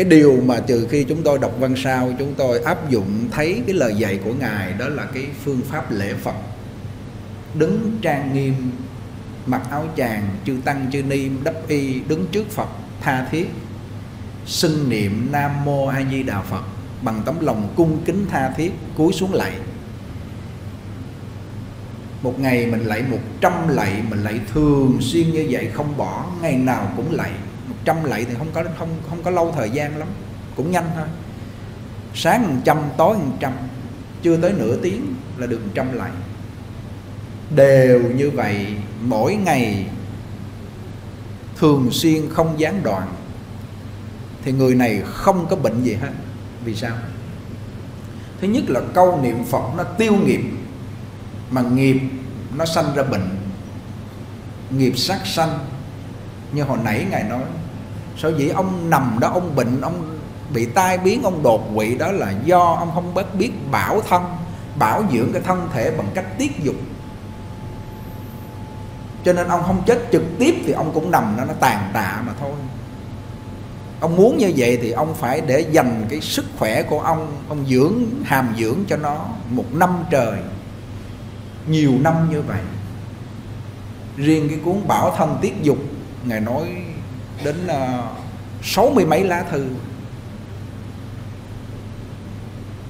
cái điều mà từ khi chúng tôi đọc văn sao, chúng tôi áp dụng thấy cái lời dạy của ngài đó là cái phương pháp lễ phật. Đứng trang nghiêm, mặc áo chàng, chư tăng, chư ni, đắp y, đứng trước phật, tha thiết. Xưng niệm nam mô a di đà phật bằng tấm lòng cung kính tha thiết, cúi xuống lạy. Một ngày mình lạy một trăm lạy, mình lạy thường xuyên như vậy, không bỏ, ngày nào cũng lạy một trăm lạy thì không có, không không có lâu thời gian lắm. Cũng nhanh thôi. Sáng một trăm, tối một trăm, chưa tới nửa tiếng là được một trăm lạy. Đều như vậy, mỗi ngày thường xuyên không gián đoạn, thì người này không có bệnh gì hết. Vì sao? Thứ nhất là câu niệm phật nó tiêu nghiệp, mà nghiệp nó sanh ra bệnh, nghiệp sát sanh. Như hồi nãy ngài nói sao vậy? Ông nằm đó, ông bệnh, ông bị tai biến, ông đột quỵ, đó là do ông không biết biết bảo thân, bảo dưỡng cái thân thể bằng cách tiết dục. Cho nên ông không chết trực tiếp thì ông cũng nằm đó, nó tàn tạ mà thôi. Ông muốn như vậy thì ông phải để dành cái sức khỏe của ông ông dưỡng, hàm dưỡng cho nó một năm trời. Nhiều năm như vậy. Riêng cái cuốn bảo thân tiết dục, ngài nói đến ờ, sáu mươi mấy lá thư.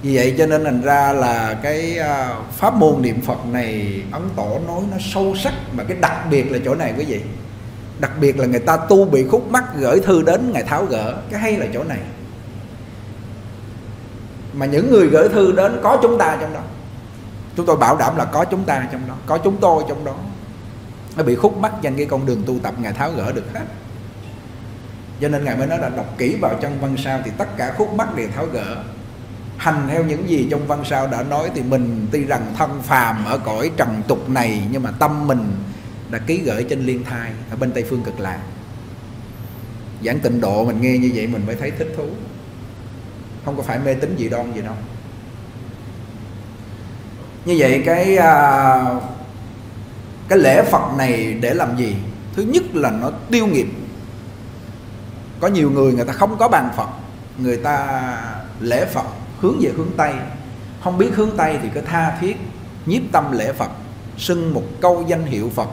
Vì vậy cho nên thành ra là cái ờ, pháp môn niệm phật này, ấn tổ nói nó sâu sắc, mà cái đặc biệt là chỗ này quý vị. Đặc biệt là người ta tu bị khúc mắc gửi thư đến ngài tháo gỡ, cái hay là chỗ này. Mà những người gửi thư đến có chúng ta trong đó. Chúng tôi bảo đảm là có chúng ta trong đó, có chúng tôi trong đó. Nó bị khúc mắc trên cái con đường tu tập ngài tháo gỡ được hết cho nên ngài mới nói là đọc kỹ vào trong văn sao thì tất cả khúc mắc đều tháo gỡ. Hành theo những gì trong văn sao đã nói thì mình tuy rằng thân phàm ở cõi trần tục này, nhưng mà tâm mình đã ký gửi trên liên thai ở bên tây phương cực lạc. Giảng tịnh độ mình nghe như vậy mình mới thấy thích thú. Không có phải mê tín dị đoan gì đâu. Như vậy cái à, cái lễ phật này để làm gì? Thứ nhất là nó tiêu nghiệp có nhiều người người ta không có bàn phật. Người ta lễ phật, hướng về hướng tây. Không biết hướng tây thì cứ tha thiết, nhiếp tâm lễ phật, xưng một câu danh hiệu phật.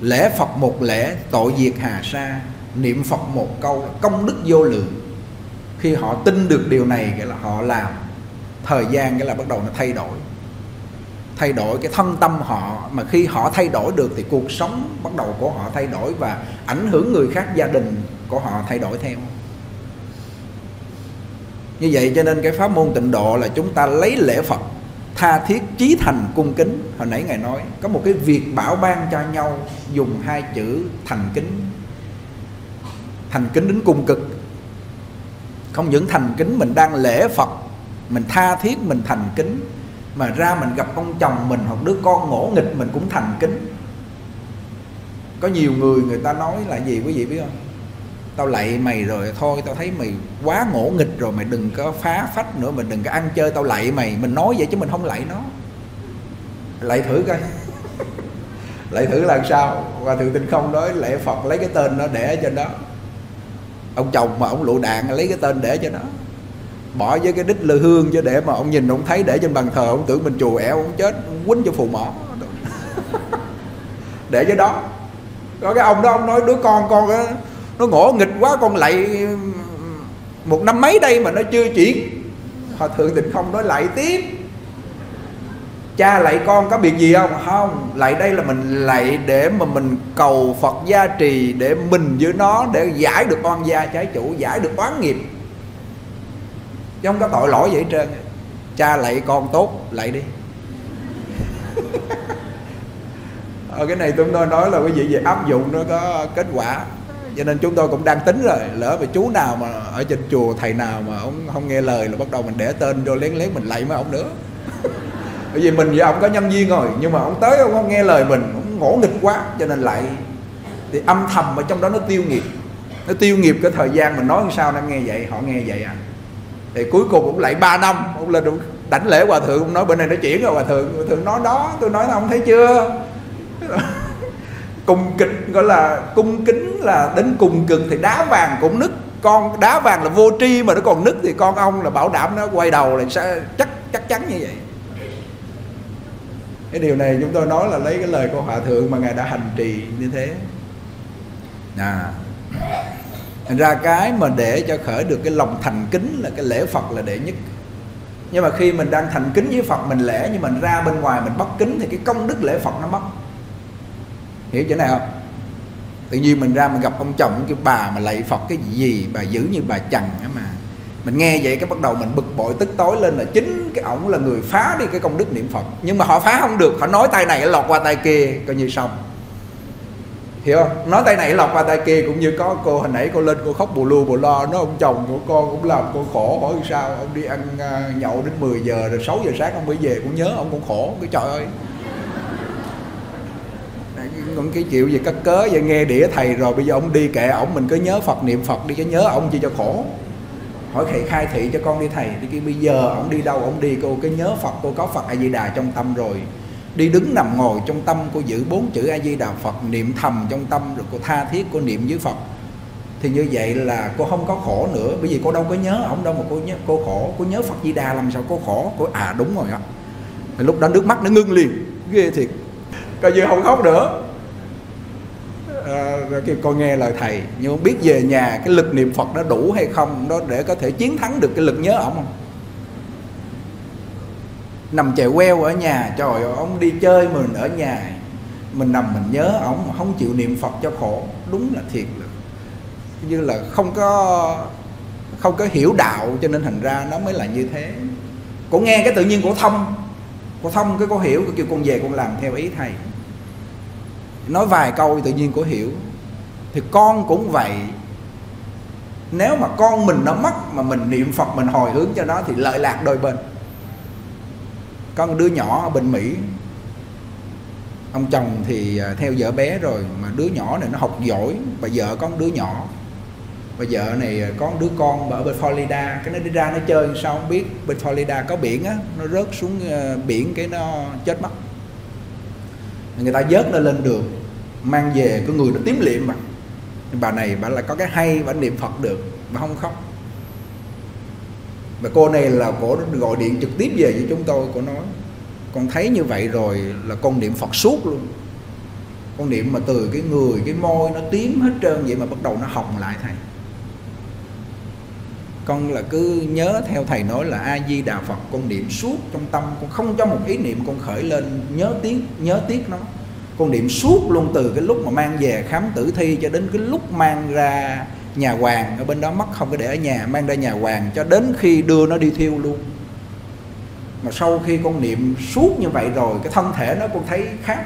Lễ phật một lễ, tội diệt hà sa. Niệm phật một câu, công đức vô lượng. Khi họ tin được điều này, nghĩa là họ làm, thời gian cái là bắt đầu nó thay đổi thay đổi cái thân tâm họ, mà khi họ thay đổi được thì cuộc sống bắt đầu của họ thay đổi và ảnh hưởng người khác, gia đình của họ thay đổi theo. Như vậy cho nên cái pháp môn tịnh độ là chúng ta lấy lễ Phật, tha thiết chí thành cung kính. Hồi nãy ngài nói có một cái việc bảo ban cho nhau dùng hai chữ thành kính. Thành kính đến cung cực. Không những thành kính mình đang lễ Phật, mình tha thiết mình thành kính mà ra mình gặp ông chồng mình hoặc đứa con ngỗ nghịch mình cũng thành kính. Có nhiều người người ta nói là gì quý vị biết không? Tao lạy mày rồi, thôi tao thấy mày quá ngỗ nghịch rồi, mày đừng có phá phách nữa mình đừng có ăn chơi, tao lạy mày. Mình nói vậy chứ mình không lạy nó. Lạy thử coi. Lạy thử là sao? Và thượng tinh không nói, lạy phật lấy cái tên nó để cho nó. Ông chồng mà ông lụ đạn, lấy cái tên để cho nó bỏ với cái đích lư hương chứ để mà ông nhìn ông thấy để trên bàn thờ ông tưởng mình chùa ẻo ông chết ông quýnh cho phù mỏ. Để cho đó. Có cái ông đó ông nói đứa con con đó, nó ngỗ nghịch quá con lạy một năm mấy đây mà nó chưa chuyển. Họ thượng tịnh không nói lại tiếp. Cha lạy con có việc gì không? Không lạy đây là mình lạy để mà mình cầu phật gia trì để mình với nó để giải được oan gia trái chủ giải được oán nghiệp chứ không có tội lỗi vậy hết trơn. Cha lạy con tốt, lạy đi. Ở ờ, cái này chúng tôi nói là quý vị về áp dụng nó có kết quả. Cho nên chúng tôi cũng đang tính rồi lỡ mà chú nào mà ở trên chùa, thầy nào mà ông không nghe lời là bắt đầu mình để tên vô lén lén mình lạy mấy ông nữa. Bởi vì mình với ông có nhân viên rồi, nhưng mà ông tới ông không nghe lời mình, ông ngỗ nghịch quá, cho nên lại thì âm thầm ở trong đó nó tiêu nghiệp. Nó tiêu nghiệp cái thời gian mình nói sao nó nghe vậy, họ nghe vậy à thì cuối cùng cũng lại 3 năm, ông lên ông đảnh lễ hòa thượng, ông nói bên này nó chuyển rồi hòa thượng. Hòa thượng nói đó, tôi nói là ông thấy chưa? Cung kịch gọi là cung kính là đến cùng cực thì đá vàng cũng nứt. Con đá vàng là vô tri mà nó còn nứt thì con ông là bảo đảm nó quay đầu là sẽ chắc chắc chắn như vậy. Cái điều này chúng tôi nói là lấy cái lời của hòa thượng mà ngài đã hành trì như thế. À thành ra cái mà để cho khởi được cái lòng thành kính là cái lễ phật là đệ nhất. Nhưng mà khi mình đang thành kính với phật, mình lễ nhưng mình ra bên ngoài mình bất kính thì cái công đức lễ phật nó mất. Hiểu chỗ này không? Tự nhiên mình ra mình gặp ông chồng, cái bà mà lạy phật cái gì, bà giữ như bà chằn á mà. Mình nghe vậy cái bắt đầu mình bực bội, tức tối lên là chính cái ổng là người phá đi cái công đức niệm phật. Nhưng mà họ phá không được, họ nói tay này lọt qua tay kia, coi như xong hiểu không? Nói tay này lọc qua tay kia cũng như có cô hồi nãy cô lên cô khóc bù lu bù lo, nó ông chồng của con cũng làm cô khổ, hỏi sao, ông đi ăn à, nhậu đến 10 giờ rồi 6 giờ sáng ông mới về, cũng nhớ ông cũng khổ cái trời ơi. Còn cái chịu gì cất cớ vậy, nghe đĩa thầy rồi bây giờ ông đi kệ ổng, mình cứ nhớ phật, niệm phật đi cho nhớ ông chi cho khổ. Hỏi thầy khai thị cho con đi thầy, thì bây giờ ông đi đâu ông đi, cô cứ nhớ phật, cô có phật a di đà trong tâm rồi đi đứng nằm ngồi trong tâm cô giữ bốn chữ a di đà phật niệm thầm trong tâm rồi cô tha thiết cô niệm với phật. Thì như vậy là cô không có khổ nữa. Bởi vì cô đâu có nhớ ông đâu mà cô nhớ cô khổ. Cô nhớ phật di đà làm sao cô khổ? Cô à đúng rồi á. Lúc đó nước mắt nó ngưng liền. Ghê thiệt. Coi như không khóc nữa. À, kêu con nghe lời thầy. Nhưng không biết về nhà cái lực niệm phật nó đủ hay không nó để có thể chiến thắng được cái lực nhớ ổng không? Nằm chèo queo ở nhà, trời ơi, ông đi chơi mình ở nhà. Mình nằm mình nhớ ông mà không chịu niệm phật cho khổ. Đúng là thiệt là như là không có không có hiểu đạo cho nên thành ra nó mới là như thế. Cô nghe cái tự nhiên cổ thông. Cô thông cái cô hiểu cô kêu con về con làm theo ý thầy. Nói vài câu tự nhiên cô hiểu. Thì con cũng vậy. Nếu mà con mình nó mất mà mình niệm phật, mình hồi hướng cho nó thì lợi lạc đôi bên có một đứa nhỏ ở bên mỹ. Ông chồng thì à, theo vợ bé rồi, mà đứa nhỏ này nó học giỏi. Bà vợ có một đứa nhỏ. Bà vợ này à, có một đứa con ở bên Florida. Cái nó đi ra nó chơi sao không biết. Bên Florida có biển á, nó rớt xuống à, biển cái nó chết mất. Người ta vớt nó lên đường, mang về cái người nó tím liệm mà. Bà này bà lại có cái hay, bà niệm phật được. Bà không khóc và cô này là cổ gọi điện trực tiếp về với chúng tôi, cô nói, con thấy như vậy rồi là con niệm phật suốt luôn. Con niệm mà từ cái người, cái môi nó tím hết trơn vậy mà bắt đầu nó hồng lại, thầy. Con là cứ nhớ theo thầy nói là a di đà phật, con niệm suốt trong tâm, con không cho một ý niệm con khởi lên, nhớ tiếc nhớ tiếc nó. Con niệm suốt luôn từ cái lúc mà mang về khám tử thi cho đến cái lúc mang ra nhà hoàng ở bên đó mất không có để ở nhà, mang ra nhà hoàng cho đến khi đưa nó đi thiêu luôn. Mà sau khi con niệm suốt như vậy rồi, cái thân thể nó con thấy khác.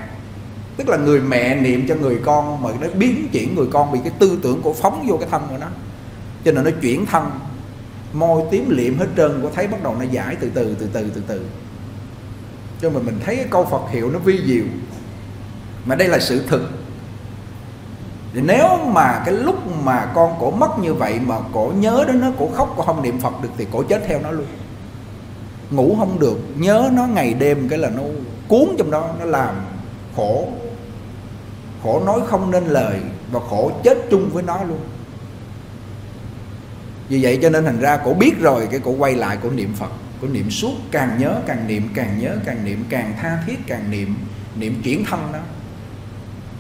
Tức là người mẹ niệm cho người con mà nó biến chuyển người con bị cái tư tưởng của phóng vô cái thân của nó. Cho nên nó chuyển thân môi tím liệm hết trơn có thấy bắt đầu nó giải từ từ từ từ từ từ. Cho mình mình thấy cái câu Phật hiệu nó vi diệu. Mà đây là sự thực thì nếu mà cái lúc mà con cổ mất như vậy mà cổ nhớ đến nó, cổ khóc, cổ không niệm phật được thì cổ chết theo nó luôn. Ngủ không được, nhớ nó ngày đêm cái là nó cuốn trong đó, nó làm khổ. Khổ nói không nên lời và khổ chết chung với nó luôn. Vì vậy cho nên thành ra cổ biết rồi, cái cổ quay lại cổ niệm phật. Cổ niệm suốt, càng nhớ càng niệm, càng nhớ càng niệm, càng tha thiết càng niệm niệm chuyển thân đó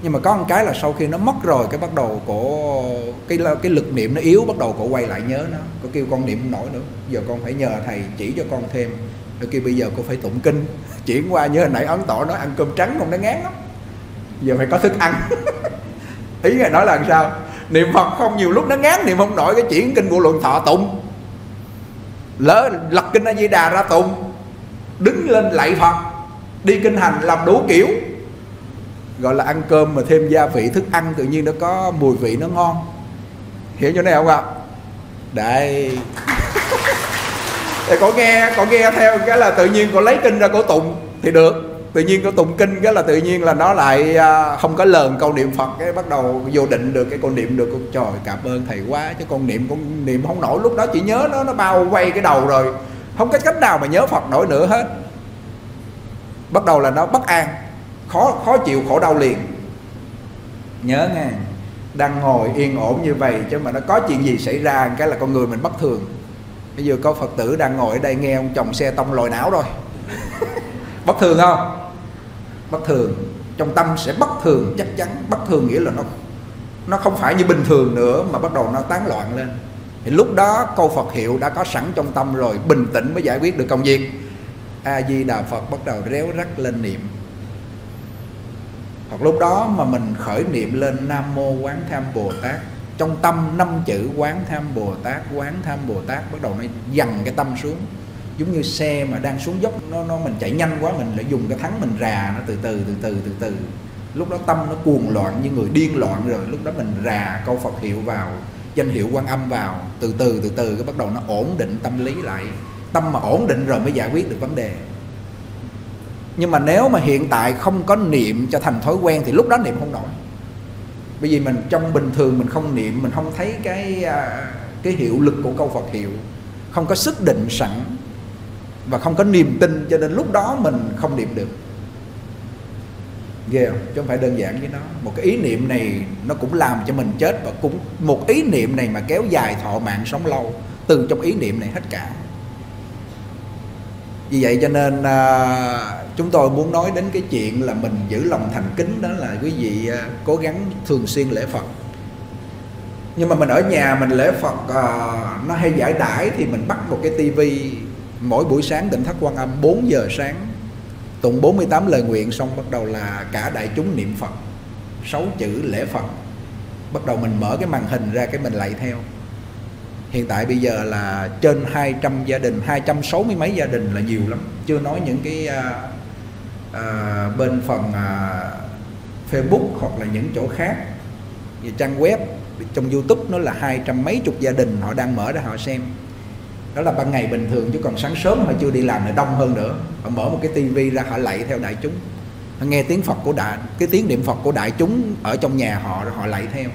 nhưng mà có một cái là sau khi nó mất rồi, cái bắt đầu của cái cái lực niệm nó yếu, bắt đầu cổ quay lại nhớ nó. Có kêu con niệm nổi nữa. Giờ con phải nhờ thầy chỉ cho con thêm. Rồi kêu bây giờ cô phải tụng kinh. Chuyển qua như hồi nãy ấn tỏ nói ăn cơm trắng không, nó ngán lắm. Giờ phải có thức ăn. Ý ngài nói là làm sao? Niệm phật không nhiều lúc nó ngán, niệm không nổi, cái chuyển kinh của luận thọ tụng. Lỡ lật kinh a di đà ra tụng. Đứng lên lạy phật. Đi kinh hành làm đủ kiểu gọi là ăn cơm mà thêm gia vị, thức ăn tự nhiên nó có mùi vị nó ngon. Hiểu chỗ này không ạ? Đây. Thì có nghe có nghe theo cái là tự nhiên có lấy kinh ra cổ tụng thì được. Tự nhiên có tụng kinh cái là tự nhiên là nó lại à, không có lờn câu niệm phật cái bắt đầu vô định được cái con niệm được. Con trời, cảm ơn thầy quá, chứ con niệm con niệm không nổi. Lúc đó chỉ nhớ nó nó bao quay cái đầu rồi. Không có cách nào mà nhớ phật nổi nữa hết. Bắt đầu là nó bất an khó khó chịu, khổ đau liền. Nhớ nghe, đang ngồi yên ổn như vậy chứ mà nó có chuyện gì xảy ra cái là con người mình bất thường. Bây giờ có phật tử đang ngồi ở đây nghe ông chồng xe tông lòi não rồi. Bất thường không? Bất thường. Trong tâm sẽ bất thường, chắc chắn. Bất thường nghĩa là nó nó không phải như bình thường nữa mà bắt đầu nó tán loạn lên. Thì lúc đó câu Phật hiệu đã có sẵn trong tâm rồi, bình tĩnh mới giải quyết được công việc. A di đà phật bắt đầu réo rắt lên niệm hoặc lúc đó mà mình khởi niệm lên nam mô quán tham bồ tát, trong tâm năm chữ quán tham bồ tát, quán tham bồ tát bắt đầu nó dằn cái tâm xuống. Giống như xe mà đang xuống dốc, nó nó mình chạy nhanh quá, mình lại dùng cái thắng mình rà nó từ từ từ từ từ từ. Lúc đó tâm nó cuồng loạn như người điên loạn rồi, lúc đó mình rà câu phật hiệu vào, danh hiệu quan âm vào, từ từ từ từ, cái bắt đầu nó ổn định tâm lý lại. Tâm mà ổn định rồi mới giải quyết được vấn đề nhưng mà nếu mà hiện tại không có niệm cho thành thói quen thì lúc đó niệm không nổi. Bởi vì mình trong bình thường mình không niệm, mình không thấy cái à, cái hiệu lực của câu Phật hiệu. Không có sức định sẵn và không có niềm tin cho nên lúc đó mình không niệm được. Ghê không? Chứ không phải đơn giản với nó một cái ý niệm này nó cũng làm cho mình chết và cũng một ý niệm này mà kéo dài thọ mạng sống lâu. Từ trong ý niệm này hết cả vì vậy cho nên à, chúng tôi muốn nói đến cái chuyện là mình giữ lòng thành kính đó là quý vị à, cố gắng thường xuyên lễ Phật. Nhưng mà mình ở nhà mình lễ Phật à, nó hay giải đãi thì mình bắt một cái tivi mỗi buổi sáng tỉnh thất quan âm 4 giờ sáng tụng 48 lời nguyện xong bắt đầu là cả đại chúng niệm Phật sáu chữ lễ Phật. Bắt đầu mình mở cái màn hình ra cái mình lạy theo hiện tại bây giờ là trên 200 gia đình 260 mấy gia đình là nhiều lắm. Chưa nói những cái à, à, bên phần à, Facebook hoặc là những chỗ khác. Về trang web trong YouTube nó là hai trăm mấy chục gia đình họ đang mở ra họ xem. Đó là ban ngày bình thường chứ còn sáng sớm họ chưa đi làm là đông hơn nữa. Họ mở một cái tivi ra họ lạy theo đại chúng. Họ nghe tiếng Phật của đại cái tiếng niệm Phật của đại chúng ở trong nhà họ rồi họ lạy theo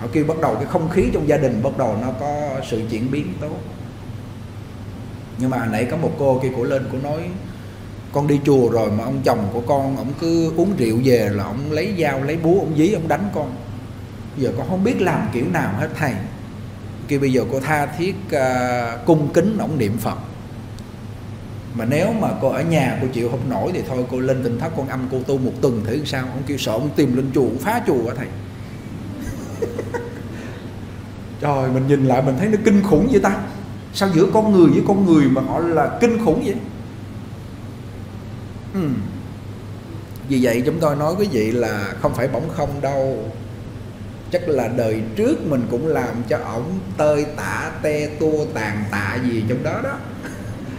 họ kêu bắt đầu cái không khí trong gia đình bắt đầu nó có sự chuyển biến tốt. Nhưng mà nãy có một cô kia cổ lên cổ nói con đi chùa rồi mà ông chồng của con ông cứ uống rượu về là ông lấy dao lấy búa ông dí ông đánh con. Giờ con không biết làm kiểu nào hết thầy. Kia bây giờ cô tha thiết uh, cung kính ông niệm phật. Mà nếu mà cô ở nhà cô chịu không nổi thì thôi cô lên tình thất con âm cô tu một tuần thử sao? Ông kêu sợ ông tìm lên chùa phá chùa hả thầy? trời, mình nhìn lại mình thấy nó kinh khủng vậy ta. Sao giữa con người với con người mà họ là kinh khủng vậy? Ừ. vì vậy chúng tôi nói quý vị là không phải bỗng không đâu. Chắc là đời trước mình cũng làm cho ổng tơi tả, te tua, tàn tạ gì trong đó đó.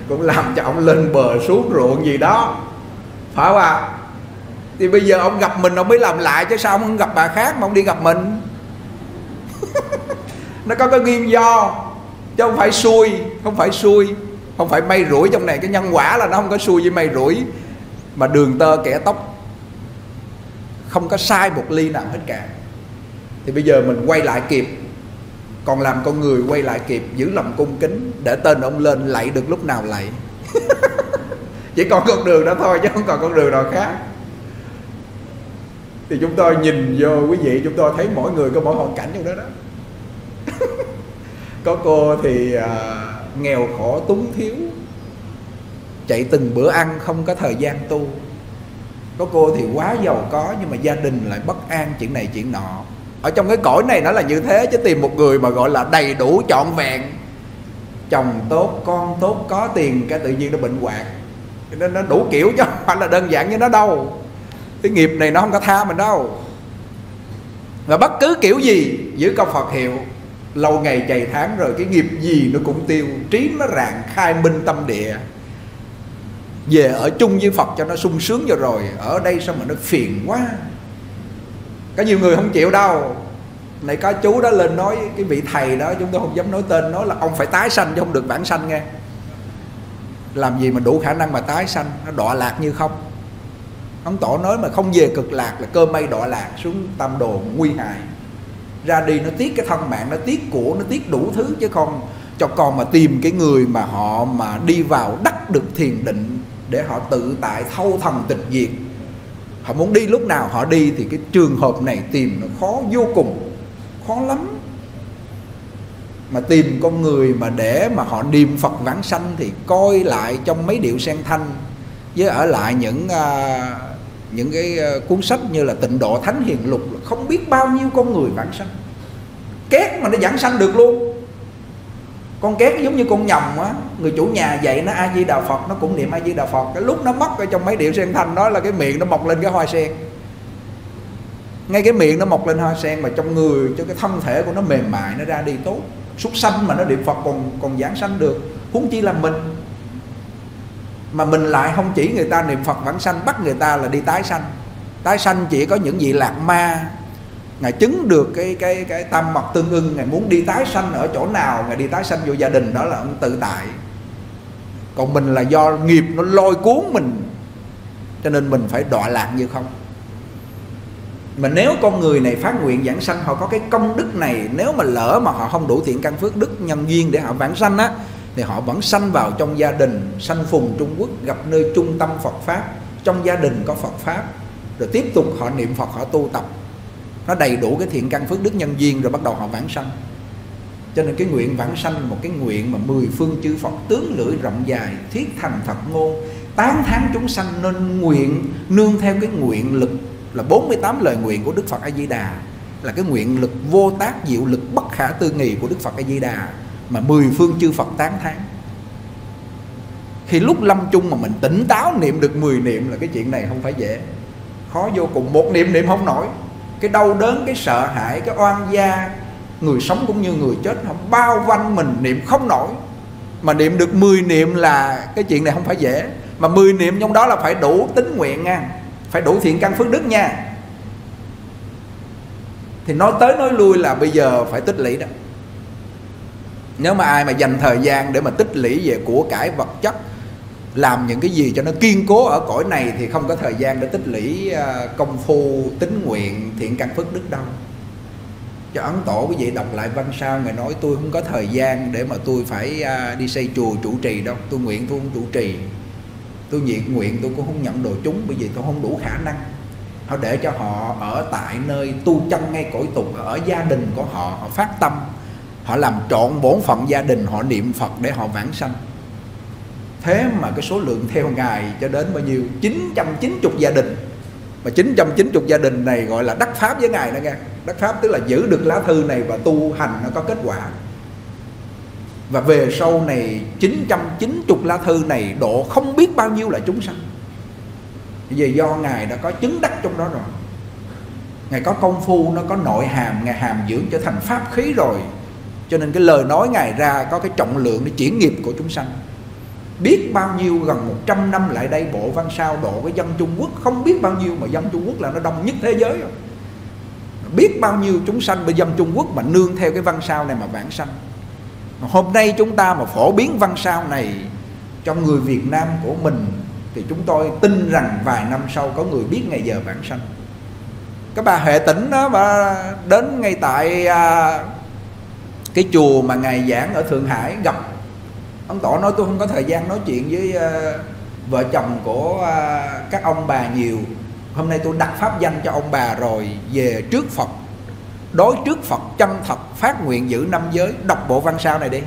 Cũng làm cho ổng lên bờ xuống ruộng gì đó. Phải không à thì bây giờ ông gặp mình ông mới làm lại chứ sao ông không gặp bà khác mà ông đi gặp mình? nó có cái nguyên do, chứ không phải xui, không phải xui, không phải may rủi trong này. Cái nhân quả là nó không có xui với may rủi, mà đường tơ kẻ tóc không có sai một ly nào hết cả. Thì bây giờ mình quay lại kịp, còn làm con người quay lại kịp, giữ lòng cung kính, để tên ông lên lạy được lúc nào lạy. Chỉ còn con đường đó thôi, chứ không còn con đường nào khác thì chúng tôi nhìn vô quý vị chúng tôi thấy mỗi người có mỗi hoàn cảnh trong đó đó. Có cô thì à, nghèo khổ túng thiếu chạy từng bữa ăn không có thời gian tu. Có cô thì quá giàu có nhưng mà gia đình lại bất an chuyện này chuyện nọ. Ở trong cái cõi này nó là như thế chứ tìm một người mà gọi là đầy đủ trọn vẹn. Chồng tốt con tốt có tiền cái tự nhiên nó bệnh hoạn. Nên nó đủ kiểu chứ không phải là đơn giản như nó đâu cái nghiệp này nó không có tha mình đâu. Và bất cứ kiểu gì giữ câu Phật hiệu, lâu ngày chày tháng rồi, cái nghiệp gì nó cũng tiêu, trí nó rạng khai minh tâm địa. Về ở chung với Phật cho nó sung sướng cho rồi, ở đây sao mà nó phiền quá. Có nhiều người không chịu đâu. Này, có chú đó lên nói cái vị thầy đó, chúng tôi không dám nói tên nói là ông phải tái sanh chứ không được bản sanh nghe. Làm gì mà đủ khả năng mà tái sanh, nó đọa lạc như không ông tổ nói mà không về cực lạc là cơ mây đọa lạc xuống tam đồ nguy hại. Ra đi nó tiếc cái thân mạng nó tiếc của nó tiếc đủ thứ chứ không cho con mà tìm cái người mà họ mà đi vào đắc được thiền định để họ tự tại thâu thần tịch diệt. Họ muốn đi lúc nào họ đi thì cái trường hợp này tìm nó khó vô cùng khó lắm. Mà tìm con người mà để mà họ niệm Phật vãng sanh thì coi lại trong mấy điệu sen thanh với ở lại những uh, những cái ờ, cuốn sách như là tịnh độ thánh hiền lục, không biết bao nhiêu con người vãng sanh. Két mà nó vãng sanh được luôn. Con két giống như con nhầm á, người chủ nhà dạy nó a di đà phật, nó cũng niệm a di đà phật. Cái lúc nó mất ở trong mấy điệu sen thanh đó là cái miệng nó mọc lên cái hoa sen. Ngay cái miệng nó mọc lên hoa sen mà trong người, cho cái thân thể của nó mềm mại, nó ra đi tốt. Súc sanh mà nó niệm phật còn còn giảng sanh được. Huống chi là mình mà mình lại không chỉ người ta niệm phật vãng sanh, bắt người ta là đi tái sanh. Tái sanh chỉ có những vị lạc ma. Ngài chứng được cái cái cái tâm mật tương ưng. Ngài muốn đi tái sanh ở chỗ nào, ngài đi tái sanh vô gia đình, đó là ông tự tại. Còn mình là do nghiệp nó lôi cuốn mình, cho nên mình phải đọa lạc như không. Mà nếu con người này phát nguyện giảng sanh, họ có cái công đức này, nếu mà lỡ mà họ không đủ thiện căn phước đức nhân duyên để họ vãng sanh á thì họ vẫn sanh vào trong gia đình, sanh phùng Trung Quốc, gặp nơi trung tâm Phật pháp. Trong gia đình có Phật pháp. Rồi tiếp tục họ niệm Phật, họ tu tập. Nó đầy đủ cái thiện căn phước đức nhân duyên rồi bắt đầu họ vãng sanh. Cho nên cái nguyện vãng sanh một cái nguyện mà mười phương chư Phật tướng lưỡi rộng dài, thiết thành Phật ngôn. Tán thán chúng sanh nên nguyện, nương theo cái nguyện lực là 48 lời nguyện của Đức Phật A Di Đà. Là cái nguyện lực vô tác diệu lực bất khả tư nghị của Đức Phật A Di Đà mà mười phương chư Phật tán thán. Khi lúc lâm chung mà mình tỉnh táo niệm được 10 niệm là cái chuyện này không phải dễ. Khó vô cùng, một niệm niệm không nổi. Cái đau đớn, cái sợ hãi, cái oan gia, người sống cũng như người chết không. Bao quanh mình niệm không nổi. Mà niệm được 10 niệm là cái chuyện này không phải dễ. Mà 10 niệm trong đó là phải đủ tính nguyện nha. Phải đủ thiện căn phước đức nha. Thì nói tới nói lui là bây giờ phải tích lũy đó nếu mà ai mà dành thời gian để mà tích lũy về của cải vật chất, làm những cái gì cho nó kiên cố ở cõi này thì không có thời gian để tích lũy à, công phu, tính nguyện, thiện căn phước đức đâu. Cho ấn tổ quý vị đọc lại văn sao người nói tôi không có thời gian để mà tôi phải à, đi xây chùa chủ trì đâu. Tôi nguyện tôi không chủ trì. Tôi nhiệt nguyện tôi cũng không nhận đồ chúng, bởi vì tôi không đủ khả năng. Họ để cho họ ở tại nơi tu chân ngay cõi tục, ở gia đình của họ họ phát tâm họ làm trọn bổn phận gia đình, họ niệm phật để họ vãng sanh. Thế mà cái số lượng theo ngài cho đến bao nhiêu? 990 gia đình. Mà 990 gia đình này gọi là đắc pháp với ngài đó nghe. Đắc pháp tức là giữ được lá thư này và tu hành nó có kết quả. Và về sau này 990 lá thư này độ không biết bao nhiêu là chúng sanh. Vì do Ngài đã có chứng đắc trong đó rồi. Ngài có công phu, Nó có nội hàm, Ngài hàm dưỡng trở thành pháp khí rồi. Cho nên cái lời nói Ngài ra Có cái trọng lượng để chuyển nghiệp của chúng sanh. Biết bao nhiêu gần 100 năm lại đây Bộ văn sao độ với dân Trung Quốc Không biết bao nhiêu mà dân Trung Quốc là nó đông nhất thế giới rồi. Biết bao nhiêu chúng sanh bên dân Trung Quốc Mà nương theo cái văn sao này mà vãng sanh. Hôm nay chúng ta mà phổ biến văn sao này cho người Việt Nam của mình thì chúng tôi tin rằng vài năm sau có người biết ngày giờ bản sanh. Cái bà hệ tỉnh đó mà đến ngay tại à, cái chùa mà ngài giảng ở thượng hải gặp, ông tổ nói tôi không có thời gian nói chuyện với ờ, vợ chồng của ờ, các ông bà nhiều. Hôm nay tôi đặt pháp danh cho ông bà rồi, về trước phật. Đối trước Phật, chân thật, phát nguyện giữ năm giới. Đọc bộ văn sao này đi.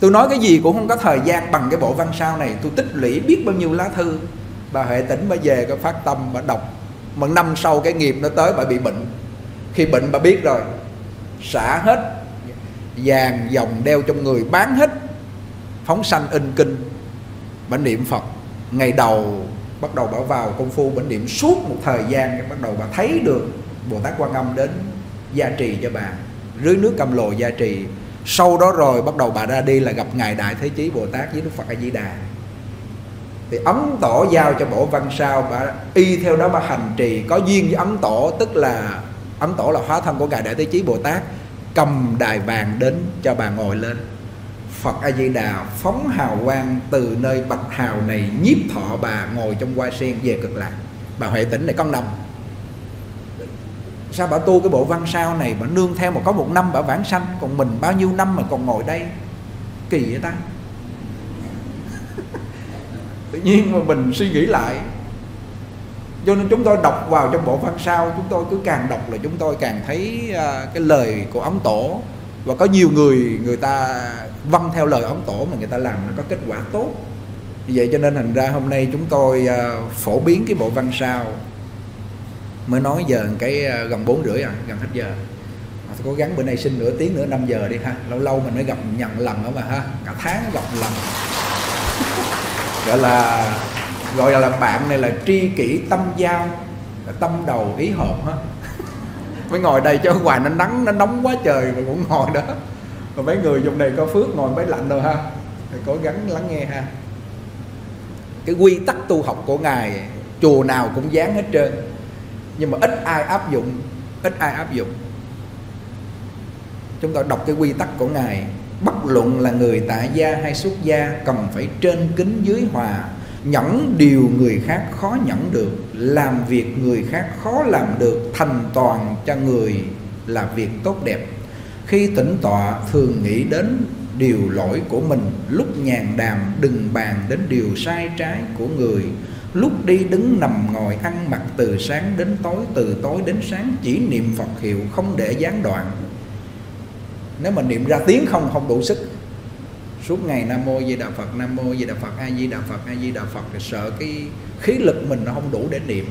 Tôi nói cái gì cũng không có thời gian bằng cái bộ văn sao này. Tôi tích lũy biết bao nhiêu lá thư. Bà hệ tỉnh bà về có phát tâm, bà đọc. Mà năm sau cái nghiệp nó tới, bà bị bệnh. Khi bệnh bà biết rồi xả hết. Vàng dòng đeo trong người bán hết. Phóng sanh in kinh bà niệm phật. Ngày đầu bắt đầu bảo vào công phu bà niệm suốt một thời gian bắt đầu bà thấy được Bồ Tát Quan Âm đến gia trì cho bà. Rưới nước cầm lồ gia trì. Sau đó rồi bắt đầu bà ra đi là gặp ngài đại thế chí Bồ Tát với Đức Phật A Di Đà thì ấn tổ giao cho bổ văn sao, bà y theo đó bà hành trì, có duyên với ấn tổ, tức là ấn tổ là hóa thân của ngài đại thế chí Bồ Tát, cầm đài vàng đến cho bà ngồi lên. Phật A Di Đà phóng hào quang từ nơi bạch hào này nhiếp thọ bà ngồi trong hoa sen về cực lạc. Bà huệ tỉnh này con đồng. Sao bà tu cái bộ văn sao này bà nương theo mà có một năm bà vãng sanh, còn mình bao nhiêu năm mà còn ngồi đây? Kỳ vậy ta? Tự nhiên mà mình suy nghĩ lại cho nên chúng tôi đọc vào trong bộ văn sao chúng tôi cứ càng đọc là chúng tôi càng thấy à, cái lời của ông tổ. Và có nhiều người người ta vâng theo lời ông tổ mà người ta làm nó có kết quả tốt. Vì vậy cho nên thành ra hôm nay chúng tôi à, phổ biến cái bộ văn sao mới nói giờ cái à, gần bốn rưỡi à gần hết giờ. Cố gắng bữa nay xin nửa tiếng nữa 5 giờ đi ha. Lâu lâu mình mới gặp nhận lần đó mà ha. Cả tháng gặp lần. Gọi là gọi là bạn này là tri kỷ tâm giao, tâm đầu ý hợp hết mới ngồi đây cho hoài nó nắng, nó nóng quá trời mà cũng ngồi đó. Rồi mấy người trong này có phước ngồi mấy lạnh rồi ha. Thì cố gắng lắng nghe ha. Cái quy tắc tu học của ngài, chùa nào cũng dán hết trơn. Nhưng mà ít ai áp dụng, ít ai áp dụng. Chúng ta đọc cái quy tắc của ngài, bất luận là người tại gia hay xuất gia, cần phải trên kính dưới hòa nhẫn điều người khác khó nhẫn được, làm việc người khác khó làm được, thành toàn cho người là việc tốt đẹp. Khi tỉnh tọa, thường nghĩ đến điều lỗi của mình, lúc nhàn đàm đừng bàn đến điều sai trái của người, lúc đi đứng nằm ngồi ăn mặc từ sáng đến tối, từ tối đến sáng, chỉ niệm phật hiệu không để gián đoạn. Nếu mà niệm ra tiếng không không đủ sức suốt ngày nam mô di đà phật, nam mô di đà phật, a di đà phật, a di đà phật thì sợ cái khí lực mình nó không đủ để niệm.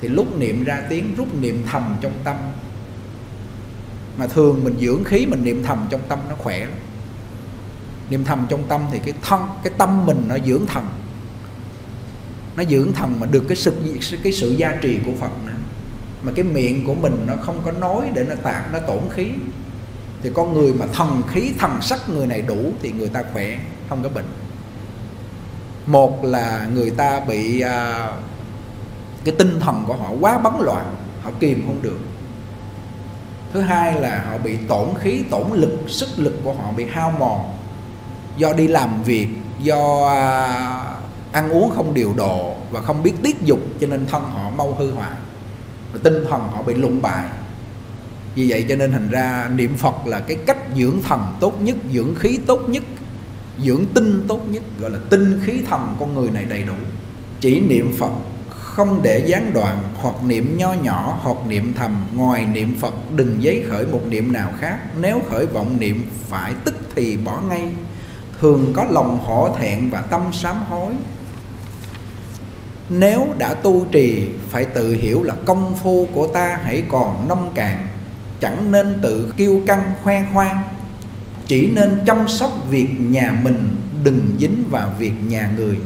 Thì lúc niệm ra tiếng, rút niệm thầm trong tâm. Mà thường mình dưỡng khí mình niệm thầm trong tâm nó khỏe niệm thầm trong tâm thì cái thân, cái tâm mình nó dưỡng thần. Nó dưỡng thần mà được cái sự cái sự gia trì của phật nữa. Mà cái miệng của mình nó không có nói để nó tạc nó tổn khí thì con người mà thần khí thần sắc người này đủ thì người ta khỏe không có bệnh. Một là người ta bị à, cái tinh thần của họ quá bấn loạn họ kìm không được. Thứ hai là họ bị tổn khí tổn lực sức lực của họ bị hao mòn. Do đi làm việc do à, ăn uống không điều độ và không biết tiết dục cho nên thân họ mau hư hoại. Và tinh thần họ bị lụng bại vì vậy cho nên thành ra niệm phật là cái cách dưỡng thần tốt nhất, dưỡng khí tốt nhất, dưỡng tinh tốt nhất, gọi là tinh khí thần con người này đầy đủ. Chỉ niệm phật, không để gián đoạn, hoặc niệm nho nhỏ, hoặc niệm thầm. Ngoài niệm phật, đừng giấy khởi một niệm nào khác. Nếu khởi vọng niệm phải tức thì bỏ ngay. Thường có lòng hổ thẹn và tâm sám hối. Nếu đã tu trì, phải tự hiểu là công phu của ta hãy còn nông cạn chẳng nên tự kiêu căng khoe khoang. Chỉ nên chăm sóc việc nhà mình đừng dính vào việc nhà người.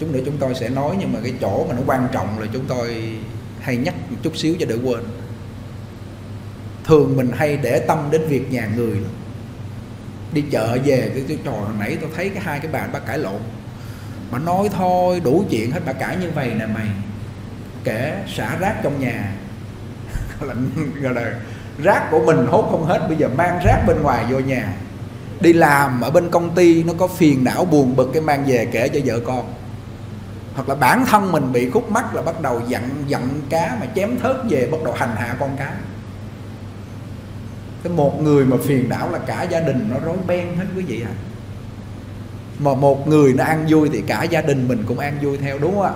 Chút nữa chúng tôi sẽ nói nhưng mà cái chỗ mà nó quan trọng là chúng tôi hay nhắc một chút xíu cho đỡ quên. Thường mình hay để tâm đến việc nhà người đi chợ về cái, cái trò hồi nãy tôi thấy cái hai cái bà bà cãi lộn. Mà nói thôi đủ chuyện hết bà cãi như vậy nè mày. Kể xả rác trong nhà. là gọi là rác của mình hốt không hết. Bây giờ mang rác bên ngoài vô nhà. Đi làm ở bên công ty nó có phiền não buồn bực cái mang về kể cho vợ con. Hoặc là bản thân mình bị khúc mắc là bắt đầu giận giận cá mà chém thớt về, bắt đầu hành hạ con cá. Cái một người mà phiền não là cả gia đình nó rối beng hết quý vị ạ. À. mà một người nó ăn vui thì cả gia đình mình cũng ăn vui theo, đúng không ạ?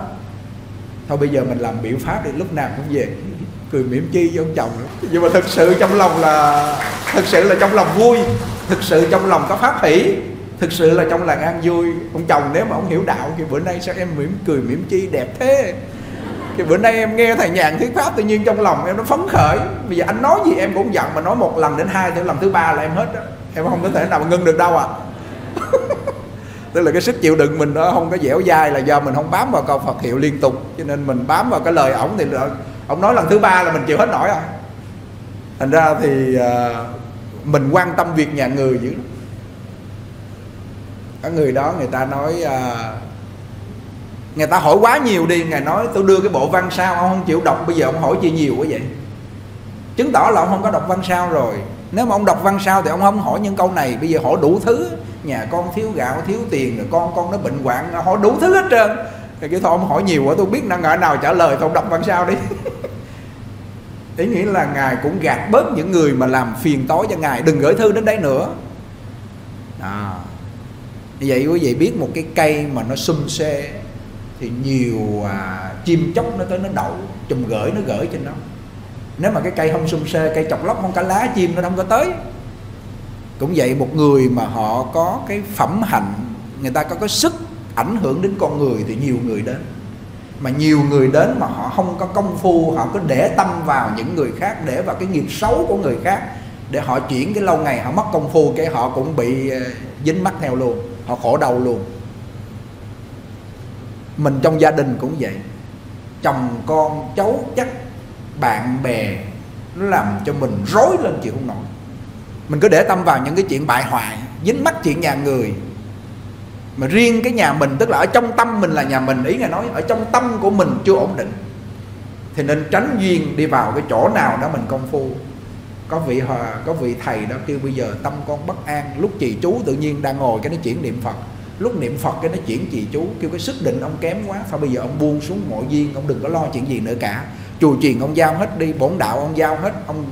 Thôi bây giờ mình làm biểu pháp thì lúc nào cũng về cười mỉm chi với ông chồng. Nhưng mà thực sự trong lòng là thực sự là trong lòng vui thực sự trong lòng có pháp hỷ thực sự là trong làng an vui. Ông chồng nếu mà ông hiểu đạo thì bữa nay sao em mỉm cười mỉm chi đẹp thế? Thì bữa nay em nghe thầy nhàn thuyết pháp tự nhiên trong lòng em nó phấn khởi. Bây giờ anh nói gì em cũng giận, mà nói một lần đến hai thì lần thứ ba là em hết đó. Em không có thể nào mà ngưng được đâu à tức là cái sức chịu đựng mình nó không có dẻo dai là do mình không bám vào câu Phật hiệu liên tục. Cho nên mình bám vào cái lời ổng thì ông nói lần thứ ba là mình chịu hết nổi rồi. thành ra thì uh, mình quan tâm việc nhà người dữ có người đó người ta nói uh, người ta hỏi quá nhiều đi ngài nói tôi đưa cái bộ văn sao ông không chịu đọc bây giờ ông hỏi chi nhiều quá vậy? Chứng tỏ là ông không có đọc văn sao rồi. Nếu mà ông đọc văn sao thì ông không hỏi những câu này. Bây giờ hỏi đủ thứ nhà con thiếu gạo thiếu tiền rồi con con nó bệnh hoạn hỏi đủ thứ hết trơn. Thì cái thôi ông hỏi nhiều quá tôi biết năng ngại nào trả lời tôi đọc văn sao đi. ý nghĩa là ngài cũng gạt bớt những người mà làm phiền tối cho ngài đừng gửi thư đến đây nữa à. vậy quý vị biết một cái cây mà nó xum xê thì nhiều à, chim chóc nó tới nó đậu chùm gửi nó gửi trên nó. nếu mà cái cây không sum xê cây chọc lóc không cả lá chim nó không có tới cũng vậy một người mà họ có cái phẩm hạnh người ta có cái sức ảnh hưởng đến con người thì nhiều người đến mà nhiều người đến mà họ không có công phu, họ cứ để tâm vào những người khác, để vào cái nghiệp xấu của người khác, để họ chuyển cái lâu ngày họ mất công phu cái họ cũng bị ờ, dính mắc theo luôn, họ khổ đau luôn. Mình trong gia đình cũng vậy. Chồng con, cháu chắc, bạn bè, nó làm cho mình rối lên chịu không nổi. Mình cứ để tâm vào những cái chuyện bại hoại, dính mắc chuyện nhà người mà riêng cái nhà mình, tức là ở trong tâm mình là nhà mình, ý ngài nói, ở trong tâm của mình chưa ổn định. Thì nên tránh duyên đi vào cái chỗ nào đó mình công phu. Có vị hòa, có vị thầy đó kêu bây giờ tâm con bất an. Lúc trì chú tự nhiên đang ngồi cái nó chuyển niệm phật. Lúc niệm phật cái nó chuyển trì chú, kêu cái sức định ông kém quá. Phải bây giờ ông buông xuống mọi duyên, ông đừng có lo chuyện gì nữa cả. Chùa truyền ông giao hết đi, bổn đạo ông giao hết. Ông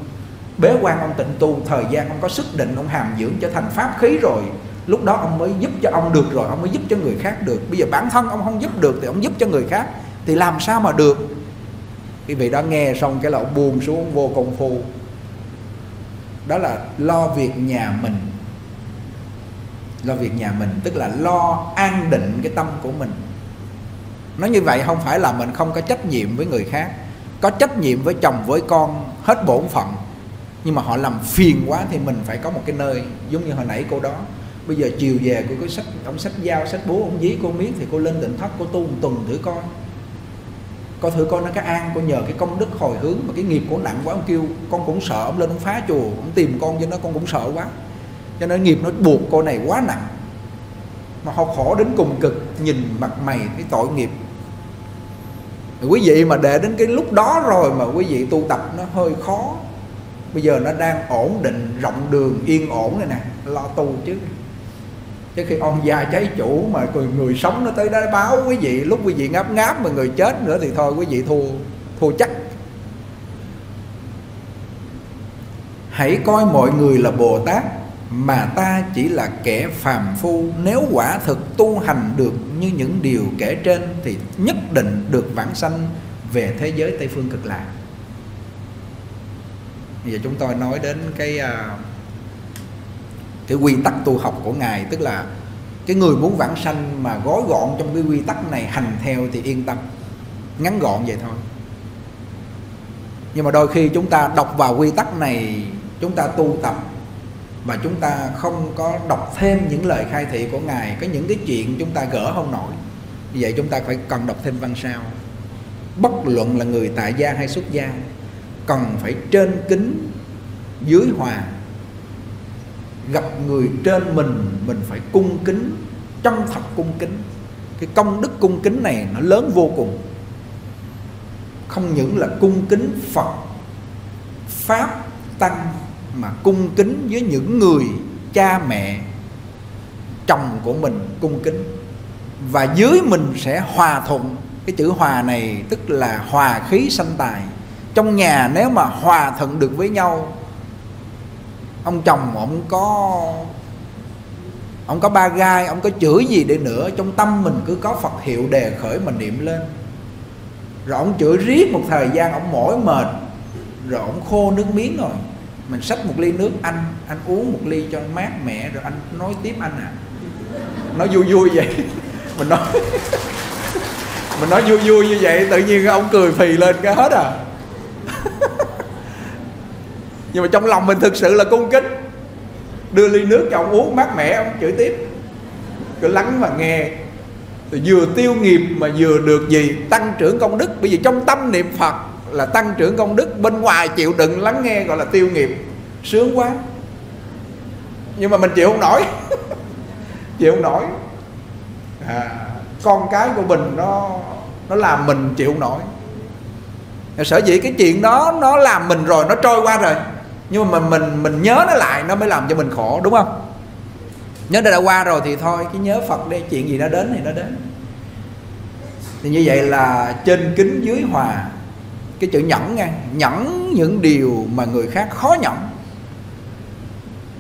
bế quan, ông tịnh tu, thời gian ông có sức định, ông hàm dưỡng trở thành pháp khí rồi. Lúc đó ông mới giúp cho ông được rồi, ông mới giúp cho người khác được. Bây giờ bản thân ông không giúp được thì ông giúp cho người khác, thì làm sao mà được? Quý vị đó nghe xong cái là ông buông xuống vô công phu. Đó là lo việc nhà mình. Lo việc nhà mình, tức là lo an định cái tâm của mình. Nói như vậy không phải là mình không có trách nhiệm với người khác. Có trách nhiệm với chồng, với con, hết bổn phận. Nhưng mà họ làm phiền quá thì mình phải có một cái nơi, giống như hồi nãy cô đó bây giờ chiều về cô có sách, ông sách dao, sách bố ông dí cô miết thì cô lên tỉnh thất cô tu một tuần thử coi. Coi thử coi nó cái an cô nhờ cái công đức hồi hướng mà cái nghiệp của nặng quá, ông kêu con cũng sợ, ông lên ông phá chùa, ông tìm con cho nó, con cũng sợ quá. Cho nên nghiệp nó buộc cô này quá nặng. Mà họ khổ đến cùng cực, nhìn mặt mày cái tội nghiệp. Quý vị mà để đến cái lúc đó rồi mà quý vị tu tập nó hơi khó. Bây giờ nó đang ổn định, rộng đường, yên ổn này nè, lo tu chứ chứ khi ông già cháy chủ mà người, người sống nó tới đó báo quý vị lúc quý vị ngáp ngáp mà người chết nữa thì thôi quý vị thua thua chắc. Hãy coi mọi người là bồ tát mà ta chỉ là kẻ phàm phu. Nếu quả thực tu hành được như những điều kể trên thì nhất định được vãng sanh về thế giới tây phương cực lạc. Bây giờ chúng tôi nói đến cái uh, cái quy tắc tu học của ngài. Tức là cái người muốn vãng sanh mà gói gọn trong cái quy tắc này hành theo thì yên tâm. Ngắn gọn vậy thôi. Nhưng mà đôi khi chúng ta đọc vào quy tắc này, chúng ta tu tập và chúng ta không có đọc thêm những lời khai thị của ngài, có những cái chuyện chúng ta gỡ không nổi vì vậy chúng ta phải cần đọc thêm văn sao. Bất luận là người tại gia hay xuất gia, cần phải trên kính, dưới hòa gặp người trên mình mình phải cung kính, chân thật cung kính. Cái công đức cung kính này nó lớn vô cùng. Không những là cung kính phật, pháp tăng, mà cung kính với những người cha mẹ, chồng của mình cung kính. Và dưới mình sẽ hòa thuận. Cái chữ hòa này tức là hòa khí sanh tài. Trong nhà nếu mà hòa thuận được với nhau ông chồng ông có ông có ba gai, ông có chửi gì đi nữa, trong tâm mình cứ có phật hiệu đề khởi mà niệm lên. Rồi ông chửi riết một thời gian, ông mỏi mệt, rồi ông khô nước miếng rồi. Mình xách một ly nước, anh anh uống một ly cho mát mẻ, rồi anh nói tiếp anh à. Nói vui vui vậy. Mình nói mình nói vui vui như vậy, tự nhiên ông cười phì lên cái hết à. nhưng mà trong lòng mình thực sự là cung kính. Đưa ly nước cho ông uống mát mẻ ông chửi tiếp. Cứ lắng và nghe. Thì vừa tiêu nghiệp mà vừa được gì? Tăng trưởng công đức. Bởi vì trong tâm niệm phật là tăng trưởng công đức. Bên ngoài chịu đựng lắng nghe gọi là tiêu nghiệp. Sướng quá. Nhưng mà mình chịu không nổi. Chịu không nổi. À, con cái của mình nó nó làm mình chịu không nổi. Sở dĩ cái chuyện đó nó làm mình rồi nó trôi qua rồi nhưng mà mình mình mình nhớ nó lại nó mới làm cho mình khổ đúng không? Nhớ đã, đã qua rồi thì thôi cái nhớ phật đi chuyện gì nó đến thì nó đến. Thì như vậy là trên kính dưới hòa cái chữ nhẫn nha nhẫn những điều mà người khác khó nhẫn.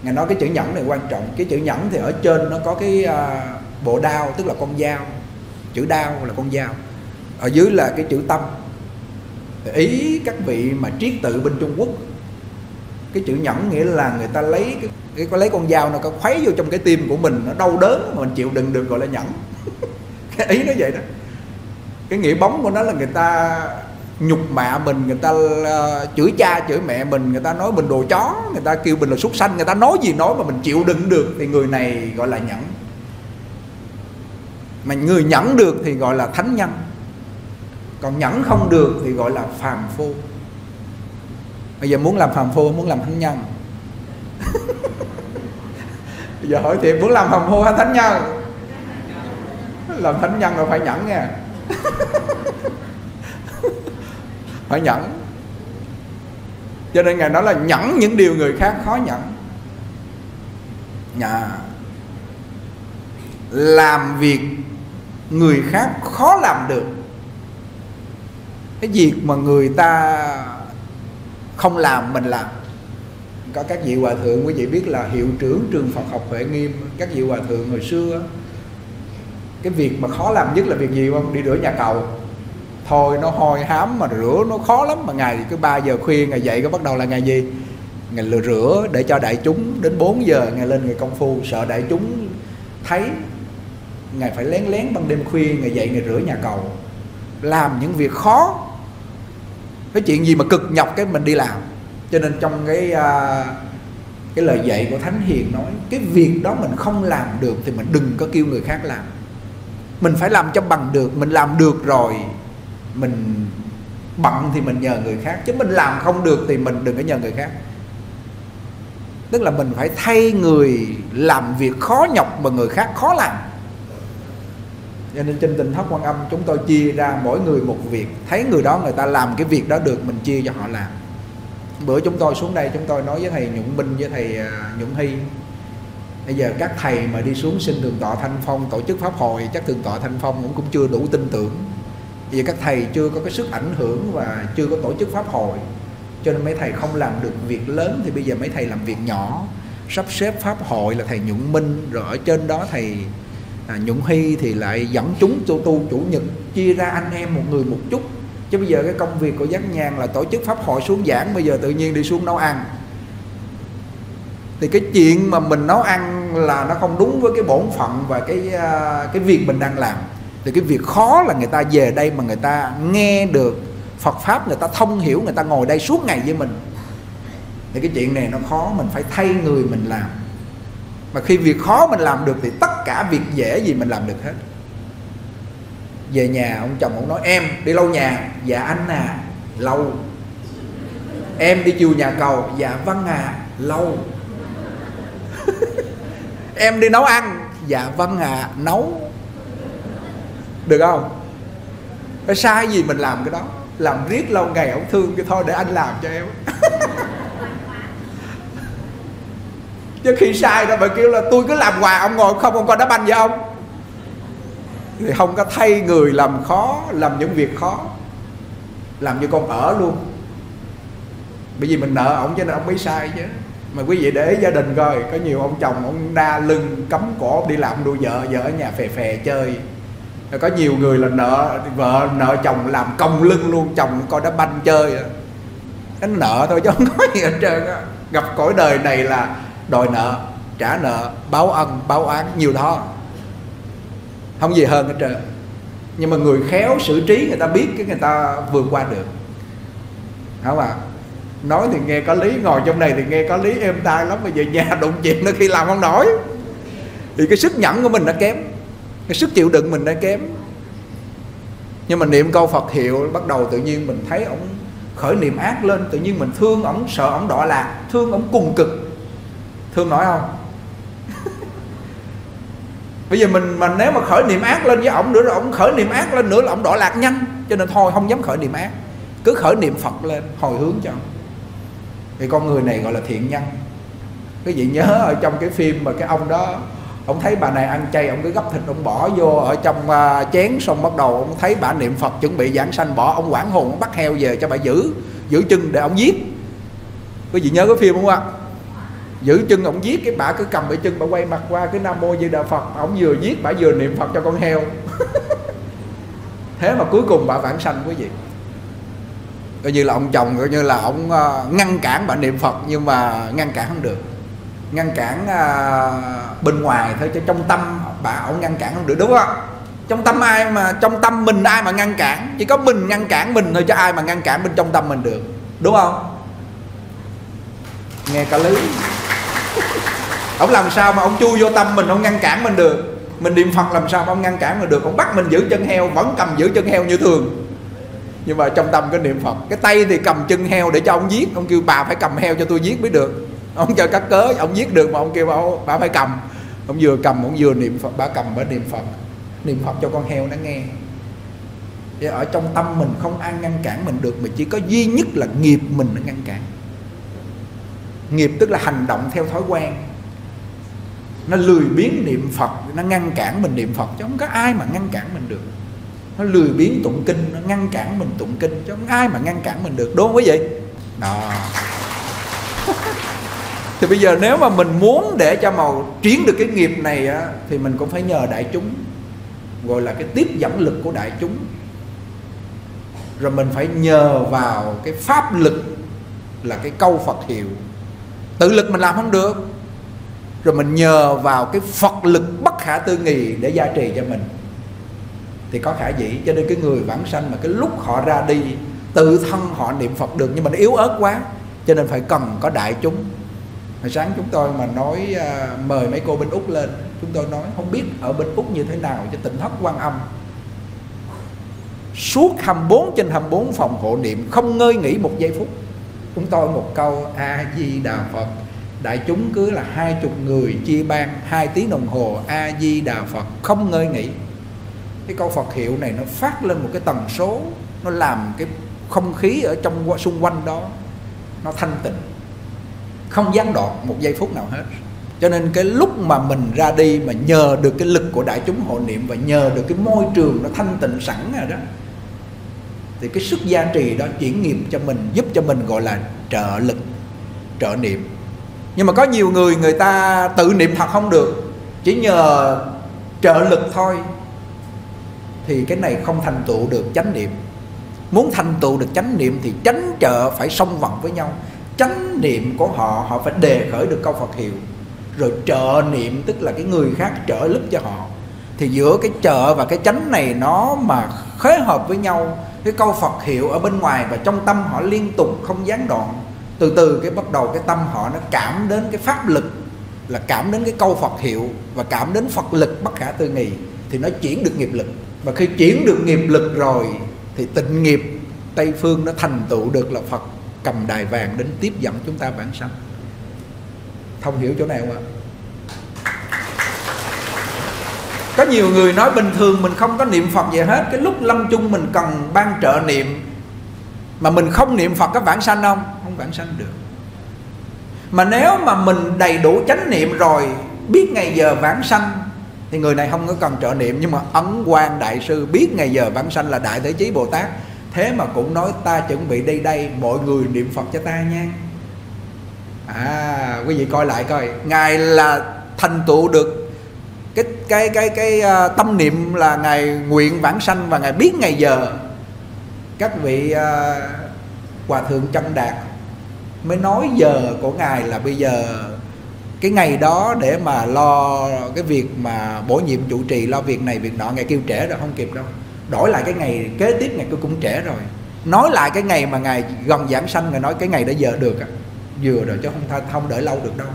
Ngài nói cái chữ nhẫn này quan trọng cái chữ nhẫn thì ở trên nó có cái uh, bộ đao tức là con dao chữ đao là con dao. Ở dưới là cái chữ tâm. Ý các vị mà triết tự bên Trung Quốc cái chữ nhẫn nghĩa là người ta lấy cái, cái có lấy con dao nó có khuấy vô trong cái tim của mình nó đau đớn mà mình chịu đựng được gọi là nhẫn. Cái ý nó vậy đó. Cái nghĩa bóng của nó là người ta nhục mạ mình người ta uh, chửi cha chửi mẹ mình người ta nói mình đồ chó người ta kêu mình là súc sanh người ta nói gì nói mà mình chịu đựng được thì người này gọi là nhẫn. Mà người nhẫn được thì gọi là thánh nhân. Còn nhẫn không được thì gọi là phàm phu bây giờ muốn làm phàm phu, muốn làm thánh nhân. Bây giờ hỏi thiệt, muốn làm phàm phu hay thánh nhân? Làm thánh nhân là phải nhẫn nha. Phải nhẫn. Cho nên ngài nói là nhẫn những điều người khác khó nhẫn. Nhà. Làm việc người khác khó làm được. Cái việc mà người ta không làm, mình làm. Có các vị hòa thượng quý vị biết là hiệu trưởng trường Phật học Huệ Nghiêm, các vị hòa thượng hồi xưa cái việc mà khó làm nhất là việc gì không? Đi rửa nhà cầu. Thôi nó hôi hám mà rửa nó khó lắm mà ngày cứ 3 giờ khuya ngày dậy có bắt đầu là ngày gì? Ngày lừa rửa để cho đại chúng đến 4 giờ ngày lên ngày công phu, sợ đại chúng thấy ngày phải lén lén ban đêm khuya ngày dậy ngày rửa nhà cầu. Làm những việc khó cái chuyện gì mà cực nhọc cái mình đi làm. Cho nên trong cái uh, cái lời dạy của thánh hiền nói cái việc đó mình không làm được thì mình đừng có kêu người khác làm. Mình phải làm cho bằng được mình làm được rồi mình bận thì mình nhờ người khác chứ mình làm không được thì mình đừng có nhờ người khác. Tức là mình phải thay người làm việc khó nhọc mà người khác khó làm cho nên trên tình thất quan âm chúng tôi chia ra mỗi người một việc. Thấy người đó người ta làm cái việc đó được, mình chia cho họ làm. Bữa chúng tôi xuống đây, chúng tôi nói với thầy nhuận minh với thầy à, nhuận hy, bây giờ các thầy mà đi xuống xin thượng tọa thanh phong, tổ chức pháp hội, chắc thượng tọa thanh phong cũng cũng chưa đủ tin tưởng. Vì các thầy chưa có cái sức ảnh hưởng và chưa có tổ chức pháp hội. Cho nên mấy thầy không làm được việc lớn, thì bây giờ mấy thầy làm việc nhỏ. Sắp xếp pháp hội là thầy nhuận minh, rồi ở trên đó thầy à, nhuận hy thì lại dẫn chúng tu tu chủ nhật chia ra anh em một người một chút. Chứ bây giờ cái công việc của giác nhàn là tổ chức pháp hội xuống giảng bây giờ tự nhiên đi xuống nấu ăn. Thì cái chuyện mà mình nấu ăn là nó không đúng với cái bổn phận và cái à, cái việc mình đang làm. Thì cái việc khó là người ta về đây mà người ta nghe được Phật pháp người ta thông hiểu người ta ngồi đây suốt ngày với mình. Thì cái chuyện này nó khó mình phải thay người mình làm mà khi việc khó mình làm được thì tất cả việc dễ gì mình làm được hết. Về nhà, ông chồng ông nói, em, đi lâu nhà. Dạ anh à. Lâu em đi chiều nhà cầu. Dạ vâng à. Lâu em đi nấu ăn. Dạ vâng à. Nấu. Được không? Cái sai gì mình làm cái đó. Làm riết lâu ngày ông thương cái thôi để anh làm cho em. chứ khi sai đó bà kêu là tôi cứ làm hoài, ông ngồi không, ông coi đá banh với ông. Thì không có thay người làm khó, làm những việc khó, làm như con ở luôn. Bởi vì mình nợ ổng cho nên ông mới sai chứ. Mà quý vị để ý gia đình coi, có nhiều ông chồng ông đa lưng cấm cổ, đi làm đuôi vợ vợ ở nhà phè phè chơi. Có nhiều người là nợ, vợ nợ chồng làm công lưng luôn, chồng coi đá banh chơi nó nợ thôi chứ không có gì hết trơn á. Gặp cõi đời này là đòi nợ, trả nợ, báo ân, báo oán, nhiều đó. Không gì hơn hết trơn. Nhưng mà người khéo xử trí, người ta biết cái người ta vượt qua được. Không ạ à? nói thì nghe có lý, ngồi trong này thì nghe có lý, êm tai lắm. Mà về nhà đụng chuyện nó khi làm không nổi. Thì cái sức nhẫn của mình nó kém. Cái sức chịu đựng mình nó kém. Nhưng mà niệm câu Phật hiệu, bắt đầu tự nhiên mình thấy ông khởi niệm ác lên. Tự nhiên mình thương ổng, sợ ổng đọa lạc. Thương ổng cùng cực thương nổi không? Bây giờ mình mà nếu mà khởi niệm ác lên với ổng nữa rồi ổng khởi niệm ác lên nữa là ổng đọa lạc nhanh. Cho nên thôi không dám khởi niệm ác. Cứ khởi niệm phật lên hồi hướng cho thì con người này gọi là thiện nhân. Quý vị nhớ ở trong cái phim mà cái ông đó ông thấy bà này ăn chay ông cứ gấp thịt ông bỏ vô ở trong uh, chén xong bắt đầu ông thấy bà niệm phật chuẩn bị giảng sanh bỏ ông quản hồn ông bắt heo về cho bà giữ giữ chân để ông giết. Quý vị nhớ cái phim không ạ? Giữ chân ông giết cái bà cứ cầm cái chân bà quay mặt qua, cái nam mô di đà phật. Ông vừa giết, bà vừa niệm phật cho con heo. Thế mà cuối cùng bà vãng sanh quý vị. Coi như là ông chồng, coi như là ông ờ, ngăn cản bà niệm phật, nhưng mà ngăn cản không được. Ngăn cản ờ, bên ngoài thôi, chứ trong tâm bà ông ngăn cản không được, đúng không? Trong tâm ai mà, trong tâm mình ai mà ngăn cản? Chỉ có mình ngăn cản mình thôi, chứ ai mà ngăn cản bên trong tâm mình được. Đúng không? Nghe cả lý ông làm sao mà ông chui vô tâm mình ông ngăn cản mình được? Mình niệm phật làm sao mà ông ngăn cản mình được? Ông bắt mình giữ chân heo vẫn cầm giữ chân heo như thường. Nhưng mà trong tâm cái niệm phật cái tay thì cầm chân heo để cho ông giết. Ông kêu bà phải cầm heo cho tôi giết mới được. Ông cho cắt cớ ông giết được mà ông kêu bà, bà phải cầm. Ông vừa cầm ông vừa niệm phật bà cầm bà niệm phật. Niệm phật cho con heo nó nghe. Vậy ở trong tâm mình không ai ngăn cản mình được mà chỉ có duy nhất là nghiệp mình nó ngăn cản. Nghiệp tức là hành động theo thói quen nó lười biếng niệm phật nó ngăn cản mình niệm phật chứ không có ai mà ngăn cản mình được. Nó lười biếng tụng kinh nó ngăn cản mình tụng kinh chứ không ai mà ngăn cản mình được. Đúng không quý vị đó. Thì bây giờ nếu mà mình muốn để cho màu chuyển được cái nghiệp này á, thì mình cũng phải nhờ đại chúng gọi là cái tiếp dẫn lực của đại chúng. Rồi mình phải nhờ vào cái pháp lực là cái câu Phật hiệu. Tự lực mình làm không được rồi mình nhờ vào cái Phật lực bất khả tư nghị để gia trì cho mình. Thì có khả dĩ, cho nên cái người vãng sanh mà cái lúc họ ra đi, tự thân họ niệm Phật được nhưng mà nó yếu ớt quá, cho nên phải cần có đại chúng. Hồi sáng chúng tôi mà nói à, mời mấy cô bên úc lên, chúng tôi nói không biết ở bên úc như thế nào cho tỉnh thất quan âm. Suốt 24 trên 24 phòng hộ niệm không ngơi nghỉ một giây phút. Chúng tôi một câu, a di đà phật đại chúng cứ là hai chục người chia ban, hai tiếng đồng hồ, a di đà phật không ngơi nghỉ. Cái câu phật hiệu này nó phát lên một cái tần số, nó làm cái không khí ở trong xung quanh đó nó thanh tịnh, không gián đoạn một giây phút nào hết. Cho nên cái lúc mà mình ra đi mà nhờ được cái lực của đại chúng hộ niệm và nhờ được cái môi trường nó thanh tịnh sẵn rồi đó, thì cái sức gia trì đó chuyển nghiệm cho mình, giúp cho mình gọi là trợ lực, trợ niệm nhưng mà có nhiều người người ta tự niệm thật không được, chỉ nhờ trợ lực thôi. Thì cái này không thành tựu được chánh niệm. Muốn thành tựu được chánh niệm thì chánh trợ phải song vận với nhau. Chánh niệm của họ họ phải đề khởi được câu Phật hiệu. Rồi trợ niệm, tức là cái người khác trợ lực cho họ. Thì giữa cái trợ và cái chánh này nó mà khế hợp với nhau, cái câu Phật hiệu ở bên ngoài và trong tâm họ liên tục không gián đoạn từ từ cái bắt đầu cái tâm họ nó cảm đến cái pháp lực, là cảm đến cái câu Phật hiệu và cảm đến Phật lực bất khả tư nghì thì nó chuyển được nghiệp lực. Và khi chuyển được nghiệp lực rồi thì tịnh nghiệp Tây phương nó thành tựu được là Phật cầm đài vàng đến tiếp dẫn chúng ta bản sanh. Thông hiểu chỗ này không ạ? Có nhiều người nói bình thường mình không có niệm phật gì hết, cái lúc lâm chung mình cần ban trợ niệm mà mình không niệm phật có bản sanh không? Không vãng sanh được. Mà nếu mà mình đầy đủ chánh niệm rồi biết ngày giờ vãng sanh thì người này không có cần trợ niệm nhưng mà ấn quan đại sư biết ngày giờ vãng sanh là đại thế chí bồ tát. Thế mà cũng nói ta chuẩn bị đây đây mọi người niệm phật cho ta nha. À quý vị coi lại coi ngài là thành tựu được cái cái cái cái uh, tâm niệm là ngài nguyện vãng sanh và ngài biết ngày giờ. Các vị uh, hòa thượng chân đạt mới nói giờ của ngài là bây giờ cái ngày đó để mà lo cái việc mà bổ nhiệm chủ trì, lo việc này, việc nọ. Ngài kêu trễ rồi, không kịp đâu. Đổi lại cái ngày kế tiếp, ngài cũng trễ rồi. Nói lại cái ngày mà ngài gần giảng sanh, ngài nói cái ngày đã giờ được à. Vừa rồi chứ không không đợi lâu được đâu.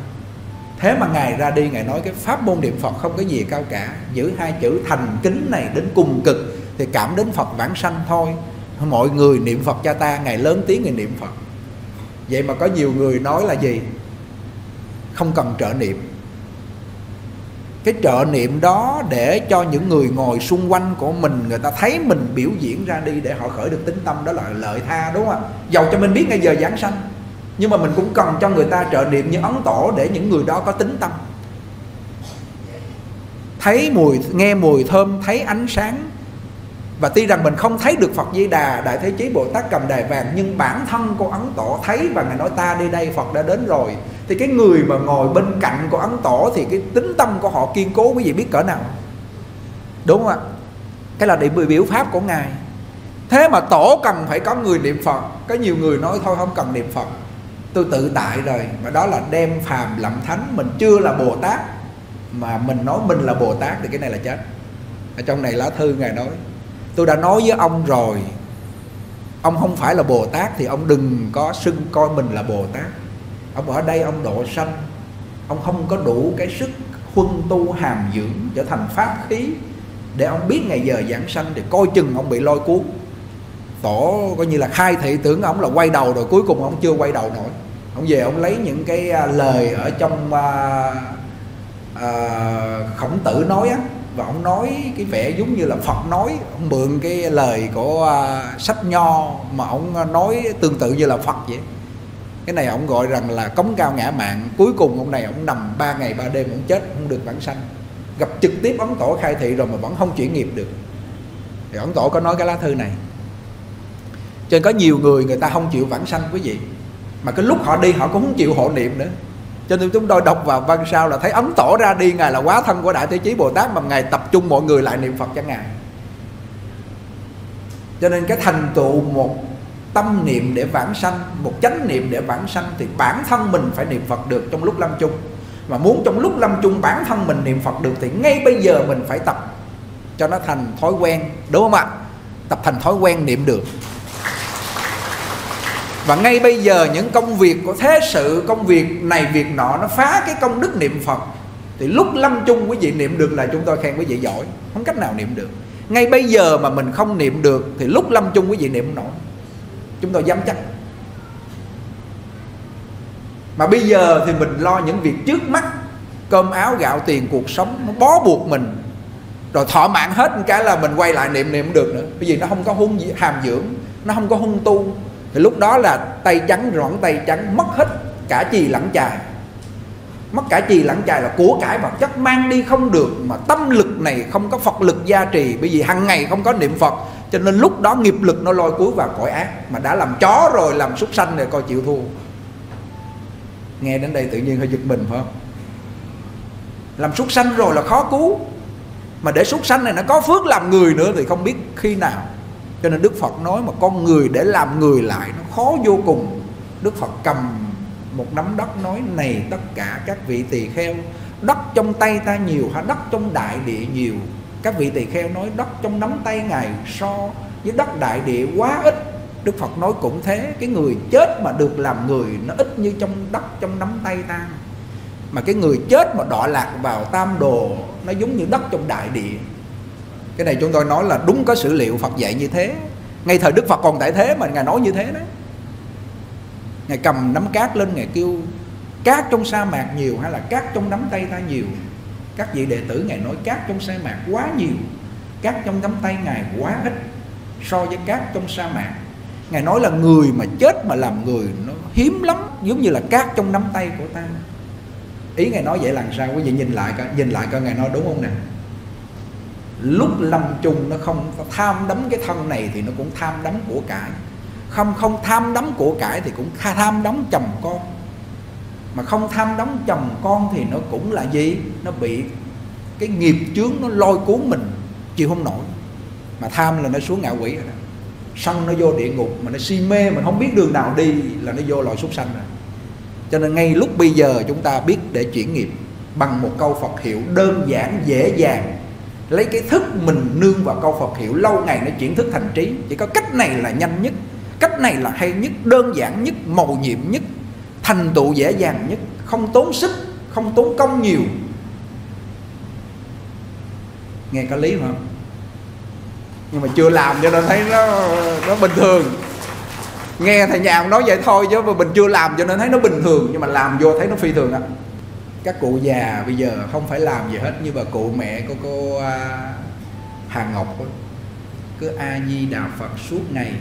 Thế mà ngài ra đi, ngài nói cái pháp môn niệm phật không có gì cao cả. Giữ hai chữ thành kính này đến cùng cực thì cảm đến phật vãng sanh thôi. Mọi người niệm phật cho ta, ngài lớn tiếng người niệm phật vậy mà có nhiều người nói là gì? Không cần trợ niệm. Cái trợ niệm đó để cho những người ngồi xung quanh của mình, người ta thấy mình biểu diễn ra đi để họ khởi được tính tâm, đó là lợi tha, đúng không ạ? Dầu cho mình biết ngay giờ giảng sanh. Nhưng mà mình cũng cần cho người ta trợ niệm như ấn tổ để những người đó có tính tâm. Thấy mùi, nghe mùi thơm, thấy ánh sáng và tuy rằng mình không thấy được Phật Di Đà, Đại Thế Chí Bồ Tát cầm đài vàng, Nhưng bản thân của Ấn Tổ thấy và Ngài nói, ta đi đây, Phật đã đến rồi. Thì cái người mà ngồi bên cạnh của Ấn Tổ Thì cái tính tâm của họ kiên cố, quý vị biết cỡ nào? Đúng không ạ? Cái là điểm biểu pháp của ngài. Thế mà tổ cần phải có người niệm phật. Có nhiều người nói, thôi, không cần niệm phật. Tôi tự tại rồi. Mà đó là đem phàm làm thánh. Mình chưa là bồ tát, mà mình nói mình là bồ tát thì cái này là chết. Ở trong này lá thư ngài nói tôi đã nói với ông rồi. Ông không phải là bồ tát thì ông đừng có xưng coi mình là bồ tát ông ở đây ông độ sanh. Ông không có đủ cái sức huân tu hàm dưỡng trở thành pháp khí để ông biết ngày giờ giảng sanh thì coi chừng ông bị lôi cuốn. Tổ coi như là khai thị tưởng ông là quay đầu rồi cuối cùng ông chưa quay đầu nổi. Ông về ông lấy những cái à, lời ở trong uh, uh, khổng tử nói á và ông nói cái vẻ giống như là Phật nói ông mượn cái lời của uh, sách nho mà ông à, nói tương tự như là Phật vậy. Cái này ông gọi rằng là cống cao ngã mạng. Cuối cùng ông này ông nằm ba ngày ba đêm ông chết không được vãng sanh. Gặp trực tiếp ấn tổ khai thị rồi mà vẫn không chuyển nghiệp được. Thì ấn tổ có nói cái lá thư này. Cho nên có nhiều người người ta không chịu vãng sanh quý vị. Mà cái lúc họ đi họ cũng không chịu hộ niệm nữa cho nên chúng tôi đọc vào văn sau là thấy ấn tổ ra đi, ngài là quá thân của đại thế chí bồ tát, mà ngài tập trung mọi người lại niệm phật cho ngài. Cho nên cái thành tựu một tâm niệm để vãng sanh, một chánh niệm để vãng sanh thì bản thân mình phải niệm phật được trong lúc lâm chung. Mà muốn trong lúc lâm chung bản thân mình niệm phật được thì ngay bây giờ mình phải tập cho nó thành thói quen, đúng không ạ? Tập thành thói quen niệm được và ngay bây giờ những công việc của thế sự, công việc này, việc nọ, nó phá cái công đức niệm phật. Thì lúc lâm chung quý vị niệm được là chúng tôi khen quý vị giỏi. Không cách nào niệm được. Ngay bây giờ mà mình không niệm được, thì lúc lâm chung quý vị niệm nổi. Chúng tôi dám chắc. Mà bây giờ thì mình lo những việc trước mắt. Cơm áo, gạo, tiền, cuộc sống, nó bó buộc mình. Rồi thọ mạng hết cái là mình quay lại niệm niệm được nữa. Bởi vì nó không có hung hàm dưỡng, nó không có hung tu thì lúc đó là tay trắng rõn tay trắng, mất hết cả chì lẫn chài. Mất cả chì lẫn chài là của cải vật chất mang đi không được mà tâm lực này không có phật lực gia trì, bởi vì hàng ngày không có niệm phật. Cho nên lúc đó nghiệp lực nó lôi cuốn vào cõi ác mà đã làm chó rồi, làm súc sanh rồi, coi chịu thua. Nghe đến đây tự nhiên hơi giật mình phải không? Làm súc sanh rồi là khó cứu. Mà để súc sanh này nó có phước làm người nữa thì không biết khi nào cho nên đức phật nói mà con người để làm người lại nó khó vô cùng. Đức phật cầm một nắm đất nói, này tất cả các vị tỳ kheo, đất trong tay ta nhiều hay đất trong đại địa nhiều. Các vị tỳ kheo nói, đất trong nắm tay ngài so với đất đại địa quá ít. Đức phật nói cũng thế, cái người chết mà được làm người nó ít như trong đất trong nắm tay ta. Mà cái người chết mà đọa lạc vào tam đồ, nó giống như đất trong đại địa cái này chúng tôi nói là đúng có sử liệu Phật dạy như thế. Ngay thời Đức Phật còn tại thế mà ngài nói như thế đấy. Ngài cầm nắm cát lên, ngài kêu, cát trong sa mạc nhiều hay là cát trong nắm tay ta nhiều? Các vị đệ tử ngài nói, cát trong sa mạc quá nhiều, cát trong nắm tay ngài quá ít so với cát trong sa mạc. Ngài nói là người mà chết mà làm người nó hiếm lắm, giống như là cát trong nắm tay của ta. Ý ngài nói vậy là sao? Quý vị nhìn lại coi, nhìn lại coi ngài nói đúng không nè? Lúc lâm chung nó không tham đắm cái thân này thì nó cũng tham đắm của cải. Không không tham đắm của cải thì cũng tham đắm chồng con. Mà không tham đắm chồng con thì nó cũng là gì? Nó bị cái nghiệp chướng nó lôi cuốn mình, chịu không nổi. Mà tham là nó xuống ngạ quỷ rồi đó. Sân nó vô địa ngục mà nó si mê mà không biết đường nào đi là nó vô loài súc sanh rồi. Cho nên ngay lúc bây giờ chúng ta biết để chuyển nghiệp bằng một câu Phật hiệu đơn giản, dễ dàng lấy cái thức mình nương vào câu Phật hiệu, lâu ngày nó chuyển thức thành trí. Chỉ có cách này là nhanh nhất, cách này là hay nhất, đơn giản nhất, màu nhiệm nhất, thành tựu dễ dàng nhất, không tốn sức, không tốn công nhiều. Nghe có lý không? Nhưng mà chưa làm cho nên thấy nó nó bình thường. Nghe thầy nhà nói vậy thôi chứ mà mình chưa làm cho nên thấy nó bình thường, nhưng mà làm vô thấy nó phi thường á các cụ già bây giờ không phải làm gì hết như bà cụ mẹ của cô à, Hà Ngọc cứ a di đà Phật suốt ngày.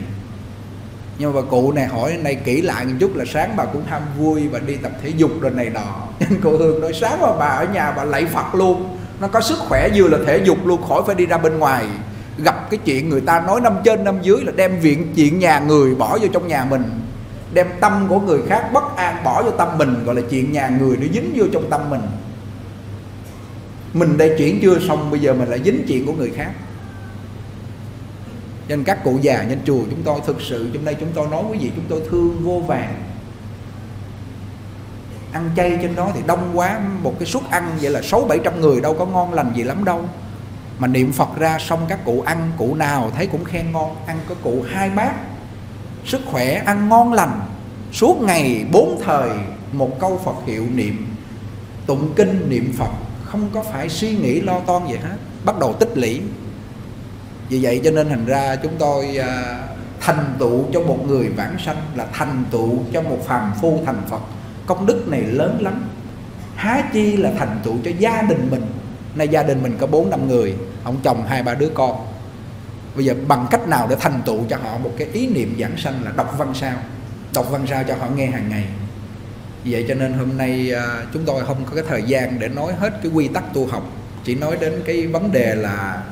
Nhưng mà bà cụ này hỏi này kỹ lại một chút là sáng bà cũng ham vui và đi tập thể dục rồi này nọ. Nhưng cô Hương nói sáng mà bà ở nhà bà lạy Phật luôn. Nó có sức khỏe vừa là thể dục luôn khỏi phải đi ra bên ngoài. Gặp cái chuyện người ta nói năm trên năm dưới là đem viện chuyện nhà người bỏ vô trong nhà mình đem tâm của người khác bất an bỏ vô tâm mình, gọi là chuyện nhà người nó dính vô trong tâm mình. Mình đây chuyển chưa xong, bây giờ mình lại dính chuyện của người khác. Nên các cụ già nhân chùa chúng tôi thực sự trong đây chúng tôi nói quý vị, chúng tôi thương vô vàng. Ăn chay trên đó thì đông quá, một cái suất ăn vậy là sáu bảy trăm người, đâu có ngon lành gì lắm đâu. Mà niệm phật ra xong, các cụ ăn, cụ nào thấy cũng khen ngon, ăn có cụ hai bát sức khỏe ăn ngon lành. Suốt ngày bốn thời một câu phật hiệu niệm. Tụng kinh niệm phật không có phải suy nghĩ lo toan gì hết. Bắt đầu tích lũy. Vì vậy cho nên thành ra chúng tôi à, thành tựu cho một người vãng sanh là thành tựu cho một phàm phu thành phật. Công đức này lớn lắm. Há chi là thành tựu cho gia đình mình? Nay gia đình mình có bốn năm người ông chồng hai ba đứa con bây giờ bằng cách nào để thành tựu cho họ một cái ý niệm giảng sanh là đọc văn sao? Đọc văn sao cho họ nghe hàng ngày. Vậy cho nên hôm nay à, chúng tôi không có cái thời gian để nói hết cái quy tắc tu học. Chỉ nói đến cái vấn đề là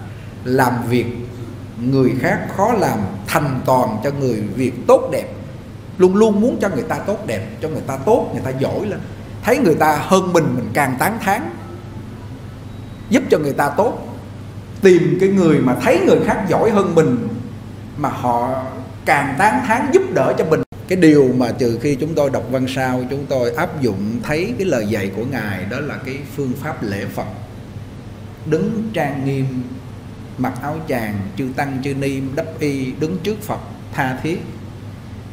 làm việc người khác khó làm thành toàn cho người việc tốt đẹp. Luôn luôn muốn cho người ta tốt đẹp, cho người ta tốt, người ta giỏi lên. Thấy người ta hơn mình mình càng tán thán. Giúp cho người ta tốt tìm cái người mà thấy người khác giỏi hơn mình, mà họ càng tán thán giúp đỡ cho mình. Cái điều mà trừ khi chúng tôi đọc văn sao, chúng tôi áp dụng thấy cái lời dạy của ngài, đó là cái phương pháp lễ phật. Đứng trang nghiêm, mặc áo chàng, chư tăng, chư ni, đắp y, đứng trước phật, tha thiết.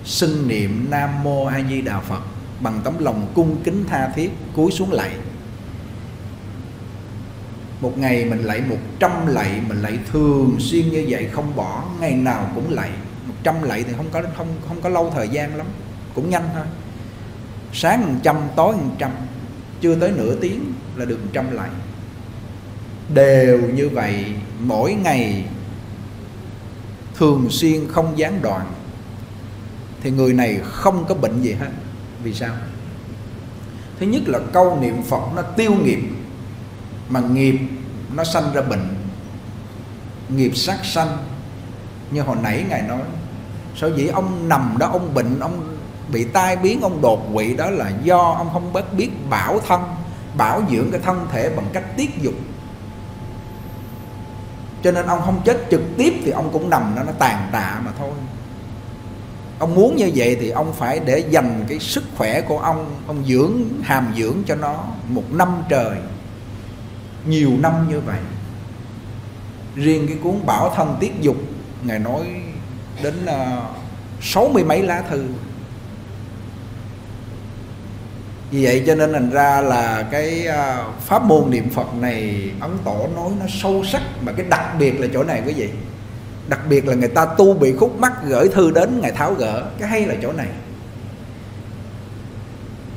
Xưng niệm nam mô a di đà phật, bằng tấm lòng cung kính tha thiết, cúi xuống lạy một ngày mình lạy một trăm lạy, mình lạy thường xuyên như vậy, không bỏ. Ngày nào cũng lạy một trăm lạy thì không có, không không có lâu thời gian lắm. Cũng nhanh thôi. Sáng một trăm, tối một trăm. Chưa tới nửa tiếng là được một trăm lạy. Đều như vậy, mỗi ngày thường xuyên không gián đoạn, thì người này không có bệnh gì hết. Vì sao? Thứ nhất là câu niệm phật nó tiêu nghiệp mà nghiệp nó sanh ra bệnh, nghiệp sát sanh. Như hồi nãy ngài nói, sở dĩ ông nằm đó, ông bệnh, ông bị tai biến, ông đột quỵ đó là do ông không biết biết bảo thân, bảo dưỡng cái thân thể bằng cách tiết dục. Cho nên ông không chết trực tiếp thì ông cũng nằm đó, nó tàn tạ mà thôi. Ông muốn như vậy thì ông phải để dành cái sức khỏe của ông ông dưỡng, hàm dưỡng cho nó một năm trời nhiều năm như vậy. Riêng cái cuốn bảo thân tiết dục ngài nói đến sáu sáu mươi mấy lá thư. Vì vậy cho nên thành ra là cái uh, pháp môn niệm phật này ấn tổ nói nó sâu sắc mà cái đặc biệt là chỗ này quý vị. Đặc biệt là người ta tu bị khúc mắc gửi thư đến ngày tháo gỡ cái hay là chỗ này.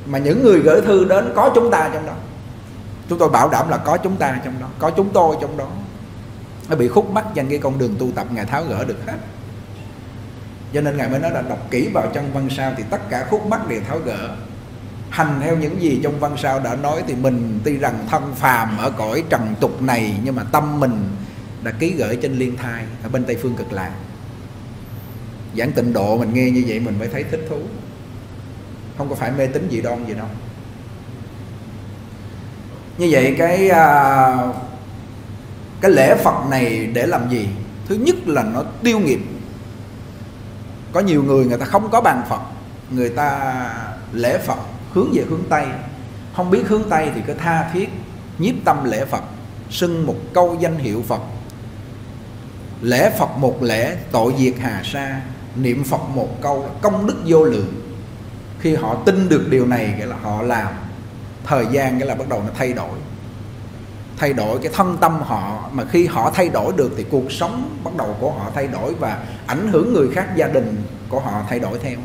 Mà những người gửi thư đến có chúng ta trong đó chúng tôi bảo đảm là có chúng ta trong đó, có chúng tôi trong đó. Nó bị khúc mắc trên cái con đường tu tập ngài tháo gỡ được hết. Cho nên ngài mới nói là đọc kỹ vào trong văn sao thì tất cả khúc mắc đều tháo gỡ. Hành theo những gì trong văn sao đã nói thì mình tuy rằng thân phàm ở cõi trần tục này, nhưng mà tâm mình đã ký gửi trên liên thai ở bên tây phương cực lạc. Giảng tịnh độ mình nghe như vậy mình mới thấy thích thú. Không có phải mê tín dị đoan gì đâu như vậy cái à, cái lễ phật này để làm gì? Thứ nhất là nó tiêu nghiệp. Có nhiều người người ta không có bàn phật người ta lễ phật hướng về hướng tây. Không biết hướng tây thì cứ tha thiết nhiếp tâm lễ phật xưng một câu danh hiệu phật. Lễ phật một lễ tội diệt hà sa niệm phật một câu công đức vô lượng. Khi họ tin được điều này nghĩa là họ làm thời gian cái là bắt đầu nó thay đổi. Thay đổi cái thân tâm họ, mà khi họ thay đổi được thì cuộc sống bắt đầu của họ thay đổi và ảnh hưởng người khác, gia đình của họ thay đổi theo.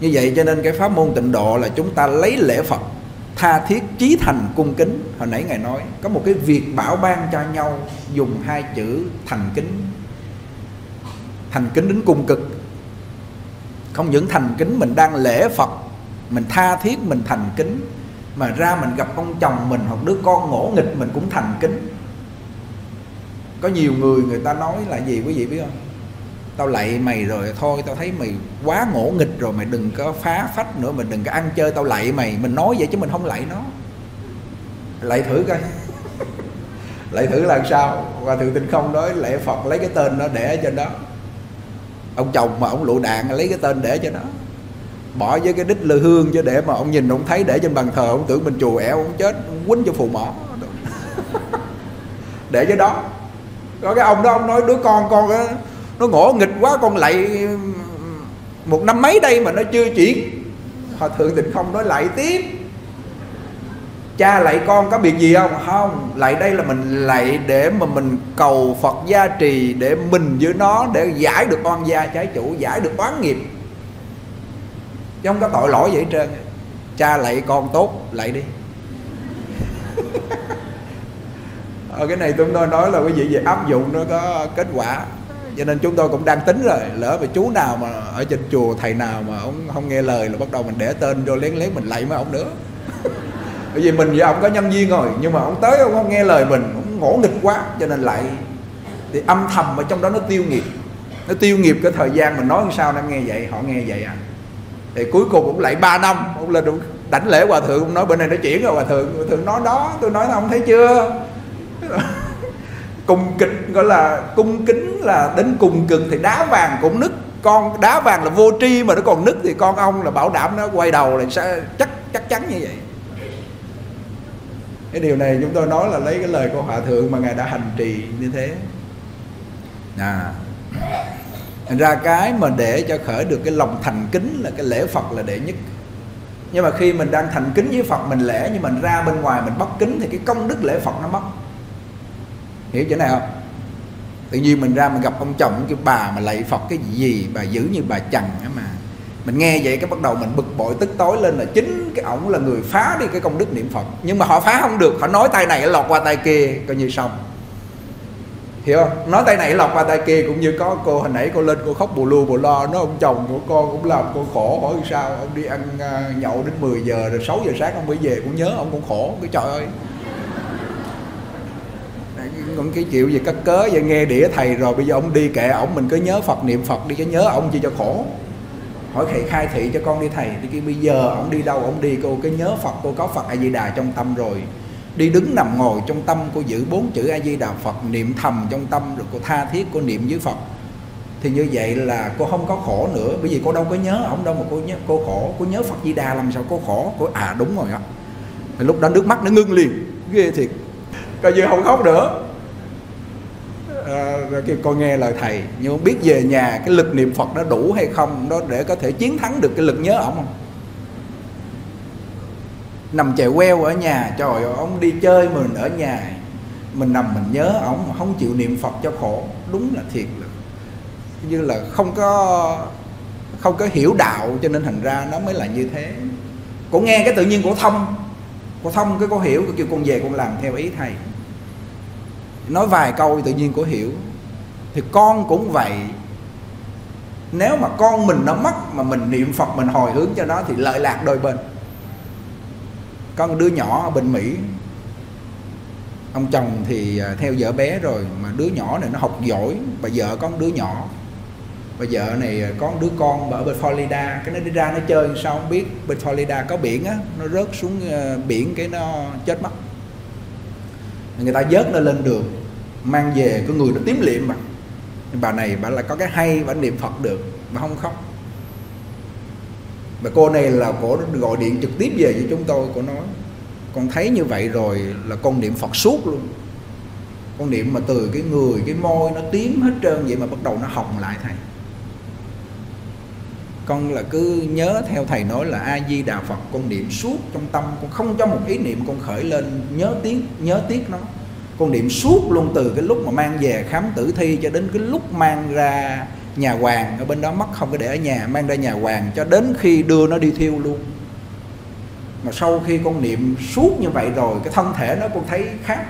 Như vậy cho nên cái pháp môn tịnh độ là chúng ta lấy lễ phật, tha thiết chí thành cung kính. Hồi nãy ngài nói, có một cái việc bảo ban cho nhau dùng hai chữ thành kính. Thành kính đến cung cực. Không những thành kính mình đang lễ phật mình tha thiết, mình thành kính. Mà ra mình gặp ông chồng mình hoặc đứa con ngỗ nghịch, mình cũng thành kính. Có nhiều người người ta nói là gì quý vị biết không? Tao lạy mày rồi, thôi tao thấy mày quá ngỗ nghịch rồi, mày đừng có phá phách nữa mình đừng có ăn chơi tao lạy mày. Mình nói vậy chứ mình không lạy nó. Lạy thử coi. Lại thử làm sao? Và thượng tinh không nói, lạy phật lấy cái tên nó để trên đó. Ông chồng mà ông lụ đạn, lấy cái tên để cho nó bỏ với cái đích lư hương chứ để mà ông nhìn ông thấy để trên bàn thờ ông tưởng mình chùa ẻo ông chết ông quýnh cho phù mỏ. Để cho đó. Có cái ông đó ông nói đứa con con đó, nó ngỗ nghịch quá con lại một năm mấy đây mà nó chưa chuyển. Hòa thượng tịnh không nói lại tiếp. Cha lạy con có việc gì không? Không lại đây là mình lạy để mà mình cầu phật gia trì để mình với nó để giải được oan gia trái chủ giải được oán nghiệp chứ không có tội lỗi vậy hết trơn. Cha lạy con tốt lạy đi. Ở ờ, cái này chúng tôi nói là quý vị về áp dụng nó có kết quả. Cho nên chúng tôi cũng đang tính rồi lỡ mà chú nào mà ở trên chùa thầy nào mà ông không nghe lời là bắt đầu mình để tên vô lén lén mình lạy mấy ông nữa. Bởi vì mình với ông có nhân viên rồi nhưng mà ông tới ông không nghe lời mình ông ngỗ nghịch quá cho nên lại thì âm thầm ở trong đó nó tiêu nghiệp. Nó tiêu nghiệp cái thời gian mình nói sao nó nghe vậy họ nghe vậy à thì cuối cùng cũng lại 3 năm. Ông lên ông đảnh lễ hòa thượng. Ông nói bên này nó chuyển rồi, hòa thượng. Hòa thượng nói đó, tôi nói ông thấy chưa? Cùng kịch gọi là cung kính là đến cùng cực thì đá vàng cũng nứt. Con đá vàng là vô tri mà nó còn nứt thì con ông là bảo đảm nó quay đầu là sẽ chắc chắc chắn như vậy. Cái điều này chúng tôi nói là lấy cái lời của hòa thượng mà ngài đã hành trì như thế. À thành ra cái mà để cho khởi được cái lòng thành kính là cái lễ phật là đệ nhất. Nhưng mà khi mình đang thành kính với phật, mình lễ nhưng mình ra bên ngoài mình bất kính thì cái công đức lễ phật nó mất. Hiểu chỗ này không? Tự nhiên mình ra mình gặp ông chồng cái bà mà lạy phật cái gì? Bà giữ như bà chằn á mà? Mình nghe vậy cái bắt đầu mình bực bội tức tối lên là chính cái ổng là người phá đi cái công đức niệm phật. Nhưng mà họ phá không được, họ nói tay này lọt qua tay kia, coi như xong hiểu không? Nói tay này lọc qua tay kia cũng như có cô hồi nãy cô lên cô khóc bù lu bù lo nó ông chồng của con cũng làm cô khổ, hỏi sao, ông đi ăn à, nhậu đến 10 giờ rồi 6 giờ sáng ông mới về cũng nhớ ông cũng khổ, cái trời ơi. Còn cái chịu gì cắt cớ vậy, nghe đĩa thầy rồi bây giờ ông đi kệ ổng, mình cứ nhớ phật niệm phật đi chứ nhớ ông chi cho khổ. Hỏi thầy khai thị cho con đi thầy, thì kia bây giờ ổng đi đâu ổng đi, cô cái nhớ phật, cô có phật a di đà trong tâm rồi đi đứng nằm ngồi trong tâm cô giữ bốn chữ a di đà phật niệm thầm trong tâm rồi cô tha thiết cô niệm với phật. Thì như vậy là cô không có khổ nữa bởi vì cô đâu có nhớ ông đâu mà cô nhớ cô khổ. Cô nhớ phật di đà làm sao cô khổ cô à đúng rồi á. Thì lúc đó nước mắt nó ngưng liền ghê thiệt. Coi như không khóc nữa. À, kêu con nghe lời thầy nhưng không biết về nhà cái lực niệm phật nó đủ hay không đó để có thể chiến thắng được cái lực nhớ ổng không? Nằm chèo queo ở nhà, trời ơi, ông đi chơi mình ở nhà. Mình nằm mình nhớ ông mà không chịu niệm phật cho khổ. Đúng là thiệt là như là không có không có hiểu đạo cho nên thành ra nó mới là như thế. Cô nghe cái tự nhiên của thông. Của thông cái cô hiểu, cái kêu con về con làm theo ý thầy. Nói vài câu tự nhiên cô hiểu. Thì con cũng vậy. Nếu mà con mình nó mất mà mình niệm phật, mình hồi hướng cho nó thì lợi lạc đôi bên có một đứa nhỏ ở bên mỹ. Ông chồng thì à, theo vợ bé rồi, mà đứa nhỏ này nó học giỏi. Bà vợ có một đứa nhỏ. Bà vợ này à, có một đứa con ở bên Florida. Cái nó đi ra nó chơi sao không biết. Bên Florida có biển á, nó rớt xuống à, biển cái nó chết mất. Người ta vớt nó lên đường, mang về cái người nó tím liệm mà. Bà này bà là có cái hay, bà niệm phật được mà không khóc và cô này là cô gọi điện trực tiếp về với chúng tôi cô nói, con thấy như vậy rồi là con niệm phật suốt luôn. Con niệm mà từ cái người, cái môi nó tím hết trơn vậy mà bắt đầu nó hồng lại thầy. Con là cứ nhớ theo thầy nói là a di đà phật, con niệm suốt trong tâm, con không cho một ý niệm con khởi lên, nhớ tiếng, nhớ tiếc nó. Con niệm suốt luôn từ cái lúc mà mang về khám tử thi cho đến cái lúc mang ra nhà hoàng ở bên đó mất không có để ở nhà, mang ra nhà hoàng cho đến khi đưa nó đi thiêu luôn. Mà sau khi con niệm suốt như vậy rồi, cái thân thể nó con thấy khác.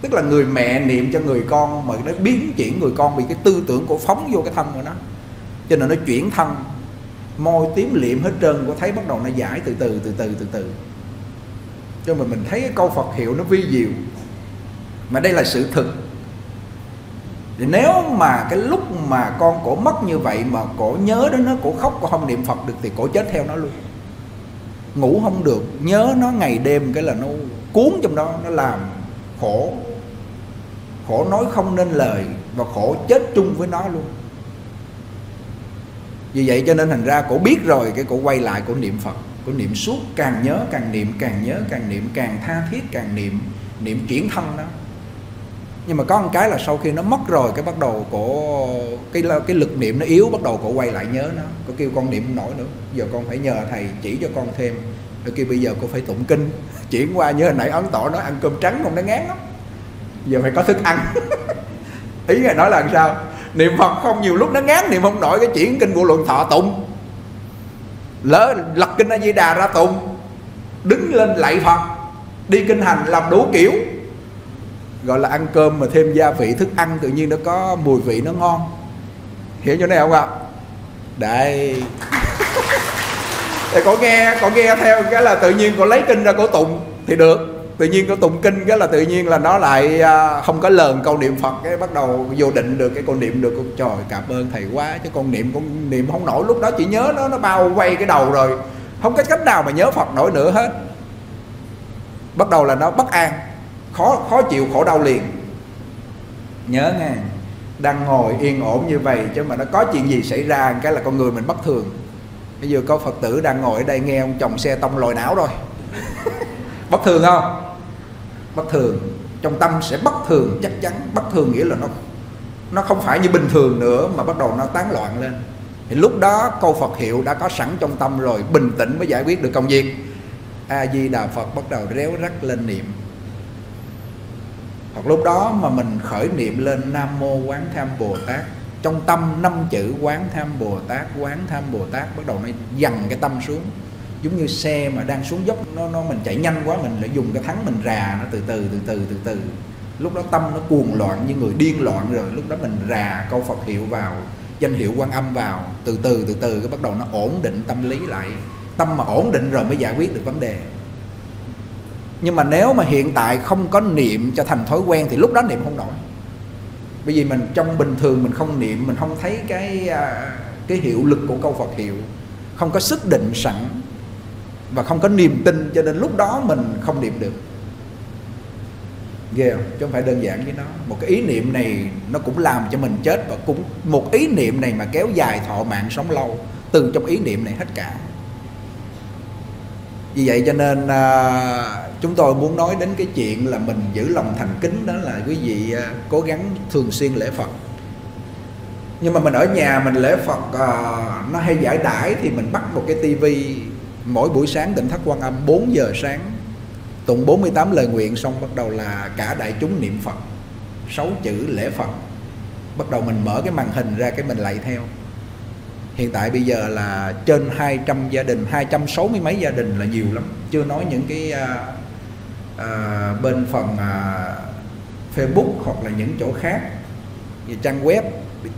Tức là người mẹ niệm cho người con mà nó biến chuyển người con bị cái tư tưởng của phóng vô cái thân của nó. Cho nên nó chuyển thân, môi tím liệm hết trơn, có thấy bắt đầu nó giải từ từ từ từ từ từ. Cho mà mình thấy cái câu Phật hiệu nó vi diệu. Mà đây là sự thực thì nếu mà cái lúc mà con cổ mất như vậy mà cổ nhớ đến nó, cổ khóc, cổ không niệm phật được thì cổ chết theo nó luôn. Ngủ không được, nhớ nó ngày đêm cái là nó cuốn trong đó, nó làm khổ. Khổ nói không nên lời và khổ chết chung với nó luôn. Vì vậy cho nên thành ra cổ biết rồi, cái cổ quay lại cổ niệm phật. Cổ niệm suốt, càng nhớ càng niệm, càng nhớ càng niệm, càng tha thiết, càng niệm niệm chuyển thân đó nhưng mà có một cái là sau khi nó mất rồi, cái bắt đầu cổ, cái cái lực niệm nó yếu, bắt đầu cổ quay lại nhớ nó. Cổ kêu con niệm không nổi nữa. Giờ con phải nhờ thầy chỉ cho con thêm. Rồi kêu bây giờ cô phải tụng kinh. Chuyển qua như hồi nãy ấn tỏ nó ăn cơm trắng không, nó ngán lắm. Giờ phải có thức ăn. Ý ngài nói là làm sao? Niệm phật không nhiều lúc nó ngán, niệm không nổi, cái chuyển kinh của luận thọ tụng. Lỡ lật kinh a di đà ra tụng. Đứng lên lạy phật. Đi kinh hành làm đủ kiểu gọi là ăn cơm mà thêm gia vị thức ăn tự nhiên nó có mùi vị nó ngon. Hiểu chỗ này không ạ? Đây. Thì có nghe có nghe theo cái là tự nhiên có lấy kinh ra cổ tụng thì được. Tự nhiên có tụng kinh cái là tự nhiên là nó lại à, không có lờn câu niệm phật cái bắt đầu vô định được cái con niệm được. Con trời cảm ơn thầy quá chứ con niệm con niệm không nổi. Lúc đó chỉ nhớ nó nó bao quay cái đầu rồi. Không có cách nào mà nhớ phật nổi nữa hết. Bắt đầu là nó bất an khó khó chịu, khổ đau liền. Nhớ nghe, đang ngồi yên ổn như vậy chứ mà nó có chuyện gì xảy ra cái là con người mình bất thường. Bây giờ có phật tử đang ngồi ở đây nghe ông chồng xe tông lồi não rồi bất thường không? Bất thường. Trong tâm sẽ bất thường chắc chắn. Bất thường nghĩa là nó nó không phải như bình thường nữa mà bắt đầu nó tán loạn lên. Thì lúc đó câu Phật hiệu đã có sẵn trong tâm rồi, bình tĩnh mới giải quyết được công việc. A di đà phật bắt đầu réo rắt lên niệm hoặc lúc đó mà mình khởi niệm lên nam mô quán tham bồ tát, trong tâm năm chữ quán tham bồ tát, quán tham bồ tát bắt đầu nó dằn cái tâm xuống. Giống như xe mà đang xuống dốc, nó nó mình chạy nhanh quá, mình lại dùng cái thắng mình rà nó từ từ từ từ từ từ. Lúc đó tâm nó cuồng loạn như người điên loạn rồi, lúc đó mình rà câu phật hiệu vào, danh hiệu quan âm vào, từ từ từ từ, cái bắt đầu nó ổn định tâm lý lại. Tâm mà ổn định rồi mới giải quyết được vấn đề nhưng mà nếu mà hiện tại không có niệm cho thành thói quen thì lúc đó niệm không nổi. Bởi vì mình trong bình thường mình không niệm, mình không thấy cái à, cái hiệu lực của câu Phật hiệu. Không có sức định sẵn và không có niềm tin cho nên lúc đó mình không niệm được. Ghê không? chứ không phải đơn giản với nó một cái ý niệm này nó cũng làm cho mình chết và cũng, một ý niệm này mà kéo dài thọ mạng sống lâu, từ trong ý niệm này hết cả vì vậy cho nên à, chúng tôi muốn nói đến cái chuyện là mình giữ lòng thành kính đó là quý vị à, cố gắng thường xuyên lễ Phật. Nhưng mà mình ở nhà mình lễ Phật à, nó hay giải đãi thì mình bắt một cái tivi mỗi buổi sáng tỉnh thất quan âm 4 giờ sáng tụng 48 lời nguyện xong bắt đầu là cả đại chúng niệm Phật. Sáu chữ lễ Phật. Bắt đầu mình mở cái màn hình ra cái mình lạy theo hiện tại bây giờ là trên 200 gia đình 260 mấy gia đình là nhiều lắm. Chưa nói những cái à, à, bên phần à, Facebook hoặc là những chỗ khác. Như trang web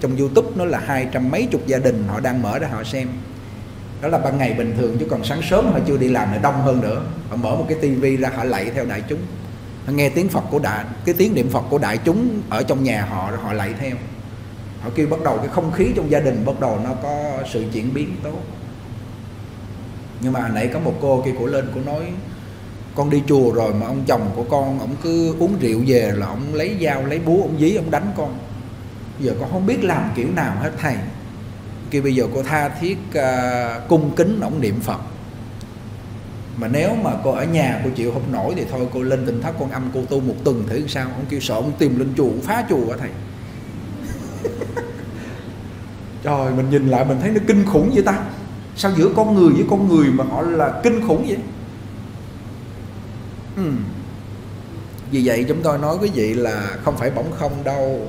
trong YouTube nó là hai trăm mấy chục gia đình họ đang mở ra họ xem. Đó là ban ngày bình thường chứ còn sáng sớm họ chưa đi làm nữa đông hơn nữa. Họ mở một cái tivi ra họ lạy theo đại chúng. Họ nghe tiếng Phật của đại cái tiếng niệm Phật của đại chúng ở trong nhà họ họ lạy theo nó kêu bắt đầu cái không khí trong gia đình bắt đầu nó có sự chuyển biến tốt. Nhưng mà nãy có một cô kia cổ lên cổ nói con đi chùa rồi mà ông chồng của con ông cứ uống rượu về là ông lấy dao lấy búa ông dí ông đánh con. Giờ con không biết làm kiểu nào hết thầy. Kia bây giờ cô tha thiết uh, cung kính ông niệm phật. Mà nếu mà cô ở nhà cô chịu không nổi thì thôi cô lên tỉnh thất con âm cô tu một tuần thử sao? Ông kêu sợ ông tìm lên chùa phá chùa hả thầy? trời, mình nhìn lại mình thấy nó kinh khủng vậy ta. Sao giữa con người với con người mà họ là kinh khủng vậy? Ừ. vì vậy chúng tôi nói quý vị là không phải bỗng không đâu.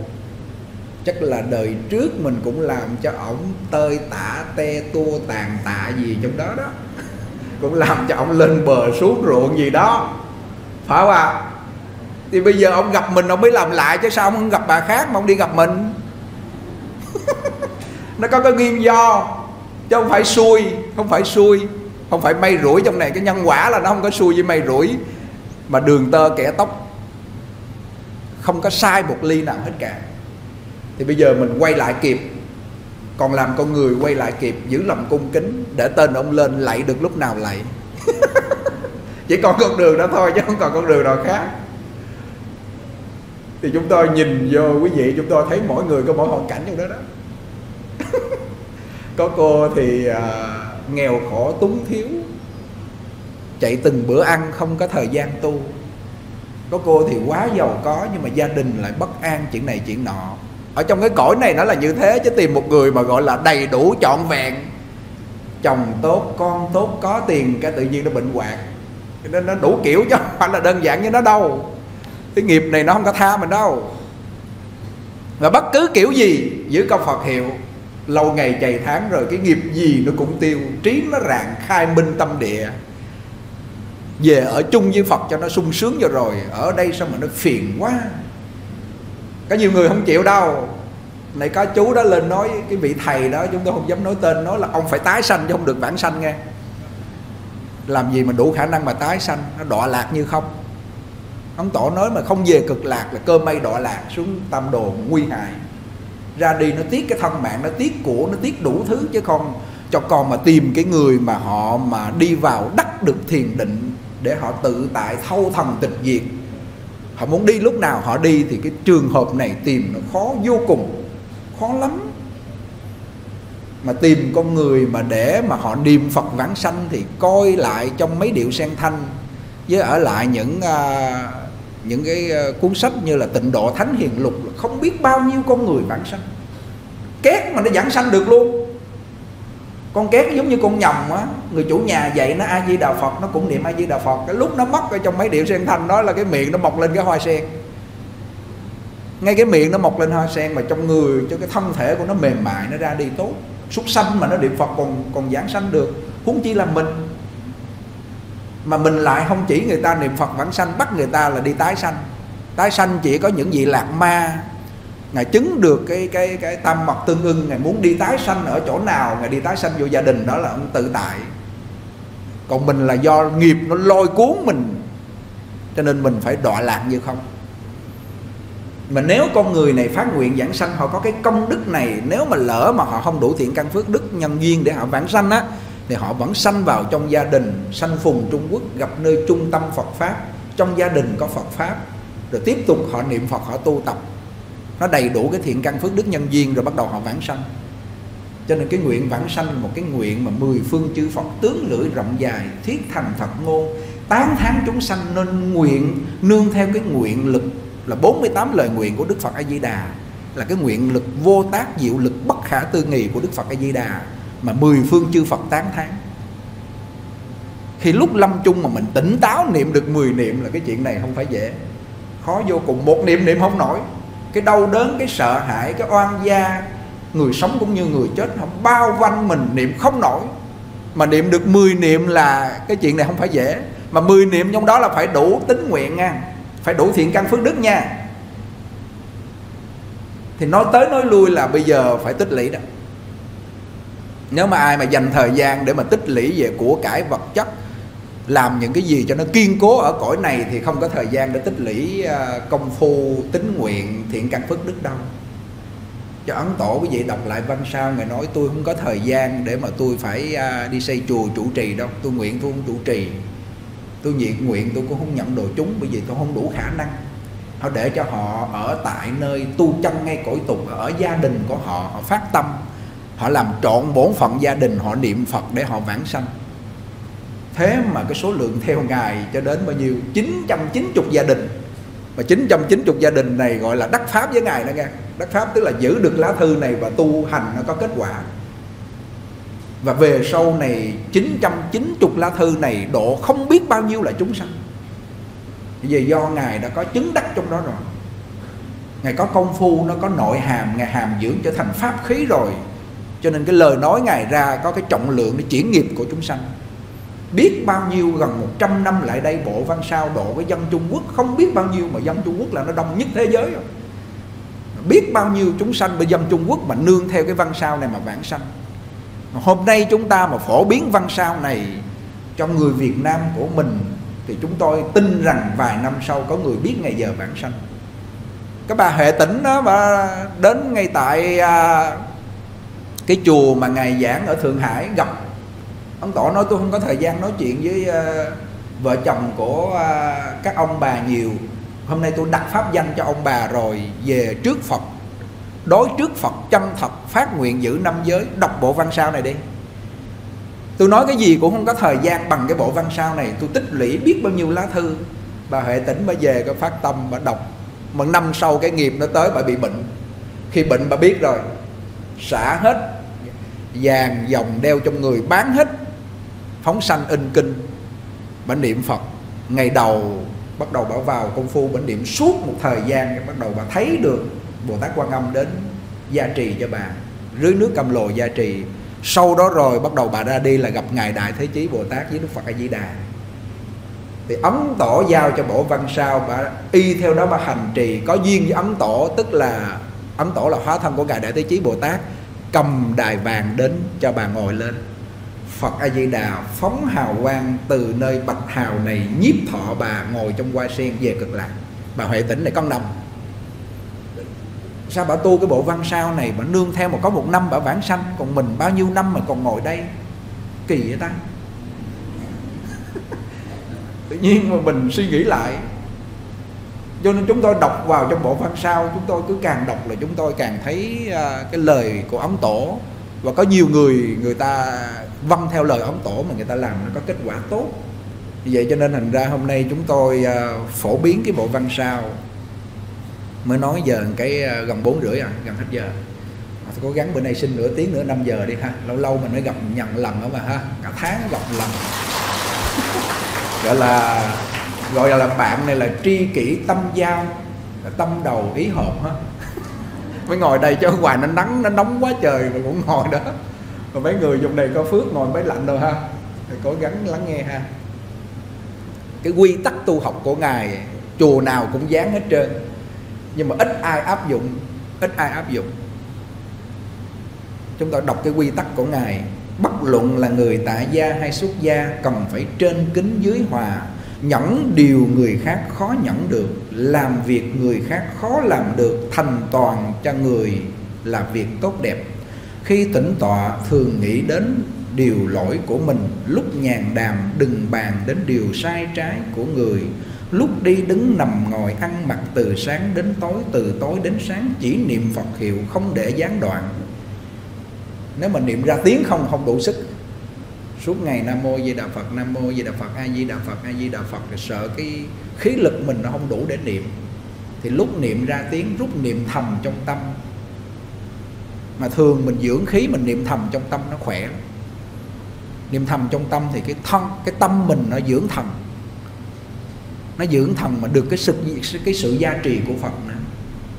Chắc là đời trước mình cũng làm cho ổng tơi tả, te tua, tàn tạ gì trong đó đó. Cũng làm cho ổng lên bờ xuống ruộng gì đó. Phải không ạ? Thì bây giờ ông gặp mình ông mới làm lại chứ sao ông không gặp bà khác mà ông đi gặp mình? Nó có cái nguyên do, chứ không phải xui, không phải xui, không phải may rủi trong này. Cái nhân quả là nó không có xui với may rủi, mà đường tơ kẻ tóc không có sai một ly nào hết cả. Thì bây giờ mình quay lại kịp, còn làm con người quay lại kịp, giữ lòng cung kính, để tên ông lên lạy được lúc nào lạy. Chỉ còn con đường đó thôi, chứ không còn con đường nào khác. Thì chúng tôi nhìn vô quý vị, chúng tôi thấy mỗi người có mỗi hoàn cảnh trong đó đó có cô thì à, nghèo khổ túng thiếu chạy từng bữa ăn không có thời gian tu. Có cô thì quá giàu có nhưng mà gia đình lại bất an chuyện này chuyện nọ. Ở trong cái cõi này nó là như thế chứ tìm một người mà gọi là đầy đủ trọn vẹn. Chồng tốt con tốt có tiền cái tự nhiên nó bệnh hoạn. Nên nó đủ kiểu chứ không phải là đơn giản như nó đâu. Cái nghiệp này nó không có tha mình đâu. Và bất cứ kiểu gì giữ công Phật hiệu lâu ngày chày tháng rồi, cái nghiệp gì nó cũng tiêu. Trí nó rạng khai minh tâm địa. Về ở chung với Phật cho nó sung sướng cho rồi, ở đây sao mà nó phiền quá? Có nhiều người không chịu đâu. Này, có chú đó lên nói cái vị thầy đó, chúng tôi không dám nói tên, nói là ông phải tái sanh chứ không được vãng sanh nghe. Làm gì mà đủ khả năng mà tái sanh? Nó đọa lạc như không. Ông tổ nói mà không về cực lạc là cơ may đọa lạc xuống tam đồ nguy hại ra đi nó tiếc cái thân mạng nó tiếc của nó tiếc đủ thứ chứ không cho con mà tìm cái người mà họ mà đi vào đắc được thiền định để họ tự tại thâu thần tịch diệt. Họ muốn đi lúc nào họ đi thì cái trường hợp này tìm nó khó vô cùng khó lắm. Mà tìm con người mà để mà họ niệm Phật vãng sanh thì coi lại trong mấy điệu sen thanh với ở lại những uh, những cái ờ, cuốn sách như là tịnh độ thánh hiền lục không biết bao nhiêu con người vãng sanh. Két mà nó vãng sanh được luôn. Con két giống như con nhầm á. Người chủ nhà dạy nó a di đà phật, nó cũng niệm a di đà phật. Cái lúc nó mất ở trong mấy điệu sen thanh đó là cái miệng nó mọc lên cái hoa sen. Ngay cái miệng nó mọc lên hoa sen mà trong người, cho cái thân thể của nó mềm mại, nó ra đi tốt. Súc sanh mà nó niệm phật còn còn giảng sanh được. Huống chi là mình mà mình lại không chỉ người ta niệm phật vãng sanh, bắt người ta là đi tái sanh. Tái sanh chỉ có những vị lạc ma. Ngài chứng được cái cái cái tâm mật tương ưng, ngài muốn đi tái sanh ở chỗ nào, ngài đi tái sanh vô gia đình, đó là ông tự tại. Còn mình là do nghiệp nó lôi cuốn mình, cho nên mình phải đọa lạc như không. Mà nếu con người này phát nguyện giảng sanh, họ có cái công đức này, nếu mà lỡ mà họ không đủ thiện căn phước đức nhân duyên để họ vãng sanh á thì họ vẫn sanh vào trong gia đình, sanh phùng Trung Quốc, gặp nơi trung tâm Phật pháp. Trong gia đình có Phật pháp, rồi tiếp tục họ niệm Phật, họ tu tập. Nó đầy đủ cái thiện căn phước đức nhân duyên rồi bắt đầu họ vãng sanh. Cho nên cái nguyện vãng sanh là một cái nguyện mà mười phương chư Phật tướng lưỡi rộng dài, thiết thành thật ngôn. Tán thán chúng sanh nên nguyện, nương theo cái nguyện lực là 48 lời nguyện của Đức Phật A Di Đà. Là cái nguyện lực vô tác, diệu lực bất khả tư nghị của Đức Phật A Di Đà mà mười phương chư Phật tán thán. Khi lúc lâm chung mà mình tỉnh táo niệm được 10 niệm là cái chuyện này không phải dễ. Khó vô cùng. Một niệm niệm không nổi. Cái đau đớn, cái sợ hãi, cái oan gia, người sống cũng như người chết không bao quanh mình niệm không nổi. Mà niệm được 10 niệm là cái chuyện này không phải dễ. Mà 10 niệm trong đó là phải đủ tính nguyện nha. Phải đủ thiện căn phước đức nha. Thì nói tới nói lui là bây giờ phải tích lũy đó nếu mà ai mà dành thời gian để mà tích lũy về của cải vật chất, làm những cái gì cho nó kiên cố ở cõi này thì không có thời gian để tích lũy ờ, công phu tính nguyện, thiện căn phước đức đâu. Cho ấn tổ quý vị đọc lại văn sao ngài nói, tôi không có thời gian để mà tôi phải ờ, đi xây chùa chủ trì đâu. Tôi nguyện tôi không chủ trì. Tôi nhiệt nguyện tôi cũng không nhận đồ chúng, bởi vì tôi không đủ khả năng. Họ để cho họ ở tại nơi tu chân ngay cõi tục, ở gia đình của họ họ phát tâm họ làm trọn bổn phận gia đình, họ niệm phật để họ vãng sanh. Thế mà cái số lượng theo ngài cho đến bao nhiêu? 990 gia đình. Và 990 gia đình này gọi là đắc pháp với ngài đó nghe. Đắc pháp tức là giữ được lá thư này và tu hành nó có kết quả. Và về sau này 990 lá thư này độ không biết bao nhiêu là chúng sanh. Vì do Ngài đã có chứng đắc trong đó rồi. Ngài có công phu, nó có nội hàm, Ngài hàm dưỡng trở thành pháp khí rồi. Cho nên cái lời nói Ngài ra có cái trọng lượng để chuyển nghiệp của chúng sanh. Biết bao nhiêu gần 100 năm lại đây bộ văn sao độ với dân Trung Quốc Không biết bao nhiêu mà dân Trung Quốc là nó đông nhất thế giới rồi. Biết bao nhiêu chúng sanh bên dân Trung Quốc mà nương theo cái văn sao này mà vãng sanh. Hôm nay chúng ta mà phổ biến văn sao này cho người Việt Nam của mình thì chúng tôi tin rằng vài năm sau có người biết ngày giờ vãng sanh. Cái bà hệ tỉnh đó mà đến ngay tại à, cái chùa mà ngài giảng ở thượng hải gặp. Ông tổ nói tôi không có thời gian nói chuyện với uh, vợ chồng của uh, các ông bà nhiều. Hôm nay tôi đặt pháp danh cho ông bà rồi về trước phật. Đối trước phật chân thật phát nguyện giữ năm giới. Đọc bộ văn sao này đi. Tôi nói cái gì cũng không có thời gian bằng cái bộ văn sao này. Tôi tích lũy biết bao nhiêu lá thư. Bà hệ tỉnh bà về có phát tâm bà đọc. Một năm sau cái nghiệp nó tới bà bị bệnh. Khi bệnh bà biết rồi xả hết vàng dòng đeo trong người bán hết, phóng sanh in kinh bản niệm phật. Ngày đầu bắt đầu bà vào công phu bản niệm suốt một thời gian, bắt đầu bà thấy được bồ tát quan âm đến gia trì cho bà, rưới nước cầm lồ gia trì. Sau đó rồi bắt đầu bà ra đi là gặp ngài đại thế chí bồ tát với đức phật a di đà. Thì ấn tổ giao cho bộ văn sao, bà y theo đó bà hành trì, có duyên với ấn tổ tức là ấn tổ là hóa thân của ngài đại thế chí bồ tát cầm đài vàng đến cho bà ngồi lên. Phật A Di Đà phóng hào quang từ nơi bạch hào này nhiếp thọ bà ngồi trong hoa sen về cực lạc. Bà huệ tỉnh này con đồng. Sao bà tu cái bộ văn sao này bà nương theo mà có một năm bà vãng sanh? Còn mình bao nhiêu năm mà còn ngồi đây? Kỳ vậy ta. Tự nhiên mà mình suy nghĩ lại cho nên chúng tôi đọc vào trong bộ văn sao chúng tôi cứ càng đọc là chúng tôi càng thấy uh, cái lời của ống tổ. Và có nhiều người người ta vâng theo lời ống tổ mà người ta làm nó có kết quả tốt. Vì vậy cho nên thành ra hôm nay chúng tôi uh, phổ biến cái bộ văn sao mới nói giờ cái uh, gần bốn rưỡi à gần hết giờ. Mà cố gắng bữa nay xin nửa tiếng nữa 5 giờ đi ha. Lâu lâu mình mới gặp nhận lần đó mà ha. Cả tháng gặp lần. Gọi là gọi là bạn này là tri kỷ tâm giao, là tâm đầu ý hợp ha. Mới ngồi đây cho hoài, nó nắng, nó nóng quá trời mà cũng ngồi đó. Còn mấy người dùng này có phước ngồi mấy lạnh rồi ha. Thì cố gắng lắng nghe ha. Cái quy tắc tu học của ngài, chùa nào cũng dán hết trơn. Nhưng mà ít ai áp dụng, ít ai áp dụng. Chúng ta đọc cái quy tắc của ngài, bất luận là người tại gia hay xuất gia, cần phải trên kính dưới hòa nhẫn điều người khác khó nhẫn được, làm việc người khác khó làm được, thành toàn cho người là việc tốt đẹp. Khi tỉnh tọa, thường nghĩ đến điều lỗi của mình. Lúc nhàn đàm, đừng bàn đến điều sai trái của người. Lúc đi đứng nằm ngồi, ăn mặc từ sáng đến tối, từ tối đến sáng, chỉ niệm phật hiệu, không để gián đoạn. Nếu mà niệm ra tiếng không không đủ sức suốt ngày nam mô di đà phật, nam mô di đà phật, a di đà phật, a di đà phật thì sợ cái khí lực mình nó không đủ để niệm. Thì lúc niệm ra tiếng, rút niệm thầm trong tâm. Mà thường mình dưỡng khí mình niệm thầm trong tâm nó khỏe niệm thầm trong tâm thì cái thân, cái tâm mình nó dưỡng thầm. Nó dưỡng thầm mà được cái sự cái sự gia trì của Phật nữa.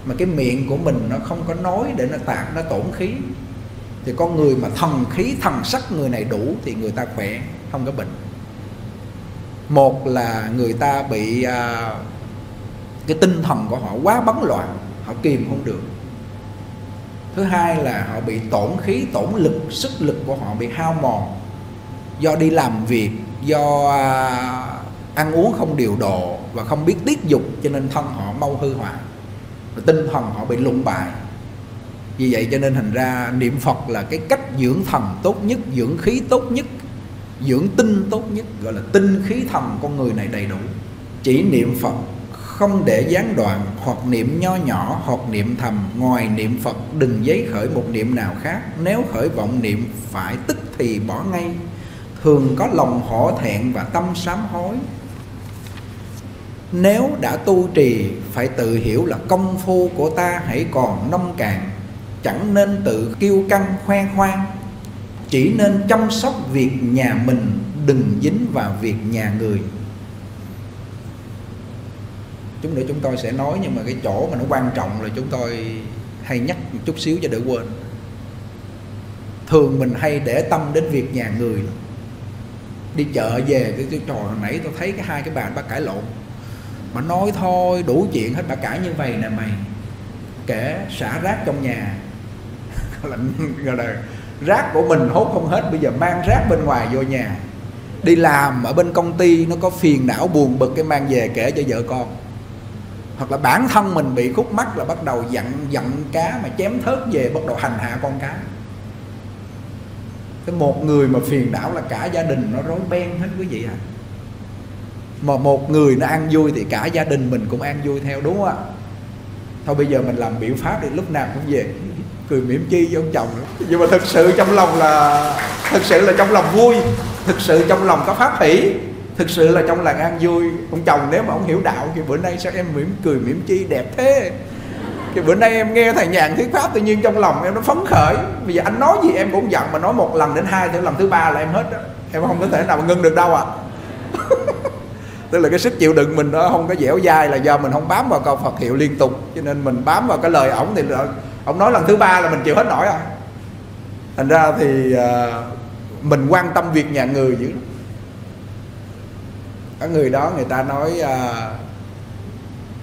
Mà cái miệng của mình nó không có nói để nó tạc nó tổn khí thì con người mà thần khí thần sắc người này đủ thì người ta khỏe không có bệnh. Một là người ta bị à, cái tinh thần của họ quá bấn loạn họ kìm không được. Thứ hai là họ bị tổn khí tổn lực sức lực của họ bị hao mòn. Do đi làm việc do à, ăn uống không điều độ và không biết tiết dục cho nên thân họ mau hư hoại tinh thần họ bị lụng bại vì vậy cho nên thành ra niệm phật là cái cách dưỡng thần tốt nhất, dưỡng khí tốt nhất, dưỡng tinh tốt nhất, gọi là tinh khí thần con người này đầy đủ. Chỉ niệm phật, không để gián đoạn, hoặc niệm nho nhỏ, hoặc niệm thầm. Ngoài niệm phật, đừng giấy khởi một niệm nào khác. Nếu khởi vọng niệm, phải tức thì bỏ ngay. Thường có lòng hổ thẹn và tâm sám hối. Nếu đã tu trì, phải tự hiểu là công phu của ta hãy còn nông cạn chẳng nên tự kiêu căng khoe khoang. Chỉ nên chăm sóc việc nhà mình đừng dính vào việc nhà người. Chúng nữa chúng tôi sẽ nói nhưng mà cái chỗ mà nó quan trọng là chúng tôi hay nhắc một chút xíu cho đỡ quên. Thường mình hay để tâm đến việc nhà người đi chợ về cái, cái trò hồi nãy tôi thấy cái hai cái bà bác cãi lộn. Mà nói thôi đủ chuyện hết bà cãi như vậy nè mày. Kể xả rác trong nhà. là, gọi là rác của mình hốt không hết. Bây giờ mang rác bên ngoài vô nhà. Đi làm ở bên công ty nó có phiền não buồn bực cái mang về kể cho vợ con. Hoặc là bản thân mình bị khúc mắc là bắt đầu giận giận cá mà chém thớt về bắt đầu hành hạ con cá. Cái một người mà phiền não là cả gia đình nó rối beng hết quý vị à mà một người nó ăn vui thì cả gia đình mình cũng ăn vui theo đúng không ạ? Thôi bây giờ mình làm biểu pháp đi lúc nào cũng về cười mỉm chi với ông chồng nhưng mà thực sự trong lòng là, thực sự là trong lòng vui, thực sự trong lòng có pháp hỷ, thực sự là trong làng an vui. Ông chồng nếu mà ông hiểu đạo thì bữa nay sao em mỉm cười mỉm chi đẹp thế? Thì bữa nay em nghe thầy nhàn thuyết pháp tự nhiên trong lòng em nó phấn khởi. Bây giờ anh nói gì em cũng giận, mà nói một lần đến hai thì lần thứ ba là em hết đó. Em không có thể nào mà ngưng được đâu à tức là cái sức chịu đựng mình nó không có dẻo dai là do mình không bám vào câu Phật hiệu liên tục. Cho nên mình bám vào cái lời ổng thì ông nói lần thứ ba là mình chịu hết nổi rồi. Thành ra thì uh, mình quan tâm việc nhà người dữ có người đó người ta nói uh,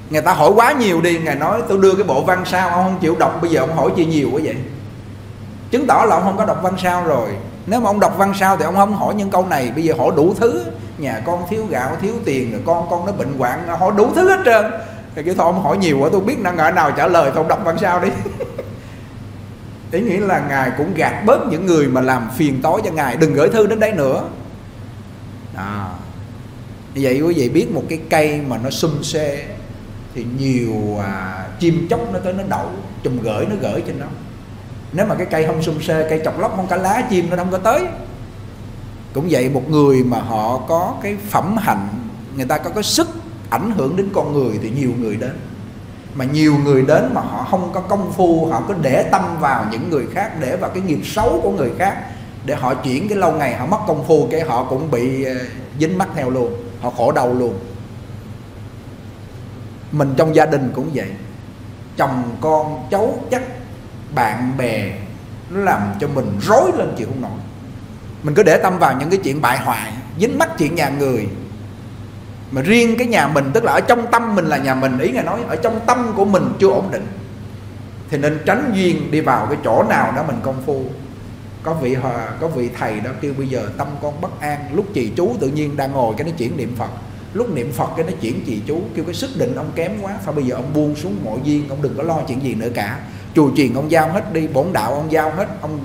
người ta hỏi quá nhiều đi ngài nói tôi đưa cái bộ văn sao ông không chịu đọc bây giờ ông hỏi chi nhiều quá vậy. Chứng tỏ là ông không có đọc văn sao rồi. Nếu mà ông đọc văn sao thì ông không hỏi những câu này bây giờ hỏi đủ thứ. Nhà con thiếu gạo thiếu tiền rồi con con nó bệnh hoạn hỏi đủ thứ hết trơn thì cái thôi ông hỏi nhiều quá tôi biết năng ngại nào trả lời thôi đọc văn sao đi. Ý nghĩa là ngài cũng gạt bớt những người mà làm phiền tối cho ngài đừng gửi thư đến đây nữa. À. như vậy quý vị biết một cái cây mà nó xum xê thì nhiều à, chim chóc nó tới nó đậu chùm gửi nó gửi trên nó. Nếu mà cái cây không xum xê cây chọc lóc không cả lá chim nó không có tới. Cũng vậy một người mà họ có cái phẩm hạnh người ta có cái sức ảnh hưởng đến con người thì nhiều người đến. Mà nhiều người đến mà họ không có công phu, họ cứ để tâm vào những người khác, để vào cái nghiệp xấu của người khác, để họ chuyển cái lâu ngày họ mất công phu cái họ cũng bị ờ, dính mắt theo luôn, họ khổ đau luôn. Mình trong gia đình cũng vậy. Chồng, con, cháu, chắc, bạn bè nó làm cho mình rối lên chịu không nổi. Mình cứ để tâm vào những cái chuyện bại hoại, dính mắt chuyện nhà người mà riêng cái nhà mình, tức là ở trong tâm mình là nhà mình, ý ngài nói, ở trong tâm của mình chưa ổn định, thì nên tránh duyên đi vào cái chỗ nào đó mình công phu. Có vị hòa, có vị thầy đó kêu bây giờ tâm con bất an, lúc trì chú tự nhiên đang ngồi cái nó chuyển niệm phật, lúc niệm phật cái nó chuyển trì chú, kêu cái sức định ông kém quá, phải bây giờ ông buông xuống mọi duyên, ông đừng có lo chuyện gì nữa cả. Chùa truyền ông giao hết đi, bổn đạo ông giao hết, ông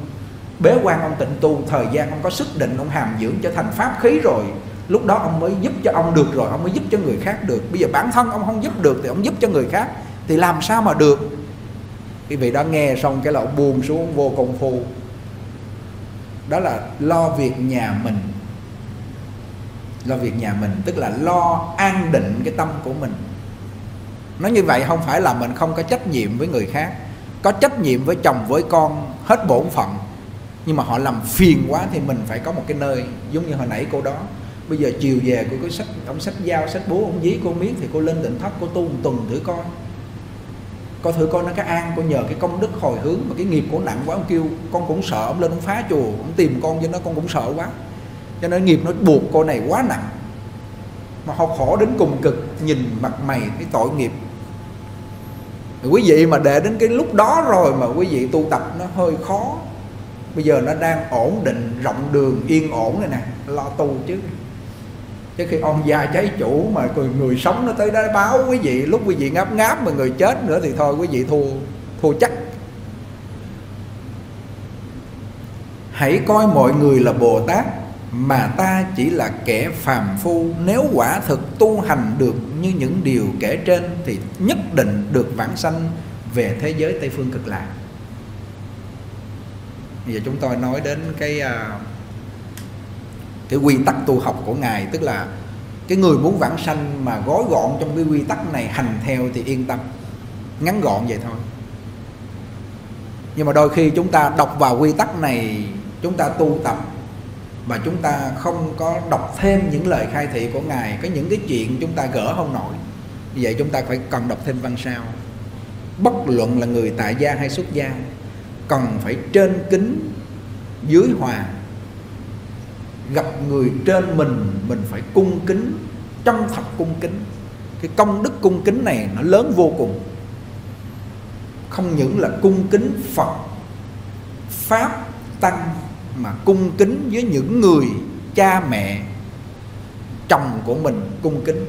bế quan ông tịnh tu, thời gian ông có sức định, ông hàm dưỡng trở thành pháp khí rồi lúc đó ông mới giúp cho ông được rồi, ông mới giúp cho người khác được. Bây giờ bản thân ông không giúp được thì ông giúp cho người khác, thì làm sao mà được? Cái vị đó nghe xong cái là ông buông xuống vô công phu. Đó là lo việc nhà mình. Lo việc nhà mình, tức là lo an định cái tâm của mình. Nói như vậy không phải là mình không có trách nhiệm với người khác. Có trách nhiệm với chồng, với con, hết bổn phận. Nhưng mà họ làm phiền quá thì mình phải có một cái nơi giống như hồi nãy cô đó bây giờ chiều về cô có sách, ông sách dao sách bố, ông dí, cô miếng thì cô lên tỉnh thất, cô tu một tuần thử coi. Coi thử coi nó cái an cô nhờ cái công đức hồi hướng mà cái nghiệp của nặng quá, ông kêu con cũng sợ, ông lên ông phá chùa, ông tìm con cho nó, con cũng sợ quá. Cho nên nghiệp nó buộc cô này quá nặng. Mà họ khổ đến cùng cực, nhìn mặt mày cái tội nghiệp. Quý vị mà để đến cái lúc đó rồi mà quý vị tu tập nó hơi khó. Bây giờ nó đang ổn định, rộng đường, yên ổn này nè, lo tu chứ chứ khi ông già cháy chủ mà người, người sống nó tới đó báo quý vị lúc quý vị ngáp ngáp mà người chết nữa thì thôi quý vị thua thua chắc. Hãy coi mọi người là bồ tát mà ta chỉ là kẻ phàm phu. Nếu quả thực tu hành được như những điều kể trên thì nhất định được vãng sanh về thế giới tây phương cực lạc. Bây giờ chúng tôi nói đến cái uh, cái quy tắc tu học của ngài, tức là cái người muốn vãng sanh mà gói gọn trong cái quy tắc này hành theo thì yên tâm. Ngắn gọn vậy thôi. Nhưng mà đôi khi chúng ta đọc vào quy tắc này, chúng ta tu tập mà chúng ta không có đọc thêm những lời khai thị của ngài, có những cái chuyện chúng ta gỡ không nổi vì vậy chúng ta phải cần đọc thêm văn sao. Bất luận là người tại gia hay xuất gia, cần phải trên kính, dưới hòa gặp người trên mình mình phải cung kính, chân thật cung kính. Cái công đức cung kính này nó lớn vô cùng. Không những là cung kính phật, pháp tăng, mà cung kính với những người cha mẹ, chồng của mình cung kính.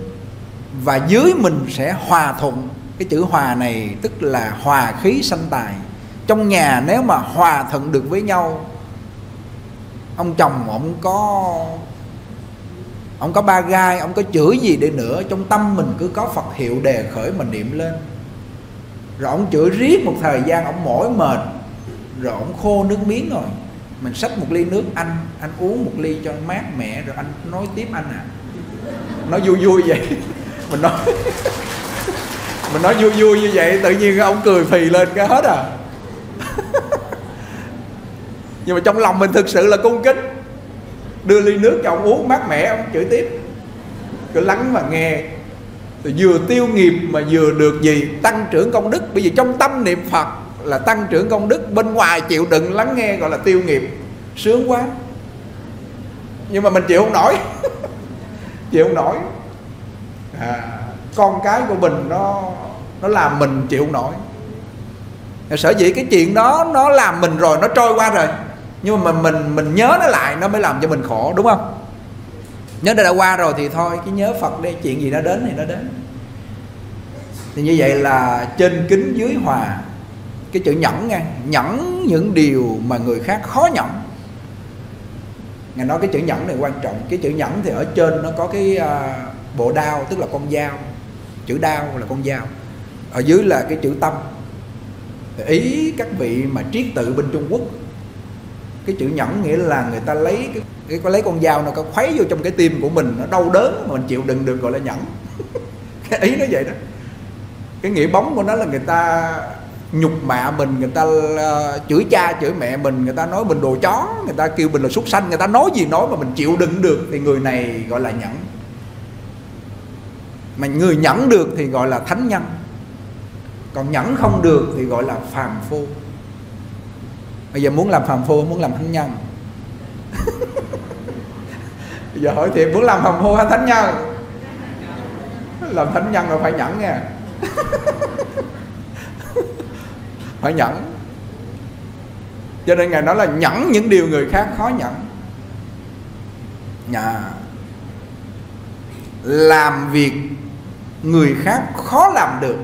Và dưới mình sẽ hòa thuận. Cái chữ hòa này tức là hòa khí sanh tài. Trong nhà nếu mà hòa thuận được với nhau ông chồng ông có ông có ba gai, ông có chửi gì đi nữa, trong tâm mình cứ có phật hiệu đề khởi mình niệm lên. Rồi ông chửi riết một thời gian, ông mỏi mệt, rồi ông khô nước miếng rồi. Mình xách một ly nước anh anh uống một ly cho mát mẻ, rồi anh nói tiếp anh à. Nói vui vui vậy. Mình nói mình nói vui vui như vậy, tự nhiên ông cười phì lên cái hết à nhưng mà trong lòng mình thực sự là cung kính. Đưa ly nước cho ông uống mát mẻ ông chửi tiếp. Cứ lắng mà nghe. Rồi vừa tiêu nghiệp mà vừa được gì? Tăng trưởng công đức. Bây giờ trong tâm niệm phật là tăng trưởng công đức bên ngoài chịu đựng lắng nghe gọi là tiêu nghiệp. Sướng quá. Nhưng mà mình chịu không nổi. Chịu không nổi. À, con cái của mình nó nó làm mình chịu không nổi. Sở dĩ cái chuyện đó nó làm mình rồi nó trôi qua rồi nhưng mà mình mình mình nhớ nó lại nó mới làm cho mình khổ đúng không? Nhớ đã, đã qua rồi thì thôi cái nhớ phật đi chuyện gì nó đến thì nó đến. Thì như vậy là trên kính dưới hòa cái chữ nhẫn nghe nhẫn những điều mà người khác khó nhẫn. Ngài nói cái chữ nhẫn này quan trọng cái chữ nhẫn thì ở trên nó có cái uh, bộ đao tức là con dao chữ đao là con dao. Ở dưới là cái chữ tâm. Ý các vị mà triết tự bên trung quốc cái chữ nhẫn nghĩa là người ta lấy cái, cái có lấy con dao nó khuấy vô trong cái tim của mình nó đau đớn mà mình chịu đựng được gọi là nhẫn. Cái ý nó vậy đó. Cái nghĩa bóng của nó là người ta nhục mạ mình người ta uh, chửi cha chửi mẹ mình người ta nói mình đồ chó người ta kêu mình là súc sanh người ta nói gì nói mà mình chịu đựng được thì người này gọi là nhẫn. Mà người nhẫn được thì gọi là thánh nhân. Còn nhẫn không được thì gọi là phàm phu bây giờ muốn làm phàm phu, muốn làm thánh nhân. Bây giờ hỏi thiệt, muốn làm phàm phu hay thánh nhân? Làm thánh nhân là phải nhẫn nha. Phải nhẫn. Cho nên ngài nói là nhẫn những điều người khác khó nhẫn. Nhà làm việc người khác khó làm được.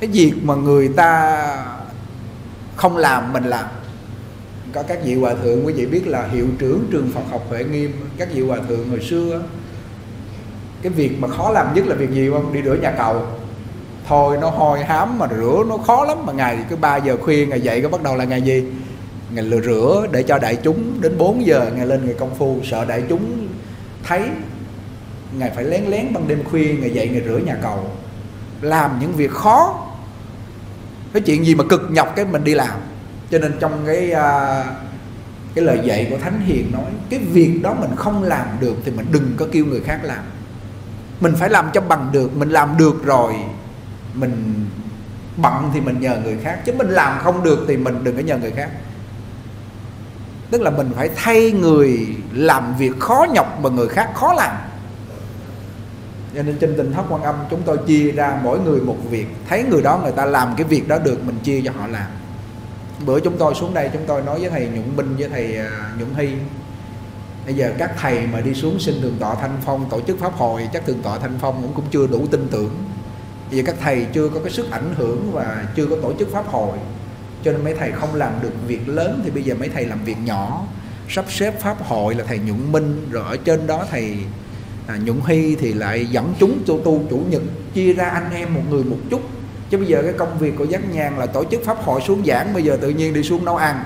Cái việc mà người ta không làm, mình làm. Có các vị hòa thượng, quý vị biết là hiệu trưởng trường Phật học Huệ Nghiêm, các vị hòa thượng hồi xưa, cái việc mà khó làm nhất là việc gì không? Đi rửa nhà cầu. Thôi, nó hôi hám mà rửa, nó khó lắm mà ngày cứ 3 giờ khuya, ngày dậy có bắt đầu là ngày gì? Ngày lừa rửa để cho đại chúng đến 4 giờ, ngày lên ngày công phu. Sợ đại chúng thấy ngày phải lén lén ban đêm khuya, ngày dậy, ngày rửa nhà cầu. Làm những việc khó cái chuyện gì mà cực nhọc cái mình đi làm. Cho nên trong cái uh, cái lời dạy của thánh hiền nói cái việc đó mình không làm được thì mình đừng có kêu người khác làm. Mình phải làm cho bằng được mình làm được rồi mình bận thì mình nhờ người khác. Chứ mình làm không được thì mình đừng có nhờ người khác. Tức là mình phải thay người làm việc khó nhọc mà người khác khó làm cho nên trên tình thất quan âm chúng tôi chia ra mỗi người một việc. Thấy người đó người ta làm cái việc đó được, mình chia cho họ làm. Bữa chúng tôi xuống đây, chúng tôi nói với thầy nhuận minh với thầy à, nhuận hy, bây giờ các thầy mà đi xuống xin thượng tọa thanh phong, tổ chức pháp hội, chắc thượng tọa thanh phong cũng cũng chưa đủ tin tưởng. Bây giờ các thầy chưa có cái sức ảnh hưởng và chưa có tổ chức pháp hội. Cho nên mấy thầy không làm được việc lớn, thì bây giờ mấy thầy làm việc nhỏ. Sắp xếp pháp hội là thầy nhuận minh, rồi ở trên đó thầy à, nhuận hy thì lại dẫn chúng tu tu chủ nhật chia ra anh em một người một chút. Chứ bây giờ cái công việc của giác nhàn là tổ chức pháp hội xuống giảng bây giờ tự nhiên đi xuống nấu ăn.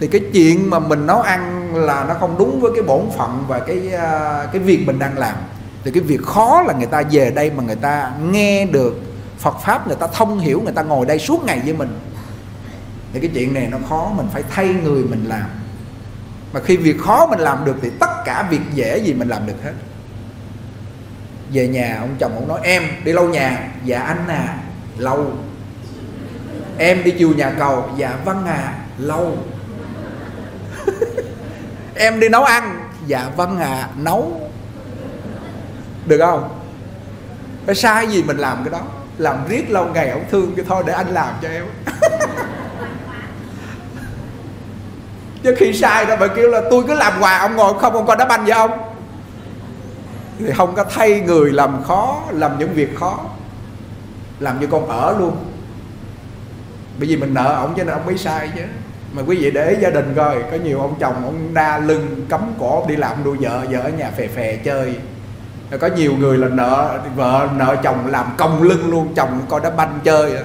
Thì cái chuyện mà mình nấu ăn là nó không đúng với cái bổn phận và cái à, cái việc mình đang làm. Thì cái việc khó là người ta về đây mà người ta nghe được Phật pháp người ta thông hiểu người ta ngồi đây suốt ngày với mình. Thì cái chuyện này nó khó mình phải thay người mình làm mà khi việc khó mình làm được thì tất cả việc dễ gì mình làm được hết. Về nhà, ông chồng ông nói, em, đi lâu nhà. Dạ anh à. Lâu em đi chiều nhà cầu. Dạ vâng à. Lâu em đi nấu ăn. Dạ vâng à. Nấu. Được không? Cái sai gì mình làm cái đó. Làm riết lâu ngày ông thương cái thôi để anh làm cho em. chứ khi sai đó bà kêu là tôi cứ làm hoài, ông ngồi không, ông coi đá banh với ông. Thì không có thay người làm khó, làm những việc khó, làm như con ở luôn. Bởi vì mình nợ ông cho nên ông mới sai chứ. Mà quý vị để ý gia đình coi, có nhiều ông chồng ông đa lưng cấm cổ, đi làm nuôi vợ vợ ở nhà phè phè chơi. Có nhiều người là nợ, vợ, nợ chồng làm công lưng luôn, chồng coi đá banh chơi à.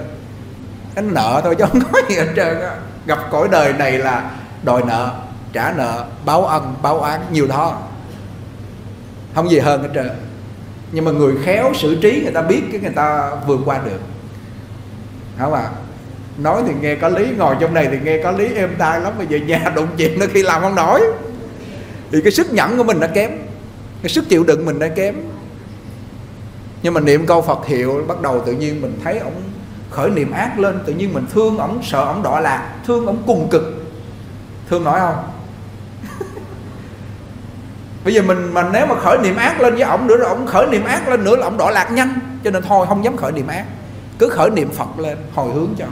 Anh nợ thôi chứ không có gì hết trơn á. Gặp cõi đời này là đòi nợ, trả nợ, báo ân, báo án nhiều đó. Không gì hơn hết trơn. Nhưng mà người khéo xử trí, người ta biết cái người ta vượt qua được. Không ạ à? nói thì nghe có lý, ngồi trong này thì nghe có lý êm tai lắm mà về nhà đụng chuyện nó khi làm không nổi. Thì cái sức nhẫn của mình nó kém, cái sức chịu đựng mình nó kém. Nhưng mà niệm câu Phật hiệu, bắt đầu tự nhiên mình thấy ông khởi niệm ác lên, tự nhiên mình thương ổng, sợ ổng đọa lạc, thương ổng cùng cực thương nổi không? Bây giờ mình mà nếu mà khởi niệm ác lên với ổng nữa rồi ổng khởi niệm ác lên nữa là ổng đọa lạc nhanh. Cho nên thôi không dám khởi niệm ác. Cứ khởi niệm phật lên hồi hướng cho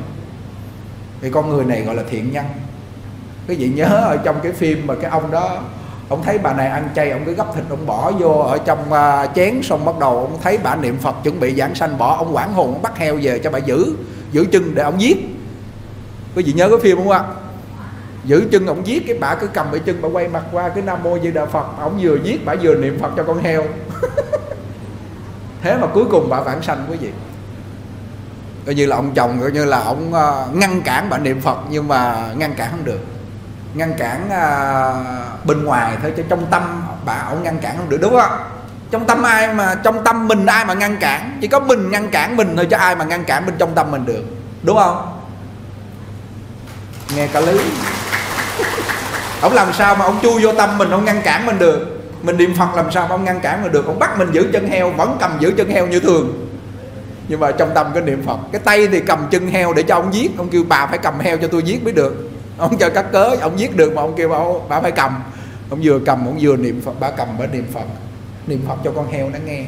thì con người này gọi là thiện nhân. Quý vị nhớ ở trong cái phim mà cái ông đó ông thấy bà này ăn chay ông cứ gấp thịt ông bỏ vô ở trong uh, chén xong bắt đầu ông thấy bà niệm phật chuẩn bị giảng sanh bỏ ông quản hồn ông bắt heo về cho bà giữ giữ chân để ông giết. Quý vị nhớ cái phim không ạ? Giữ chân ông giết cái bà cứ cầm ở chân bà quay mặt qua cái nam mô di đà phật. Ông vừa giết bà vừa niệm phật cho con heo. Thế mà cuối cùng bà vãng sanh quý vị. Coi như là ông chồng coi như là ông à, ngăn cản bà niệm phật nhưng mà ngăn cản không được. Ngăn cản uh, bên ngoài thôi chứ trong tâm bà ông ngăn cản không được. Đúng không? Trong tâm ai mà trong tâm mình ai mà ngăn cản? Chỉ có mình ngăn cản mình thôi chứ ai mà ngăn cản bên trong tâm mình được. Đúng không? Nghe cả lý ông làm sao mà ông chui vô tâm mình ông ngăn cản mình được? Mình niệm phật làm sao mà ông ngăn cản mình được? Ông bắt mình giữ chân heo vẫn cầm giữ chân heo như thường. Nhưng mà trong tâm cái niệm phật cái tay thì cầm chân heo để cho ông giết. Ông kêu bà phải cầm heo cho tôi giết mới được. Ông cho các cớ ông giết được mà ông kêu bà, bà phải cầm. Ông vừa cầm ông vừa niệm phật bà cầm bà niệm phật. Niệm phật cho con heo nó nghe.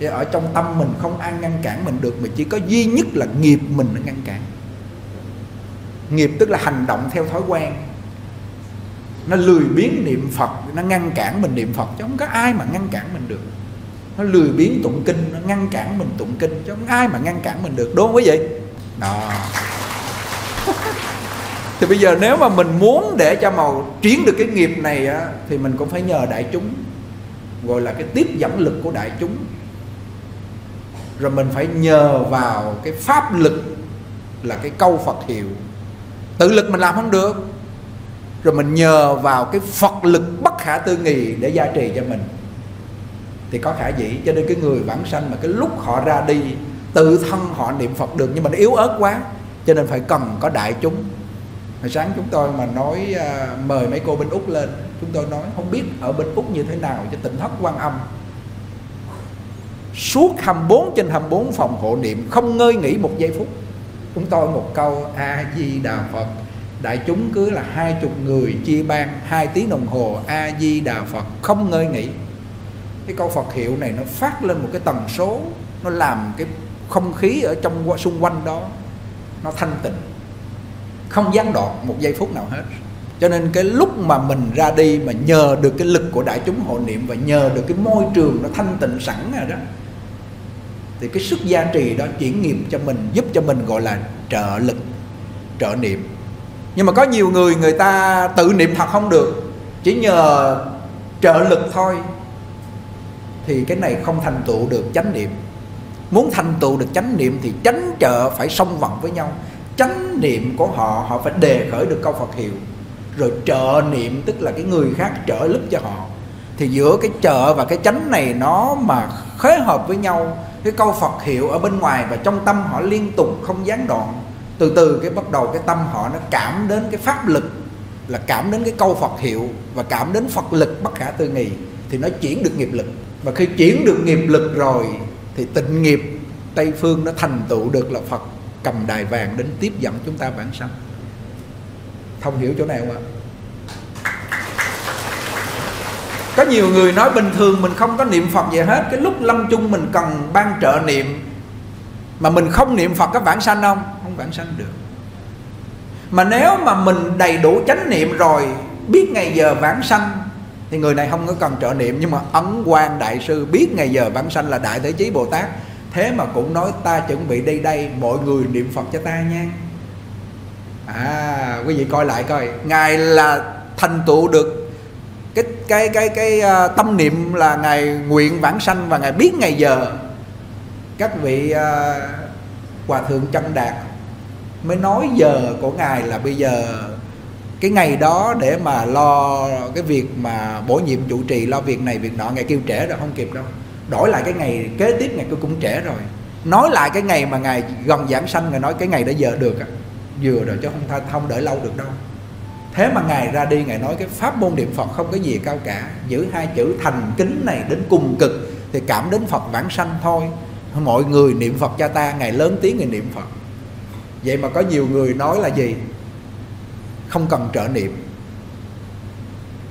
Thì ở trong tâm mình không ai ngăn cản mình được mà chỉ có duy nhất là nghiệp mình nó ngăn cản. Nghiệp tức là hành động theo thói quen nó lười biếng niệm phật nó ngăn cản mình niệm phật chứ không có ai mà ngăn cản mình được. Nó lười biếng tụng kinh nó ngăn cản mình tụng kinh chứ không ai mà ngăn cản mình được. Đúng không quý vị? Đó. Thì bây giờ nếu mà mình muốn để cho màu chuyển được cái nghiệp này á, thì mình cũng phải nhờ đại chúng gọi là cái tiếp dẫn lực của đại chúng. Rồi mình phải nhờ vào cái pháp lực là cái câu Phật hiệu. Tự lực mình làm không được rồi mình nhờ vào cái Phật lực bất khả tư nghị để gia trì cho mình. Thì có khả dĩ cho nên cái người vãng sanh mà cái lúc họ ra đi tự thân họ niệm Phật được nhưng mà nó yếu ớt quá cho nên phải cần có đại chúng. Hồi sáng chúng tôi mà nói à, mời mấy cô bên úc lên chúng tôi nói không biết ở bên úc như thế nào cho tỉnh thất quan âm. Suốt 24 trên 24 phòng hộ niệm không ngơi nghỉ một giây phút. Chúng tôi một câu a di đà phật đại chúng cứ là hai chục người chia ban, hai tiếng đồng hồ a di đà phật, không ngơi nghỉ. Cái câu phật hiệu này nó phát lên một cái tần số, nó làm cái không khí ở trong xung quanh đó nó thanh tịnh. Không gián đoạn một giây phút nào hết. Cho nên cái lúc mà mình ra đi mà nhờ được cái lực của đại chúng hộ niệm và nhờ được cái môi trường nó thanh tịnh sẵn rồi đó, thì cái sức gia trì đó chuyển nghiệp cho mình, giúp cho mình gọi là trợ lực, trợ niệm nhưng mà có nhiều người người ta tự niệm thật không được, chỉ nhờ trợ lực thôi. Thì cái này không thành tựu được chánh niệm. Muốn thành tựu được chánh niệm thì chánh trợ phải song vận với nhau. Chánh niệm của họ họ phải đề khởi được câu Phật hiệu. Rồi trợ niệm, tức là cái người khác trợ giúp cho họ. Thì giữa cái trợ và cái chánh này nó mà khế hợp với nhau, cái câu Phật hiệu ở bên ngoài và trong tâm họ liên tục không gián đoạn từ từ cái bắt đầu cái tâm họ nó cảm đến cái pháp lực, là cảm đến cái câu Phật hiệu và cảm đến Phật lực bất khả tư nghị thì nó chuyển được nghiệp lực. Và khi chuyển được nghiệp lực rồi thì tịnh nghiệp Tây phương nó thành tựu được là Phật cầm đài vàng đến tiếp dẫn chúng ta bản sanh. Thông hiểu chỗ này không ạ? Có nhiều người nói bình thường mình không có niệm phật gì hết, cái lúc lâm chung mình cần ban trợ niệm mà mình không niệm phật có vãng sanh không? Không vãng sanh được. Mà nếu mà mình đầy đủ chánh niệm rồi biết ngày giờ vãng sanh thì người này không có cần trợ niệm nhưng mà ấn quan đại sư biết ngày giờ vãng sanh là đại thế chí bồ tát. Thế mà cũng nói ta chuẩn bị đây đây mọi người niệm phật cho ta nha. À quý vị coi lại coi ngài là thành tựu được cái cái cái cái uh, tâm niệm là ngài nguyện vãng sanh và ngài biết ngày giờ. Các vị uh, hòa thượng chân đạt mới nói giờ của ngài là bây giờ cái ngày đó để mà lo cái việc mà bổ nhiệm chủ trì, lo việc này việc nọ. Ngày kêu trễ rồi, không kịp đâu. Đổi lại cái ngày kế tiếp ngày cũng trễ rồi. Nói lại cái ngày mà ngài gần giảng sanh, ngài nói cái ngày đã giờ được à. vừa rồi chứ không không đợi lâu được đâu. Thế mà ngài ra đi, ngài nói cái pháp môn niệm phật không có gì cao cả. Giữ hai chữ thành kính này đến cùng cực thì cảm đến phật vãng sanh thôi. Mọi người niệm phật cha ta, ngài lớn tiếng người niệm phật vậy mà có nhiều người nói là gì? Không cần trợ niệm.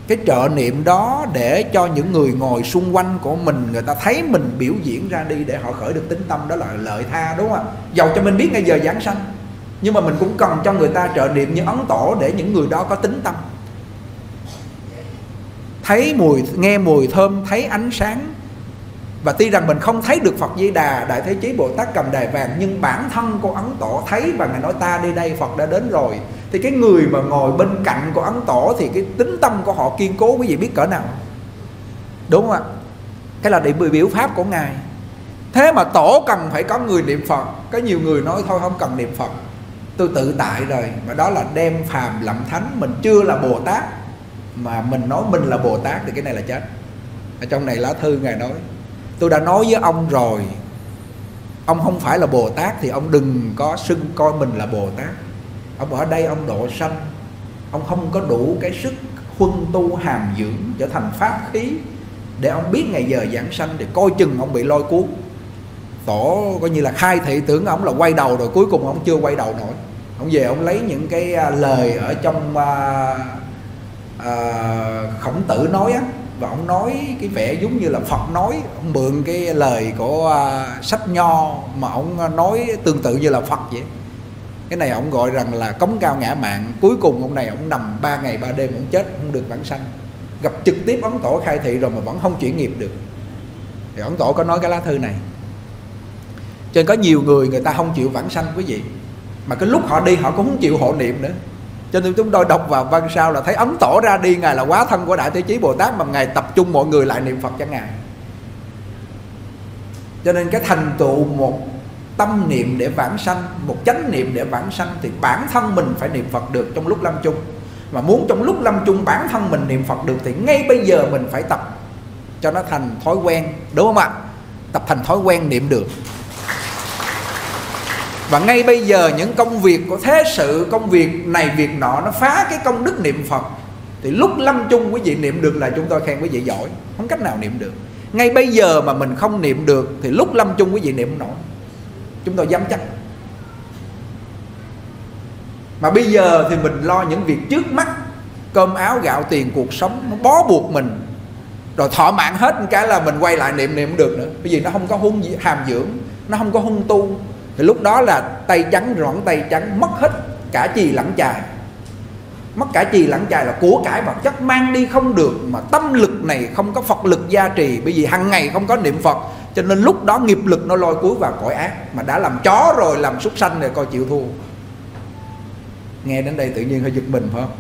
Cái trợ niệm đó để cho những người ngồi xung quanh của mình, người ta thấy mình biểu diễn ra đi để họ khởi được tính tâm, đó là lợi tha, đúng không ạ? Dầu cho mình biết ngay giờ giảng sanh. Nhưng mà mình cũng cần cho người ta trợ niệm như ấn tổ để những người đó có tính tâm. Thấy mùi, nghe mùi thơm, thấy ánh sáng và tuy rằng mình không thấy được Phật Di Đà, Đại Thế Chí Bồ Tát cầm đài vàng, Nhưng bản thân của Ấn Tổ thấy và Ngài nói, ta đi đây, Phật đã đến rồi. Thì cái người mà ngồi bên cạnh của Ấn Tổ Thì cái tính tâm của họ kiên cố, quý vị biết cỡ nào? Đúng không ạ? Cái là điểm biểu pháp của Ngài. Thế mà Tổ cần phải có người niệm Phật. Có nhiều người nói, thôi, không cần niệm Phật. Tôi tự tại rồi. Mà đó là đem phàm lậm thánh. Mình chưa là Bồ Tát, Mà mình nói mình là Bồ Tát Thì cái này là chết. Ở trong này lá thư Ngài nói tôi đã nói với ông rồi. Ông không phải là bồ tát thì ông đừng có xưng coi mình là bồ tát. Ông ở đây ông độ sanh. Ông không có đủ cái sức huân tu hàm dưỡng trở thành pháp khí để ông biết ngày giờ giảng sanh thì coi chừng ông bị lôi cuốn. Tổ coi như là khai thị tưởng ông là quay đầu rồi cuối cùng ông chưa quay đầu nổi. Ông về ông lấy những cái à, lời ở trong uh, uh, khổng tử nói á và ông nói cái vẻ giống như là Phật nói ông mượn cái lời của uh, sách nho mà ông à, nói tương tự như là Phật vậy. Cái này ông gọi rằng là cống cao ngã mạng. Cuối cùng ông này ông nằm ba ngày ba đêm ông chết không được vãng sanh. Gặp trực tiếp ấn tổ khai thị rồi mà vẫn không chuyển nghiệp được. Thì ấn tổ có nói cái lá thư này. Cho nên có nhiều người người ta không chịu vãng sanh quý vị. Mà cái lúc họ đi họ cũng không chịu hộ niệm nữa cho nên chúng tôi đọc vào văn sau là thấy ấn tỏ ra đi, ngài là quá thân của đại thế chí bồ tát, mà ngài tập trung mọi người lại niệm phật cho ngài. Cho nên cái thành tựu một tâm niệm để vãng sanh, một chánh niệm để vãng sanh, thì bản thân mình phải niệm phật được trong lúc lâm chung. Mà muốn trong lúc lâm chung bản thân mình niệm phật được, thì ngay bây giờ mình phải tập cho nó thành thói quen, đúng không ạ? Tập thành thói quen niệm được và ngay bây giờ những công việc của thế sự, công việc này, việc nọ, nó phá cái công đức niệm phật. Thì lúc lâm chung quý vị niệm được là chúng tôi khen quý vị giỏi. Không cách nào niệm được. Ngay bây giờ mà mình không niệm được, thì lúc lâm chung quý vị niệm không nổi. Chúng tôi dám chắc. Mà bây giờ thì mình lo những việc trước mắt. Cơm áo, gạo tiền, cuộc sống, nó bó buộc mình. Rồi thọ mạng hết cái là mình quay lại niệm niệm được nữa. Bởi vì nó không có hung hàm dưỡng, nó không có hung tu thì lúc đó là tay trắng rõn tay trắng, mất hết cả chì lẫn chài. Mất cả chì lẫn chài là của cải vật chất mang đi không được mà tâm lực này không có phật lực gia trì, bởi vì hàng ngày không có niệm phật. Cho nên lúc đó nghiệp lực nó lôi cuối vào cõi ác mà đã làm chó rồi, làm súc sanh rồi, coi chịu thua. Nghe đến đây tự nhiên hơi giật mình, phải không?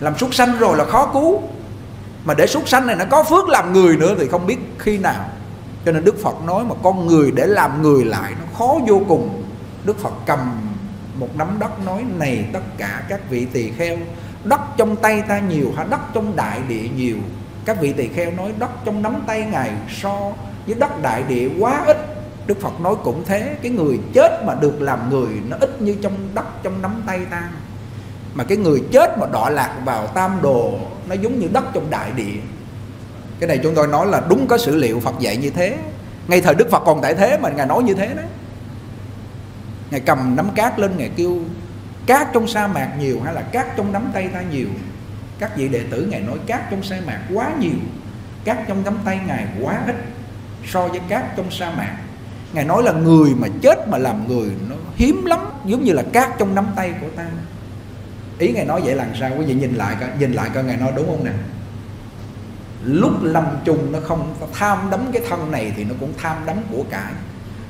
Làm súc sanh rồi là khó cứu. Mà để súc sanh này nó có phước làm người nữa thì không biết khi nào cho nên đức phật nói mà con người để làm người lại nó khó vô cùng. Đức phật cầm một nắm đất nói, này tất cả các vị tỳ kheo, đất trong tay ta nhiều hay đất trong đại địa nhiều. Các vị tỳ kheo nói, đất trong nắm tay ngài so với đất đại địa quá ít. Đức phật nói cũng thế, cái người chết mà được làm người nó ít như trong đất trong nắm tay ta. Mà cái người chết mà đọa lạc vào tam đồ, nó giống như đất trong đại địa cái này chúng tôi nói là đúng có sử liệu Phật dạy như thế. Ngay thời Đức Phật còn tại thế mà ngài nói như thế đấy ngài cầm nắm cát lên, ngài kêu, cát trong sa mạc nhiều hay là cát trong nắm tay ta nhiều? Các vị đệ tử ngài nói, cát trong sa mạc quá nhiều, cát trong nắm tay ngài quá ít so với cát trong sa mạc. Ngài nói là người mà chết mà làm người nó hiếm lắm, giống như là cát trong nắm tay của ta. Ý ngài nói vậy làm sao? Quý vị nhìn lại coi, nhìn lại coi ngài nói đúng không nè? Lúc lâm chung nó không tham đắm cái thân này thì nó cũng tham đắm của cải.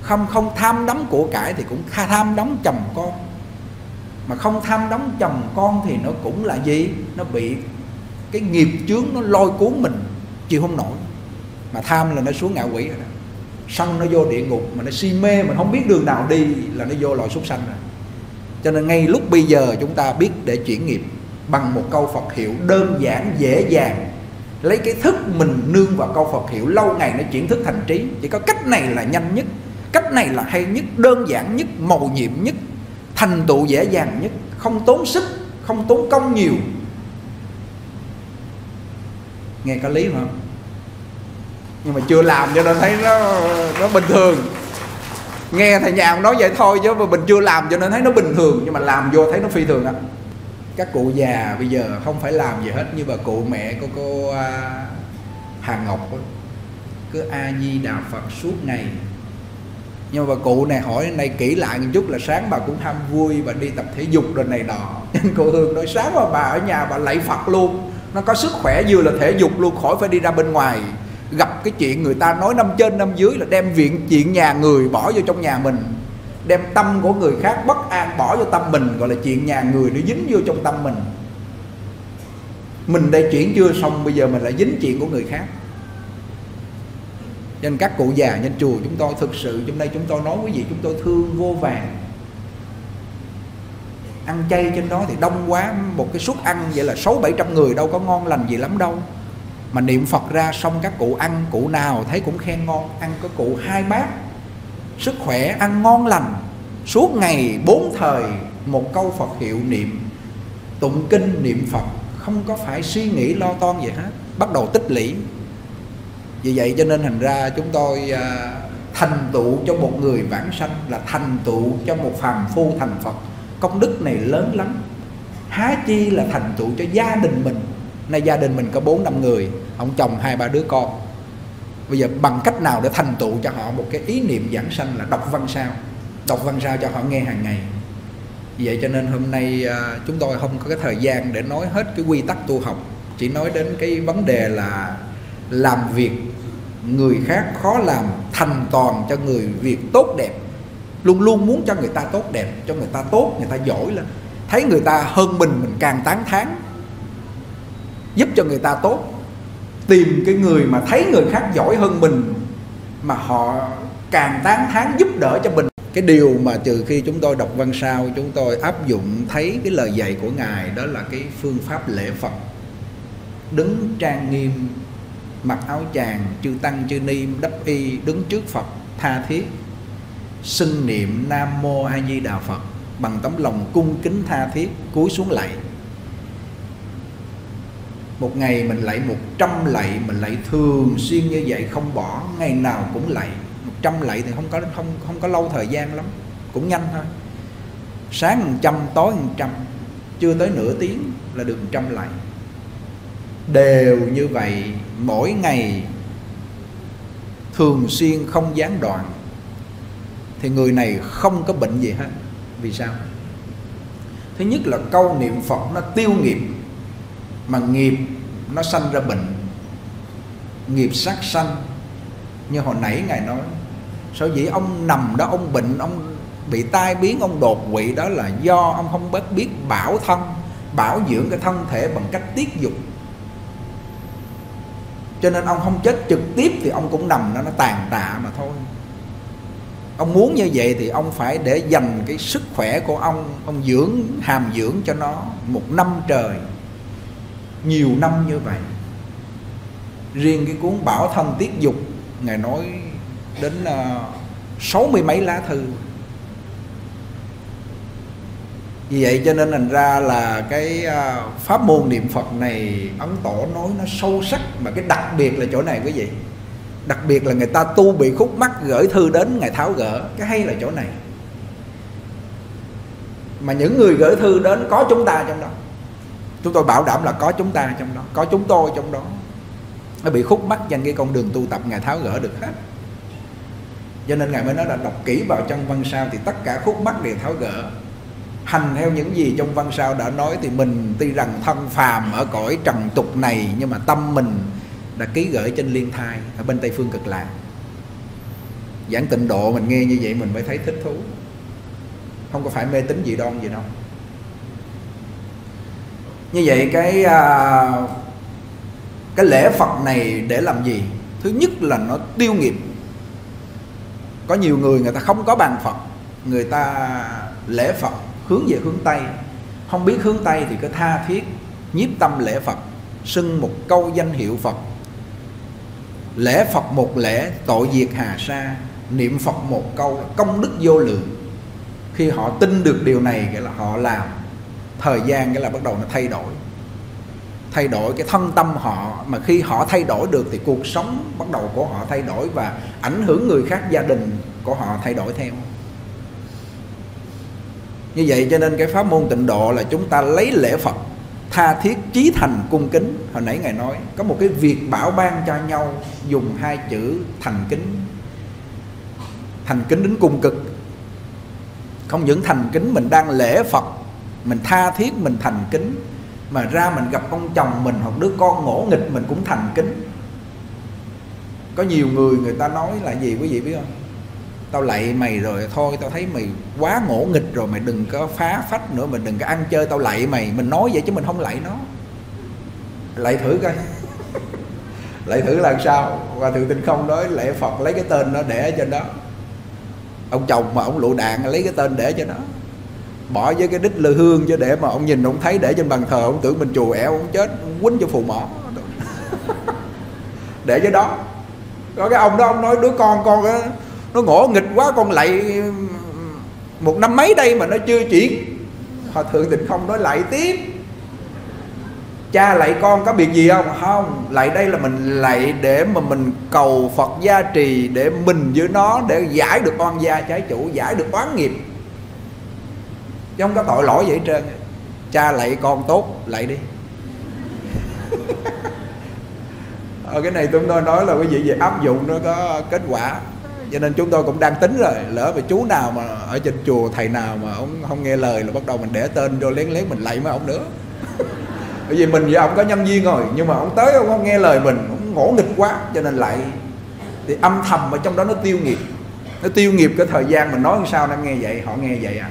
Không không tham đắm của cải thì cũng tham đắm chồng con. Mà không tham đắm chồng con thì nó cũng là gì? Nó bị cái nghiệp chướng nó lôi cuốn mình, chịu không nổi. Mà tham là nó xuống ngạ quỷ rồi đó. Xong nó vô địa ngục mà nó si mê mà không biết đường nào đi là nó vô loài súc sanh rồi. Cho nên ngay lúc bây giờ chúng ta biết để chuyển nghiệp bằng một câu Phật hiệu đơn giản, dễ dàng lấy cái thức mình nương vào câu Phật hiệu, lâu ngày nó chuyển thức thành trí. Chỉ có cách này là nhanh nhất, cách này là hay nhất, đơn giản nhất, màu nhiệm nhất, thành tựu dễ dàng nhất, không tốn sức, không tốn công nhiều. Nghe có lý không? Nhưng mà chưa làm cho nên thấy nó nó bình thường. Nghe thầy nhàn nói vậy thôi chứ mà mình chưa làm cho nên thấy nó bình thường, nhưng mà làm vô thấy nó phi thường á các cụ già bây giờ không phải làm gì hết như bà cụ mẹ của cô à, Hà Ngọc đó. cứ a di đà Phật suốt ngày. Nhưng mà bà cụ này hỏi này kỹ lại một chút là sáng bà cũng ham vui và đi tập thể dục rồi này nọ. Cô Hương nói sáng mà bà ở nhà bà lạy Phật luôn. Nó có sức khỏe vừa là thể dục luôn khỏi phải đi ra bên ngoài. Gặp cái chuyện người ta nói năm trên năm dưới là đem viện chuyện nhà người bỏ vô trong nhà mình đem tâm của người khác bất an, bỏ vô tâm mình, gọi là chuyện nhà người nó dính vô trong tâm mình. Mình đây chuyển chưa xong, bây giờ mình lại dính chuyện của người khác. Nên các cụ già nhân chùa chúng tôi thực sự trong đây chúng tôi nói quý vị, chúng tôi thương vô vàng. Ăn chay trên đó thì đông quá, một cái suất ăn vậy là sáu bảy trăm người đâu có ngon lành gì lắm đâu. Mà niệm phật ra xong, các cụ ăn, cụ nào thấy cũng khen ngon, ăn có cụ hai bát sức khỏe ăn ngon lành. Suốt ngày bốn thời một câu phật hiệu niệm. Tụng kinh niệm phật không có phải suy nghĩ lo toan gì hết. Bắt đầu tích lũy. Vì vậy cho nên thành ra chúng tôi à, thành tựu cho một người vãng sanh là thành tựu cho một phàm phu thành phật. Công đức này lớn lắm. Há chi là thành tựu cho gia đình mình? Nay gia đình mình có bốn năm người ông chồng hai ba đứa con bây giờ bằng cách nào để thành tựu cho họ một cái ý niệm giảng sanh là đọc văn sao? Đọc văn sao cho họ nghe hàng ngày. Vậy cho nên hôm nay à, chúng tôi không có cái thời gian để nói hết cái quy tắc tu học. Chỉ nói đến cái vấn đề là làm việc người khác khó làm thành toàn cho người việc tốt đẹp. Luôn luôn muốn cho người ta tốt đẹp, cho người ta tốt, người ta giỏi lên. Thấy người ta hơn mình mình càng tán thán. Giúp cho người ta tốt tìm cái người mà thấy người khác giỏi hơn mình mà họ càng tán thán giúp đỡ cho mình. Cái điều mà trừ khi chúng tôi đọc văn sao, chúng tôi áp dụng thấy cái lời dạy của ngài đó là cái phương pháp lễ phật. Đứng trang nghiêm, mặc áo chàng, chư tăng, chư ni, đắp y, đứng trước phật, tha thiết. Xưng niệm nam mô a di đà phật bằng tấm lòng cung kính tha thiết, cúi xuống lạy một ngày mình lạy một trăm lạy, mình lạy thường xuyên như vậy, không bỏ. Ngày nào cũng lạy một trăm lạy thì không có, không không có lâu thời gian lắm. Cũng nhanh thôi. Sáng một trăm, tối một trăm. Chưa tới nửa tiếng là được một trăm lạy. Đều như vậy, mỗi ngày thường xuyên không gián đoạn. Thì người này không có bệnh gì hết. Vì sao? Thứ nhất là câu niệm phật nó tiêu nghiệp mà nghiệp nó sanh ra bệnh, nghiệp sát sanh. Như hồi nãy ngài nói, sở dĩ ông nằm đó, ông bệnh, ông bị tai biến, ông đột quỵ đó là do ông không biết biết bảo thân, bảo dưỡng cái thân thể bằng cách tiết dục. Cho nên ông không chết trực tiếp thì ông cũng nằm đó, nó tàn tạ mà thôi. Ông muốn như vậy thì ông phải để dành cái sức khỏe của ông ông dưỡng, hàm dưỡng cho nó một năm trời nhiều năm như vậy. Riêng cái cuốn bảo thân tiết dục ngài nói đến sáu sáu mươi mấy lá thư. Vì vậy cho nên thành ra là cái uh, pháp môn niệm phật này ấn tổ nói nó sâu sắc mà cái đặc biệt là chỗ này quý vị. Đặc biệt là người ta tu bị khúc mắc gửi thư đến ngài tháo gỡ cái hay là chỗ này. Mà những người gửi thư đến có chúng ta trong đó chúng tôi bảo đảm là có chúng ta trong đó, có chúng tôi trong đó. Nó bị khúc mắc trên cái con đường tu tập, ngài tháo gỡ được hết. Cho nên ngài mới nói là đọc kỹ vào trong văn sao thì tất cả khúc mắc đều tháo gỡ. Hành theo những gì trong văn sao đã nói thì mình tuy rằng thân phàm ở cõi trần tục này, nhưng mà tâm mình đã ký gửi trên liên thai ở bên tây phương cực lạc. Giảng tịnh độ mình nghe như vậy mình mới thấy thích thú. Không có phải mê tín dị đoan gì đâu như vậy cái à, cái lễ phật này để làm gì? Thứ nhất là nó tiêu nghiệp. Có nhiều người người ta không có bàn phật. Người ta lễ phật hướng về hướng tây. Không biết hướng tây thì cứ tha thiết nhiếp tâm lễ phật xưng một câu danh hiệu phật. Lễ phật một lễ tội diệt hà sa niệm phật một câu công đức vô lượng. Khi họ tin được điều này nghĩa là họ làm thời gian cái là bắt đầu nó thay đổi. Thay đổi cái thân tâm họ, mà khi họ thay đổi được thì cuộc sống bắt đầu của họ thay đổi và ảnh hưởng người khác, gia đình của họ thay đổi theo. Như vậy cho nên cái pháp môn tịnh độ là chúng ta lấy lễ Phật, tha thiết chí thành cung kính. Hồi nãy ngài nói có một cái việc bảo ban cho nhau dùng hai chữ thành kính. Thành kính đến cung cực. Không những thành kính mình đang lễ Phật mình tha thiết, mình thành kính. Mà ra mình gặp ông chồng mình hoặc đứa con ngỗ nghịch, mình cũng thành kính. Có nhiều người người ta nói là gì quý vị biết không? Tao lạy mày rồi, thôi tao thấy mày quá ngỗ nghịch rồi, mày đừng có phá phách nữa mình đừng có ăn chơi, tao lạy mày. Mình nói vậy chứ mình không lạy nó. Lạy thử coi. Lạy thử là sao? Và thượng tinh không nói lạy phật lấy cái tên nó để cho nó. Ông chồng mà ông lụ đạn, lấy cái tên để cho nó bỏ với cái đích lư hương chứ để mà ông nhìn ông thấy để trên bàn thờ ông tưởng mình chùa ẻo ông chết ông quýnh cho phù mỏ. Để với đó. Có cái ông đó ông nói đứa con con đó, nó ngỗ nghịch quá con lạy một năm mấy đây mà nó chưa chuyển. Hòa thượng tịnh không nói lại tiếp. Cha lạy con có việc gì không? Không lạy đây là mình lạy để mà mình cầu phật gia trì để mình với nó để giải được oan gia trái chủ giải được oán nghiệp chứ không có tội lỗi vậy hết trơn. Cha lạy con tốt, lạy đi. Ở ờ, cái này chúng tôi nói là cái gì về áp dụng nó có kết quả. Cho nên chúng tôi cũng đang tính rồi lỡ mà chú nào mà ở trên chùa, thầy nào mà ông không nghe lời là bắt đầu mình để tên vô lén lén mình lạy mấy ông nữa. Bởi vì mình với ông có nhân viên rồi, nhưng mà ông tới ông không nghe lời mình, ông ngỗ nghịch quá, cho nên lại thì âm thầm ở trong đó nó tiêu nghiệp. Nó tiêu nghiệp cái thời gian mình nói sao nó nghe vậy, họ nghe vậy à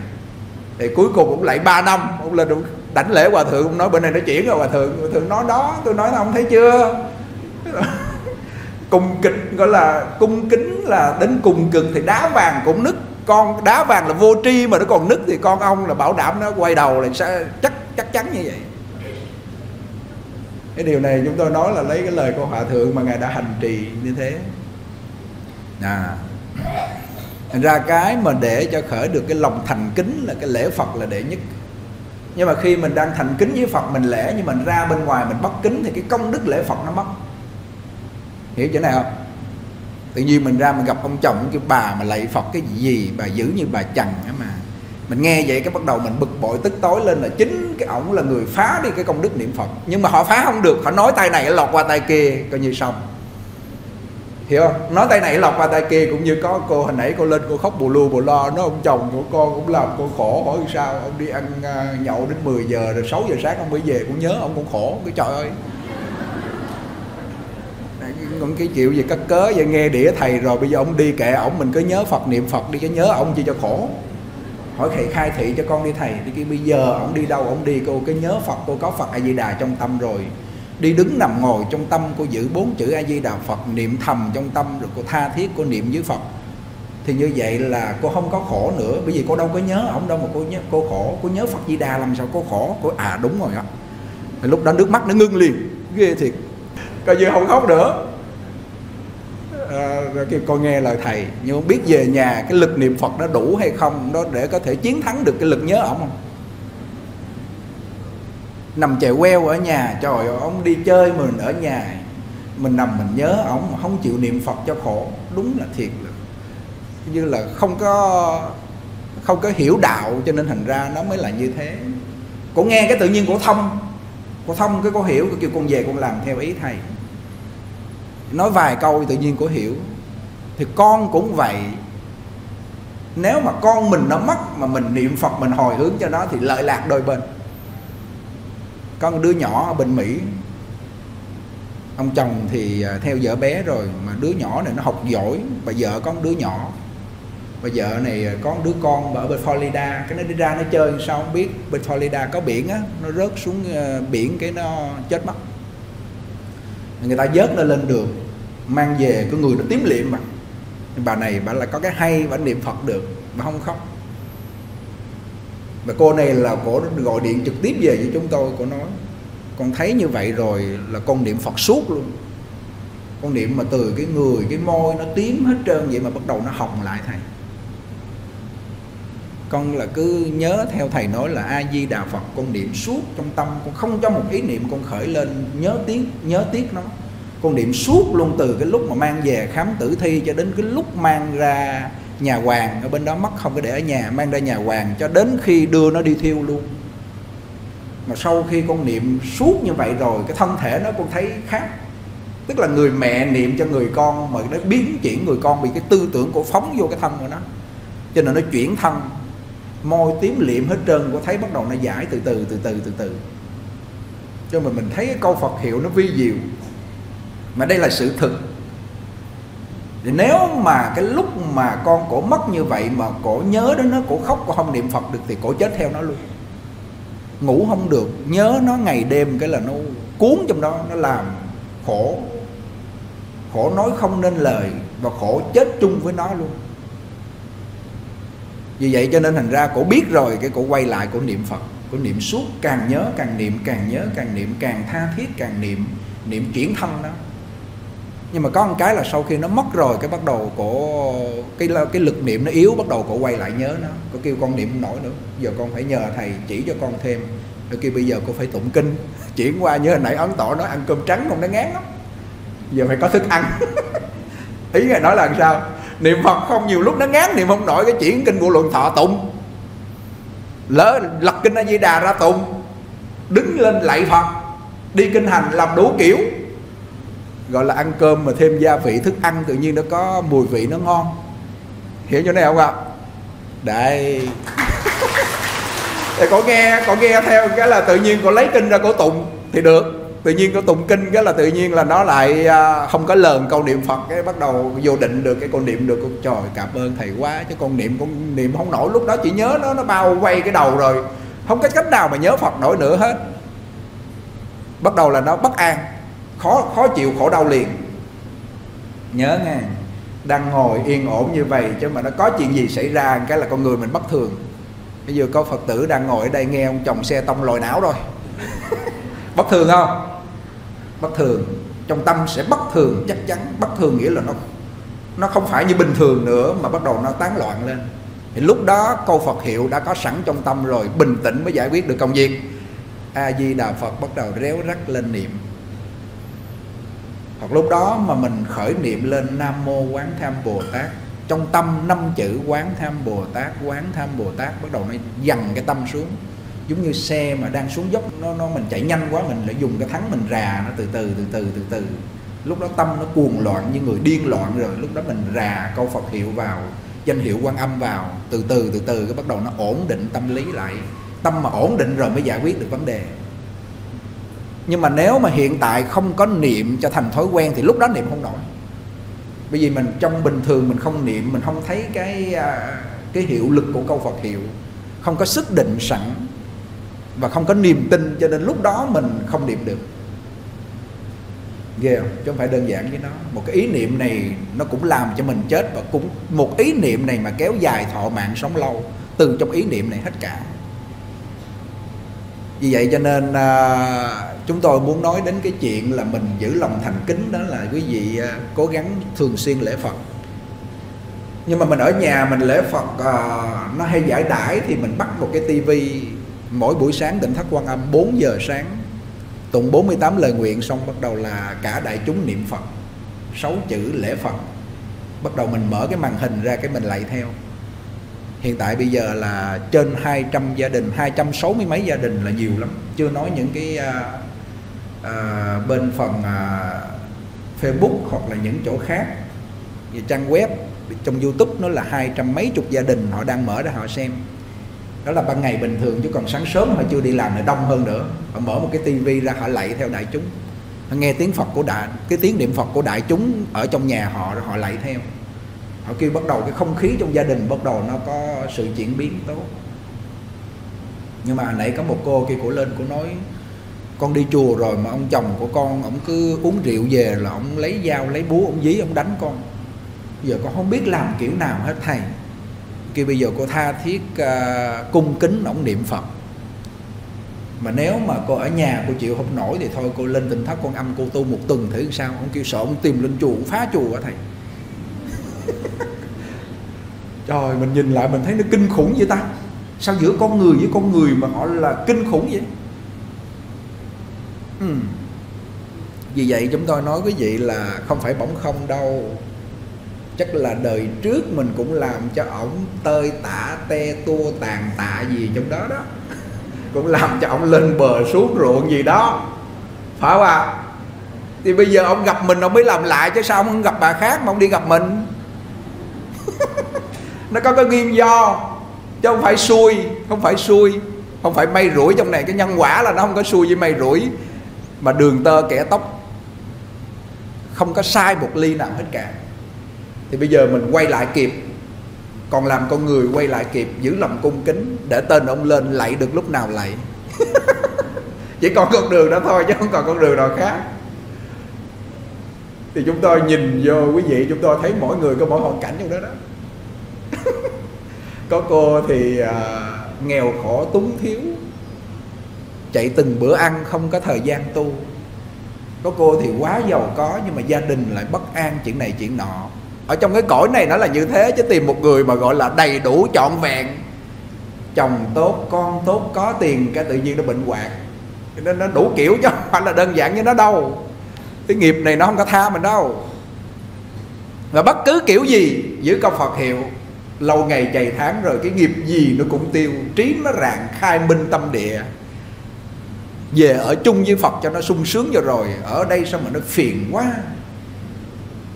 thì cuối cùng cũng lại 3 năm. Ông lên ông đảnh lễ hòa thượng, ông nói, bên này nó chuyển rồi hòa thượng. Hòa thượng nói, đó, tôi nói là ông thấy chưa? Cùng kịch gọi là cung kính là đến cùng cực thì đá vàng cũng nứt. Con đá vàng là vô tri mà nó còn nứt thì con ông là bảo đảm nó quay đầu là sẽ chắc chắc chắn như vậy. Cái điều này chúng tôi nói là lấy cái lời của hòa thượng mà ngài đã hành trì như thế. À thành ra cái mà để cho khởi được cái lòng thành kính là cái lễ phật là đệ nhất. Nhưng mà khi mình đang thành kính với phật, mình lễ nhưng mình ra bên ngoài mình bất kính thì cái công đức lễ phật nó mất. Hiểu chỗ này không? Tự nhiên mình ra mình gặp ông chồng cái bà, mà lạy phật cái gì? Bà giữ như bà chằn á mà. Mình nghe vậy cái bắt đầu mình bực bội, tức tối lên là chính cái ổng là người phá đi cái công đức niệm phật. Nhưng mà họ phá không được, họ nói tay này lọt qua tay kia, coi như xong hiểu không? Nói tay này lọc qua tay kia cũng như có cô hồi nãy cô lên cô khóc bù lu bù lo, nó ông chồng của con cũng làm cô khổ, hỏi sao ông đi ăn à, nhậu đến 10 giờ rồi 6 giờ sáng ông mới về, cũng nhớ ông cũng khổ cái trời ơi. Còn cái chịu gì cất cớ vậy, nghe đĩa thầy rồi bây giờ ông đi kệ ổng, mình cứ nhớ phật niệm phật đi cho nhớ ông chi cho khổ. Hỏi thầy khai thị cho con đi thầy, đi kia bây giờ ông đi đâu ông đi, cô cứ nhớ phật, cô có phật a di đà trong tâm rồi đi đứng nằm ngồi trong tâm cô giữ bốn chữ a di đà phật niệm thầm trong tâm rồi cô tha thiết cô niệm với phật. Thì như vậy là cô không có khổ nữa. Bởi vì cô đâu có nhớ ông đâu mà cô nhớ cô khổ. Cô nhớ phật di đà làm sao cô khổ? Cô à đúng rồi á lúc đó nước mắt nó ngưng liền. Ghê thiệt. Coi như không khóc nữa. À, kêu con nghe lời thầy. Nhưng không biết về nhà cái lực niệm phật nó đủ hay không? Đó để có thể chiến thắng được cái lực nhớ ổng không? Nằm chèo queo ở nhà, trời ơi, ông đi chơi mình ở nhà. Mình nằm mình nhớ ông mà không chịu niệm phật cho khổ. Đúng là thiệt là như là không có không có hiểu đạo cho nên thành ra nó mới là như thế. Cô nghe cái tự nhiên của thông. Cô thông cái cô hiểu cô kêu con về con làm theo ý thầy. Nói vài câu tự nhiên cô hiểu. Thì con cũng vậy. Nếu mà con mình nó mất mà mình niệm phật, mình hồi hướng cho nó thì lợi lạc đôi bên có một đứa nhỏ ở bên mỹ. Ông chồng thì à, theo vợ bé rồi, mà đứa nhỏ này nó học giỏi. Và vợ có một đứa nhỏ. Và vợ này à, có đứa con ở bên Florida. Cái nó đi ra nó chơi sao không biết. Bên Florida có biển á, nó rớt xuống à, biển cái nó chết mất. Người ta vớt nó lên đường, mang về, cái người nó tím liệm mà. Bà này bà là có cái hay, bà niệm phật được, bà không khóc và cô này là cổ gọi điện trực tiếp về với chúng tôi, cô nói, con thấy như vậy rồi là con niệm phật suốt luôn. Con niệm mà từ cái người, cái môi nó tím hết trơn vậy mà bắt đầu nó hồng lại, thầy. Con là cứ nhớ theo thầy nói là a di đà phật, con niệm suốt trong tâm, con không cho một ý niệm, con khởi lên nhớ tiếc nhớ tiếc nó. Con niệm suốt luôn từ cái lúc mà mang về khám tử thi cho đến cái lúc mang ra nhà hoàng ở bên đó mất không có để ở nhà, mang ra nhà hoàng cho đến khi đưa nó đi thiêu luôn. Mà sau khi con niệm suốt như vậy rồi, cái thân thể nó con thấy khác. Tức là người mẹ niệm cho người con mà nó biến chuyển người con bị cái tư tưởng của phóng vô cái thân của nó. Cho nên nó chuyển thân. Môi tím liệm hết trơn có thấy bắt đầu nó giải từ từ từ từ từ từ. Cho mình mình thấy cái câu Phật hiệu nó vi diệu. Mà đây là sự thực thì nếu mà cái lúc mà con cổ mất như vậy mà cổ nhớ đến nó, cổ khóc, cổ không niệm Phật được thì cổ chết theo nó luôn. Ngủ không được, nhớ nó ngày đêm cái là nó cuốn trong đó, nó làm khổ. Khổ nói không nên lời và khổ chết chung với nó luôn. Vì vậy cho nên thành ra cổ biết rồi, cái cổ quay lại cổ niệm phật. Cổ niệm suốt, càng nhớ càng niệm, càng nhớ càng niệm, càng tha thiết càng niệm niệm chuyển thân đó nhưng mà có một cái là sau khi nó mất rồi, cái bắt đầu cổ, cái cái lực niệm nó yếu, bắt đầu cổ quay lại nhớ nó. Có kêu con niệm không nổi nữa. Giờ con phải nhờ thầy chỉ cho con thêm. Rồi kêu bây giờ cô phải tụng kinh. Chuyển qua như hồi nãy ấn tỏ nó ăn cơm trắng không, nó ngán lắm. Giờ phải có thức ăn. Ý ngài nói là làm sao? Niệm phật không nhiều lúc nó ngán, niệm không nổi, cái chuyển kinh của luận thọ tụng. Lỡ lật kinh a di đà ra tụng. Đứng lên lạy phật. Đi kinh hành làm đủ kiểu gọi là ăn cơm mà thêm gia vị, thức ăn tự nhiên nó có mùi vị nó ngon. Hiểu chỗ này không ạ? Đây. Thì có nghe có nghe theo cái là tự nhiên có lấy kinh ra cổ tụng thì được. Tự nhiên có tụng kinh cái là tự nhiên là nó lại à, không có lờn câu niệm phật cái, bắt đầu vô định được cái con niệm được. Con trời, cảm ơn thầy quá, chứ con niệm con niệm không nổi. Lúc đó chỉ nhớ nó nó bao quay cái đầu rồi. Không có cách nào mà nhớ phật nổi nữa hết. Bắt đầu là nó bất an khó khó chịu, khổ đau liền. Nhớ nghe, đang ngồi yên ổn như vậy chứ mà nó có chuyện gì xảy ra cái là con người mình bất thường. Bây giờ có phật tử đang ngồi ở đây nghe ông chồng xe tông lòi não rồi bất thường không? Bất thường. Trong tâm sẽ bất thường, chắc chắn. Bất thường nghĩa là nó nó không phải như bình thường nữa mà bắt đầu nó tán loạn lên. Thì lúc đó câu Phật hiệu đã có sẵn trong tâm rồi, bình tĩnh mới giải quyết được công việc. A di đà phật bắt đầu réo rắt lên niệm hoặc lúc đó mà mình khởi niệm lên nam mô quán tham bồ tát, trong tâm năm chữ quán tham bồ tát, quán tham bồ tát bắt đầu nó dằn cái tâm xuống. Giống như xe mà đang xuống dốc, nó nó mình chạy nhanh quá, mình lại dùng cái thắng mình rà nó từ từ từ từ từ từ. Lúc đó tâm nó cuồng loạn như người điên loạn rồi, lúc đó mình rà câu Phật hiệu vào, danh hiệu quan âm vào, từ từ từ từ, cái bắt đầu nó ổn định tâm lý lại. Tâm mà ổn định rồi mới giải quyết được vấn đề nhưng mà nếu mà hiện tại không có niệm cho thành thói quen thì lúc đó niệm không nổi. Bởi vì mình trong bình thường mình không niệm, mình không thấy cái à, cái hiệu lực của câu Phật hiệu. Không có sức định sẵn và không có niềm tin cho nên lúc đó mình không niệm được. Ghê không? Chứ không phải đơn giản với nó một cái ý niệm này nó cũng làm cho mình chết và cũng một ý niệm này mà kéo dài thọ mạng sống lâu. Từ trong ý niệm này hết cả vì vậy cho nên à, chúng tôi muốn nói đến cái chuyện là mình giữ lòng thành kính đó là quý vị à, cố gắng thường xuyên lễ Phật. Nhưng mà mình ở nhà mình lễ Phật à, nó hay giải đãi thì mình bắt một cái tivi mỗi buổi sáng tỉnh thất quan âm 4 giờ sáng tụng 48 lời nguyện xong bắt đầu là cả đại chúng niệm Phật sáu chữ lễ Phật. Bắt đầu mình mở cái màn hình ra cái mình lạy theo hiện tại bây giờ là trên 200 gia đình 260 mấy gia đình là nhiều lắm. Chưa nói những cái à, à, bên phần à, Facebook hoặc là những chỗ khác. Như trang web trong YouTube nó là hai trăm mấy chục gia đình họ đang mở ra họ xem. Đó là ban ngày bình thường chứ còn sáng sớm họ chưa đi làm là đông hơn nữa. Họ mở một cái tivi ra họ lạy theo đại chúng. Họ nghe tiếng Phật của đại cái tiếng niệm Phật của đại chúng ở trong nhà họ họ lạy theo họ kêu bắt đầu cái không khí trong gia đình bắt đầu nó có sự chuyển biến tốt. Nhưng mà nãy có một cô kia cổ lên cổ nói con đi chùa rồi mà ông chồng của con ông cứ uống rượu về là ông lấy dao lấy búa ông dí ông đánh con. Giờ con không biết làm kiểu nào hết thầy. Kia bây giờ cô tha thiết uh, cung kính ông niệm phật. Mà nếu mà cô ở nhà cô chịu không nổi thì thôi cô lên tinh thất con âm cô tu một tuần thử sao? Ông kêu sợ ông tìm lên chùa phá chùa hả thầy? Trời, mình nhìn lại mình thấy nó kinh khủng vậy ta. Sao giữa con người với con người mà họ là kinh khủng vậy? Ừ. vì vậy chúng tôi nói quý vị là không phải bỗng không đâu. Chắc là đời trước mình cũng làm cho ổng tơi tả, te tua, tàn tạ gì trong đó đó. Cũng làm cho ổng lên bờ xuống ruộng gì đó. Phải không à thì bây giờ ông gặp mình ông mới làm lại chứ sao ông không gặp bà khác mà ông đi gặp mình? Nó có cái nguyên do, chứ không phải xui, không phải xui, không phải may rủi trong này. Cái nhân quả là nó không có xui với may rủi, mà đường tơ kẻ tóc không có sai một ly nào hết cả. Thì bây giờ mình quay lại kịp, còn làm con người quay lại kịp, giữ lòng cung kính, để tên ông lên lạy được lúc nào lạy. Chỉ còn con đường đó thôi, chứ không còn con đường nào khác. Thì chúng tôi nhìn vô quý vị, chúng tôi thấy mỗi người có mỗi hoàn cảnh trong đó đó có cô thì à, nghèo khổ túng thiếu chạy từng bữa ăn không có thời gian tu. Có cô thì quá giàu có nhưng mà gia đình lại bất an chuyện này chuyện nọ. Ở trong cái cõi này nó là như thế chứ tìm một người mà gọi là đầy đủ trọn vẹn. Chồng tốt con tốt có tiền cái tự nhiên nó bệnh hoạn. Nên nó đủ kiểu chứ không phải là đơn giản như nó đâu. Cái nghiệp này nó không có tha mình đâu. Và bất cứ kiểu gì giữ công Phật hiệu lâu ngày chày tháng rồi, cái nghiệp gì nó cũng tiêu. Trí nó rạng khai minh tâm địa. Về ở chung với Phật cho nó sung sướng cho rồi, ở đây sao mà nó phiền quá.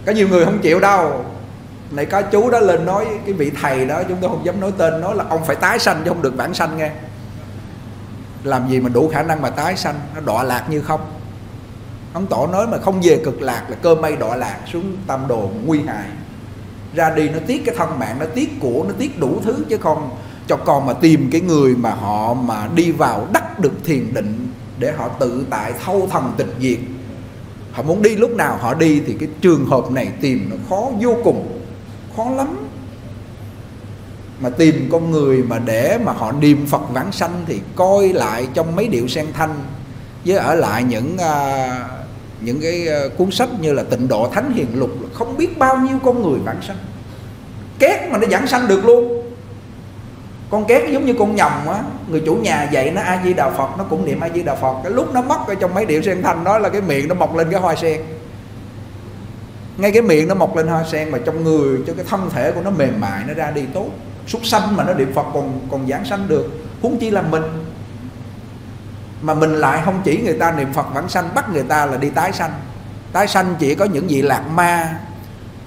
Có nhiều người không chịu đâu. Này, có chú đó lên nói cái vị thầy đó, chúng tôi không dám nói tên nói là ông phải tái sanh chứ không được vãng sanh nghe. Làm gì mà đủ khả năng mà tái sanh, nó đọa lạc như không. Ông tổ nói mà không về cực lạc là cơ may đọa lạc xuống tam đồ nguy hại ra đi nó tiếc cái thân mạng nó tiếc của nó tiếc đủ thứ chứ không cho con mà tìm cái người mà họ mà đi vào đắc được thiền định để họ tự tại thâu thần tịch diệt. Họ muốn đi lúc nào họ đi thì cái trường hợp này tìm nó khó vô cùng khó lắm. Mà tìm con người mà để mà họ niệm Phật vãng sanh thì coi lại trong mấy điệu sen thanh với ở lại những uh, những cái ờ, cuốn sách như là tịnh độ thánh hiền lục, không biết bao nhiêu con người vãng sanh. Két mà nó vãng sanh được luôn. Con két giống như con nhầm á, người chủ nhà dạy nó a di đà phật, nó cũng niệm a di đà phật. Cái lúc nó mất ở trong mấy điệu sen thanh đó là cái miệng nó mọc lên cái hoa sen. Ngay cái miệng nó mọc lên hoa sen mà trong người, cho cái thân thể của nó mềm mại, nó ra đi tốt. Súc sanh mà nó niệm phật còn còn giảng sanh được. Huống chi là mình mà mình lại không chỉ người ta niệm phật vãng sanh, bắt người ta là đi tái sanh. Tái sanh chỉ có những vị lạc ma.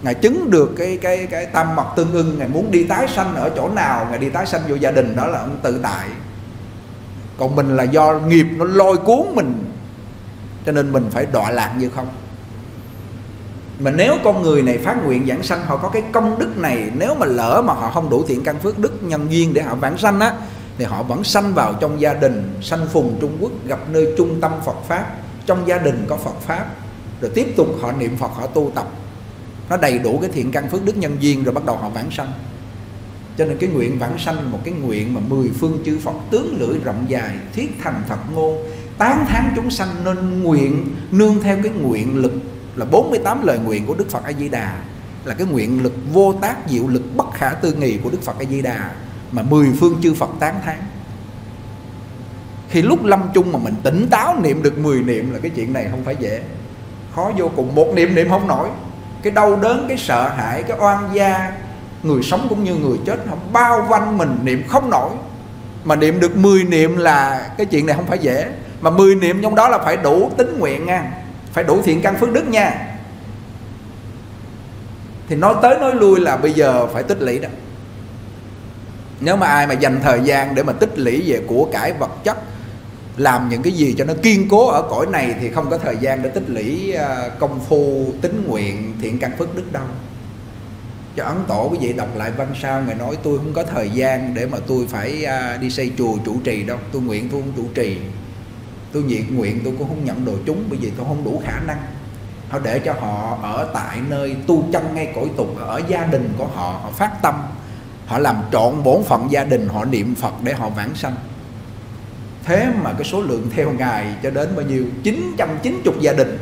Ngài chứng được cái cái cái tâm mật tương ưng. Ngài muốn đi tái sanh ở chỗ nào, ngài đi tái sanh vô gia đình, đó là ông tự tại. Còn mình là do nghiệp nó lôi cuốn mình, cho nên mình phải đọa lạc như không. Mà nếu con người này phát nguyện giảng sanh, họ có cái công đức này, nếu mà lỡ mà họ không đủ thiện căn phước đức nhân duyên để họ vãng sanh á thì họ vẫn sanh vào trong gia đình, sanh phùng Trung Quốc, gặp nơi trung tâm Phật pháp. Trong gia đình có Phật pháp. Rồi tiếp tục họ niệm Phật, họ tu tập. Nó đầy đủ cái thiện căn phước đức nhân duyên rồi bắt đầu họ vãng sanh. Cho nên cái nguyện vãng sanh một cái nguyện mà mười phương chư Phật tướng lưỡi rộng dài, thiết thành Phật ngôn. Tán thán chúng sanh nên nguyện, nương theo cái nguyện lực, là 48 lời nguyện của Đức Phật A Di Đà. Là cái nguyện lực vô tác diệu lực bất khả tư nghị của Đức Phật A Di Đà mà mười phương chư Phật tán thán. Khi lúc lâm chung mà mình tỉnh táo niệm được 10 niệm là cái chuyện này không phải dễ. Khó vô cùng. Một niệm niệm không nổi. Cái đau đớn, cái sợ hãi, cái oan gia, người sống cũng như người chết họ bao quanh mình niệm không nổi. Mà niệm được 10 niệm là cái chuyện này không phải dễ. Mà 10 niệm trong đó là phải đủ tính nguyện nha. Phải đủ thiện căn phước đức nha. Thì nói tới nói lui là bây giờ phải tích lũy đó nếu mà ai mà dành thời gian để mà tích lũy về của cải vật chất, làm những cái gì cho nó kiên cố ở cõi này thì không có thời gian để tích lũy ờ, công phu tính nguyện, thiện căn phước đức đâu. Cho ấn tổ quý vị đọc lại văn sao ngài nói tôi không có thời gian để mà tôi phải ờ, đi xây chùa chủ trì đâu. Tôi nguyện tôi không chủ trì. Tôi nhiệt nguyện tôi cũng không nhận đồ chúng, bởi vì tôi không đủ khả năng. Họ để cho họ ở tại nơi tu chân ngay cõi tục, ở gia đình của họ họ phát tâm họ làm trọn bổn phận gia đình, họ niệm phật để họ vãng sanh. Thế mà cái số lượng theo ngài cho đến bao nhiêu? 990 gia đình.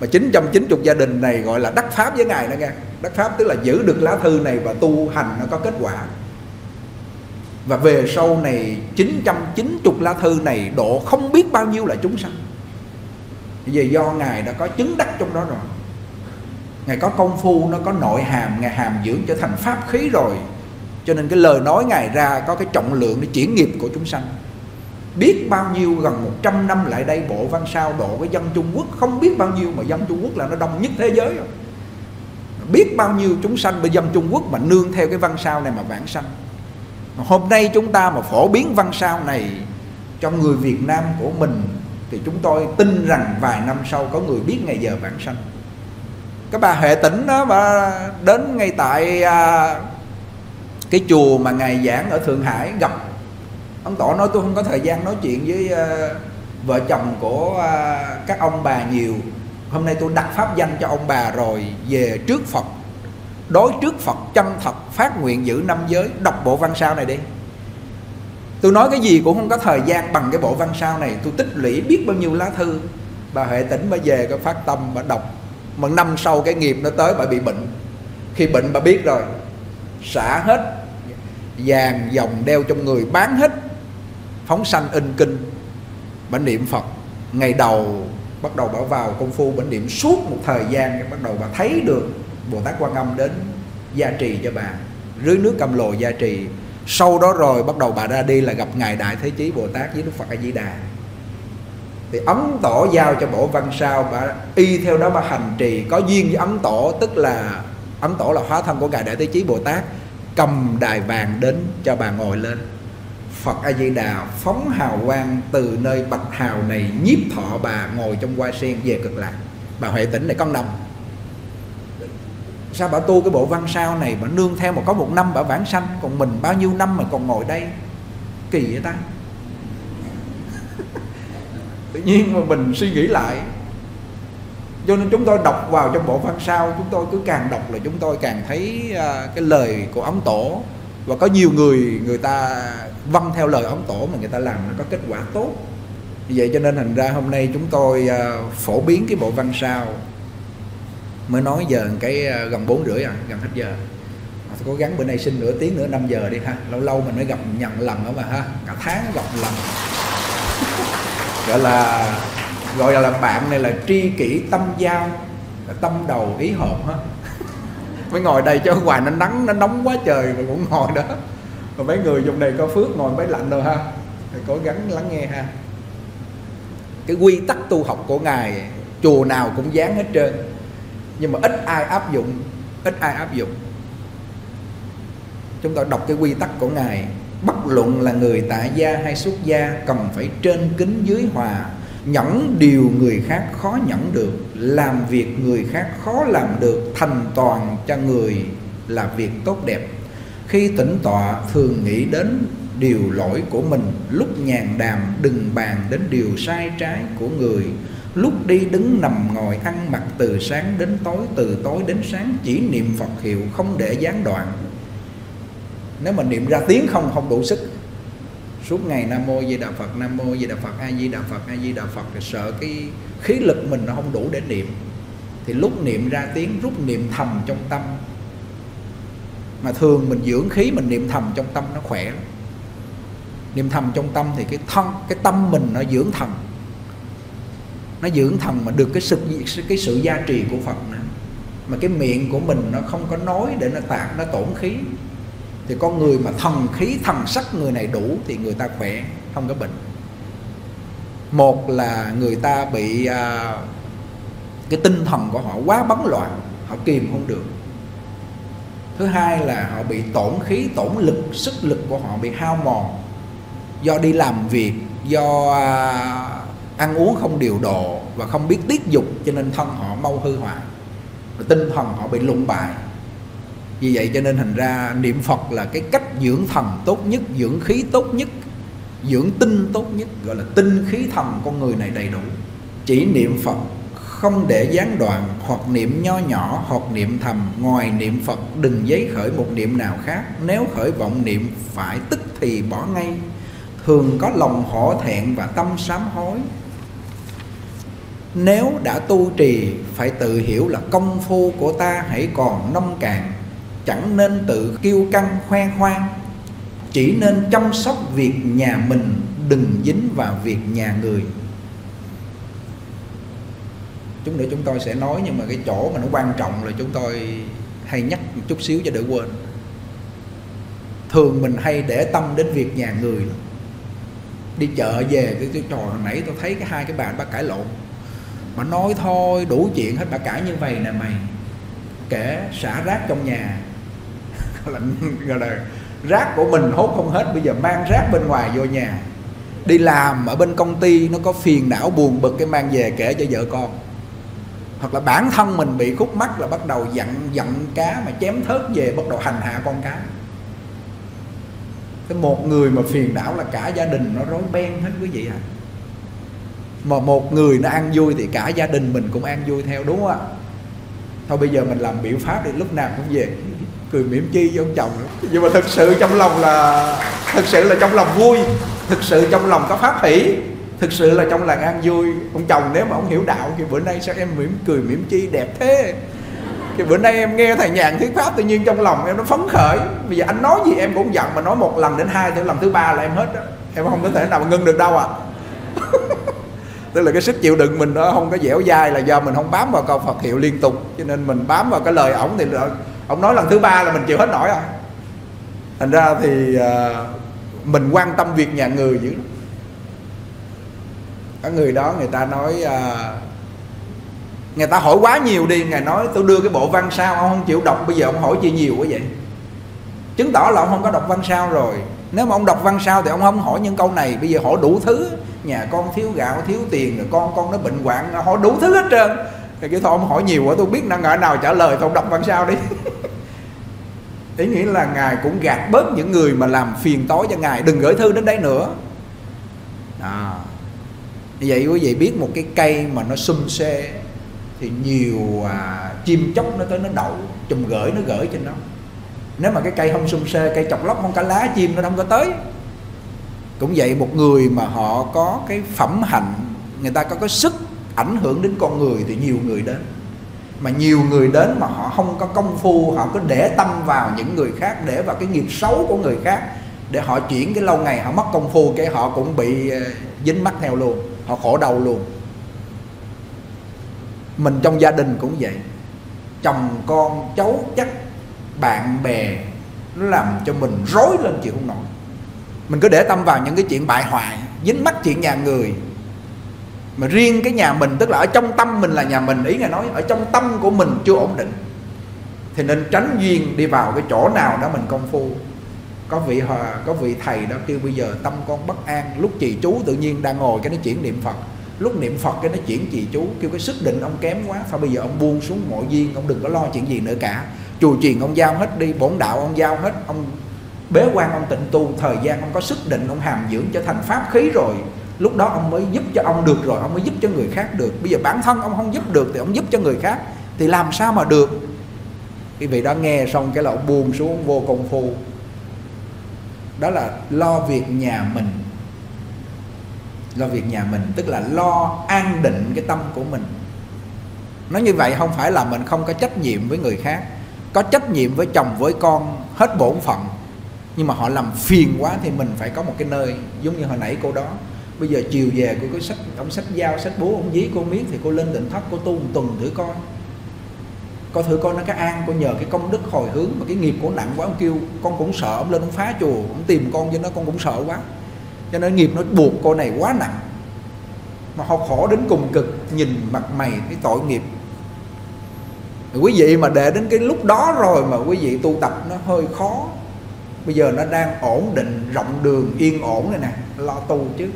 Mà 990 gia đình này gọi là đắc pháp với ngài đó nghe. Đắc pháp tức là giữ được lá thư này và tu hành nó có kết quả. Và về sau này 990 lá thư này độ không biết bao nhiêu là chúng sanh. Vì do ngài đã có chứng đắc trong đó rồi. Ngài có công phu, nó có nội hàm, ngài hàm dưỡng trở thành pháp khí rồi cho nên cái lời nói ngài ra có cái trọng lượng để chuyển nghiệp của chúng sanh. Biết bao nhiêu gần 100 năm lại đây bộ văn sao độ với dân Trung Quốc không biết bao nhiêu mà dân Trung Quốc là nó đông nhất thế giới rồi. Biết bao nhiêu chúng sanh bên dân Trung Quốc mà nương theo cái văn sao này mà vãng sanh. Hôm nay chúng ta mà phổ biến văn sao này cho người Việt Nam của mình thì chúng tôi tin rằng vài năm sau có người biết ngày giờ vãng sanh. Các bà hệ tỉnh đó mà đến ngay tại à, cái chùa mà ngài giảng ở Thượng Hải gặp ông tổ nói tôi không có thời gian nói chuyện với uh, vợ chồng của uh, các ông bà nhiều. Hôm nay tôi đặt pháp danh cho ông bà rồi về trước Phật. Đối trước Phật chân thật phát nguyện giữ năm giới. Đọc bộ văn sao này đi. Tôi nói cái gì cũng không có thời gian bằng cái bộ văn sao này. Tôi tích lũy biết bao nhiêu lá thư. Bà hệ tỉnh bà về có phát tâm bà đọc. Một năm sau cái nghiệp nó tới bà bị bệnh. Khi bệnh bà biết rồi xả hết vàng dòng đeo trong người bán hết, phóng sanh in kinh bà niệm phật. Ngày đầu bắt đầu bà vào công phu bà niệm suốt một thời gian bắt đầu bà thấy được bồ tát quan âm đến gia trì cho bà. Rưới nước cầm lồ gia trì. Sau đó rồi bắt đầu bà ra đi là gặp ngài đại thế chí bồ tát với đức phật a di đà. Thì ấn tổ giao cho bộ văn sao, bà y theo đó bà hành trì. Có duyên với ấn tổ, tức là ấn tổ là hóa thân của ngài đại thế chí bồ tát cầm đài vàng đến cho bà ngồi lên. Phật A Di Đà phóng hào quang từ nơi bạch hào này nhiếp thọ bà ngồi trong hoa sen về cực lạc. Bà huệ tỉnh này con đồng. Sao bà tu cái bộ văn sao này bà nương theo một có một năm bà vãng sanh, còn mình bao nhiêu năm mà còn ngồi đây? Kỳ vậy ta? Tự nhiên mà mình suy nghĩ lại cho nên chúng tôi đọc vào trong bộ văn sao chúng tôi cứ càng đọc là chúng tôi càng thấy à, cái lời của ông tổ. Và có nhiều người người ta vâng theo lời ông tổ mà người ta làm nó có kết quả tốt. Vì vậy cho nên thành ra hôm nay chúng tôi à, phổ biến cái bộ văn sao mới nói giờ cái à, gần bốn rưỡi à gần hết giờ. Tôi cố gắng bữa nay xin nửa tiếng nữa 5 giờ đi ha. Lâu lâu mình mới gặp nhận lần đó mà ha. Cả tháng gặp lần. Gọi là gọi là làm bạn này là tri kỷ tâm giao tâm đầu ý hợp hết. Mới ngồi đây cho ngoài nó nắng, nó nóng quá trời mà cũng ngồi đó. Còn mấy người dùng này có phước ngồi mấy lạnh rồi ha. Thì cố gắng lắng nghe ha. Cái quy tắc tu học của ngài, chùa nào cũng dán hết trơn. Nhưng mà ít ai áp dụng, ít ai áp dụng. Chúng ta đọc cái quy tắc của ngài. Bất luận là người tại gia hay xuất gia, cần phải trên kính dưới hòa nhẫn điều người khác khó nhẫn được, làm việc người khác khó làm được, thành toàn cho người là việc tốt đẹp. Khi tỉnh tọa, thường nghĩ đến điều lỗi của mình, lúc nhàn đàm đừng bàn đến điều sai trái của người. Lúc đi đứng nằm ngồi ăn mặc từ sáng đến tối, từ tối đến sáng, chỉ niệm phật hiệu không để gián đoạn. Nếu mà niệm ra tiếng không không đủ sức suốt ngày nam mô di đà phật, nam mô di đà phật, a di đà phật, a di đà phật, thì sợ cái khí lực mình nó không đủ để niệm. Thì lúc niệm ra tiếng, rút niệm thầm trong tâm. Mà thường mình dưỡng khí, mình niệm thầm trong tâm nó khỏe niệm thầm trong tâm thì cái thân, cái tâm mình nó dưỡng thần nó dưỡng thần mà được cái sự cái sự gia trì của Phật nữa. Mà cái miệng của mình nó không có nói để nó tạc nó tổn khí thì con người mà thần khí thần sắc người này đủ thì người ta khỏe không có bệnh. Một là người ta bị à, cái tinh thần của họ quá bấn loạn họ kìm không được. Thứ hai là họ bị tổn khí tổn lực sức lực của họ bị hao mòn. Do đi làm việc do à, ăn uống không điều độ và không biết tiết dục cho nên thân họ mau hư hoại. Tinh thần họ bị lụng bại vì vậy cho nên thành ra niệm phật là cái cách dưỡng thần tốt nhất, dưỡng khí tốt nhất, dưỡng tinh tốt nhất, gọi là tinh khí thần con người này đầy đủ. Chỉ niệm phật không để gián đoạn, hoặc niệm nho nhỏ, hoặc niệm thầm. Ngoài niệm phật, đừng giấy khởi một niệm nào khác. Nếu khởi vọng niệm phải tức thì bỏ ngay. Thường có lòng hổ thẹn và tâm sám hối. Nếu đã tu trì, phải tự hiểu là công phu của ta hãy còn nông cạn chẳng nên tự kiêu căng khoe khoang chỉ nên chăm sóc việc nhà mình đừng dính vào việc nhà người. Chúng nữa chúng tôi sẽ nói nhưng mà cái chỗ mà nó quan trọng là chúng tôi hay nhắc một chút xíu cho đỡ quên. Thường mình hay để tâm đến việc nhà người đi chợ về cái, cái trò hồi nãy tôi thấy cái hai cái bà ba cãi lộn. Mà nói thôi đủ chuyện hết bà cãi như vậy nè mày. Kể xả rác trong nhà. là, gọi là rác của mình hốt không hết. Bây giờ mang rác bên ngoài vô nhà. Đi làm ở bên công ty nó có phiền não buồn bực cái mang về kể cho vợ con. Hoặc là bản thân mình bị khúc mắc là bắt đầu giận giận cá mà chém thớt về, bắt đầu hành hạ con cá. Cái một người mà phiền não là cả gia đình nó rối beng hết quý vị ạ. À. mà một người nó ăn vui thì cả gia đình mình cũng ăn vui theo, đúng không ạ? Thôi bây giờ mình làm biểu pháp thì lúc nào cũng về cười mỉm chi với ông chồng. Nhưng mà thực sự trong lòng là thực sự là trong lòng vui thực sự trong lòng có pháp hỷ thực sự là trong làng an vui. Ông chồng nếu mà ông hiểu đạo thì bữa nay sao em mỉm cười mỉm chi đẹp thế? Thì bữa nay em nghe thầy nhàn thuyết pháp tự nhiên trong lòng em nó phấn khởi. Bây giờ anh nói gì em cũng giận, mà nói một lần đến hai, tới lần thứ ba là em hết đó. Em không có thể nào mà ngưng được đâu à tức là cái sức chịu đựng mình nó không có dẻo dai là do mình không bám vào câu Phật hiệu liên tục. Cho nên mình bám vào cái lời ổng thì ông nói lần thứ ba là mình chịu hết nổi rồi. thành ra thì uh, mình quan tâm việc nhà người dữ lắm. Có người đó người ta nói uh, người ta hỏi quá nhiều đi ngài nói tôi đưa cái bộ văn sao ông không chịu đọc bây giờ ông hỏi chi nhiều quá vậy? Chứng tỏ là ông không có đọc văn sao rồi. Nếu mà ông đọc văn sao thì ông không hỏi những câu này bây giờ hỏi đủ thứ. Nhà con thiếu gạo thiếu tiền rồi con con nó bệnh hoạn hỏi đủ thứ hết trơn. Thì cái thôi ông hỏi nhiều quá tôi biết năng ngại nào trả lời thôi ông đọc văn sao đi. ý nghĩa là ngài cũng gạt bớt những người mà làm phiền tối cho ngài. Đừng gửi thư đến đây nữa. À, vậy quý vị biết một cái cây mà nó xum xê thì nhiều à, chim chóc nó tới nó đậu chùm gửi nó gửi trên nó nếu mà cái cây không xum xê cây chọc lóc không cả lá chim nó không có tới. Cũng vậy một người mà họ có cái phẩm hạnh người ta có cái sức ảnh hưởng đến con người thì nhiều người đến mà nhiều người đến mà họ không có công phu, họ cứ để tâm vào những người khác, để vào cái nghiệp xấu của người khác. Để họ chuyển cái lâu ngày họ mất công phu, cái họ cũng bị ờ, dính mắc theo luôn, họ khổ đau luôn. Mình trong gia đình cũng vậy. Chồng con, cháu chắc, bạn bè, nó làm cho mình rối lên chịu không nổi. Mình cứ để tâm vào những cái chuyện bại hoại, dính mắc chuyện nhà người mà riêng cái nhà mình, tức là ở trong tâm mình là nhà mình, ý ngài nói, ở trong tâm của mình chưa ổn định. Thì nên tránh duyên đi vào cái chỗ nào đó mình công phu. Có vị hòa, có vị thầy đó kêu bây giờ tâm con bất an, lúc trì chú tự nhiên đang ngồi cái nó chuyển niệm phật. Lúc niệm phật cái nó chuyển trì chú, kêu cái sức định ông kém quá phải bây giờ ông buông xuống mọi duyên, ông đừng có lo chuyện gì nữa cả. Chùa truyền ông giao hết đi, bổn đạo ông giao hết, ông bế quan, ông tịnh tu, thời gian ông có sức định, ông hàm dưỡng trở thành pháp khí rồi lúc đó ông mới giúp cho ông được rồi, ông mới giúp cho người khác được. Bây giờ bản thân ông không giúp được thì ông giúp cho người khác. Thì làm sao mà được? Quý vị đó nghe xong cái là ông buông xuống vô công phu. Đó là lo việc nhà mình. Lo việc nhà mình, tức là lo an định cái tâm của mình. Nói như vậy không phải là mình không có trách nhiệm với người khác. Có trách nhiệm với chồng, với con, hết bổn phận. Nhưng mà họ làm phiền quá thì mình phải có một cái nơi, giống như hồi nãy cô đó bây giờ chiều về cô có sách, ông sách dao, sách búa, ông dí cô miết thì cô lên tỉnh thất cô tu một tuần thử coi. Coi thử coi nó cái an cô nhờ cái công đức hồi hướng mà cái nghiệp của nặng quá, ông kêu con cũng sợ, ông lên ông phá chùa, ông tìm con cho nó, con cũng sợ quá. Cho nên nghiệp nó buộc cô này quá nặng. Mà họ khổ đến cùng cực, nhìn mặt mày cái tội nghiệp. Quý vị mà để đến cái lúc đó rồi mà quý vị tu tập nó hơi khó. Bây giờ nó đang ổn định, rộng đường, yên ổn này nè, lo tu chứ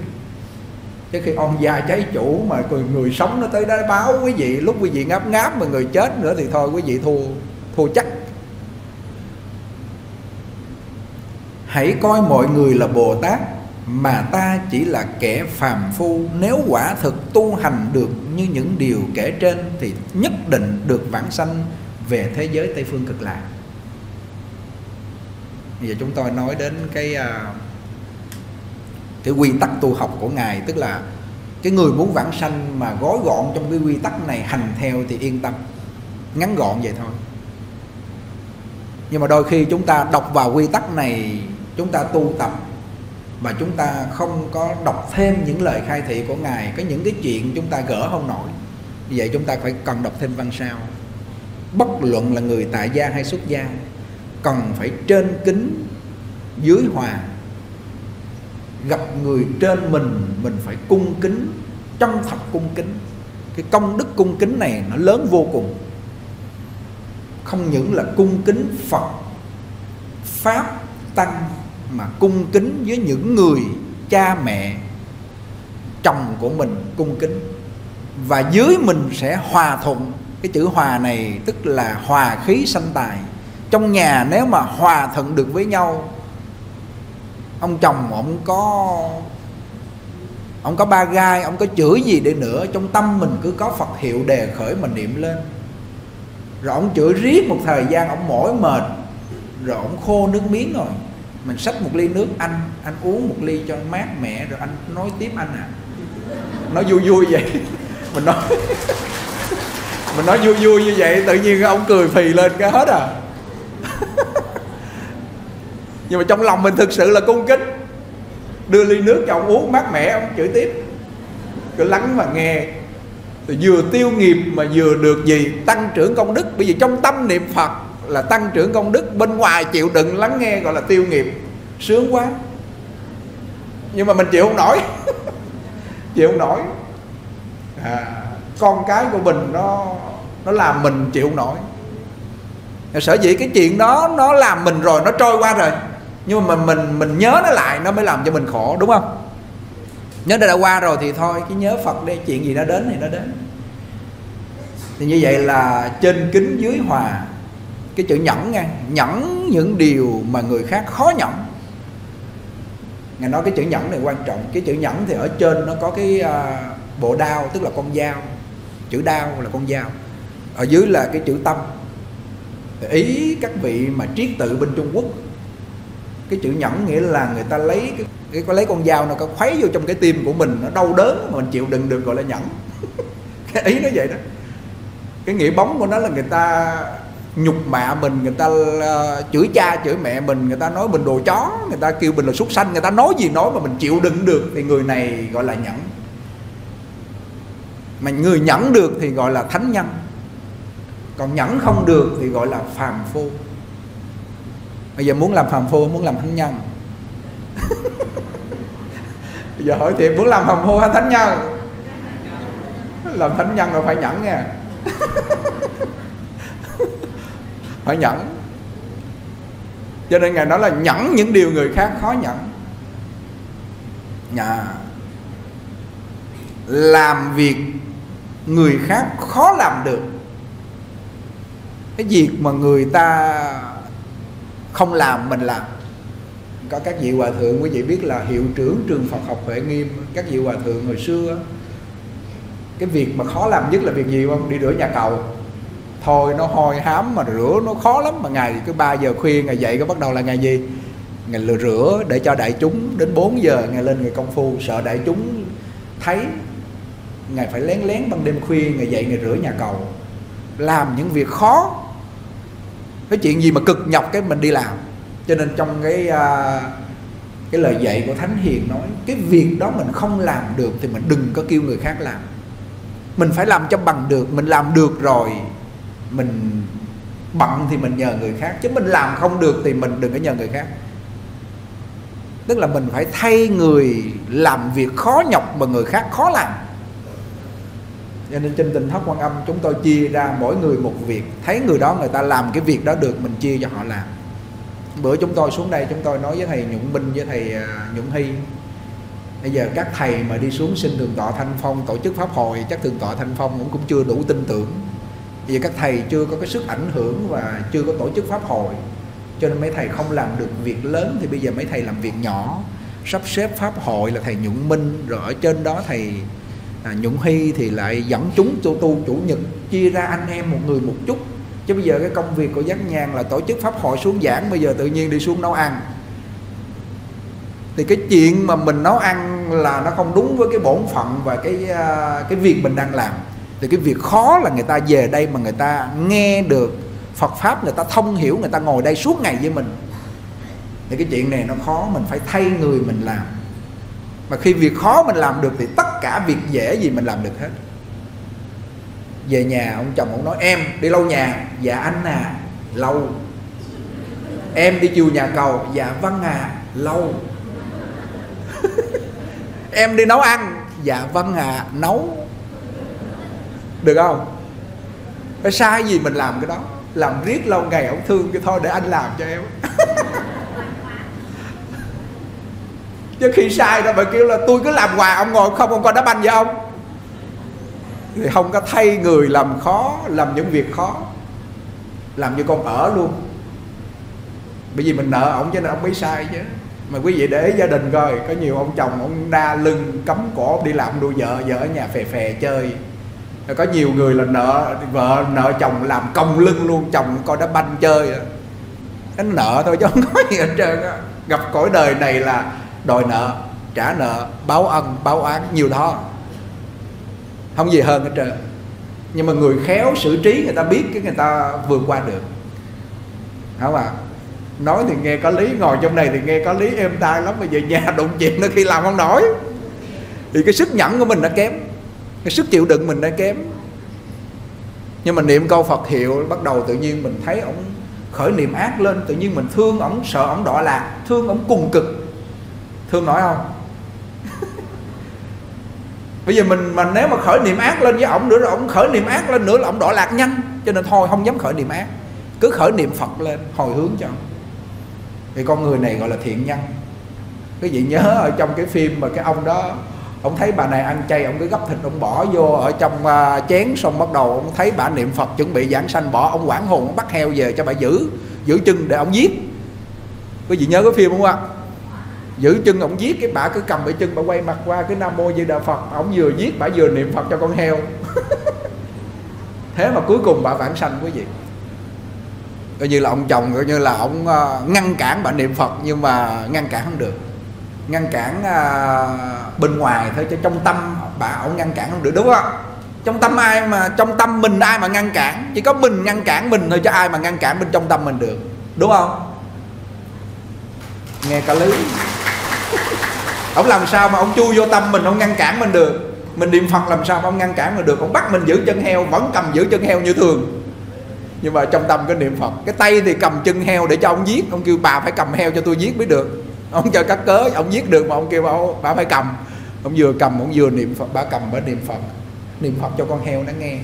chứ khi ông già cháy chủ mà người, người sống nó tới đó báo quý vị lúc quý vị ngáp ngáp mà người chết nữa thì thôi quý vị thua thua chắc. Hãy coi mọi người là bồ tát mà ta chỉ là kẻ phàm phu. Nếu quả thực tu hành được như những điều kể trên thì nhất định được vãng sanh về thế giới tây phương cực lạc. Bây giờ chúng tôi nói đến cái uh, cái quy tắc tu học của ngài, tức là cái người muốn vãng sanh mà gói gọn trong cái quy tắc này hành theo thì yên tâm. Ngắn gọn vậy thôi. Nhưng mà đôi khi chúng ta đọc vào quy tắc này, chúng ta tu tập mà chúng ta không có đọc thêm những lời khai thị của ngài, có những cái chuyện chúng ta gỡ không nổi vì vậy chúng ta phải cần đọc thêm văn sao. Bất luận là người tại gia hay xuất gia, cần phải trên kính, dưới hòa gặp người trên mình mình phải cung kính chân thật cung kính. Cái công đức cung kính này nó lớn vô cùng. Không những là cung kính phật, pháp tăng, mà cung kính với những người cha mẹ, chồng của mình cung kính. Và dưới mình sẽ hòa thuận. Cái chữ hòa này tức là hòa khí sanh tài. Trong nhà nếu mà hòa thuận được với nhau ông chồng ông có ông có ba gai, ông có chửi gì đi nữa, trong tâm mình cứ có phật hiệu đề khởi mà niệm lên. Rồi ông chửi riết một thời gian, ông mỏi mệt, rồi ông khô nước miếng rồi. Mình xách một ly nước, anh anh uống một ly cho mát mẻ, rồi anh nói tiếp anh à. Nói vui vui vậy. Mình nói mình nói vui vui như vậy, tự nhiên ông cười phì lên cái hết à. nhưng mà trong lòng mình thực sự là cung kính. Đưa ly nước cho ông uống mát mẻ ông chửi tiếp. Cứ lắng và nghe. Thì vừa tiêu nghiệp mà vừa được gì? Tăng trưởng công đức. Bởi vì trong tâm niệm phật là tăng trưởng công đức. Bên ngoài chịu đựng lắng nghe gọi là tiêu nghiệp. Sướng quá. Nhưng mà mình chịu không nổi. Chịu không nổi. À, con cái của mình nó nó làm mình chịu không nổi. Sở dĩ cái chuyện đó nó làm mình rồi nó trôi qua rồi nhưng mà mình mình mình nhớ nó lại nó mới làm cho mình khổ đúng không? Nhớ đã, đã qua rồi thì thôi cái nhớ phật đi chuyện gì nó đến thì nó đến. Thì như vậy là trên kính dưới hòa cái chữ nhẫn nha nhẫn những điều mà người khác khó nhẫn. Ngài nói cái chữ nhẫn này quan trọng cái chữ nhẫn thì ở trên nó có cái uh, bộ đao tức là con dao chữ đao là con dao. Ở dưới là cái chữ tâm. Ý các vị mà triết tự bên trung quốc cái chữ nhẫn nghĩa là người ta lấy cái, cái có lấy con dao nó có khuấy vô trong cái tim của mình nó đau đớn mà mình chịu đựng được gọi là nhẫn. Cái ý nó vậy đó. Cái nghĩa bóng của nó là người ta nhục mạ mình người ta uh, chửi cha chửi mẹ mình người ta nói mình đồ chó người ta kêu mình là súc sanh người ta nói gì nói mà mình chịu đựng được thì người này gọi là nhẫn. Mà người nhẫn được thì gọi là thánh nhân. Còn nhẫn không được thì gọi là phàm phu bây giờ muốn làm phàm phu muốn làm thánh nhân. Bây giờ hỏi thiệt, muốn làm phàm phu hay thánh nhân? Làm thánh nhân là phải nhẫn nha. Phải nhẫn. Cho nên ngài nói là nhẫn những điều người khác khó nhẫn. Nhà. Làm việc người khác khó làm được. Cái việc mà người ta không làm, mình làm. Có các vị hòa thượng quý vị biết là hiệu trưởng trường Phật học Huệ Nghiêm, các vị hòa thượng hồi xưa cái việc mà khó làm nhất là việc gì không? Đi rửa nhà cầu. Thôi nó hôi hám mà rửa nó khó lắm mà ngày cứ 3 giờ khuya ngày dậy có bắt đầu là ngày gì? Ngày lừa rửa để cho đại chúng đến 4 giờ ngày lên ngày công phu. Sợ đại chúng thấy ngày phải lén lén ban đêm khuya ngày dậy ngày rửa nhà cầu. Làm những việc khó cái chuyện gì mà cực nhọc cái mình đi làm. Cho nên trong cái uh, cái lời dạy của thánh hiền nói cái việc đó mình không làm được thì mình đừng có kêu người khác làm. Mình phải làm cho bằng được mình làm được rồi mình bận thì mình nhờ người khác chứ mình làm không được thì mình đừng có nhờ người khác. Tức là mình phải thay người làm việc khó nhọc mà người khác khó làm cho nên trên tình thất quan âm chúng tôi chia ra mỗi người một việc. Thấy người đó người ta làm cái việc đó được, mình chia cho họ làm. Bữa chúng tôi xuống đây, chúng tôi nói với thầy nhuận minh với thầy à, nhuận hy, bây giờ các thầy mà đi xuống xin thượng tọa thanh phong, tổ chức pháp hội, chắc thượng tọa thanh phong cũng cũng chưa đủ tin tưởng. Bây giờ các thầy chưa có cái sức ảnh hưởng và chưa có tổ chức pháp hội. Cho nên mấy thầy không làm được việc lớn, thì bây giờ mấy thầy làm việc nhỏ. Sắp xếp pháp hội là thầy nhuận minh, rồi ở trên đó thầy à, nhuận hy thì lại dẫn chúng tu tu chủ nhật chia ra anh em một người một chút. Chứ bây giờ cái công việc của giác nhàn là tổ chức pháp hội xuống giảng bây giờ tự nhiên đi xuống nấu ăn. Thì cái chuyện mà mình nấu ăn là nó không đúng với cái bổn phận và cái à, cái việc mình đang làm. Thì cái việc khó là người ta về đây mà người ta nghe được Phật pháp người ta thông hiểu người ta ngồi đây suốt ngày với mình. Thì cái chuyện này nó khó mình phải thay người mình làm mà khi việc khó mình làm được thì tất cả việc dễ gì mình làm được hết. Về nhà, ông chồng ông nói, em, đi lâu nhà. Dạ anh à. Lâu em đi chiều nhà cầu. Dạ vâng à. Lâu em đi nấu ăn. Dạ vâng à. Nấu. Được không? Phải sai gì mình làm cái đó. Làm riết lâu ngày, ông thương cái thôi để anh làm cho em. chứ khi sai đó bà kêu là tôi cứ làm hoài, ông ngồi không, ông coi đá banh với ông thì không có thay người làm khó, làm những việc khó, làm như con ở luôn. Bởi vì mình nợ ổng cho nên ông mới sai chứ. Mà quý vị để ý gia đình coi, có nhiều ông chồng ông đa lưng cấm cổ, đi làm đuôi vợ vợ ở nhà phè phè chơi. Rồi có nhiều người là nợ, vợ nợ chồng làm công lưng luôn, chồng coi đá banh chơi nó nợ thôi chứ không có gì hết trơn á. Gặp cõi đời này là đòi nợ, trả nợ, báo ân, báo án nhiều đó. Không gì hơn hết trơn. Nhưng mà người khéo xử trí, người ta biết cái người ta vượt qua được. Không ạ à? nói thì nghe có lý, ngồi trong này thì nghe có lý, êm tai lắm. Mà về nhà đụng chuyện nó khi làm không nổi. Thì cái sức nhẫn của mình nó kém, cái sức chịu đựng mình nó kém. Nhưng mà niệm câu Phật hiệu, bắt đầu tự nhiên mình thấy ông khởi niệm ác lên, tự nhiên mình thương ổng, sợ ổng đọa lạc, thương ổng cùng cực thương nói không? Bây giờ mình mà nếu mà khởi niệm ác lên với ổng nữa rồi ổng khởi niệm ác lên nữa là ổng đọa lạc nhanh cho nên thôi không dám khởi niệm ác. Cứ khởi niệm phật lên hồi hướng cho thì con người này gọi là thiện nhân. Quý vị nhớ ở trong cái phim mà cái ông đó ông thấy bà này ăn chay ông cứ gấp thịt ông bỏ vô ở trong uh, chén xong bắt đầu ông thấy bà niệm phật chuẩn bị giảng sanh bỏ ông quản hồn ông bắt heo về cho bà giữ giữ chân để ông giết. Quý vị nhớ cái phim không ạ? Giữ chân ông giết cái bà cứ cầm cái chân bà quay mặt qua, cái nam mô di đà phật. Ông vừa giết, bà vừa niệm phật cho con heo. Thế mà cuối cùng bà vãng sanh quý vị. Coi như là ông chồng, coi như là ông ờ, ngăn cản bà niệm phật, nhưng mà ngăn cản không được. Ngăn cản ờ, bên ngoài thôi, chứ trong tâm bà ông ngăn cản không được, đúng không? Trong tâm ai mà, trong tâm mình ai mà ngăn cản? Chỉ có mình ngăn cản mình thôi, chứ ai mà ngăn cản bên trong tâm mình được. Đúng không? Nghe cả lý ông làm sao mà ông chui vô tâm mình ông ngăn cản mình được? Mình niệm phật làm sao mà ông ngăn cản mình được? Ông bắt mình giữ chân heo vẫn cầm giữ chân heo như thường. Nhưng mà trong tâm cái niệm phật cái tay thì cầm chân heo để cho ông giết. Ông kêu bà phải cầm heo cho tôi giết mới được. Ông cho cắt cớ ông giết được mà ông kêu bà, bà phải cầm. Ông vừa cầm ông vừa niệm phật bà cầm bà niệm phật. Niệm phật cho con heo nó nghe.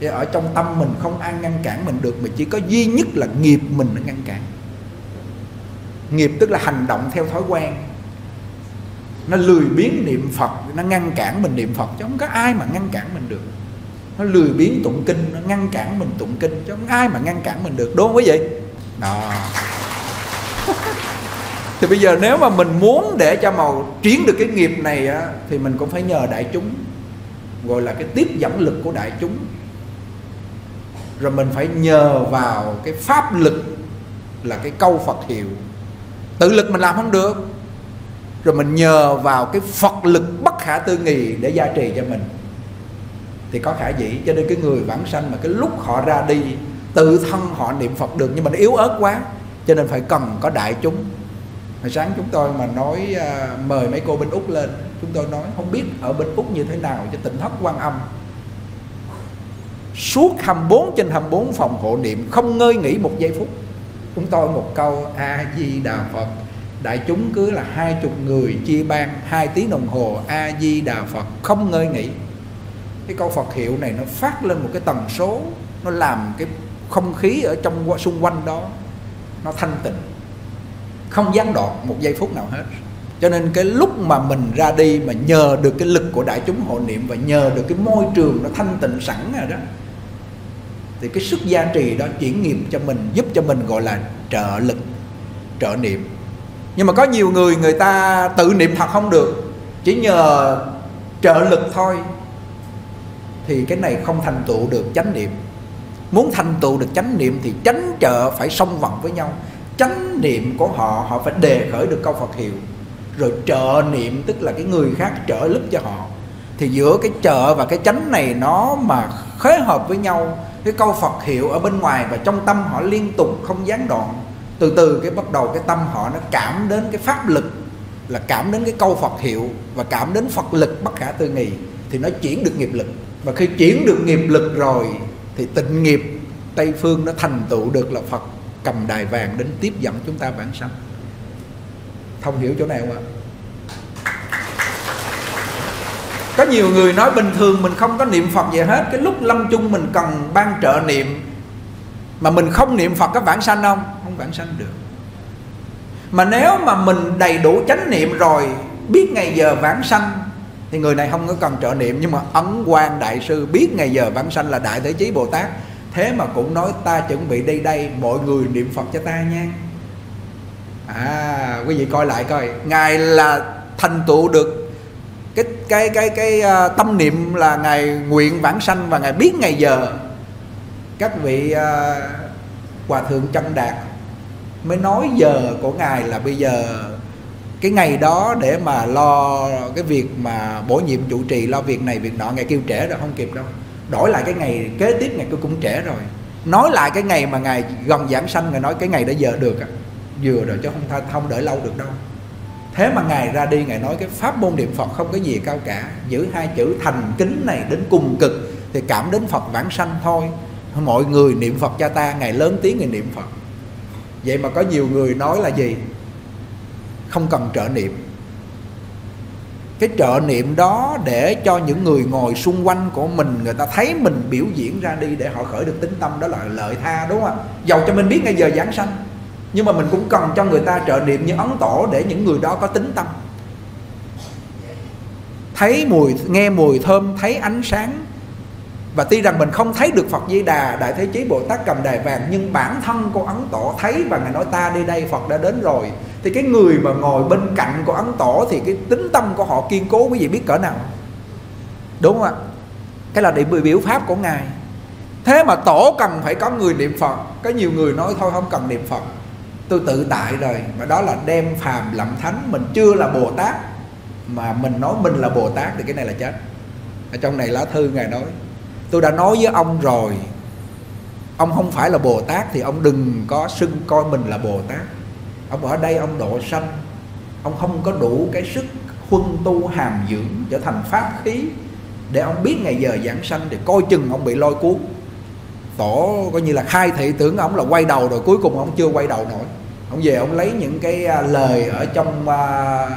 Vậy ở trong tâm mình không ai ngăn cản mình được mà chỉ có duy nhất là nghiệp mình nó ngăn cản. Nghiệp tức là hành động theo thói quen nó lười biếng niệm phật nó ngăn cản mình niệm phật chứ không có ai mà ngăn cản mình được. Nó lười biếng tụng kinh nó ngăn cản mình tụng kinh chứ không ai mà ngăn cản mình được. Đúng không quý vị? Đó. Thì bây giờ nếu mà mình muốn để cho màu chuyển được cái nghiệp này á, thì mình cũng phải nhờ đại chúng gọi là cái tiếp dẫn lực của đại chúng. Rồi mình phải nhờ vào cái pháp lực là cái câu Phật hiệu. Tự lực mình làm không được rồi mình nhờ vào cái Phật lực bất khả tư nghì để gia trì cho mình. Thì có khả dĩ cho nên cái người vãng sanh mà cái lúc họ ra đi tự thân họ niệm Phật được nhưng mà nó yếu ớt quá cho nên phải cần có đại chúng. Hồi sáng chúng tôi mà nói à, mời mấy cô bên úc lên chúng tôi nói không biết ở bên úc như thế nào cho tỉnh thất quan âm. Suốt 24 trên 24 phòng hộ niệm không ngơi nghỉ một giây phút. Chúng tôi một câu a di đà phật đại chúng cứ là hai chục người chia ban, hai tiếng đồng hồ, a di đà phật không ngơi nghỉ. Cái câu phật hiệu này nó phát lên một cái tần số, nó làm cái không khí ở trong xung quanh đó nó thanh tịnh. Không gián đoạn một giây phút nào hết. Cho nên cái lúc mà mình ra đi mà nhờ được cái lực của đại chúng hộ niệm và nhờ được cái môi trường nó thanh tịnh sẵn rồi đó, thì cái sức gia trì đó chuyển nghiệp cho mình, giúp cho mình gọi là trợ lực, trợ niệm nhưng mà có nhiều người người ta tự niệm Phật không được, chỉ nhờ trợ lực thôi. Thì cái này không thành tựu được chánh niệm. Muốn thành tựu được chánh niệm thì chánh trợ phải song vận với nhau. Chánh niệm của họ họ phải đề khởi được câu Phật hiệu. Rồi trợ niệm, tức là cái người khác trợ lực cho họ. Thì giữa cái trợ và cái chánh này nó mà khế hợp với nhau, cái câu Phật hiệu ở bên ngoài và trong tâm họ liên tục không gián đoạn từ từ cái bắt đầu cái tâm họ nó cảm đến cái pháp lực, là cảm đến cái câu Phật hiệu và cảm đến Phật lực bất khả tư nghị thì nó chuyển được nghiệp lực. Và khi chuyển được nghiệp lực rồi thì tịnh nghiệp Tây phương nó thành tựu được là Phật cầm đài vàng đến tiếp dẫn chúng ta bản sanh. Thông hiểu chỗ này không ạ? Có nhiều người nói bình thường mình không có niệm Phật gì hết, cái lúc lâm chung mình cần ban trợ niệm mà mình không niệm Phật có bản sanh không? Không vãng sanh được. Mà nếu mà mình đầy đủ chánh niệm rồi biết ngày giờ vãng sanh thì người này không có cần trợ niệm nhưng mà ấn quan đại sư biết ngày giờ vãng sanh là đại thế chí bồ tát. Thế mà cũng nói ta chuẩn bị đây đây mọi người niệm phật cho ta nha. À quý vị coi lại coi ngài là thành tựu được cái cái cái cái uh, tâm niệm là ngài nguyện vãng sanh và ngài biết ngày giờ. Các vị uh, hòa thượng chân đạt mới nói giờ của ngài là bây giờ cái ngày đó để mà lo cái việc mà bổ nhiệm chủ trì, lo việc này, việc nọ. Ngài kêu trễ rồi, không kịp đâu. Đổi lại cái ngày kế tiếp ngày tôi cũng trễ rồi. Nói lại cái ngày mà ngài gần giảng sanh, ngài nói cái ngày đã giờ được à. vừa rồi chứ không không đợi lâu được đâu. Thế mà ngài ra đi, ngài nói cái pháp môn niệm phật không có gì cao cả. Giữ hai chữ thành kính này đến cùng cực thì cảm đến phật vãng sanh thôi. Mọi người niệm phật cho ta ngày lớn tiếng ngày niệm phật vậy mà có nhiều người nói là gì? Không cần trợ niệm. Cái trợ niệm đó để cho những người ngồi xung quanh của mình, người ta thấy mình biểu diễn ra đi để họ khởi được tính tâm, đó là lợi tha, đúng không dầu cho mình biết ngay giờ giảng sanh. Nhưng mà mình cũng cần cho người ta trợ niệm như ấn tổ để những người đó có tính tâm. Thấy mùi, nghe mùi thơm, thấy ánh sáng và tuy rằng mình không thấy được Phật Di Đà, Đại Thế Chí Bồ Tát cầm đài vàng, nhưng bản thân của Ấn Tổ thấy và ngài nói, ta đi đây, Phật đã đến rồi. Thì cái người mà ngồi bên cạnh của Ấn Tổ thì cái tính tâm của họ kiên cố, quý vị biết cỡ nào? Đúng không ạ? Cái là điểm biểu pháp của ngài. Thế mà tổ cần phải có người niệm Phật. Có nhiều người nói, thôi, không cần niệm Phật. Tôi tự tại rồi. Mà đó là đem phàm làm thánh. Mình chưa là Bồ Tát, mà mình nói mình là Bồ Tát thì cái này là chết. Ở trong này lá thư ngài nói tôi đã nói với ông rồi. Ông không phải là bồ tát thì ông đừng có xưng coi mình là bồ tát. Ông ở đây ông độ sanh. Ông không có đủ cái sức huân tu hàm dưỡng trở thành pháp khí để ông biết ngày giờ giảng sanh thì coi chừng ông bị lôi cuốn. Tổ coi như là khai thị tưởng ông là quay đầu rồi cuối cùng ông chưa quay đầu nổi. Ông về ông lấy những cái à, lời ở trong uh,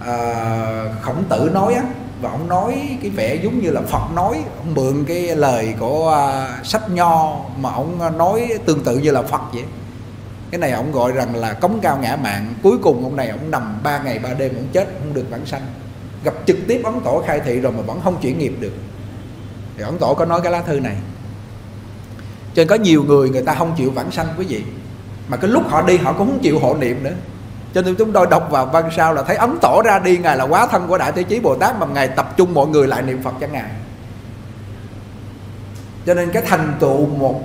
uh, khổng tử nói á và ông nói cái vẻ giống như là Phật nói ông mượn cái lời của uh, sách nho mà ông à, nói tương tự như là Phật vậy. Cái này ông gọi rằng là cống cao ngã mạng. Cuối cùng ông này ông nằm ba ngày ba đêm ông chết không được vãng sanh. Gặp trực tiếp ấn tổ khai thị rồi mà vẫn không chuyển nghiệp được. Thì ấn tổ có nói cái lá thư này. Cho nên có nhiều người người ta không chịu vãng sanh quý vị. Mà cái lúc họ đi họ cũng không chịu hộ niệm nữa cho nên chúng tôi đọc vào văn sao là thấy ấn tổ ra đi, ngài là quá thân của đại thế chí bồ tát mà ngài tập trung mọi người lại niệm phật cho ngài. Cho nên cái thành tựu một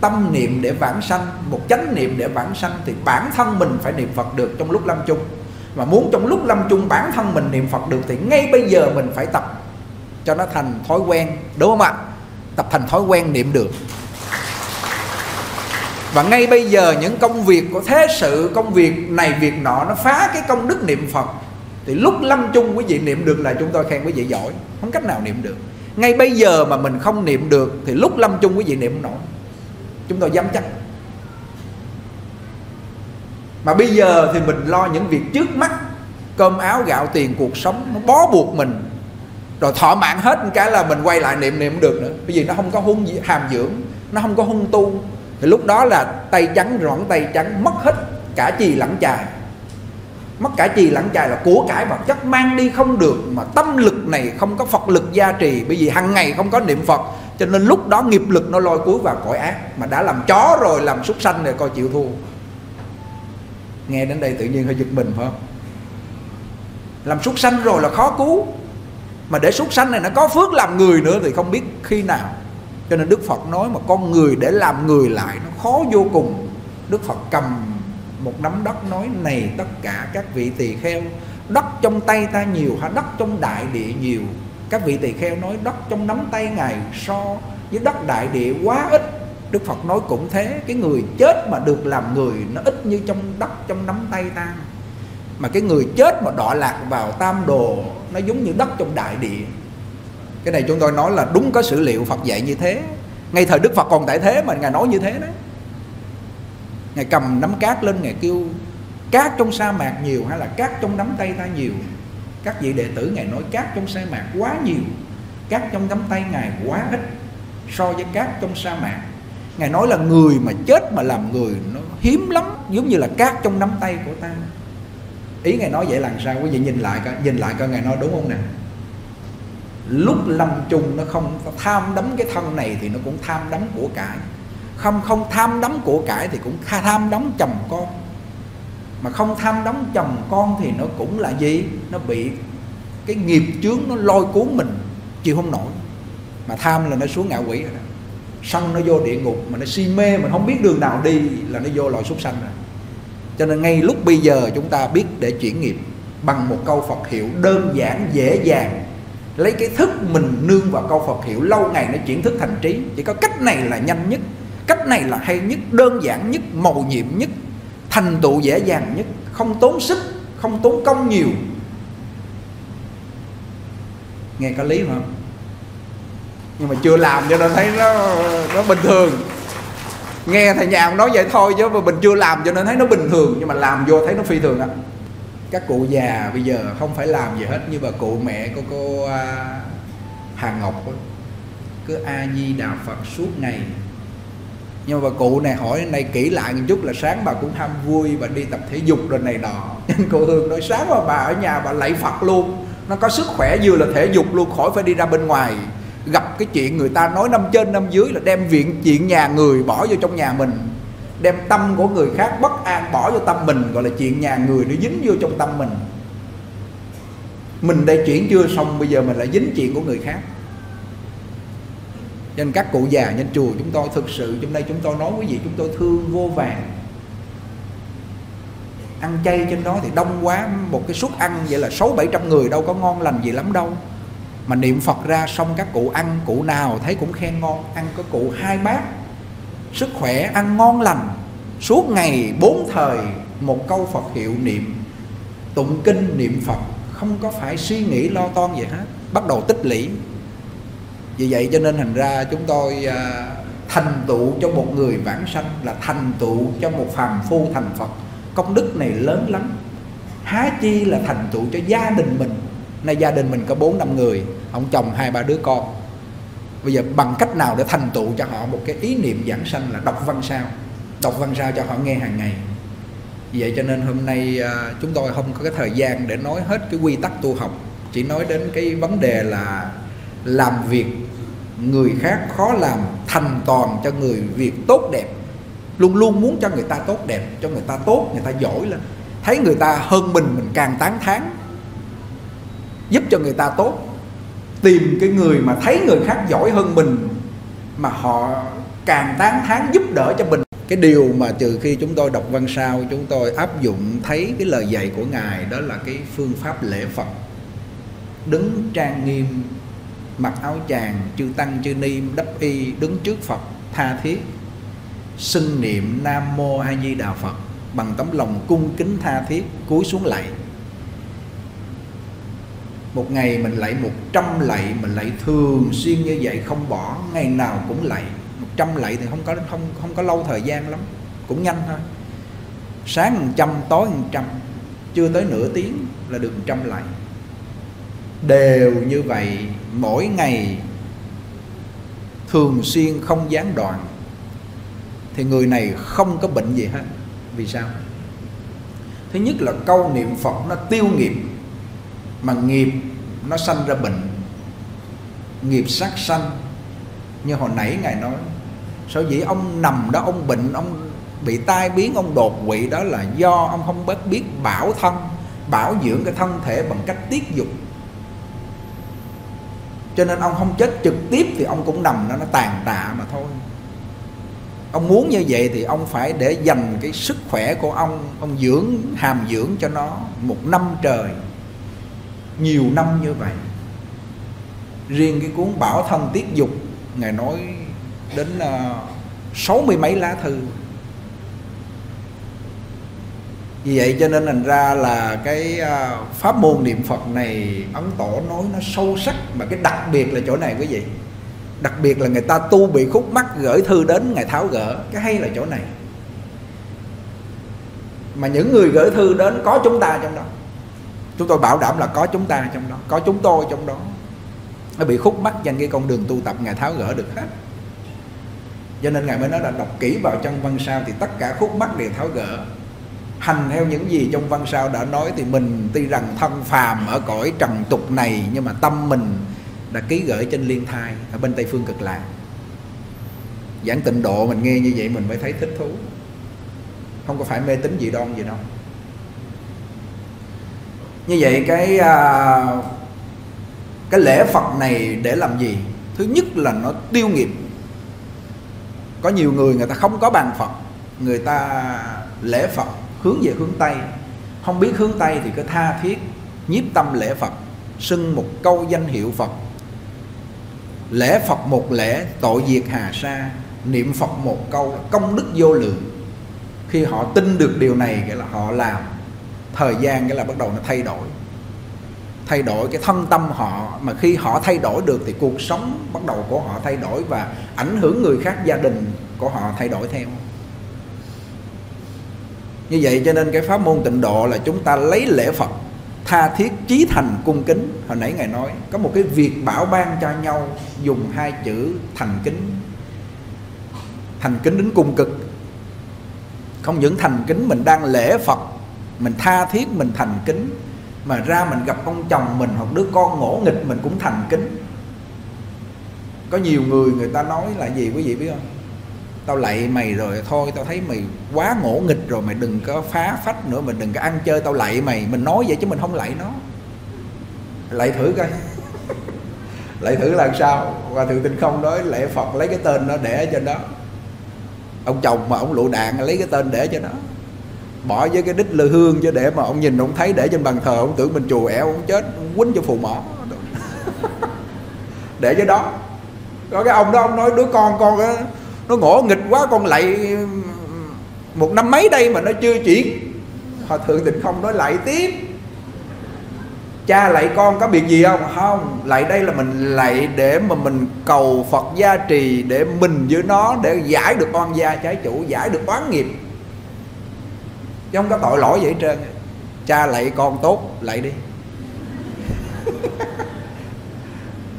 tâm niệm để vãng sanh, một chánh niệm để vãng sanh thì bản thân mình phải niệm phật được trong lúc lâm chung. Mà muốn trong lúc lâm chung bản thân mình niệm phật được thì ngay bây giờ mình phải tập cho nó thành thói quen, đúng không ạ? Tập thành thói quen niệm được và ngay bây giờ những công việc của thế sự, công việc này, việc nọ, nó phá cái công đức niệm phật. Thì lúc lâm chung quý vị niệm được là chúng tôi khen quý vị giỏi. Không cách nào niệm được. Ngay bây giờ mà mình không niệm được, thì lúc lâm chung quý vị niệm nổi. Chúng tôi dám chắc. Mà bây giờ thì mình lo những việc trước mắt. Cơm áo, gạo, tiền, cuộc sống, nó bó buộc mình. Rồi thọ mạng hết cái là mình quay lại niệm niệm được nữa. Bởi vì nó không có hung hàm dưỡng, nó không có hung tu thì lúc đó là tay trắng rõn tay trắng, mất hết cả chì lẫn chài. Mất cả chì lẫn chài là của cải vật chất mang đi không được mà tâm lực này không có phật lực gia trì, bởi vì hàng ngày không có niệm phật. Cho nên lúc đó nghiệp lực nó lôi cuốn vào cõi ác mà đã làm chó rồi, làm súc sanh rồi, coi chịu thua. Nghe đến đây tự nhiên hơi giật mình phải không? Làm súc sanh rồi là khó cứu. Mà để súc sanh này nó có phước làm người nữa thì không biết khi nào cho nên đức phật nói mà con người để làm người lại nó khó vô cùng. Đức phật cầm một nắm đất nói, này tất cả các vị tỳ kheo, đất trong tay ta nhiều hay đất trong đại địa nhiều. Các vị tỳ kheo nói, đất trong nắm tay ngài so với đất đại địa quá ít. Đức phật nói cũng thế, cái người chết mà được làm người nó ít như trong đất trong nắm tay ta. Mà cái người chết mà đọa lạc vào tam đồ, nó giống như đất trong đại địa cái này chúng tôi nói là đúng có sử liệu phật dạy như thế. Ngay thời đức phật còn tại thế mà ngài nói như thế đấy. Ngài cầm nắm cát lên, ngài kêu, cát trong sa mạc nhiều hay là cát trong nắm tay ta nhiều? Các vị đệ tử ngài nói, cát trong sa mạc quá nhiều, cát trong nắm tay ngài quá ít so với cát trong sa mạc. Ngài nói là người mà chết mà làm người nó hiếm lắm, giống như là cát trong nắm tay của ta. Ý ngài nói vậy là sao? Quý vị nhìn lại coi, nhìn lại coi ngài nói đúng không nè? Lúc lâm chung nó không tham đắm cái thân này thì nó cũng tham đắm của cải. Không không tham đắm của cải thì cũng tham đắm chồng con. Mà không tham đắm chồng con thì nó cũng là gì? Nó bị cái nghiệp chướng nó lôi cuốn mình, chịu không nổi. Mà tham là nó xuống ngạ quỷ rồi đó. Sân nó vô địa ngục mà nó si mê, mình không biết đường nào đi là nó vô loài súc sanh rồi. Cho nên ngay lúc bây giờ chúng ta biết để chuyển nghiệp bằng một câu Phật hiệu đơn giản, dễ dàng lấy cái thức mình nương vào câu Phật hiệu, lâu ngày nó chuyển thức thành trí. Chỉ có cách này là nhanh nhất, cách này là hay nhất, đơn giản nhất, màu nhiệm nhất, thành tựu dễ dàng nhất, không tốn sức, không tốn công nhiều. Nghe có lý không? Nhưng mà chưa làm cho nên thấy nó nó bình thường. Nghe thầy nhàn nói vậy thôi chứ mà mình chưa làm cho nên thấy nó bình thường, nhưng mà làm vô thấy nó phi thường á các cụ già bây giờ không phải làm gì hết như bà cụ mẹ của cô à, Hà Ngọc đó. cứ a di đà Phật suốt ngày. Nhưng mà bà cụ này hỏi này kỹ lại một chút là sáng bà cũng ham vui bà đi tập thể dục rồi này nọ. Nên cô Hương nói sáng mà bà ở nhà bà lạy Phật luôn nó có sức khỏe vừa là thể dục luôn khỏi phải đi ra bên ngoài. Gặp cái chuyện người ta nói năm trên năm dưới là đem viện chuyện nhà người bỏ vô trong nhà mình đem tâm của người khác bất an, bỏ vô tâm mình, gọi là chuyện nhà người nó dính vô trong tâm mình. Mình đây chuyển chưa xong, bây giờ mình lại dính chuyện của người khác. Nên các cụ già nhân chùa chúng tôi thực sự trong đây chúng tôi nói quý vị, chúng tôi thương vô vàng. Ăn chay trên đó thì đông quá, một cái suất ăn vậy là sáu bảy trăm người đâu có ngon lành gì lắm đâu. Mà niệm phật ra xong, các cụ ăn, cụ nào thấy cũng khen ngon, ăn có cụ hai bát sức khỏe ăn ngon lành. Suốt ngày bốn thời một câu phật hiệu niệm. Tụng kinh niệm phật không có phải suy nghĩ lo toan gì hết. Bắt đầu tích lũy. Vì vậy cho nên thành ra chúng tôi à, thành tựu cho một người vãng sanh là thành tựu cho một phàm phu thành phật. Công đức này lớn lắm. Há chi là thành tựu cho gia đình mình? Nay gia đình mình có bốn năm người ông chồng hai ba đứa con bây giờ bằng cách nào để thành tựu cho họ một cái ý niệm giảng sanh là đọc văn sao? Đọc văn sao cho họ nghe hàng ngày. Vậy cho nên hôm nay à, chúng tôi không có cái thời gian để nói hết cái quy tắc tu học. Chỉ nói đến cái vấn đề là làm việc người khác khó làm thành toàn cho người việc tốt đẹp. Luôn luôn muốn cho người ta tốt đẹp, cho người ta tốt, người ta giỏi lên. Thấy người ta hơn mình mình càng tán thán, giúp cho người ta tốt tìm cái người mà thấy người khác giỏi hơn mình, mà họ càng tán thán giúp đỡ cho mình. Cái điều mà từ khi chúng tôi đọc văn sao, chúng tôi áp dụng thấy cái lời dạy của ngài đó là cái phương pháp lễ phật. Đứng trang nghiêm, mặc áo chàng, chư tăng, chư ni, đắp y, đứng trước phật, tha thiết. Xưng niệm nam mô a di đà phật, bằng tấm lòng cung kính tha thiết, cúi xuống lạy một ngày mình lạy một trăm lạy, mình lạy thường xuyên như vậy, không bỏ. Ngày nào cũng lạy một trăm lạy thì không có, không không có lâu thời gian lắm. Cũng nhanh thôi. Sáng một trăm, tối một trăm. Chưa tới nửa tiếng là được một trăm lạy. Đều như vậy, mỗi ngày thường xuyên không gián đoạn. Thì người này không có bệnh gì hết. Vì sao? Thứ nhất là câu niệm phật nó tiêu nghiệp mà nghiệp nó sanh ra bệnh, nghiệp sát sanh. Như hồi nãy ngài nói, sở dĩ ông nằm đó, ông bệnh, ông bị tai biến, ông đột quỵ đó là do ông không biết biết bảo thân, bảo dưỡng cái thân thể bằng cách tiết dục. Cho nên ông không chết trực tiếp thì ông cũng nằm nó nó tàn tạ mà thôi. Ông muốn như vậy thì ông phải để dành cái sức khỏe của ông ông dưỡng, hàm dưỡng cho nó một năm trời nhiều năm như vậy. Riêng cái cuốn bảo thân tiết dục ngài nói đến sáu sáu mươi mấy lá thư. Vì vậy cho nên thành ra là cái uh, pháp môn niệm phật này ấn tổ nói nó sâu sắc mà cái đặc biệt là chỗ này quý vị. Đặc biệt là người ta tu bị khúc mắc gửi thư đến ngài tháo gỡ cái hay là chỗ này. Mà những người gửi thư đến có chúng ta trong đó chúng tôi bảo đảm là có chúng ta trong đó, có chúng tôi trong đó. Nó bị khúc mắc trên cái con đường tu tập ngài tháo gỡ được hết. Cho nên ngài mới nói là đọc kỹ vào trong văn sao thì tất cả khúc mắc đều tháo gỡ. Hành theo những gì trong văn sao đã nói thì mình tuy rằng thân phàm ở cõi trần tục này, nhưng mà tâm mình đã ký gửi trên liên thai ở bên tây phương cực lạc. Giảng tịnh độ mình nghe như vậy mình mới thấy thích thú. Không có phải mê tín gì đoan gì đâu như vậy cái à, cái lễ phật này để làm gì? Thứ nhất là nó tiêu nghiệp. Có nhiều người người ta không có bàn phật người ta lễ phật hướng về hướng tây. Không biết hướng tây thì cứ tha thiết nhiếp tâm lễ phật xưng một câu danh hiệu phật. Lễ phật một lễ tội diệt hà sa niệm phật một câu công đức vô lượng. Khi họ tin được điều này nghĩa là họ làm thời gian cái là bắt đầu nó thay đổi. Thay đổi cái thân tâm họ, mà khi họ thay đổi được thì cuộc sống bắt đầu của họ thay đổi và ảnh hưởng người khác, gia đình của họ thay đổi theo. Như vậy cho nên cái pháp môn tịnh độ là chúng ta lấy lễ Phật, tha thiết chí thành cung kính. Hồi nãy ngài nói, có một cái việc bảo ban cho nhau dùng hai chữ thành kính. Thành kính đến cung cực. Không những thành kính mình đang lễ Phật mình tha thiết, mình thành kính. Mà ra mình gặp ông chồng mình hoặc đứa con ngỗ nghịch, mình cũng thành kính. Có nhiều người người ta nói là gì quý vị biết không? Tao lạy mày rồi, thôi tao thấy mày quá ngỗ nghịch rồi, mày đừng có phá phách nữa mình đừng có ăn chơi tao lạy mày. Mình nói vậy chứ mình không lạy nó. Lạy thử coi. Lạy thử làm sao? Và thượng tinh không nói lạy phật lấy cái tên nó để ở trên đó ông chồng mà ông lụ đạn lấy cái tên để cho nó bỏ với cái đích lư hương chứ để mà ông nhìn ông thấy để trên bàn thờ ông tưởng mình chùa ẻo ông chết ông quýnh cho phù mỏ. Để cho đó. Có cái ông đó ông nói đứa con con đó, nó ngỗ nghịch quá con lại một năm mấy đây mà nó chưa chuyển. Hòa thượng tịnh không nói lại tiếp. Cha lạy con có việc gì không? Không lại đây là mình lạy để mà mình cầu phật gia trì để mình với nó để giải được oan gia trái chủ giải được oán nghiệp chứ không có tội lỗi vậy hết trơn. Cha lạy con tốt lạy đi.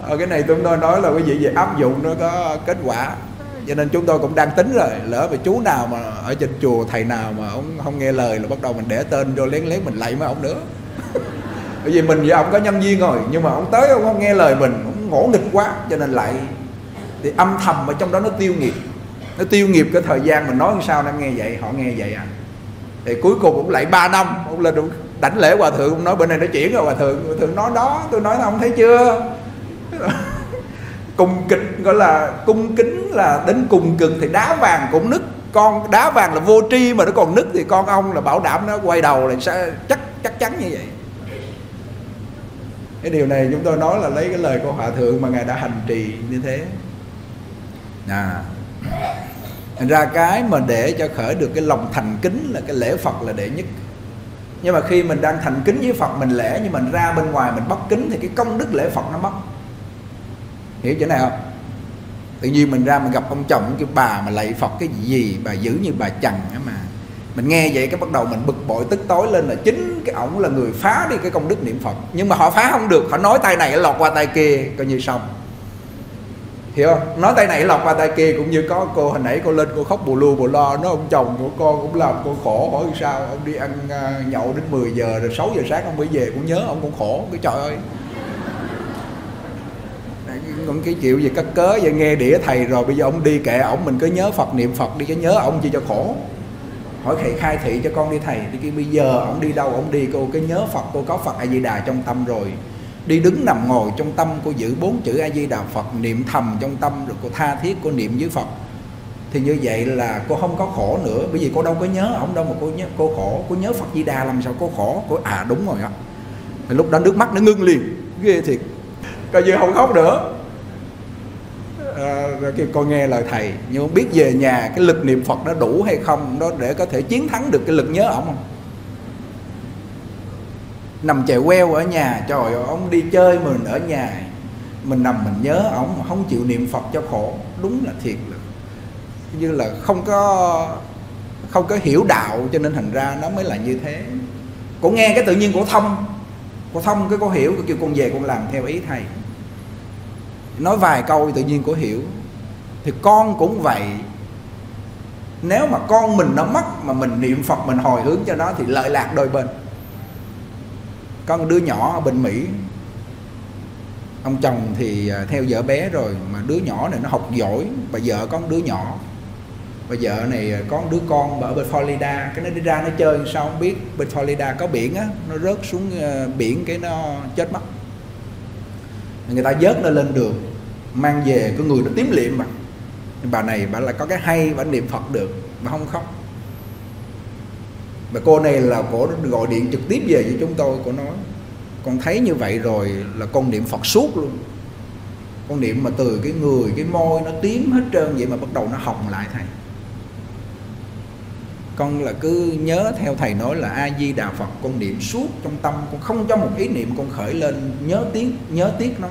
Ở ờ, cái này tôi nói là quý vị về áp dụng nó có kết quả. Cho nên chúng tôi cũng đang tính rồi lỡ mà chú nào mà ở trên chùa thầy nào mà ông không nghe lời là bắt đầu mình để tên vô lén lén mình lạy mấy ông nữa. Bởi vì mình với ông có nhân viên rồi nhưng mà ông tới ông không nghe lời mình ông ngỗ nghịch quá cho nên lại thì âm thầm ở trong đó nó tiêu nghiệp. Nó tiêu nghiệp cái thời gian mình nói sao nó nghe vậy họ nghe vậy à thì cuối cùng cũng lại 3 năm. Ông lên ông đảnh lễ hòa thượng. Ông nói bên này nó chuyển rồi hòa thượng. Hòa thượng nói đó, tôi nói là ông thấy chưa? Cùng kịch gọi là cung kính là đến cùng cực thì đá vàng cũng nứt. Con đá vàng là vô tri mà nó còn nứt thì con ông là bảo đảm nó quay đầu là sẽ chắc chắc chắn như vậy. Cái điều này chúng tôi nói là lấy cái lời của hòa thượng mà ngài đã hành trì như thế. À thành ra cái mà để cho khởi được cái lòng thành kính là cái lễ phật là đệ nhất. Nhưng mà khi mình đang thành kính với phật, mình lễ nhưng mình ra bên ngoài mình bất kính thì cái công đức lễ phật nó mất. Hiểu chỗ này không? Tự nhiên mình ra mình gặp ông chồng cái bà mà lạy phật cái gì? Bà giữ như bà chằn á mà. Mình nghe vậy cái bắt đầu mình bực bội, tức tối lên là chính cái ổng là người phá đi cái công đức niệm phật. Nhưng mà họ phá không được, họ nói tay này lọt qua tay kia, coi như xong hiểu không? Nói tay này lọc qua tay kia cũng như có cô hồi nãy cô lên cô khóc bù lu bù lo, nó ông chồng của con cũng làm cô khổ, hỏi sao, ông đi ăn à, nhậu đến 10 giờ rồi 6 giờ sáng ông mới về, cũng nhớ ông cũng khổ, cái trời ơi. Còn cái chịu gì cắt cớ vậy, nghe đĩa thầy rồi bây giờ ông đi kệ ổng, mình cứ nhớ phật niệm phật đi chứ nhớ ông chi cho khổ. Hỏi thầy khai thị cho con đi thầy, thì bây giờ ông đi đâu ông đi, cô cái nhớ phật, cô có phật a di đà trong tâm rồi đi đứng nằm ngồi trong tâm cô giữ bốn chữ a di đà phật niệm thầm trong tâm rồi cô tha thiết cô niệm với phật. Thì như vậy là cô không có khổ nữa bởi vì cô đâu có nhớ ông đâu mà cô nhớ cô khổ. Cô nhớ phật di đà làm sao cô khổ? Cô à đúng rồi á. Thì lúc đó nước mắt nó ngưng liền ghê thiệt. Coi như không khóc nữa. À, rồi kêu con nghe lời thầy nhưng không biết về nhà cái lực niệm phật nó đủ hay không nó để có thể chiến thắng được cái lực nhớ ổng không? Nằm chèo queo ở nhà, trời ơi, ông đi chơi mình ở nhà. Mình nằm mình nhớ ông mà không chịu niệm phật cho khổ. Đúng là thiệt là như là không có không có hiểu đạo cho nên thành ra nó mới là như thế. Cổ nghe cái tự nhiên của thông. Cổ thông cái cổ hiểu cổ kêu con về con làm theo ý thầy. Nói vài câu thì tự nhiên cổ hiểu. Thì con cũng vậy. Nếu mà con mình nó mất mà mình niệm phật, mình hồi hướng cho nó thì lợi lạc đôi bên có một đứa nhỏ ở bên mỹ. Ông chồng thì à, theo vợ bé rồi, mà đứa nhỏ này nó học giỏi. Bà vợ có một đứa nhỏ. Bà vợ này à, có một đứa con ở bên Florida. Cái nó đi ra nó chơi sao không biết. Bên Florida có biển á, nó rớt xuống à, biển cái nó chết mất. Người ta vớt nó lên đường, mang về, cái người nó tím liệm mà. Bà này bà là có cái hay, bà niệm phật được, bà không khóc và cô này là cô gọi điện trực tiếp về với chúng tôi cô nói, con thấy như vậy rồi là con niệm phật suốt luôn. Con niệm mà từ cái người, cái môi nó tím hết trơn vậy mà bắt đầu nó hồng lại, thầy. Con là cứ nhớ theo thầy nói là a di đà phật, con niệm suốt trong tâm, con không cho một ý niệm con khởi lên, nhớ tiếng, nhớ tiếc nó.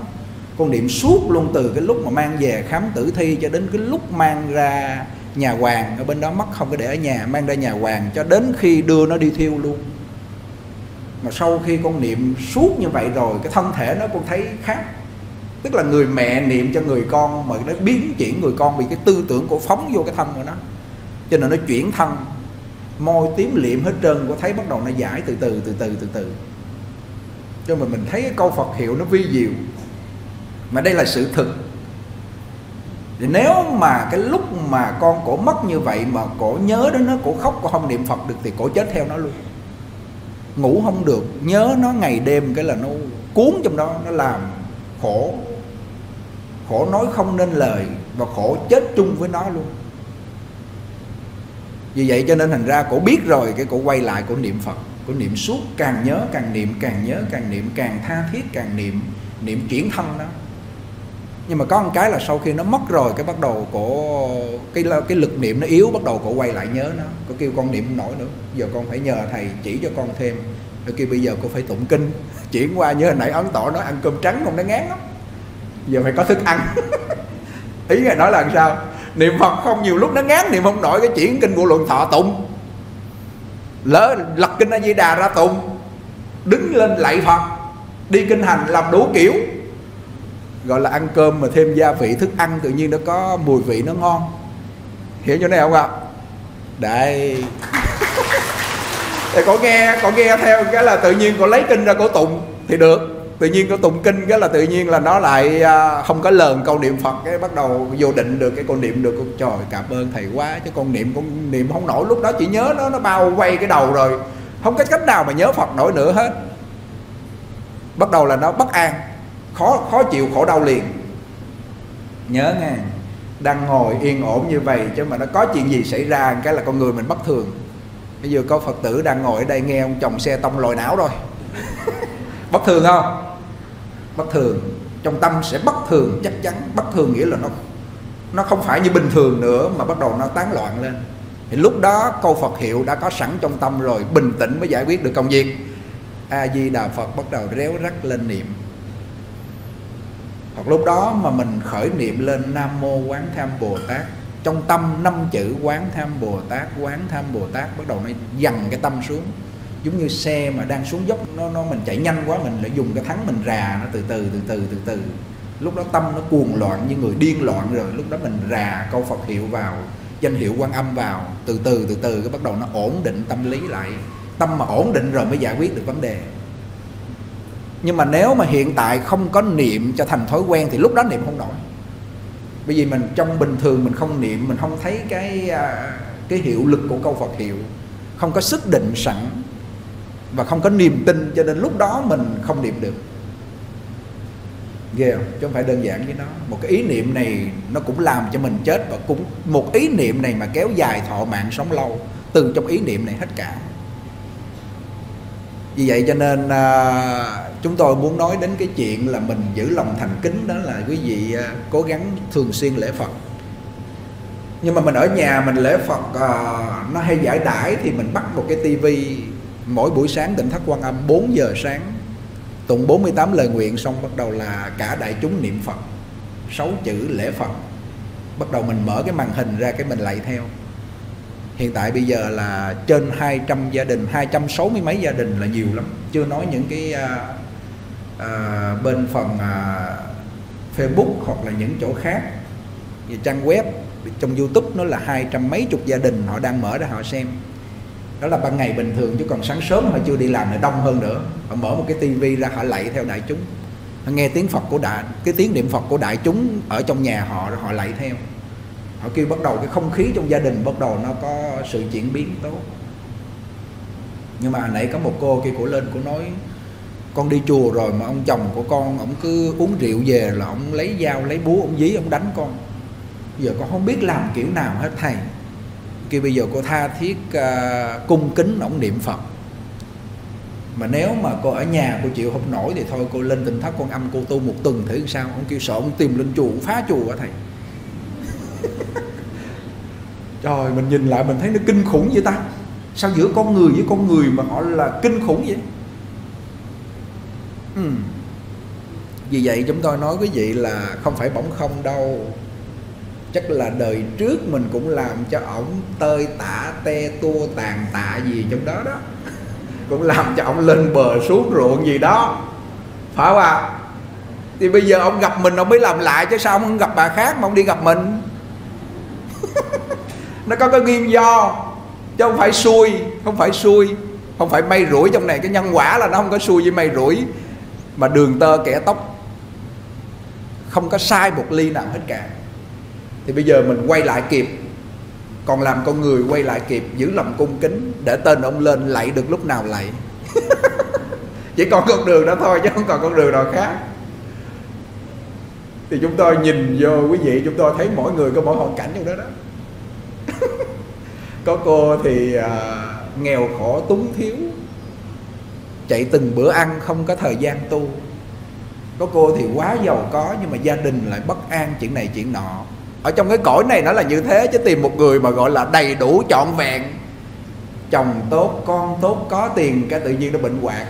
Con niệm suốt luôn từ cái lúc mà mang về khám tử thi cho đến cái lúc mang ra nhà hoàng ở bên đó mất không có để ở nhà, mang ra nhà hoàng cho đến khi đưa nó đi thiêu luôn. Mà sau khi con niệm suốt như vậy rồi, cái thân thể nó con thấy khác. Tức là người mẹ niệm cho người con mà nó biến chuyển người con bị cái tư tưởng của phóng vô cái thân của nó. Cho nên nó chuyển thân, môi tím liệm hết trơn, có thấy bắt đầu nó giải từ từ từ từ từ từ. Cho mình mình thấy cái câu Phật hiệu nó vi diệu. Mà đây là sự thực thì nếu mà cái lúc mà con cổ mất như vậy mà cổ nhớ đến nó, cổ khóc, cổ không niệm phật được thì cổ chết theo nó luôn. Ngủ không được, nhớ nó ngày đêm cái là nó cuốn trong đó, nó làm khổ. Khổ nói không nên lời và khổ chết chung với nó luôn. Vì vậy cho nên thành ra cổ biết rồi, cái cổ quay lại cổ niệm phật. Cổ niệm suốt, càng nhớ càng niệm, càng nhớ càng niệm, càng tha thiết, càng niệm niệm chuyển thân đó nhưng mà có một cái là sau khi nó mất rồi, cái bắt đầu cổ, cái cái lực niệm nó yếu, bắt đầu cổ quay lại nhớ nó. Cổ kêu con niệm không nổi nữa. Giờ con phải nhờ thầy chỉ cho con thêm. Rồi kêu bây giờ cô phải tụng kinh. Chuyển qua như hồi nãy ấn tỏ nó ăn cơm trắng không nó ngán lắm. Giờ phải có thức ăn. Ý ngài nói là sao? Niệm phật không nhiều lúc nó ngán, niệm không nổi, cái chuyển kinh của luận thọ tụng. Lỡ lật kinh a di đà ra tụng. Đứng lên lạy phật. Đi kinh hành làm đủ kiểu gọi là ăn cơm mà thêm gia vị, thức ăn tự nhiên nó có mùi vị nó ngon. Hiểu chỗ này không ạ? Đây. Thì có nghe có nghe theo cái là tự nhiên có lấy kinh ra cổ tụng thì được. Tự nhiên có tụng kinh cái là tự nhiên là nó lại à, không có lờn câu niệm phật cái bắt đầu vô định được cái con niệm được. Con trời, cảm ơn thầy quá, chứ con niệm con niệm không nổi. Lúc đó chỉ nhớ nó nó bao quay cái đầu rồi. Không có cách nào mà nhớ phật nổi nữa hết. Bắt đầu là nó bất an khó khó chịu, khổ đau liền. Nhớ nghe, đang ngồi yên ổn như vậy chứ mà nó có chuyện gì xảy ra cái là con người mình bất thường. Bây giờ có phật tử đang ngồi ở đây nghe ông chồng xe tông lồi não rồi. Bất thường không? Bất thường. Trong tâm sẽ bất thường, chắc chắn. Bất thường nghĩa là nó nó không phải như bình thường nữa mà bắt đầu nó tán loạn lên. Thì lúc đó câu Phật hiệu đã có sẵn trong tâm rồi, bình tĩnh mới giải quyết được công việc. A di đà phật bắt đầu réo rắt lên niệm hoặc lúc đó mà mình khởi niệm lên nam mô quán tham bồ tát, trong tâm năm chữ quán tham bồ tát, quán tham bồ tát bắt đầu nó dằn cái tâm xuống. Giống như xe mà đang xuống dốc, nó nó mình chạy nhanh quá, mình lại dùng cái thắng mình rà nó từ từ từ từ từ từ. Lúc đó tâm nó cuồng loạn như người điên loạn rồi, lúc đó mình rà câu phật hiệu vào, danh hiệu quan âm vào, từ từ từ từ, cái bắt đầu nó ổn định tâm lý lại. Tâm mà ổn định rồi mới giải quyết được vấn đề nhưng mà nếu mà hiện tại không có niệm cho thành thói quen thì lúc đó niệm không nổi. Bởi vì mình trong bình thường mình không niệm, mình không thấy cái à, cái hiệu lực của câu Phật hiệu. Không có sức định sẵn và không có niềm tin cho nên lúc đó mình không niệm được. Ghê không? Chứ không phải đơn giản với nó. Một cái ý niệm này nó cũng làm cho mình chết và cũng, một ý niệm này mà kéo dài thọ mạng sống lâu, từ trong ý niệm này hết cả vì vậy cho nên à, chúng tôi muốn nói đến cái chuyện là mình giữ lòng thành kính đó là quý vị à, cố gắng thường xuyên lễ Phật. Nhưng mà mình ở nhà mình lễ Phật à, nó hay giải đãi thì mình bắt một cái tivi mỗi buổi sáng tỉnh thất quan âm 4 giờ sáng tụng 48 lời nguyện xong bắt đầu là cả đại chúng niệm Phật. Sáu chữ lễ Phật. Bắt đầu mình mở cái màn hình ra cái mình lạy theo hiện tại bây giờ là trên 200 gia đình 260 mấy gia đình là nhiều lắm. Chưa nói những cái à, à, bên phần à, Facebook hoặc là những chỗ khác. Về trang web trong YouTube nó là hai trăm mấy chục gia đình họ đang mở ra họ xem. Đó là ban ngày bình thường chứ còn sáng sớm họ chưa đi làm nữa đông hơn nữa. Họ mở một cái tivi ra họ lạy theo đại chúng. Họ nghe tiếng Phật của đại cái tiếng niệm Phật của đại chúng ở trong nhà họ họ lạy theo họ kêu bắt đầu cái không khí trong gia đình bắt đầu nó có sự chuyển biến tốt. Nhưng mà nãy có một cô kia cổ lên cổ nói con đi chùa rồi mà ông chồng của con ông cứ uống rượu về là ông lấy dao lấy búa ông dí ông đánh con. Giờ con không biết làm kiểu nào hết thầy. Kia bây giờ cô tha thiết uh, cung kính ông niệm phật. Mà nếu mà cô ở nhà cô chịu không nổi thì thôi cô lên tình thất con âm cô tu một tuần thử sao? Ông kêu sợ ông tìm lên chùa phá chùa hả thầy? trời, mình nhìn lại mình thấy nó kinh khủng vậy ta. Sao giữa con người với con người mà họ là kinh khủng vậy? Ừ. vì vậy chúng tôi nói quý vị là không phải bỗng không đâu. Chắc là đời trước mình cũng làm cho ổng tơi tả, te tua, tàn tạ gì trong đó đó. Cũng làm cho ổng lên bờ xuống ruộng gì đó. Phải không ạ? Thì bây giờ ông gặp mình ông mới làm lại chứ sao ông không gặp bà khác mà ông đi gặp mình? Nó có cái nguyên do. Chứ không phải xui, không phải xui, không phải may rủi trong này. Cái nhân quả là nó không có xui với may rủi, mà đường tơ kẻ tóc. Không có sai một ly nào hết cả. Thì bây giờ mình quay lại kịp. Còn làm con người quay lại kịp, giữ lòng cung kính, để tên ông lên lạy được lúc nào lạy. Chỉ còn con đường đó thôi, chứ không còn con đường nào khác. Thì chúng tôi nhìn vô quý vị, chúng tôi thấy mỗi người có mỗi hoàn cảnh trong đó đó có cô thì à, nghèo khổ túng thiếu chạy từng bữa ăn không có thời gian tu. Có cô thì quá giàu có nhưng mà gia đình lại bất an chuyện này chuyện nọ. Ở trong cái cõi này nó là như thế chứ tìm một người mà gọi là đầy đủ trọn vẹn. Chồng tốt con tốt có tiền cái tự nhiên nó bệnh hoạn.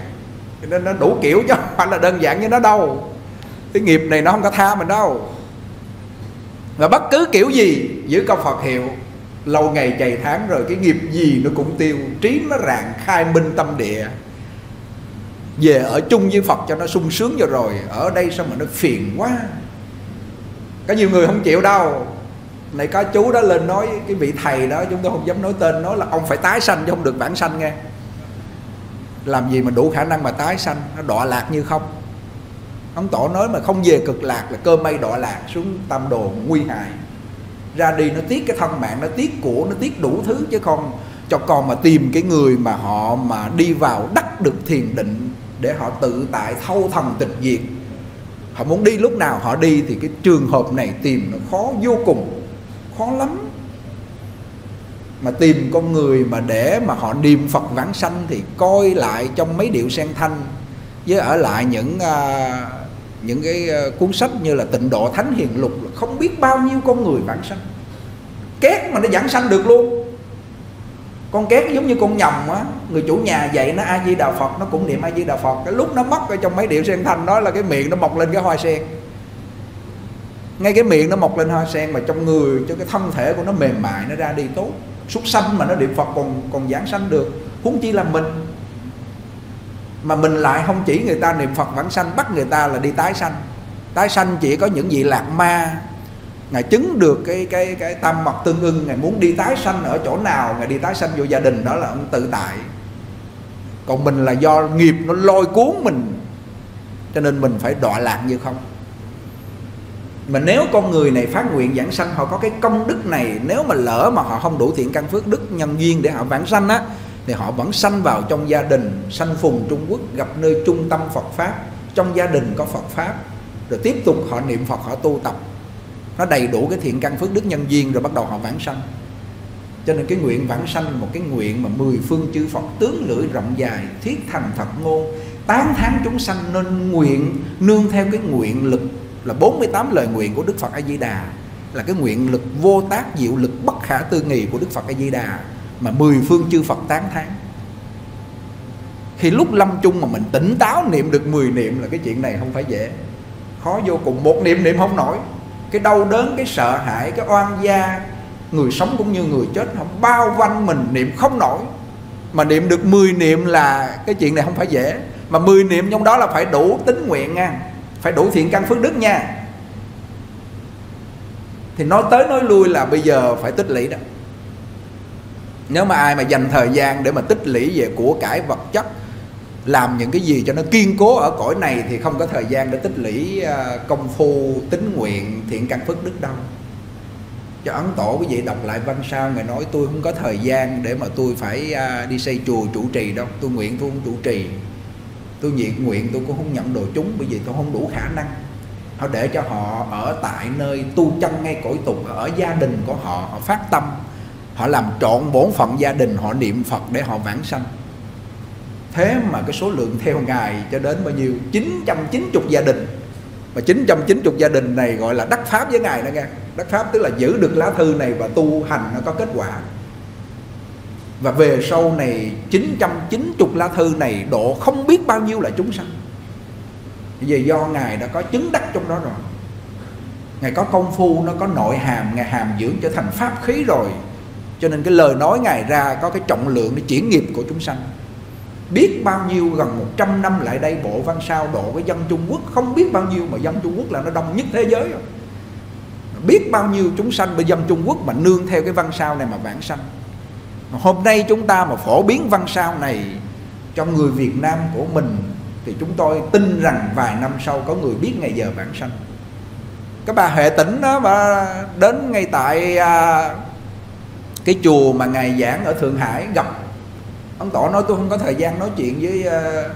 Nên nó đủ kiểu chứ không phải là đơn giản như nó đâu. Cái nghiệp này nó không có tha mình đâu. Và bất cứ kiểu gì giữ công Phật hiệu lâu ngày chày tháng rồi, cái nghiệp gì nó cũng tiêu. Trí nó rạng khai minh tâm địa. Về ở chung với Phật cho nó sung sướng cho rồi, ở đây sao mà nó phiền quá? Có nhiều người không chịu đâu. Này, có chú đó lên nói cái vị thầy đó, chúng tôi không dám nói tên, nói là ông phải tái sanh chứ không được bản sanh nghe. Làm gì mà đủ khả năng mà tái sanh? Nó đọa lạc như không. Ông tổ nói mà không về cực lạc là cơ may đọa lạc xuống tam đồ nguy hại ra đi nó tiếc cái thân mạng nó tiếc của nó tiếc đủ thứ chứ không cho con mà tìm cái người mà họ mà đi vào đắc được thiền định để họ tự tại thâu thần tịch diệt. Họ muốn đi lúc nào họ đi thì cái trường hợp này tìm nó khó vô cùng khó lắm. Mà tìm con người mà để mà họ niệm Phật vãng sanh thì coi lại trong mấy điệu sen thanh với ở lại những uh, những cái ờ, cuốn sách như là tịnh độ thánh hiền lục, không biết bao nhiêu con người vãng sanh. Két mà nó vãng sanh được luôn. Con két giống như con nhầm á, người chủ nhà dạy nó a di đà phật, nó cũng niệm a di đà phật. Cái lúc nó mất ở trong mấy điệu sen thanh đó là cái miệng nó mọc lên cái hoa sen. Ngay cái miệng nó mọc lên hoa sen mà trong người, cho cái thân thể của nó mềm mại, nó ra đi tốt. Súc sanh mà nó niệm phật còn còn giảng sanh được. Huống chi là mình mà mình lại không chỉ người ta niệm phật vãng sanh, bắt người ta là đi tái sanh. Tái sanh chỉ có những vị lạc ma. Ngài chứng được cái cái cái tâm mật tương ưng. Ngài muốn đi tái sanh ở chỗ nào, ngài đi tái sanh vô gia đình, đó là ông tự tại. Còn mình là do nghiệp nó lôi cuốn mình, cho nên mình phải đọa lạc như không. Mà nếu con người này phát nguyện giảng sanh, họ có cái công đức này, nếu mà lỡ mà họ không đủ thiện căn phước đức nhân duyên để họ vãng sanh á thì họ vẫn sanh vào trong gia đình, sanh phùng Trung Quốc, gặp nơi trung tâm Phật pháp. Trong gia đình có Phật pháp, rồi tiếp tục họ niệm Phật, họ tu tập. Nó đầy đủ cái thiện căn phước đức nhân duyên rồi bắt đầu họ vãng sanh. Cho nên cái nguyện vãng sanh là một cái nguyện mà mười phương chư Phật tướng lưỡi rộng dài, thiết thành thật ngôn. Tán thán chúng sanh nên nguyện, nương theo cái nguyện lực là 48 lời nguyện của Đức Phật A Di Đà. Là cái nguyện lực vô tác, diệu lực bất khả tư nghị của Đức Phật A Di Đà mà mười phương chư Phật tán thán. Khi lúc lâm chung mà mình tỉnh táo niệm được 10 niệm là cái chuyện này không phải dễ. Khó vô cùng. Một niệm niệm không nổi. Cái đau đớn, cái sợ hãi, cái oan gia, người sống cũng như người chết không bao quanh mình niệm không nổi. Mà niệm được 10 niệm là cái chuyện này không phải dễ. Mà 10 niệm trong đó là phải đủ tính nguyện nha. Phải đủ thiện căn phước đức nha. Thì nói tới nói lui là bây giờ phải tích lũy đó nếu mà ai mà dành thời gian để mà tích lũy về của cải vật chất, làm những cái gì cho nó kiên cố ở cõi này thì không có thời gian để tích lũy ờ, công phu, tính nguyện, thiện căn phước đức đâu. Cho ấn tổ quý vị đọc lại văn sao ngài nói, tôi không có thời gian để mà tôi phải ờ, đi xây chùa chủ trì đâu, tôi nguyện tôi không chủ trì. Tôi nhiệt nguyện tôi cũng không nhận đồ chúng, bởi vì tôi không đủ khả năng. Họ để cho họ ở tại nơi tu chân ngay cõi tục, ở gia đình của họ họ phát tâm họ làm trọn bổn phận gia đình, họ niệm phật để họ vãng sanh. Thế mà cái số lượng theo ngài cho đến bao nhiêu? 990 gia đình. Và 990 gia đình này gọi là đắc pháp với ngài đó nghe. Đắc pháp tức là giữ được lá thư này và tu hành nó có kết quả. Và về sau này 990 lá thư này độ không biết bao nhiêu là chúng sanh. Vì do Ngài đã có chứng đắc trong đó rồi. Ngài có công phu, nó có nội hàm, Ngài hàm dưỡng trở thành pháp khí rồi. Cho nên cái lời nói Ngài ra có cái trọng lượng để chuyển nghiệp của chúng sanh. Biết bao nhiêu gần 100 năm lại đây bộ văn sao độ với dân Trung Quốc Không biết bao nhiêu mà dân Trung Quốc là nó đông nhất thế giới rồi. Biết bao nhiêu chúng sanh bởi dân Trung Quốc mà nương theo cái văn sao này mà vãng sanh. Hôm nay chúng ta mà phổ biến văn sao này cho người Việt Nam của mình thì chúng tôi tin rằng vài năm sau có người biết ngày giờ vãng sanh. Cái bà hệ tỉnh đó bà đến ngay tại à, cái chùa mà ngài giảng ở thượng hải gặp. Ông tổ nói tôi không có thời gian nói chuyện với uh,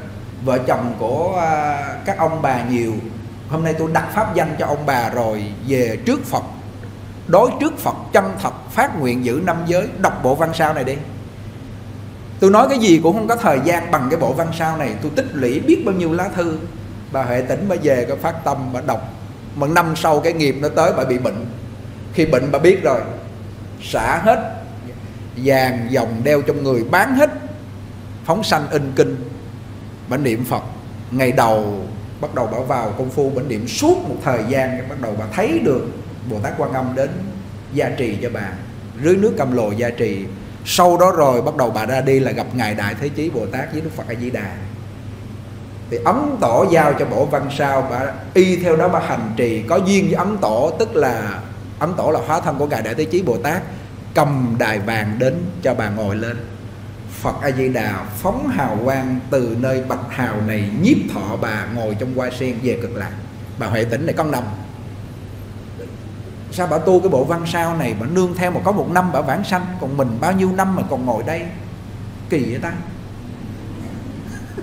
vợ chồng của uh, các ông bà nhiều. Hôm nay tôi đặt pháp danh cho ông bà rồi về trước phật. Đối trước Phật chân thật phát nguyện giữ năm giới. Đọc bộ văn sao này đi. Tôi nói cái gì cũng không có thời gian bằng cái bộ văn sao này. Tôi tích lũy biết bao nhiêu lá thư. Bà hệ tỉnh bà về có phát tâm bà đọc. Mà năm sau cái nghiệp nó tới bà bị bệnh. Khi bệnh bà biết rồi xả hết vàng dòng đeo trong người bán hết phóng sanh in kinh bà niệm phật. Ngày đầu bắt đầu bà vào công phu bà niệm, suốt một thời gian bắt đầu bà thấy được Bồ Tát Quan Âm đến gia trì cho bà, rưới nước cầm lồ gia trì. Sau đó rồi bắt đầu bà ra đi là gặp ngài đại thế chí Bồ Tát với Đức Phật A Di Đà. Thì ấn tổ giao cho bộ văn sao, bà y theo đó bà hành trì, có duyên với ấn tổ tức là ấn tổ là hóa thân của ngài đại thế chí Bồ Tát cầm đài vàng đến cho bà ngồi lên. Phật A Di Đà phóng hào quang từ nơi bạch hào này nhiếp thọ bà ngồi trong hoa sen về cực lạc. Bà huệ tỉnh này con nằm sao bà tu cái bộ văn sao này bà nương theo mà có một năm bà vãng sanh, còn mình bao nhiêu năm mà còn ngồi đây? Kỳ vậy ta?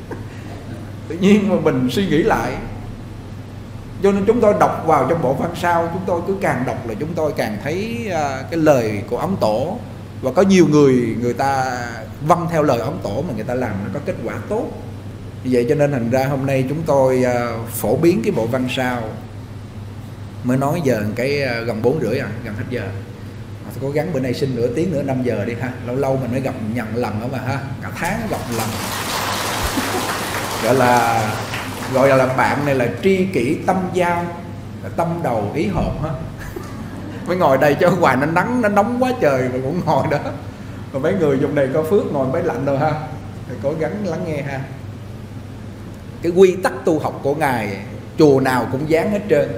Tự nhiên mà mình suy nghĩ lại cho nên chúng tôi đọc vào trong bộ văn sao chúng tôi cứ càng đọc là chúng tôi càng thấy uh, cái lời của ống tổ. Và có nhiều người người ta vâng theo lời ống tổ mà người ta làm nó có kết quả tốt. Vì vậy cho nên thành ra hôm nay chúng tôi uh, phổ biến cái bộ văn sao mới nói giờ cái uh, gần bốn rưỡi à gần hết giờ. Mà cố gắng bữa nay xin nửa tiếng nữa 5 giờ đi ha. Lâu lâu mình mới gặp nhận lần đó mà ha. Cả tháng gặp lần gọi là gọi là bạn này là tri kỷ tâm giao tâm đầu ý hợp ha. Mới ngồi đây cho hoài nó nắng, nó nóng quá trời mà cũng ngồi đó. Còn mấy người trong này có phước, ngồi mấy lạnh rồi ha. Thì cố gắng lắng nghe ha. Cái quy tắc tu học của ngài, chùa nào cũng dán hết trơn.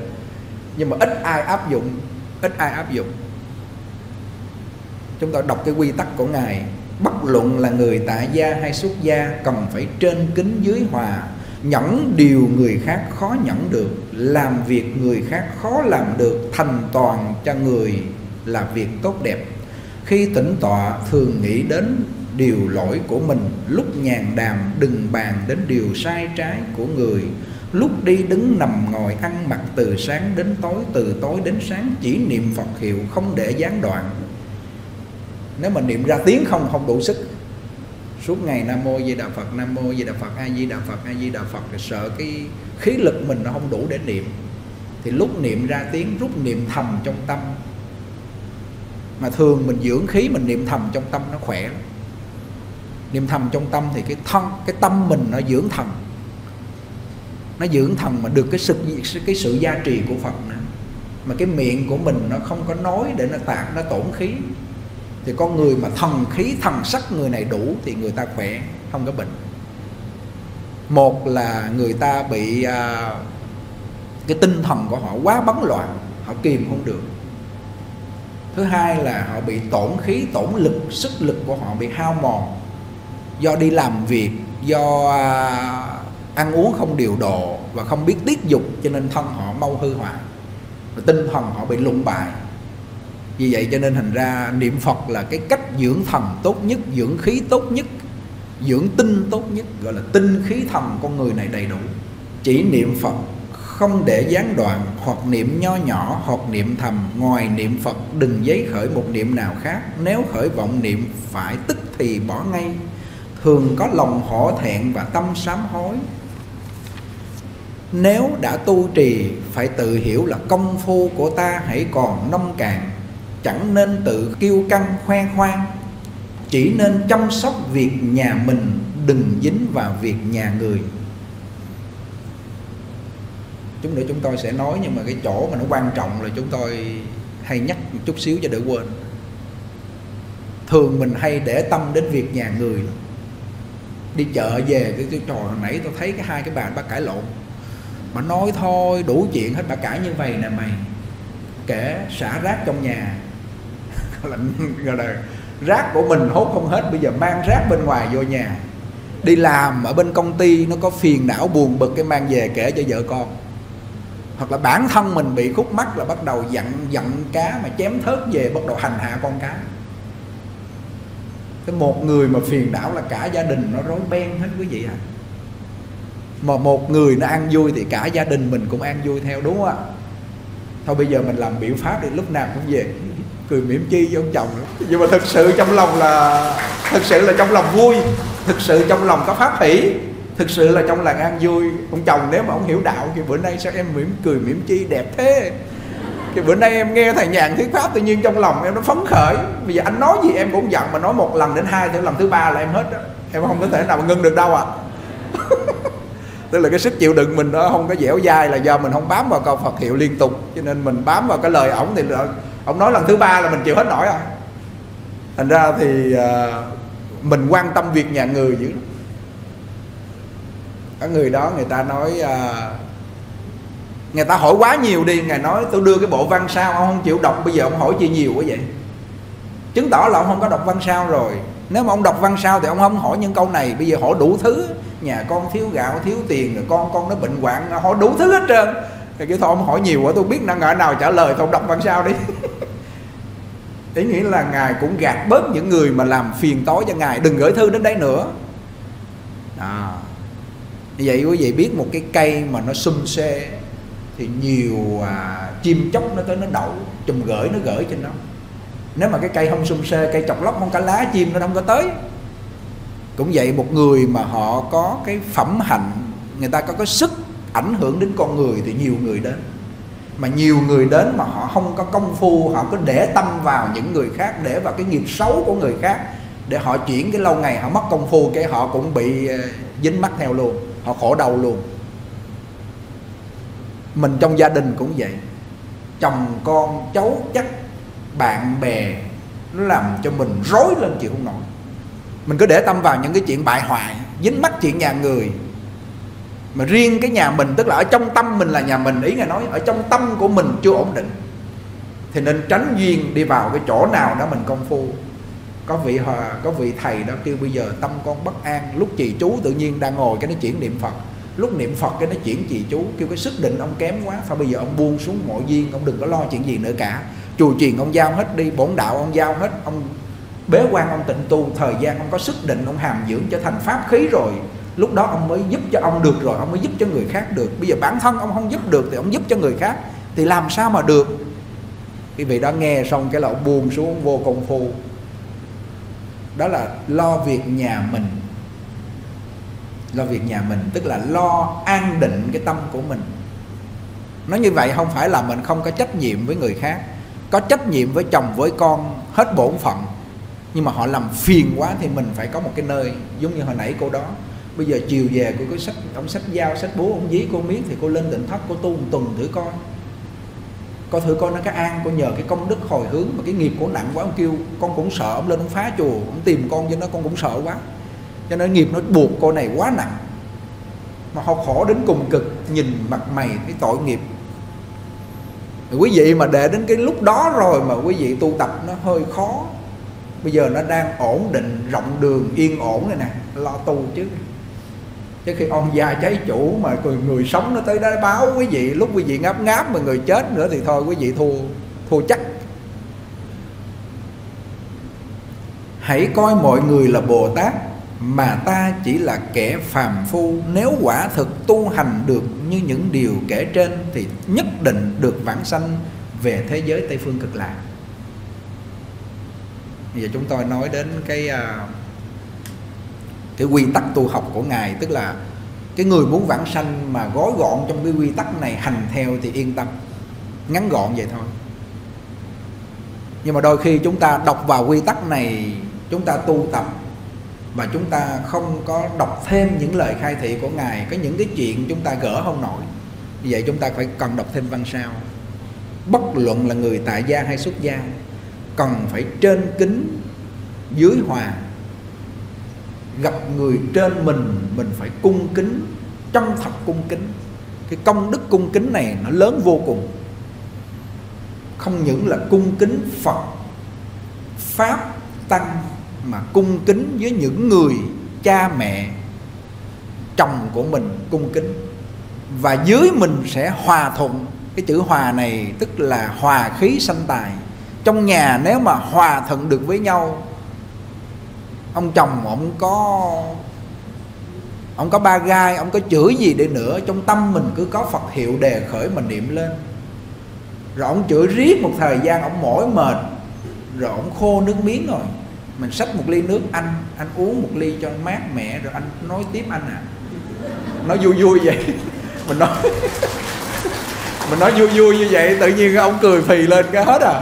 Nhưng mà ít ai áp dụng, ít ai áp dụng. Chúng ta đọc cái quy tắc của ngài, bất luận là người tại gia hay xuất gia, cần phải trên kính dưới hòa nhẫn điều người khác khó nhẫn được, làm việc người khác khó làm được, thành toàn cho người là việc tốt đẹp. Khi tỉnh tọa, thường nghĩ đến điều lỗi của mình. Lúc nhàn đàm, đừng bàn đến điều sai trái của người. Lúc đi đứng nằm ngồi, ăn mặc từ sáng đến tối, từ tối đến sáng, chỉ niệm phật hiệu, không để gián đoạn. Nếu mà niệm ra tiếng không không đủ sức suốt ngày nam mô di đà phật, nam mô di đà phật, a di đà phật, a di đà phật, thì sợ cái khí lực mình nó không đủ để niệm. Thì lúc niệm ra tiếng rút niệm thầm trong tâm, mà thường mình dưỡng khí mình niệm thầm trong tâm nó khỏe niệm thầm trong tâm thì cái thân, cái tâm mình nó dưỡng thầm. Nó dưỡng thầm mà được cái sự cái sự gia trì của Phật nữa. Mà cái miệng của mình nó không có nói để nó tạc nó tổn khí thì con người mà thần khí thần sắc người này đủ thì người ta khỏe không có bệnh. Một là người ta bị à, cái tinh thần của họ quá bấn loạn họ kìm không được. Thứ hai là họ bị tổn khí tổn lực sức lực của họ bị hao mòn. Do đi làm việc do à, ăn uống không điều độ và không biết tiết dục cho nên thân họ mau hư hoại tinh thần họ bị lụng bại vì vậy cho nên thành ra niệm phật là cái cách dưỡng thần tốt nhất, dưỡng khí tốt nhất, dưỡng tinh tốt nhất, gọi là tinh khí thần con người này đầy đủ. Chỉ niệm phật, không để gián đoạn, hoặc niệm nho nhỏ, hoặc niệm thầm. Ngoài niệm phật, đừng giấy khởi một niệm nào khác. Nếu khởi vọng niệm phải tức thì bỏ ngay. Thường có lòng hổ thẹn và tâm sám hối. Nếu đã tu trì, phải tự hiểu là công phu của ta hãy còn nông cạn chẳng nên tự kiêu căng khoe khoang. Chỉ nên chăm sóc việc nhà mình đừng dính vào việc nhà người. Chúng nữa chúng tôi sẽ nói nhưng mà cái chỗ mà nó quan trọng là chúng tôi hay nhắc một chút xíu cho đỡ quên. Thường mình hay để tâm đến việc nhà người đi chợ về cái, cái trò hồi nãy tôi thấy cái hai cái bà bác cãi lộn. Bà nói thôi đủ chuyện hết bà cãi như vậy nè mày. Kể xả rác trong nhà. là, gọi là rác của mình hốt không hết. Bây giờ mang rác bên ngoài vô nhà. Đi làm ở bên công ty nó có phiền não buồn bực cái mang về kể cho vợ con. Hoặc là bản thân mình bị khúc mắc là bắt đầu giận giận cá mà chém thớt về bắt đầu hành hạ con cá. Cái một người mà phiền não là cả gia đình nó rối beng hết quý vị ạ. À. mà một người nó ăn vui thì cả gia đình mình cũng ăn vui theo đúng không ạ? Thôi bây giờ mình làm biểu pháp thì lúc nào cũng về cười mỉm chi với ông chồng nữa. Nhưng mà thực sự trong lòng là, thực sự là trong lòng vui, thực sự trong lòng có pháp hỷ, thực sự là trong làng an vui. Ông chồng nếu mà ông hiểu đạo thì bữa nay sao em mỉm cười mỉm chi đẹp thế? Thì bữa nay em nghe thầy nhàn thuyết pháp tự nhiên trong lòng em nó phấn khởi. Bây giờ anh nói gì em cũng giận, mà nói một lần đến hai thì lần thứ ba là em hết đó. Em không có thể nào mà ngưng được đâu à tức là cái sức chịu đựng mình nó không có dẻo dai là do mình không bám vào câu Phật hiệu liên tục. Cho nên mình bám vào cái lời ổng thì ông nói lần thứ ba là mình chịu hết nổi rồi. thành ra thì uh, mình quan tâm việc nhà người dữ có người đó người ta nói uh, người ta hỏi quá nhiều đi ngài nói tôi đưa cái bộ văn sao ông không chịu đọc bây giờ ông hỏi chi nhiều quá vậy? Chứng tỏ là ông không có đọc văn sao rồi. Nếu mà ông đọc văn sao thì ông không hỏi những câu này. Bây giờ hỏi đủ thứ nhà con thiếu gạo thiếu tiền rồi con con nó bệnh hoạn hỏi đủ thứ hết trơn. Thì cái thôi ông hỏi nhiều quá tôi biết năng ngại nào trả lời thôi ông đọc văn sao đi. ý nghĩa là ngài cũng gạt bớt những người mà làm phiền tối cho ngài. Đừng gửi thư đến đây nữa. À. vậy quý vị biết một cái cây mà nó xum xê thì nhiều à, chim chóc nó tới nó đậu chùm gửi nó gửi trên nó. Nếu mà cái cây không xum xê cây chọc lóc không cả lá chim nó không có tới. Cũng vậy một người mà họ có cái phẩm hạnh người ta có cái sức ảnh hưởng đến con người thì nhiều người đến mà nhiều người đến mà họ không có công phu, họ cứ để tâm vào những người khác, để vào cái nghiệp xấu của người khác, để họ chuyển cái lâu ngày họ mất công phu cái họ cũng bị ờ, dính mắt theo luôn, họ khổ đau luôn. Mình trong gia đình cũng vậy. Chồng con, cháu chắc, bạn bè, nó làm cho mình rối lên chịu không nổi. Mình cứ để tâm vào những cái chuyện bại hoại, dính mắt chuyện nhà người mà riêng cái nhà mình, tức là ở trong tâm mình là nhà mình, ý ngài nói, ở trong tâm của mình chưa ổn định, thì nên tránh duyên đi vào cái chỗ nào đó mình công phu. Có vị hòa, có vị thầy đó kêu bây giờ tâm con bất an, lúc trì chú tự nhiên đang ngồi cái nó chuyển niệm phật. Lúc niệm phật cái nó chuyển trì chú, kêu cái sức định ông kém quá, phải bây giờ ông buông xuống mọi duyên, ông đừng có lo chuyện gì nữa cả. Chùa chiền ông giao hết đi, bổn đạo ông giao hết, ông bế quan, ông tịnh tu, thời gian ông có sức định, ông hàm dưỡng trở thành pháp khí rồi lúc đó ông mới giúp cho ông được rồi, ông mới giúp cho người khác được. Bây giờ bản thân ông không giúp được thì ông giúp cho người khác, thì làm sao mà được? Quý vị đã nghe xong cái là ông buông xuống vô công phu. Đó là lo việc nhà mình. Lo việc nhà mình, tức là lo an định cái tâm của mình. Nói như vậy không phải là mình không có trách nhiệm với người khác. Có trách nhiệm với chồng, với con, hết bổn phận. Nhưng mà họ làm phiền quá thì mình phải có một cái nơi, giống như hồi nãy cô đó bây giờ chiều về cô có sách, ông sách dao sách bố, ông dí, cô miết thì cô lên tỉnh thất cô tu một tuần thử coi. Coi thử coi nó cái an cô nhờ cái công đức hồi hướng mà cái nghiệp của nặng quá, ông kêu con cũng sợ, ông lên ông phá chùa, ông tìm con cho nó, con cũng sợ quá. Cho nên nghiệp nó buộc cô này quá nặng. Mà họ khổ đến cùng cực, nhìn mặt mày cái tội nghiệp. Quý vị mà để đến cái lúc đó rồi mà quý vị tu tập nó hơi khó. Bây giờ nó đang ổn định, rộng đường, yên ổn này nè, lo tu chứ chứ khi ông già cháy chủ mà người, người sống nó tới đó báo quý vị lúc quý vị ngáp ngáp mà người chết nữa thì thôi quý vị thua thua chắc. Hãy coi mọi người là bồ tát mà ta chỉ là kẻ phàm phu. Nếu quả thực tu hành được như những điều kể trên thì nhất định được vãng sanh về thế giới tây phương cực lạc. Bây giờ chúng tôi nói đến cái uh, cái quy tắc tu học của ngài, tức là cái người muốn vãng sanh mà gói gọn trong cái quy tắc này, hành theo thì yên tâm. Ngắn gọn vậy thôi. Nhưng mà đôi khi chúng ta đọc vào quy tắc này, chúng ta tu tập và chúng ta không có đọc thêm những lời khai thị của ngài, có những cái chuyện chúng ta gỡ không nổi vậy chúng ta phải cần đọc thêm văn sao. Bất luận là người tại gia hay xuất gia, cần phải trên kính, dưới hòa gặp người trên mình mình phải cung kính, chân thật cung kính. Cái công đức cung kính này nó lớn vô cùng. Không những là cung kính phật, pháp tăng, mà cung kính với những người cha mẹ, chồng của mình cung kính. Và dưới mình sẽ hòa thuận. Cái chữ hòa này tức là hòa khí sanh tài. Trong nhà nếu mà hòa thuận được với nhau ông chồng ông có ông có ba gai, ông có chửi gì đi nữa, trong tâm mình cứ có phật hiệu đề khởi mình niệm lên. Rồi ông chửi riết một thời gian, ông mỏi mệt, rồi ông khô nước miếng rồi. Mình xách một ly nước, anh anh uống một ly cho mát mẻ, rồi anh nói tiếp anh à. Nói vui vui vậy. Mình nói mình nói vui vui như vậy, tự nhiên ông cười phì lên cái hết à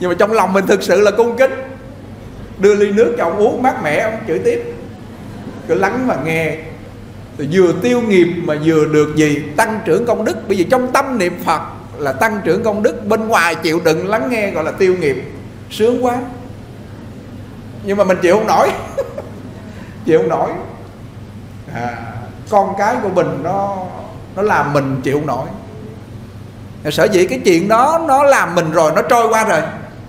nhưng mà trong lòng mình thực sự là cung kính. Đưa ly nước cho ông uống mát mẻ ông chửi tiếp. Cứ lắng mà nghe. Rồi vừa tiêu nghiệp mà vừa được gì? Tăng trưởng công đức. Bây giờ trong tâm niệm phật là tăng trưởng công đức bên ngoài chịu đựng lắng nghe gọi là tiêu nghiệp. Sướng quá. Nhưng mà mình chịu không nổi. Chịu không nổi. À, con cái của mình nó nó làm mình chịu không nổi. Sở dĩ cái chuyện đó nó làm mình rồi nó trôi qua rồi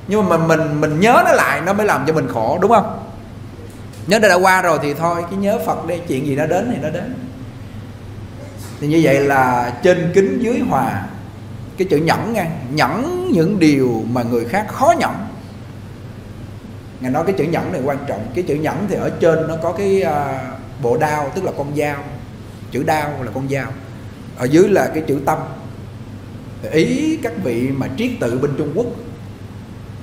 nhưng mà mình mình mình nhớ nó lại nó mới làm cho mình khổ đúng không? Nhớ đã, đã qua rồi thì thôi cái nhớ phật đi chuyện gì nó đến thì nó đến. Thì như vậy là trên kính dưới hòa cái chữ nhẫn nghe nhẫn những điều mà người khác khó nhẫn. Ngài nói cái chữ nhẫn này quan trọng cái chữ nhẫn thì ở trên nó có cái uh, bộ đao tức là con dao. Chữ đao là con dao. Ở dưới là cái chữ tâm. Ý các vị mà triết tự bên trung quốc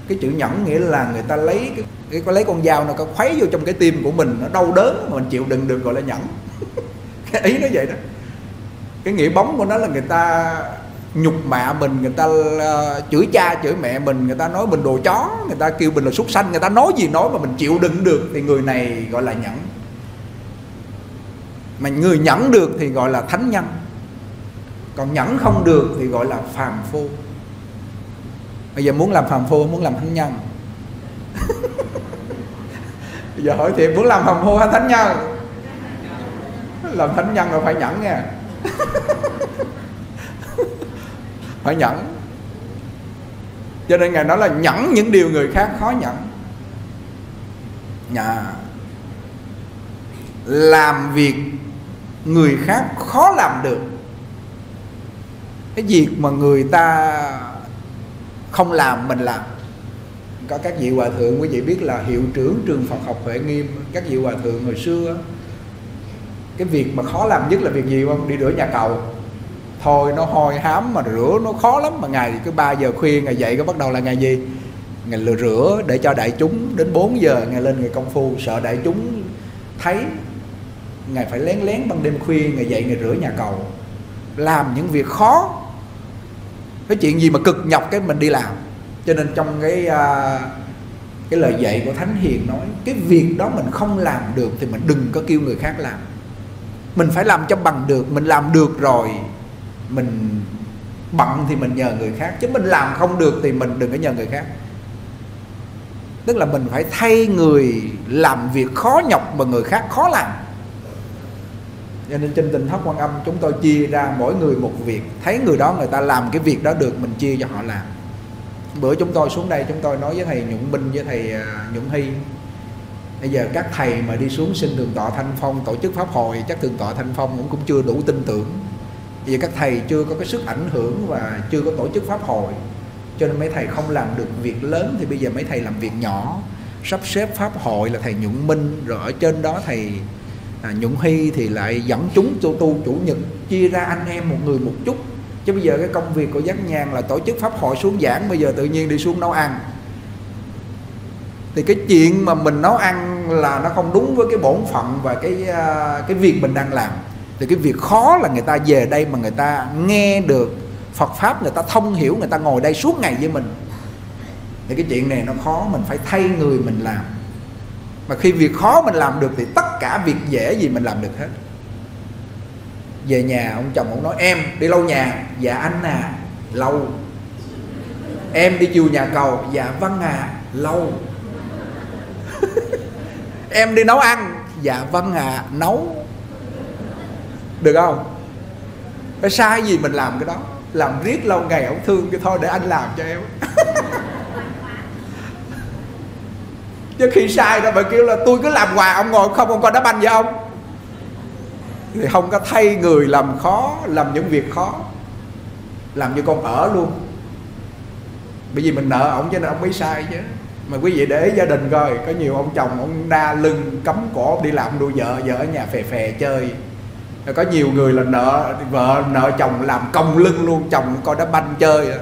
cái chữ nhẫn nghĩa là người ta lấy cái, cái lấy con dao nó khuấy vô trong cái tim của mình nó đau đớn mà mình chịu đựng được gọi là nhẫn. Cái ý nó vậy đó. Cái nghĩa bóng của nó là người ta nhục mạ mình người ta uh, chửi cha chửi mẹ mình người ta nói mình đồ chó người ta kêu mình là súc sanh người ta nói gì nói mà mình chịu đựng được thì người này gọi là nhẫn. Mà người nhẫn được thì gọi là thánh nhân. Còn nhẫn không được thì gọi là phàm phu bây giờ muốn làm phàm phu muốn làm thánh nhân. Bây giờ hỏi thiệt, muốn làm phàm phu hay thánh nhân? Làm thánh nhân là phải nhẫn nha. Phải nhẫn. Cho nên ngài nói là nhẫn những điều người khác khó nhẫn. Nhà làm việc người khác khó làm được. Cái việc mà người ta không làm mình làm. Có các vị hòa thượng quý vị biết là hiệu trưởng trường Phật học Huệ Nghiêm, các vị hòa thượng hồi xưa cái việc mà khó làm nhất là việc gì không? Đi rửa nhà cầu. Thôi nó hôi hám mà rửa nó khó lắm mà ngày cứ 3 giờ khuya ngày dậy có bắt đầu là ngày gì? Ngày lừa rửa để cho đại chúng đến 4 giờ ngày lên ngày công phu, sợ đại chúng thấy ngày phải lén lén ban đêm khuya ngày dậy ngày rửa nhà cầu. Làm những việc khó cái chuyện gì mà cực nhọc cái mình đi làm. Cho nên trong cái uh, cái lời dạy của thánh hiền nói cái việc đó mình không làm được thì mình đừng có kêu người khác làm. Mình phải làm cho bằng được mình làm được rồi mình bận thì mình nhờ người khác. Chứ mình làm không được thì mình đừng có nhờ người khác. Tức là mình phải thay người làm việc khó nhọc mà người khác khó làm cho nên trên tình thất quan âm chúng tôi chia ra mỗi người một việc. Thấy người đó người ta làm cái việc đó được, mình chia cho họ làm. Bữa chúng tôi xuống đây, chúng tôi nói với thầy nhuận minh với thầy à, nhuận hy, bây giờ các thầy mà đi xuống xin thượng tọa thanh phong, tổ chức pháp hội, chắc thượng tọa thanh phong cũng cũng chưa đủ tin tưởng. Bây giờ các thầy chưa có cái sức ảnh hưởng và chưa có tổ chức pháp hội. Cho nên mấy thầy không làm được việc lớn, thì bây giờ mấy thầy làm việc nhỏ. Sắp xếp pháp hội là thầy nhuận minh, rồi ở trên đó thầy à, nhuận hy thì lại dẫn chúng tu tu chủ nhật chia ra anh em một người một chút. Chứ bây giờ cái công việc của giác nhàn là tổ chức pháp hội xuống giảng bây giờ tự nhiên đi xuống nấu ăn. Thì cái chuyện mà mình nấu ăn là nó không đúng với cái bổn phận và cái à, cái việc mình đang làm. Thì cái việc khó là người ta về đây mà người ta nghe được Phật pháp người ta thông hiểu người ta ngồi đây suốt ngày với mình. Thì cái chuyện này nó khó mình phải thay người mình làm mà khi việc khó mình làm được thì tất cả việc dễ gì mình làm được hết. Về nhà, ông chồng ông nói, em, đi lâu nhà. Dạ anh à. Lâu em đi chiều nhà cầu. Dạ vâng à. Lâu em đi nấu ăn. Dạ vâng à. Nấu. Được không? Cái sai gì mình làm cái đó. Làm riết lâu ngày ông thương cái thôi để anh làm cho em. chứ khi sai đó bà kêu là tôi cứ làm hoài, ông ngồi không, ông coi đá banh với ông. Thì không có thay người làm khó, làm những việc khó, làm như con ở luôn. Bởi vì mình nợ ông cho nên ông mới sai chứ. Mà quý vị để ý gia đình coi, có nhiều ông chồng ông đa lưng cấm cổ đi làm nuôi vợ vợ ở nhà phè phè chơi. Rồi có nhiều người là nợ, vợ, nợ chồng làm công lưng luôn, chồng coi đá banh chơi à.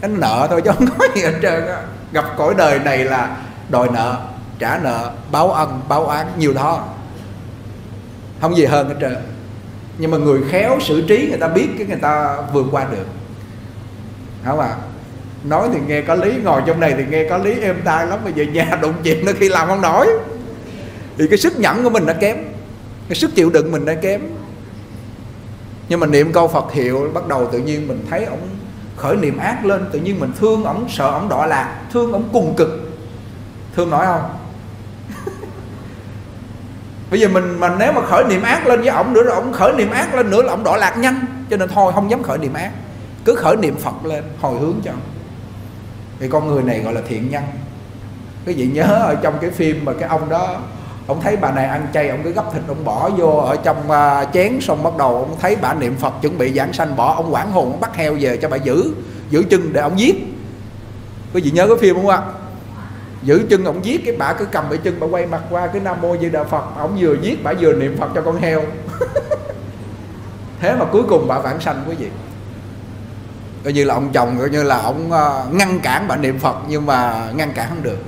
anh nợ thôi chứ không có gì hết trơn á. Gặp cõi đời này là đòi nợ, trả nợ, báo ân, báo án, nhiều đó. Không gì hơn hết trơn. Nhưng mà người khéo xử trí, người ta biết cái người ta vượt qua được. Không ạ à? nói thì nghe có lý, ngồi trong này thì nghe có lý, êm tai lắm mà về nhà đụng chuyện nó khi làm không nổi. Thì cái sức nhẫn của mình nó kém, cái sức chịu đựng mình nó kém. Nhưng mà niệm câu Phật hiệu, bắt đầu tự nhiên mình thấy ông khởi niệm ác lên, tự nhiên mình thương ổng, sợ ổng đọa lạc, thương ổng cùng cực thương nổi không? Bây giờ mình mà nếu mà khởi niệm ác lên với ổng nữa rồi ổng khởi niệm ác lên nữa là ổng đọa lạc nhanh. Cho nên thôi không dám khởi niệm ác. Cứ khởi niệm phật lên hồi hướng cho thì con người này gọi là thiện nhân. Quý vị nhớ ở trong cái phim mà cái ông đó ông thấy bà này ăn chay ông cứ gấp thịt ông bỏ vô ở trong uh, chén xong bắt đầu ông thấy bà niệm phật chuẩn bị giảng sanh bỏ ông quản hồn ông bắt heo về cho bà giữ giữ chân để ông giết. Quý vị nhớ cái phim không ạ? Giữ chân ông giết cái bà cứ cầm cái chân bà quay mặt qua cái nam mô di đà phật. Ông vừa giết bà vừa niệm phật cho con heo. Thế mà cuối cùng bà vãng sanh quý vị. Coi như là ông chồng coi như là ông à, ngăn cản bà niệm phật nhưng mà ngăn cản không được.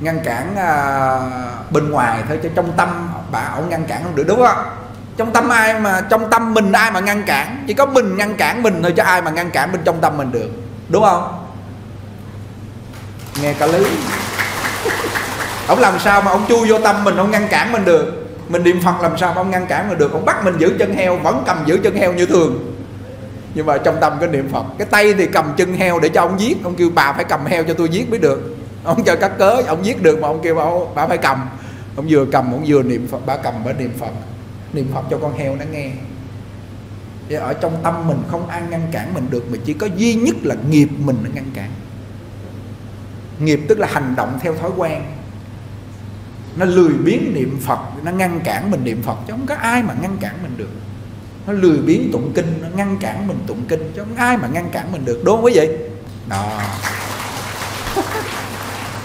Ngăn cản uh, bên ngoài thôi chứ trong tâm bà ông ngăn cản không được đúng không? Trong tâm ai mà trong tâm mình ai mà ngăn cản? Chỉ có mình ngăn cản mình thôi chứ ai mà ngăn cản bên trong tâm mình được. Đúng không? Nghe cả lý ông làm sao mà ông chui vô tâm mình ông ngăn cản mình được? Mình niệm phật làm sao mà ông ngăn cản mình được? Ông bắt mình giữ chân heo vẫn cầm giữ chân heo như thường. Nhưng mà trong tâm cái niệm phật cái tay thì cầm chân heo để cho ông giết. Ông kêu bà phải cầm heo cho tôi giết mới được. Ông cho cắt cớ ông giết được mà ông kêu bà, bà phải cầm. Ông vừa cầm ông vừa niệm phật bà cầm bà niệm phật. Niệm phật cho con heo nó nghe. Thì ở trong tâm mình không ai ngăn cản mình được mà chỉ có duy nhất là nghiệp mình nó ngăn cản. Nghiệp tức là hành động theo thói quen nó lười biếng niệm phật nó ngăn cản mình niệm phật chứ không có ai mà ngăn cản mình được. Nó lười biếng tụng kinh nó ngăn cản mình tụng kinh chứ không ai mà ngăn cản mình được. Đúng không quý vị. Đó.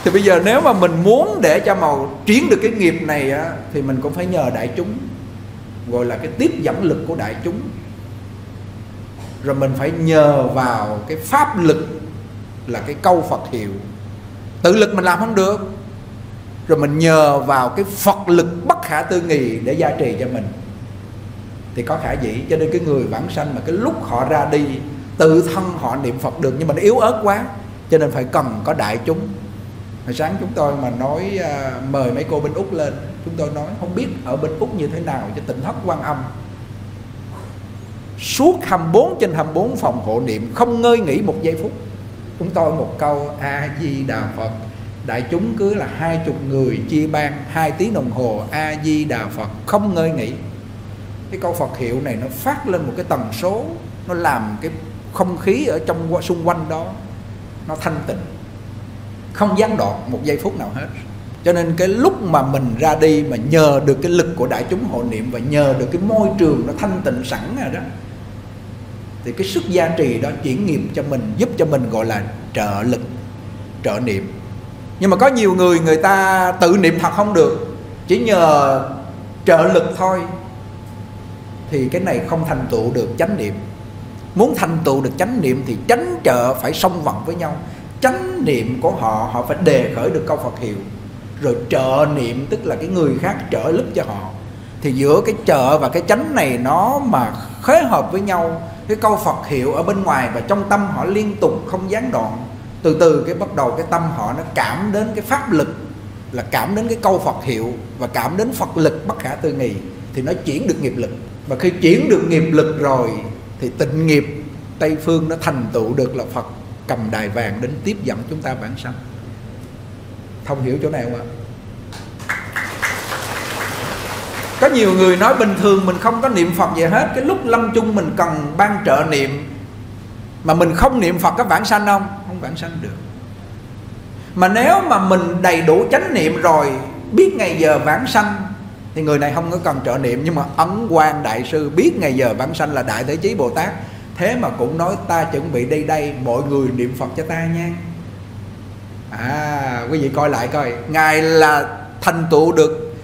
Thì bây giờ nếu mà mình muốn để cho màu chuyển được cái nghiệp này á, thì mình cũng phải nhờ đại chúng gọi là cái tiếp dẫn lực của đại chúng. Rồi mình phải nhờ vào cái pháp lực là cái câu Phật hiệu. Tự lực mình làm không được rồi mình nhờ vào cái Phật lực bất khả tư nghị để gia trì cho mình. Thì có khả dĩ cho nên cái người vãng sanh mà cái lúc họ ra đi tự thân họ niệm Phật được nhưng mà nó yếu ớt quá cho nên phải cần có đại chúng. Hồi sáng chúng tôi mà nói à, mời mấy cô bên úc lên chúng tôi nói không biết ở bên úc như thế nào cho tỉnh thất quan âm. Suốt 24 trên 24 phòng hộ niệm không ngơi nghỉ một giây phút. Chúng tôi một câu a di đà phật đại chúng cứ là hai chục người chia ban, hai tiếng đồng hồ a di đà phật không ngơi nghỉ. Cái câu phật hiệu này nó phát lên một cái tần số, nó làm cái không khí ở trong xung quanh đó nó thanh tịnh. Không gián đoạn một giây phút nào hết. Cho nên cái lúc mà mình ra đi mà nhờ được cái lực của đại chúng hộ niệm và nhờ được cái môi trường nó thanh tịnh sẵn rồi đó, thì cái sức gia trì đó chuyển nghiệp cho mình, giúp cho mình gọi là trợ lực, trợ niệm nhưng mà có nhiều người người ta tự niệm thật không được, chỉ nhờ trợ lực thôi. Thì cái này không thành tựu được chánh niệm. Muốn thành tựu được chánh niệm thì chánh trợ phải song vận với nhau. Chánh niệm của họ họ phải đề khởi được câu Phật hiệu. Rồi trợ niệm, tức là cái người khác trợ giúp cho họ. Thì giữa cái trợ và cái chánh này nó mà khế hợp với nhau, cái câu Phật hiệu ở bên ngoài và trong tâm họ liên tục không gián đoạn từ từ cái bắt đầu cái tâm họ nó cảm đến cái pháp lực, là cảm đến cái câu Phật hiệu và cảm đến Phật lực bất khả tư nghị, thì nó chuyển được nghiệp lực. Và khi chuyển được nghiệp lực rồi, thì tịnh nghiệp Tây phương nó thành tựu được là Phật cầm đài vàng đến tiếp dẫn chúng ta bản sanh. Thông hiểu chỗ này không ạ? Có nhiều người nói bình thường mình không có niệm phật gì hết. Cái lúc lâm chung mình cần ban trợ niệm, mà mình không niệm phật có bản sanh không? Không vãng sanh được. Mà nếu mà mình đầy đủ chánh niệm rồi biết ngày giờ vãng sanh thì người này không có cần trợ niệm nhưng mà ấn quan đại sư biết ngày giờ vãng sanh là đại thế chí bồ tát. Thế mà cũng nói ta chuẩn bị đây đây mọi người niệm phật cho ta nha. À quý vị coi lại coi ngài là thành tựu được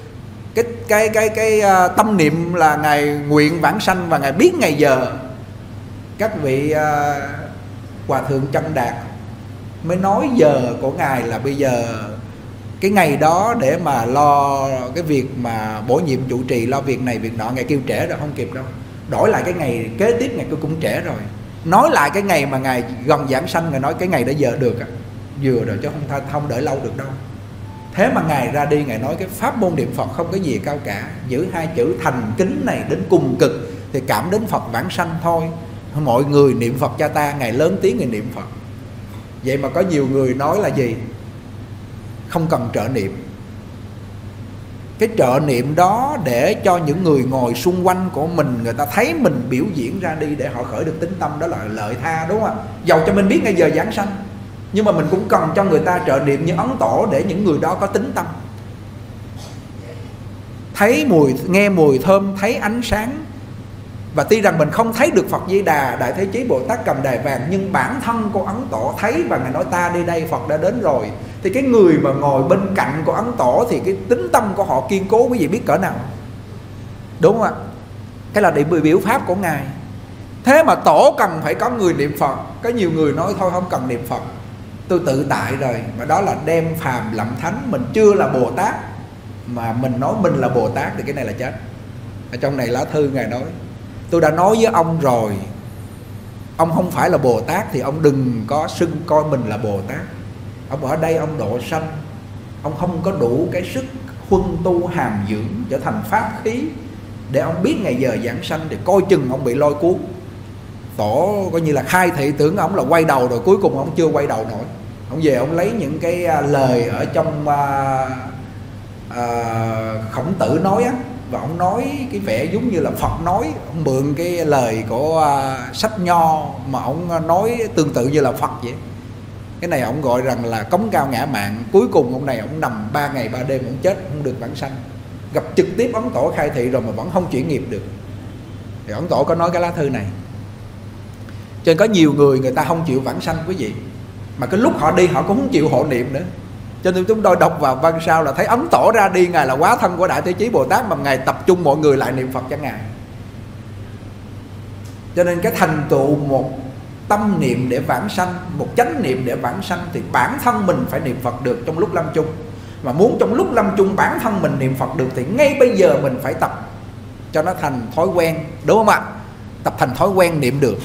cái cái cái cái uh, tâm niệm là ngài nguyện vãng sanh và ngài biết ngày giờ. Các vị uh, hòa thượng chân đạt mới nói giờ của ngài là bây giờ cái ngày đó để mà lo cái việc mà bổ nhiệm chủ trì, lo việc này việc nọ. Ngài kêu trễ rồi, không kịp đâu. Đổi lại cái ngày kế tiếp ngày cũng trễ rồi. Nói lại cái ngày mà ngài gần giảng sanh, ngài nói cái ngày đã giờ được à? vừa rồi chứ không tha, không đợi lâu được đâu. Thế mà ngài ra đi, ngài nói cái pháp môn niệm phật không có gì cao cả. Giữ hai chữ thành kính này đến cùng cực thì cảm đến phật vãng sanh thôi. Mọi người niệm phật cha ta, ngài lớn tiếng người niệm phật vậy mà có nhiều người nói là gì? Không cần trợ niệm. Cái trợ niệm đó để cho những người ngồi xung quanh của mình, người ta thấy mình biểu diễn ra đi để họ khởi được tính tâm, đó là lợi tha, đúng không dầu cho mình biết ngay giờ giảng sanh. Nhưng mà mình cũng cần cho người ta trợ niệm như ấn tổ để những người đó có tính tâm. Thấy mùi, nghe mùi thơm, thấy ánh sáng và tuy rằng mình không thấy được Phật Di Đà, Đại Thế Chí Bồ Tát cầm đài vàng, Nhưng bản thân của Ấn Tổ thấy và Ngài nói, ta đi đây, Phật đã đến rồi. Thì cái người mà ngồi bên cạnh của Ấn Tổ Thì cái tính tâm của họ kiên cố, quý vị biết cỡ nào? Đúng không ạ? Cái là điểm biểu pháp của Ngài. Thế mà Tổ cần phải có người niệm Phật. Có nhiều người nói, thôi, không cần niệm Phật. Tôi tự tại rồi. Mà đó là đem phàm lậm thánh. Mình chưa là Bồ Tát, Mà mình nói mình là Bồ Tát Thì cái này là chết. Ở trong này lá thư Ngài nói tôi đã nói với ông rồi. Ông không phải là bồ tát thì ông đừng có xưng coi mình là bồ tát. Ông ở đây ông độ sanh. Ông không có đủ cái sức huân tu hàm dưỡng trở thành pháp khí để ông biết ngày giờ giảng sanh thì coi chừng ông bị lôi cuốn. Tổ coi như là khai thị tưởng ông là quay đầu rồi cuối cùng ông chưa quay đầu nổi. Ông về ông lấy những cái à, lời ở trong uh, uh, khổng tử nói á và ông nói cái vẻ giống như là Phật nói ông mượn cái lời của uh, sách nho mà ông nói tương tự như là Phật vậy. Cái này ông gọi rằng là cống cao ngã mạng. Cuối cùng ông này ông nằm ba ngày ba đêm ông chết không được vãng sanh. Gặp trực tiếp ấn tổ khai thị rồi mà vẫn không chuyển nghiệp được. Thì ấn tổ có nói cái lá thư này. Cho nên có nhiều người người ta không chịu vãng sanh quý vị. Mà cái lúc họ đi họ cũng không chịu hộ niệm nữa cho nên chúng tôi đọc vào văn sao là thấy ấn tổ ra đi, ngài là quá thân của đại thế chí bồ tát, mà ngài tập trung mọi người lại niệm phật cho ngài. Cho nên cái thành tựu một tâm niệm để vãng sanh, một chánh niệm để vãng sanh thì bản thân mình phải niệm phật được trong lúc lâm chung. Mà muốn trong lúc lâm chung bản thân mình niệm phật được thì ngay bây giờ mình phải tập cho nó thành thói quen, đúng không ạ? Tập thành thói quen niệm được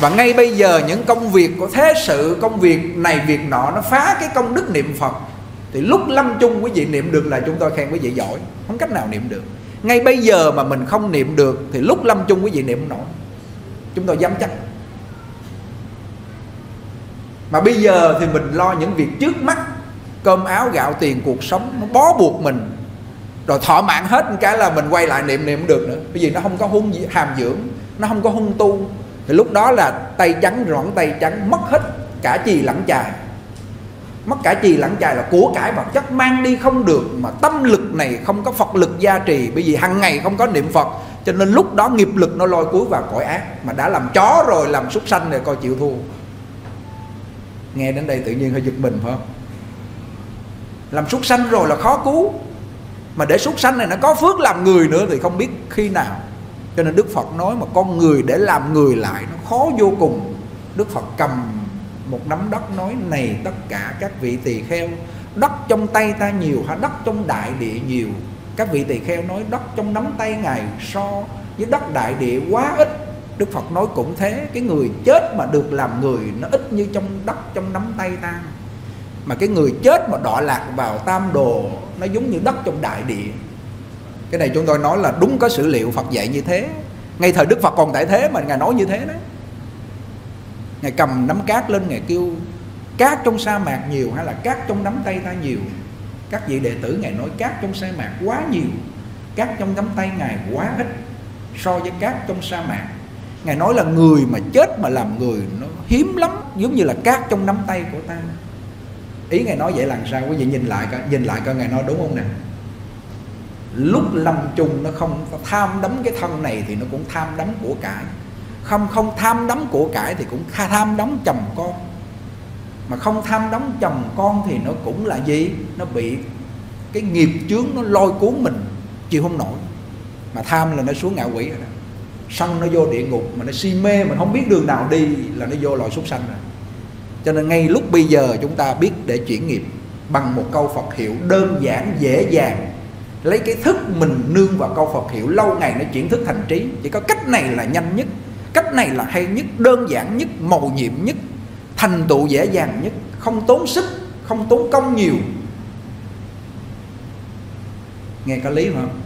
và ngay bây giờ những công việc của thế sự, công việc này, việc nọ, nó phá cái công đức niệm phật. Thì lúc lâm chung quý vị niệm được là chúng tôi khen quý vị giỏi. Không cách nào niệm được. Ngay bây giờ mà mình không niệm được, thì lúc lâm chung quý vị niệm không nổi. Chúng tôi dám chắc. Mà bây giờ thì mình lo những việc trước mắt. Cơm áo, gạo tiền, cuộc sống, nó bó buộc mình. Rồi thọ mạng hết cái là mình quay lại niệm niệm được nữa. Bởi vì nó không có hung hàm dưỡng, nó không có hung tu thì lúc đó là tay trắng rõn tay trắng, mất hết cả chì lẫn chài. Mất cả chì lẫn chài là của cải vật chất mang đi không được mà tâm lực này không có phật lực gia trì, bởi vì hàng ngày không có niệm phật. Cho nên lúc đó nghiệp lực nó lôi cuối vào cõi ác mà đã làm chó rồi, làm súc sanh rồi coi chịu thua. Nghe đến đây tự nhiên hơi giật mình phải không? Làm súc sanh rồi là khó cứu. Mà để súc sanh này nó có phước làm người nữa thì không biết khi nào cho nên đức phật nói mà con người để làm người lại nó khó vô cùng. Đức phật cầm một nắm đất nói, này tất cả các vị tỳ kheo, đất trong tay ta nhiều hay đất trong đại địa nhiều. Các vị tỳ kheo nói, đất trong nắm tay ngài so với đất đại địa quá ít. Đức phật nói cũng thế, cái người chết mà được làm người nó ít như trong đất trong nắm tay ta. Mà cái người chết mà đọa lạc vào tam đồ, nó giống như đất trong đại địa cái này chúng tôi nói là đúng có sử liệu phật dạy như thế. Ngay thời đức phật còn tại thế mà ngài nói như thế đấy ngài cầm nắm cát lên, ngài kêu, cát trong sa mạc nhiều hay là cát trong nắm tay ta nhiều? Các vị đệ tử ngài nói, cát trong sa mạc quá nhiều, cát trong nắm tay ngài quá ít so với cát trong sa mạc. Ngài nói là người mà chết mà làm người nó hiếm lắm, giống như là cát trong nắm tay của ta. Ý ngài nói vậy là sao? Quý vị nhìn lại coi, nhìn lại coi ngài nói đúng không nè? Lúc lâm chung nó không tham đắm cái thân này thì nó cũng tham đắm của cải. Không không tham đắm của cải thì cũng tham đắm chồng con. Mà không tham đắm chồng con thì nó cũng là gì? Nó bị cái nghiệp chướng nó lôi cuốn mình, chịu không nổi. Mà tham là nó xuống ngạ quỷ rồi đó. Sân nó vô địa ngục mà nó si mê, mình không biết đường nào đi là nó vô loài súc sanh rồi. Cho nên ngay lúc bây giờ chúng ta biết để chuyển nghiệp bằng một câu Phật hiệu đơn giản, dễ dàng lấy cái thức mình nương vào câu Phật hiệu, lâu ngày nó chuyển thức thành trí. Chỉ có cách này là nhanh nhất, cách này là hay nhất, đơn giản nhất, màu nhiệm nhất, thành tựu dễ dàng nhất, không tốn sức, không tốn công nhiều. Nghe có lý không?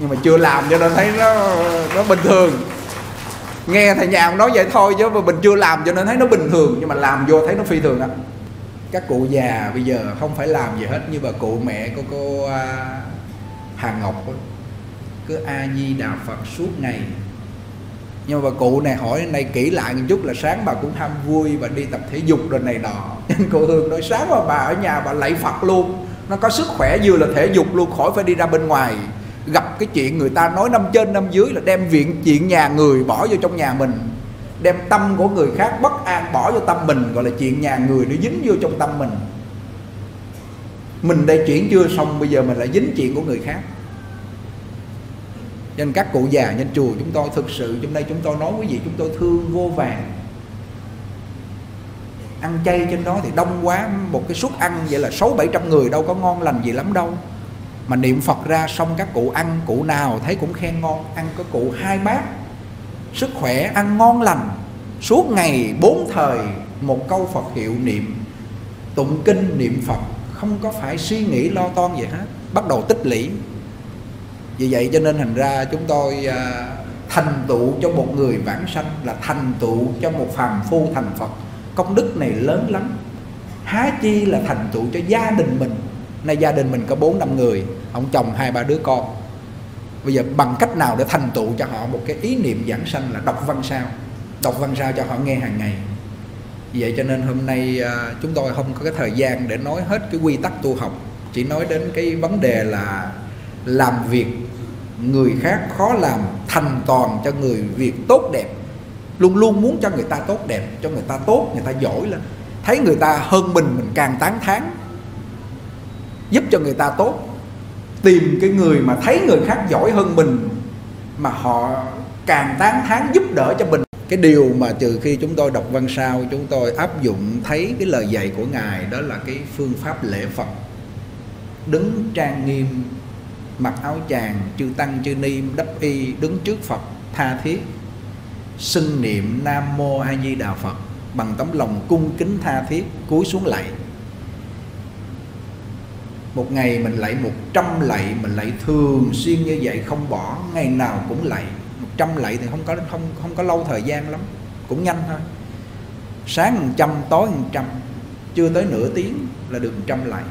Nhưng mà chưa làm cho nên thấy nó nó bình thường. Nghe thầy nhàn nói vậy thôi chứ mà mình chưa làm cho nên thấy nó bình thường, nhưng mà làm vô thấy nó phi thường á các cụ già bây giờ không phải làm gì hết như bà cụ mẹ của cô à, Hà Ngọc đó. cứ a di đà Phật suốt ngày. Nhưng mà bà cụ này hỏi này kỹ lại một chút là sáng bà cũng ham vui và đi tập thể dục rồi này nọ. Cô Hương nói sáng mà bà ở nhà bà lạy Phật luôn. Nó có sức khỏe vừa là thể dục luôn khỏi phải đi ra bên ngoài. Gặp cái chuyện người ta nói năm trên năm dưới là đem viện chuyện nhà người bỏ vô trong nhà mình đem tâm của người khác bất an, bỏ vô tâm mình, gọi là chuyện nhà người nó dính vô trong tâm mình. Mình đây chuyển chưa xong, bây giờ mình lại dính chuyện của người khác. Nên các cụ già nhân chùa chúng tôi thực sự, trong đây chúng tôi nói quý vị, chúng tôi thương vô vàng. Ăn chay trên đó thì đông quá, một cái suất ăn vậy là sáu bảy trăm người đâu có ngon lành gì lắm đâu. Mà niệm phật ra xong, các cụ ăn, cụ nào thấy cũng khen ngon, ăn có cụ hai bát sức khỏe ăn ngon lành. Suốt ngày bốn thời một câu phật hiệu niệm. Tụng kinh niệm phật không có phải suy nghĩ lo toan gì hết. Bắt đầu tích lũy. Vì vậy cho nên thành ra chúng tôi à, thành tựu cho một người vãng sanh là thành tựu cho một phàm phu thành phật. Công đức này lớn lắm. Há chi là thành tựu cho gia đình mình? Nay gia đình mình có bốn năm người ông chồng hai ba đứa con bây giờ bằng cách nào để thành tựu cho họ một cái ý niệm giảng sanh là đọc văn sao? Đọc văn sao cho họ nghe hàng ngày. Vậy cho nên hôm nay à, chúng tôi không có cái thời gian để nói hết cái quy tắc tu học. Chỉ nói đến cái vấn đề là làm việc người khác khó làm thành toàn cho người việc tốt đẹp. Luôn luôn muốn cho người ta tốt đẹp, cho người ta tốt, người ta giỏi lên. Thấy người ta hơn mình mình càng tán thán. Giúp cho người ta tốt tìm cái người mà thấy người khác giỏi hơn mình mà họ càng tán thán giúp đỡ cho mình. Cái điều mà trừ khi chúng tôi đọc văn sao, chúng tôi áp dụng thấy cái lời dạy của ngài đó là cái phương pháp lễ phật. Đứng trang nghiêm, mặc áo chàng, chư tăng, chư ni, đắp y, đứng trước phật, tha thiết. Xưng niệm nam mô a di đà phật bằng tấm lòng cung kính tha thiết, cúi xuống lạy một ngày mình lạy một trăm lạy, mình lạy thường xuyên như vậy, không bỏ, ngày nào cũng lạy. Một trăm lạy thì không có, không không có lâu thời gian lắm, cũng nhanh thôi. Sáng một trăm, tối một trăm, chưa tới nửa tiếng là được một trăm lạy.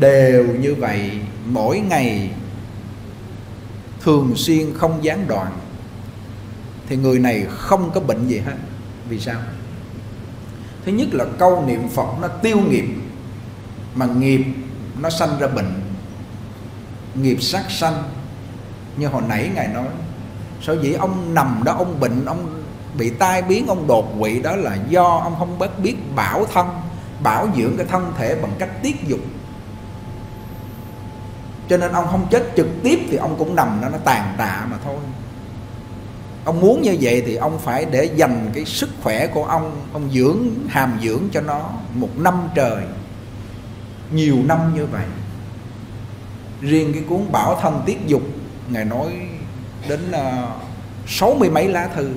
Đều như vậy, mỗi ngày thường xuyên không gián đoạn, thì người này không có bệnh gì hết. Vì sao? Thứ nhất là câu niệm phật nó tiêu nghiệp mà nghiệp nó sanh ra bệnh, nghiệp sát sanh. Như hồi nãy ngài nói, sở dĩ ông nằm đó, ông bệnh, ông bị tai biến, ông đột quỵ đó là do ông không biết biết bảo thân, bảo dưỡng cái thân thể bằng cách tiết dục. Cho nên ông không chết trực tiếp thì ông cũng nằm đó, nó tàn tạ mà thôi. Ông muốn như vậy thì ông phải để dành cái sức khỏe của ông ông dưỡng, hàm dưỡng cho nó một năm trời nhiều năm như vậy. Riêng cái cuốn bảo thân tiết dục ngài nói đến ờ, sáu uh, mươi mấy lá thư.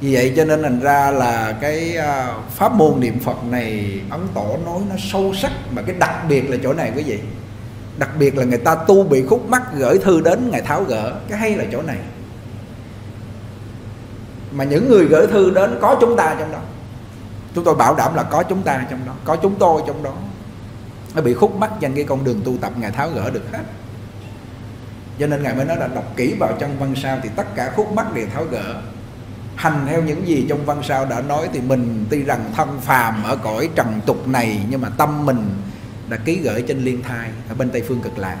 Vì vậy cho nên thành ra là cái uh, pháp môn niệm phật này ấn tổ nói nó sâu sắc mà cái đặc biệt là chỗ này quý vị. Đặc biệt là người ta tu bị khúc mắc gửi thư đến ngài tháo gỡ cái hay là chỗ này. Mà những người gửi thư đến có chúng ta trong đó chúng tôi bảo đảm là có chúng ta trong đó, có chúng tôi trong đó. Nó bị khúc mắc trên cái con đường tu tập, ngài tháo gỡ được hết. Cho nên ngài mới nói là đọc kỹ vào trong văn sao thì tất cả khúc mắc đều tháo gỡ. Hành theo những gì trong văn sao đã nói thì mình tuy rằng thân phàm ở cõi trần tục này, nhưng mà tâm mình đã ký gửi trên liên thai ở bên tây phương cực lạc.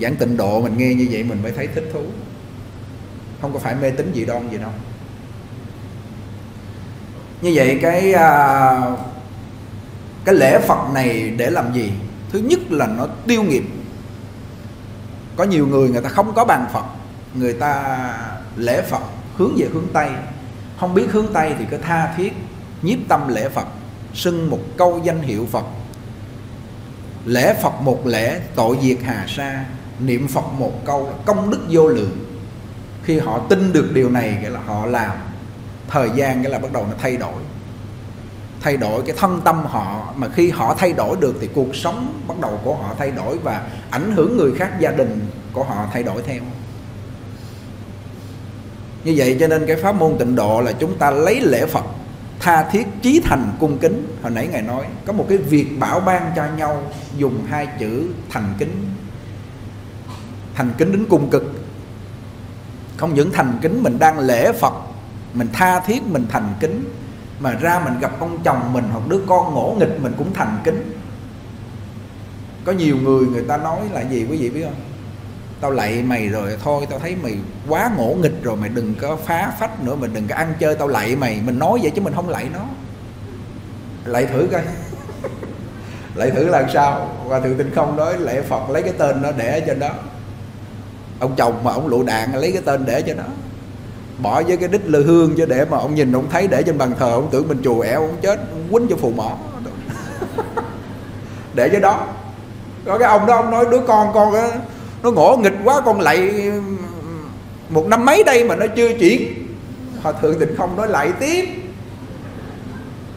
Giảng tịnh độ mình nghe như vậy mình mới thấy thích thú. Không có phải mê tín dị đoan gì đâu như vậy cái à, cái lễ phật này để làm gì? Thứ nhất là nó tiêu nghiệp. Có nhiều người người ta không có bàn phật. Người ta lễ phật hướng về hướng tây. Không biết hướng tây thì cứ tha thiết nhiếp tâm lễ phật xưng một câu danh hiệu phật. Lễ phật một lễ tội diệt hà sa niệm phật một câu công đức vô lượng. Khi họ tin được điều này nghĩa là họ làm thời gian cái là bắt đầu nó thay đổi. Thay đổi cái thân tâm họ, mà khi họ thay đổi được thì cuộc sống bắt đầu của họ thay đổi và ảnh hưởng người khác, gia đình của họ thay đổi theo. Như vậy cho nên cái pháp môn tịnh độ là chúng ta lấy lễ phật, tha thiết chí thành cung kính. Hồi nãy ngài nói có một cái việc bảo ban cho nhau dùng hai chữ thành kính. Thành kính đến cùng cực. Không những thành kính, mình đang lễ phật mình tha thiết, mình thành kính. Mà ra mình gặp ông chồng mình hoặc đứa con ngỗ nghịch, mình cũng thành kính. Có nhiều người người ta nói là gì quý vị biết không? Tao lạy mày rồi, thôi tao thấy mày quá ngỗ nghịch rồi, mày đừng có phá phách nữa mình đừng có ăn chơi, tao lạy mày. Mình nói vậy chứ mình không lạy nó. Lạy thử coi. Lạy thử là sao? Và thượng tinh không nói lạy phật lấy cái tên nó để ở trên đó ông chồng mà ông lụ đạn lấy cái tên để cho nó bỏ với cái đích lư hương chứ để mà ông nhìn ông thấy để trên bàn thờ ông tưởng mình chùa ẻo ông chết ông quýnh cho phù mỏ. Để dưới đó. Có cái ông đó ông nói đứa con con đó, nó ngỗ nghịch quá con lạy một năm mấy đây mà nó chưa chuyển. Hòa thượng tịnh không nói lại tiếp.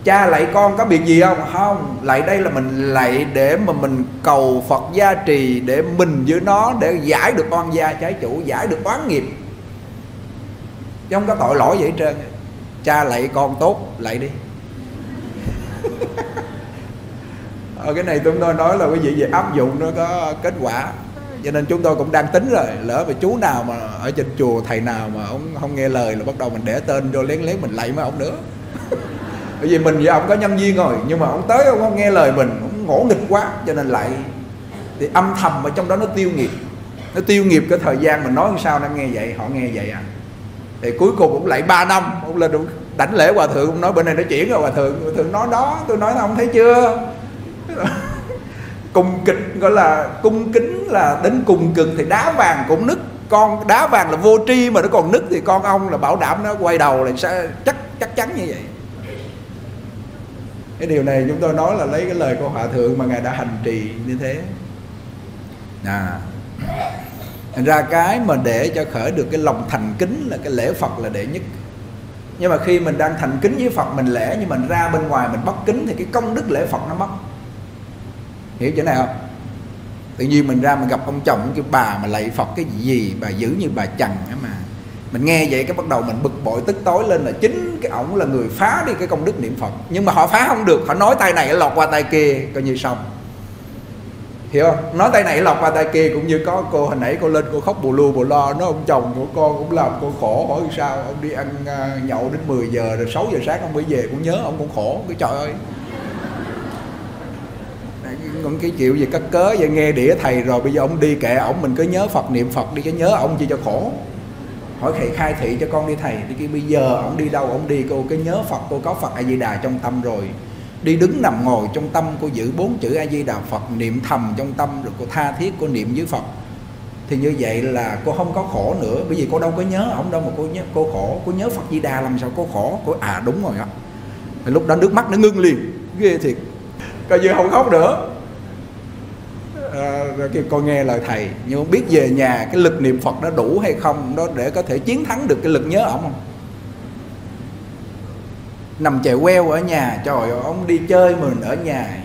Cha lạy con có việc gì không? Không lạy đây là mình lạy để mà mình cầu phật gia trì để mình với nó để giải được oan gia trái chủ giải được oán nghiệp chứ không có tội lỗi vậy hết trơn. Cha lạy con tốt, lạy đi. Ở cái này chúng tôi nói là quý vị về áp dụng nó có kết quả. Cho nên chúng tôi cũng đang tính rồi, lỡ mà chú nào mà ở trên chùa, thầy nào mà ông không nghe lời là bắt đầu mình để tên vô lén lén mình lạy mấy ông nữa. Bởi vì mình với ông có nhân viên rồi, nhưng mà ông tới ông không nghe lời mình, ông ngỗ nghịch quá, cho nên lại thì âm thầm ở trong đó nó tiêu nghiệp. Nó tiêu nghiệp cái thời gian mình nói sao nó nghe vậy, họ nghe vậy à? Thì cuối cùng cũng lại 3 năm. Ông lên ông đảnh lễ hòa thượng, ông nói bên này nó chuyển rồi hòa thượng. Hòa thượng nói đó, tôi nói ông thấy chưa? Cùng kịch gọi là cung kính là đến cùng cực thì đá vàng cũng nứt. Con đá vàng là vô tri mà nó còn nứt thì con ông là bảo đảm nó quay đầu là sẽ chắc chắc chắn như vậy. Cái điều này chúng tôi nói là lấy cái lời của hòa thượng mà ngài đã hành trì như thế. À thành ra cái mà để cho khởi được cái lòng thành kính là cái lễ phật là đệ nhất. Nhưng mà khi mình đang thành kính với phật, mình lễ nhưng mình ra bên ngoài mình bất kính thì cái công đức lễ phật nó mất. Hiểu chỗ này không? Tự nhiên mình ra mình gặp ông chồng cái bà mà lạy phật cái gì? Bà giữ như bà chằn á mà. Mình nghe vậy cái bắt đầu mình bực bội, tức tối lên là chính cái ổng là người phá đi cái công đức niệm phật. Nhưng mà họ phá không được, họ nói tay này lọt qua tay kia, coi như xong hiểu không? Nói tay này lọc qua tay kia cũng như có cô hồi nãy cô lên cô khóc bù lu bù lo, nó ông chồng của con cũng làm cô khổ hỏi sao? Ông đi ăn à, nhậu đến 10 giờ rồi 6 giờ sáng ông mới về, cũng nhớ ông cũng khổ cái trời ơi. Còn cái chịu gì cắt cớ vậy? Nghe đĩa thầy rồi, bây giờ ông đi kệ ổng, mình cứ nhớ phật, niệm phật đi cho nhớ ông chi cho khổ. Hỏi thầy khai thị cho con đi thầy thì kia bây giờ ông đi đâu, ông đi, cô cứ nhớ phật, cô có phật a di đà trong tâm rồi đi đứng nằm ngồi trong tâm cô giữ bốn chữ a di đà phật niệm thầm trong tâm rồi cô tha thiết cô niệm với phật. Thì như vậy là cô không có khổ nữa. Bởi vì cô đâu có nhớ ông đâu mà cô nhớ cô khổ. Cô nhớ phật di đà làm sao cô khổ? Cô à đúng rồi đó. Thì lúc đó nước mắt nó ngưng liền. Ghê thiệt. Coi như không khóc nữa. À, rồi kêu con nghe lời thầy. Nhưng không biết về nhà cái lực niệm phật nó đủ hay không đó để có thể chiến thắng được cái lực nhớ ổng không? Nằm chạy queo ở nhà. Trời ơi, ông đi chơi mình ở nhà.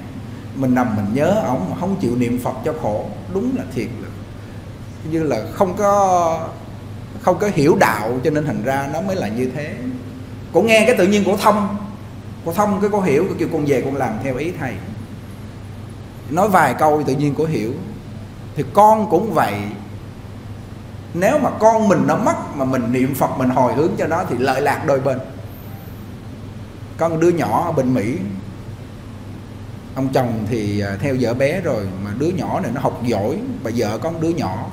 Mình nằm mình nhớ ông mà không chịu niệm phật cho khổ. Đúng là thiệt là như là không có không có hiểu đạo cho nên thành ra nó mới là như thế. Cổ nghe cái tự nhiên cổ thông. Cổ thông cái cổ hiểu cái kêu con về con làm theo ý thầy. Nói vài câu tự nhiên cổ hiểu. Thì con cũng vậy. Nếu mà con mình nó mất mà mình niệm phật, mình hồi hướng cho nó thì lợi lạc đôi bên có một đứa nhỏ ở bên mỹ. Ông chồng thì à, theo vợ bé rồi, mà đứa nhỏ này nó học giỏi. Bà vợ có một đứa nhỏ.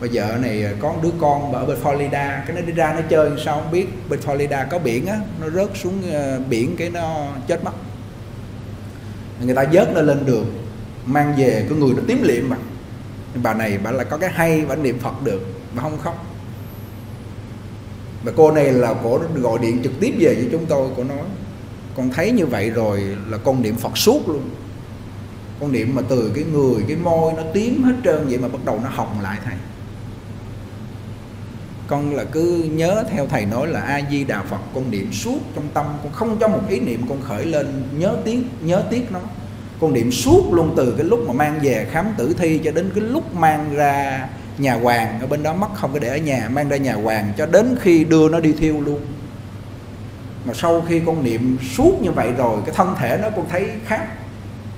Bà vợ này à, có một đứa con ở bên Florida. Cái nó đi ra nó chơi sao không biết. Bên Florida có biển á, nó rớt xuống à, biển cái nó chết mất. Người ta vớt nó lên đường, mang về, cái người nó tím liệm mà. Bà này bà là có cái hay, bà niệm phật được, bà không khóc và cô này là cổ gọi điện trực tiếp về với chúng tôi cô nói, con thấy như vậy rồi là con niệm phật suốt luôn. Con niệm mà từ cái người, cái môi nó tím hết trơn vậy mà bắt đầu nó hồng lại, thầy. Con là cứ nhớ theo thầy nói là a di đà phật, con niệm suốt trong tâm, con không cho một ý niệm, con khởi lên nhớ tiếc nhớ tiếc nó. Con niệm suốt luôn từ cái lúc mà mang về khám tử thi cho đến cái lúc mang ra nhà hoàng ở bên đó mất, không có để ở nhà, mang ra nhà hoàng cho đến khi đưa nó đi thiêu luôn. Mà sau khi con niệm suốt như vậy rồi, cái thân thể nó con thấy khác.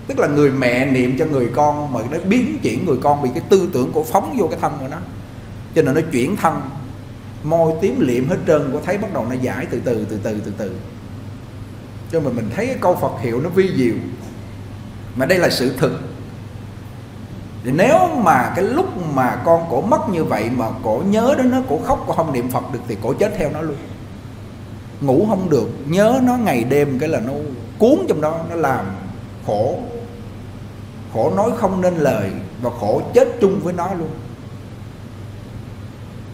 Tức là người mẹ niệm cho người con mà nó biến chuyển người con bị cái tư tưởng của phóng vô cái thân của nó. Cho nên nó chuyển thân. Môi tím liệm hết trơn có thấy bắt đầu nó giải từ từ từ từ từ từ. Cho mình mình thấy cái câu Phật hiệu nó vi diệu. Mà đây là sự thực thì nếu mà cái lúc mà con cổ mất như vậy mà cổ nhớ đến nó, cổ khóc, cổ không niệm Phật được thì cổ chết theo nó luôn. Ngủ không được, nhớ nó ngày đêm cái là nó cuốn trong đó, nó làm khổ. Khổ nói không nên lời và khổ chết chung với nó luôn.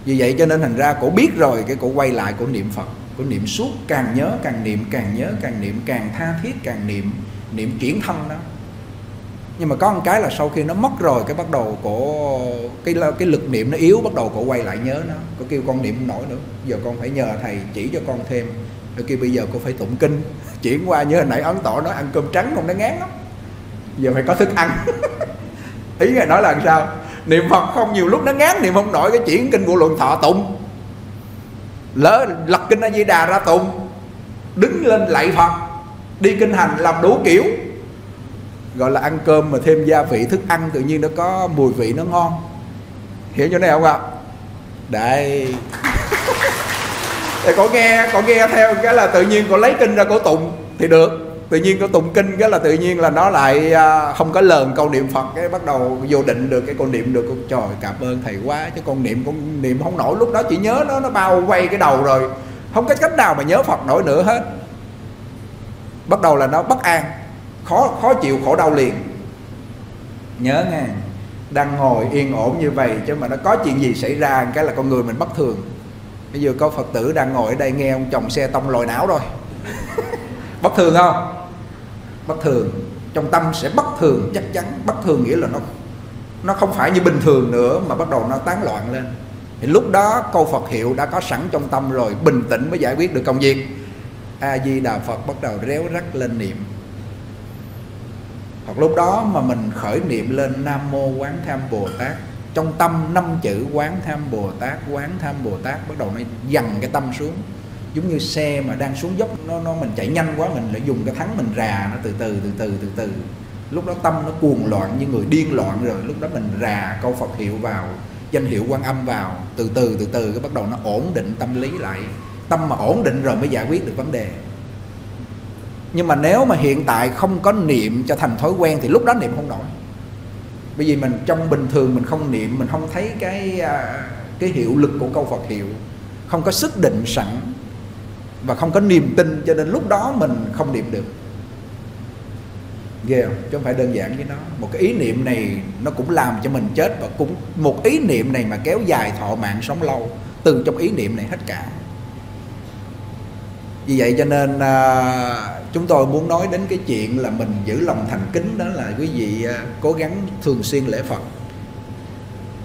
Vì vậy cho nên thành ra cổ biết rồi, cái cổ quay lại cổ niệm phật. Cổ niệm suốt, càng nhớ càng niệm, càng nhớ càng niệm, càng tha thiết càng niệm niệm chuyển thân đó nhưng mà có một cái là sau khi nó mất rồi, cái bắt đầu cổ, cái cái lực niệm nó yếu, bắt đầu cổ quay lại nhớ nó. Cổ kêu con niệm không nổi nữa. Giờ con phải nhờ thầy chỉ cho con thêm. Rồi kêu bây giờ cô phải tụng kinh. Chuyển qua như hồi nãy ấn tỏ nói ăn cơm trắng không, nó ngán lắm. Giờ phải có thức ăn. Ý là nói là làm sao? Niệm phật không nhiều lúc nó ngán, niệm không nổi, cái chuyển kinh của luận thọ tụng. Lỡ lật kinh a di đà ra tụng. Đứng lên lạy phật. Đi kinh hành làm đủ kiểu gọi là ăn cơm mà thêm gia vị, thức ăn tự nhiên nó có mùi vị nó ngon. Hiểu chỗ này không ạ? Đây. Thì có nghe có nghe theo cái là tự nhiên có lấy kinh ra cổ tụng thì được. Tự nhiên có tụng kinh cái là tự nhiên là nó lại à, không có lờn câu niệm phật cái, bắt đầu vô định được cái con niệm được. Con trời, cảm ơn thầy quá, chứ con niệm con niệm không nổi. Lúc đó chỉ nhớ nó nó bao quay cái đầu rồi. Không có cách nào mà nhớ phật nổi nữa hết. Bắt đầu là nó bất an khó khó chịu, khổ đau liền. Nhớ nghe, đang ngồi yên ổn như vậy chứ mà nó có chuyện gì xảy ra, cái là con người mình bất thường. Bây giờ có phật tử đang ngồi ở đây nghe ông chồng xe tông lòi não rồi bất thường không? Bất thường. Trong tâm sẽ bất thường, chắc chắn. Bất thường nghĩa là nó nó không phải như bình thường nữa mà bắt đầu nó tán loạn lên. Thì lúc đó câu Phật hiệu đã có sẵn trong tâm rồi, bình tĩnh mới giải quyết được công việc. A di đà phật bắt đầu réo rắt lên niệm hoặc lúc đó mà mình khởi niệm lên nam mô quán tham bồ tát, trong tâm năm chữ quán tham bồ tát, quán tham bồ tát bắt đầu nó dằn cái tâm xuống. Giống như xe mà đang xuống dốc, nó nó mình chạy nhanh quá, mình lại dùng cái thắng mình rà nó từ từ từ từ từ từ. Lúc đó tâm nó cuồng loạn như người điên loạn rồi, lúc đó mình rà câu phật hiệu vào, danh hiệu quan âm vào, từ từ từ từ, cái bắt đầu nó ổn định tâm lý lại. Tâm mà ổn định rồi mới giải quyết được vấn đề nhưng mà nếu mà hiện tại không có niệm cho thành thói quen thì lúc đó niệm không nổi. Bởi vì mình trong bình thường mình không niệm, mình không thấy cái à, cái hiệu lực của câu Phật hiệu. Không có sức định sẵn và không có niềm tin cho nên lúc đó mình không niệm được. Ghê không? Chứ không phải đơn giản với nó. Một cái ý niệm này nó cũng làm cho mình chết và cũng một ý niệm này mà kéo dài thọ mạng sống lâu. Từ trong ý niệm này hết cả vì vậy cho nên à, chúng tôi muốn nói đến cái chuyện là mình giữ lòng thành kính đó là quý vị à, cố gắng thường xuyên lễ Phật.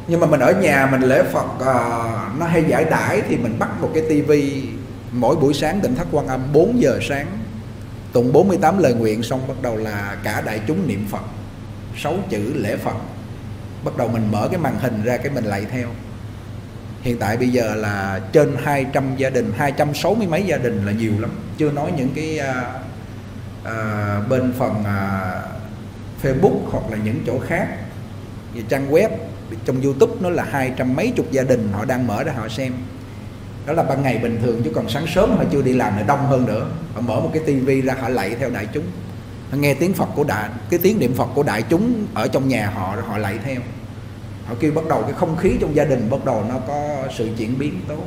Nhưng mà mình ở nhà mình lễ Phật à, nó hay giải đãi thì mình bắt một cái tivi mỗi buổi sáng tỉnh thất quan âm 4 giờ sáng tụng 48 lời nguyện xong bắt đầu là cả đại chúng niệm Phật sáu chữ lễ Phật. Bắt đầu mình mở cái màn hình ra cái mình lạy theo hiện tại bây giờ là trên 200 gia đình 260 mấy gia đình là nhiều lắm. Chưa nói những cái à, à, bên phần à, Facebook hoặc là những chỗ khác. Như trang web trong YouTube nó là hai trăm mấy chục gia đình họ đang mở ra họ xem. Đó là ban ngày bình thường chứ còn sáng sớm họ chưa đi làm là đông hơn nữa. Họ mở một cái tivi ra họ lạy theo đại chúng. Họ nghe tiếng Phật của đại cái tiếng niệm Phật của đại chúng ở trong nhà họ họ lạy theo họ kêu bắt đầu cái không khí trong gia đình bắt đầu nó có sự chuyển biến tốt.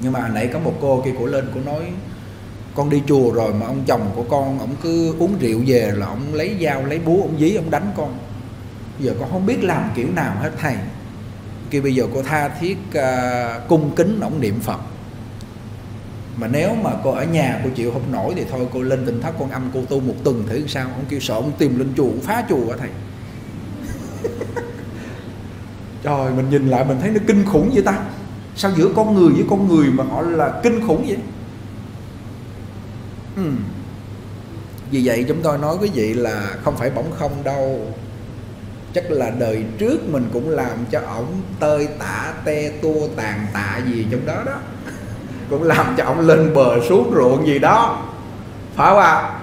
Nhưng mà nãy có một cô kia cổ lên cô nói con đi chùa rồi mà ông chồng của con ông cứ uống rượu về là ông lấy dao lấy búa ông dí ông đánh con. Giờ con không biết làm kiểu nào hết thầy. Kia bây giờ cô tha thiết uh, cung kính ông niệm phật. Mà nếu mà cô ở nhà cô chịu không nổi thì thôi cô lên tinh thất con âm cô tu một tuần thử sao? Ông kêu sợ ông tìm lên chùa phá chùa hả thầy? Trời, mình nhìn lại mình thấy nó kinh khủng vậy ta. Sao giữa con người với con người mà họ là kinh khủng vậy? Ừ. vì vậy chúng tôi nói quý vị là không phải bỗng không đâu. Chắc là đời trước mình cũng làm cho ổng tơi tả, te tua, tàn tạ gì trong đó đó. Cũng làm cho ổng lên bờ xuống ruộng gì đó. Phải không à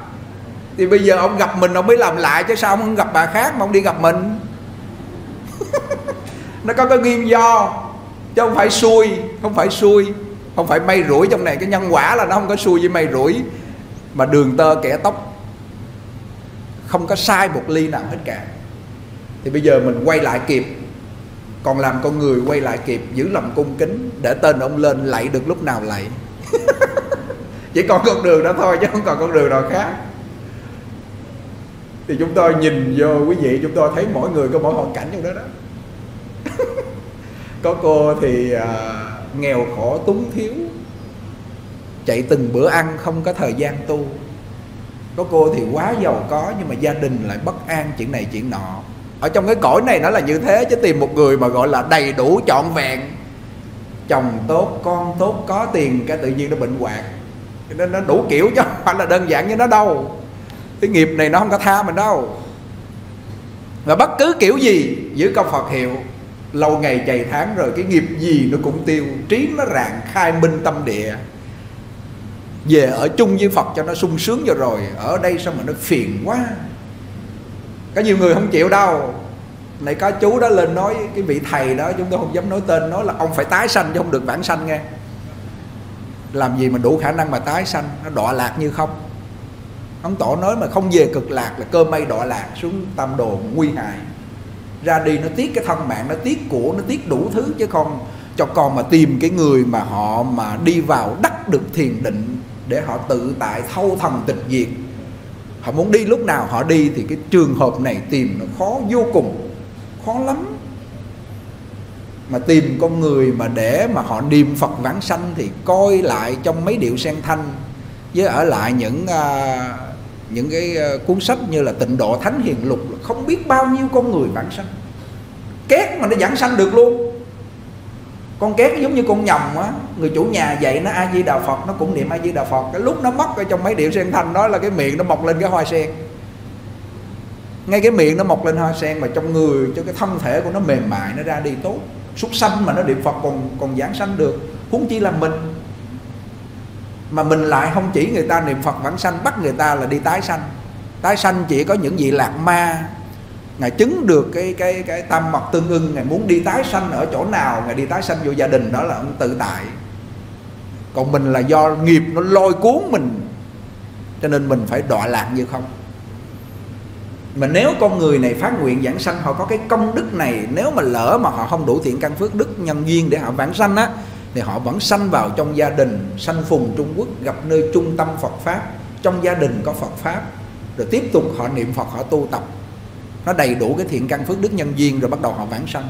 thì bây giờ ông gặp mình ông mới làm lại chứ sao ông không gặp bà khác mà ông đi gặp mình? Nó có cái nguyên do, chứ không phải xui, không phải xui, không phải may rủi trong này. Cái nhân quả là nó không có xui với may rủi, mà đường tơ kẻ tóc không có sai một ly nào hết cả. Thì bây giờ mình quay lại kịp, còn làm con người quay lại kịp, giữ lòng cung kính, để tên ông lên lạy được lúc nào lạy. Chỉ còn con đường đó thôi, chứ không còn con đường nào khác. Thì chúng tôi nhìn vô quý vị, chúng tôi thấy mỗi người có mỗi hoàn cảnh trong đó đó có cô thì à, nghèo khổ túng thiếu chạy từng bữa ăn không có thời gian tu. Có cô thì quá giàu có nhưng mà gia đình lại bất an chuyện này chuyện nọ. Ở trong cái cõi này nó là như thế chứ tìm một người mà gọi là đầy đủ trọn vẹn. Chồng tốt con tốt có tiền cái tự nhiên nó bệnh hoạn. Nên nó đủ kiểu chứ không phải là đơn giản như nó đâu. Cái nghiệp này nó không có tha mình đâu. Và bất cứ kiểu gì giữ công Phật hiệu lâu ngày chày tháng rồi, cái nghiệp gì nó cũng tiêu, trí nó rạng khai minh tâm địa. Về ở chung với Phật cho nó sung sướng cho rồi, ở đây sao mà nó phiền quá? Có nhiều người không chịu đâu. Này, có chú đó lên nói cái vị thầy đó, chúng tôi không dám nói tên, nói là ông phải tái sanh chứ không được vãng sanh nghe. Làm gì mà đủ khả năng mà tái sanh, nó đọa lạc như không? Ông tổ nói mà không về cực lạc là cơ may đọa lạc, xuống tam đồ nguy hại ra đi nó tiếc cái thân mạng nó tiếc của nó tiếc đủ thứ chứ không cho con mà tìm cái người mà họ mà đi vào đắc được thiền định để họ tự tại thâu thần tịch diệt. Họ muốn đi lúc nào họ đi thì cái trường hợp này tìm nó khó vô cùng khó lắm. Mà tìm con người mà để mà họ niệm Phật vãng sanh thì coi lại trong mấy điệu sen thanh với ở lại những uh, những cái ờ, cuốn sách như là tịnh độ thánh hiền lục, không biết bao nhiêu con người vãng sanh. Két mà nó giảng sanh được luôn. Con két giống như con nhầm á, người chủ nhà dạy nó a di đà phật, nó cũng niệm a di đà phật. Cái lúc nó mất ở trong mấy điệu sen thanh đó là cái miệng nó mọc lên cái hoa sen. Ngay cái miệng nó mọc lên hoa sen mà trong người, cho cái thân thể của nó mềm mại, nó ra đi tốt. Súc sanh mà nó niệm phật còn còn giảng sanh được. Huống chi là mình mà mình lại không chỉ người ta niệm phật vãng sanh, bắt người ta là đi tái sanh. Tái sanh chỉ có những vị lạc ma. Ngài chứng được cái cái cái tâm mật tương ưng. Ngài muốn đi tái sanh ở chỗ nào, ngài đi tái sanh vô gia đình, đó là ông tự tại. Còn mình là do nghiệp nó lôi cuốn mình, cho nên mình phải đọa lạc như không. Mà nếu con người này phát nguyện giảng sanh, họ có cái công đức này, nếu mà lỡ mà họ không đủ thiện căn phước đức nhân duyên để họ vãng sanh á thì họ vẫn sanh vào trong gia đình, sanh phùng Trung Quốc, gặp nơi trung tâm Phật pháp. Trong gia đình có Phật pháp. Rồi tiếp tục họ niệm Phật, họ tu tập. Nó đầy đủ cái thiện căn phước đức nhân duyên rồi bắt đầu họ vãng sanh.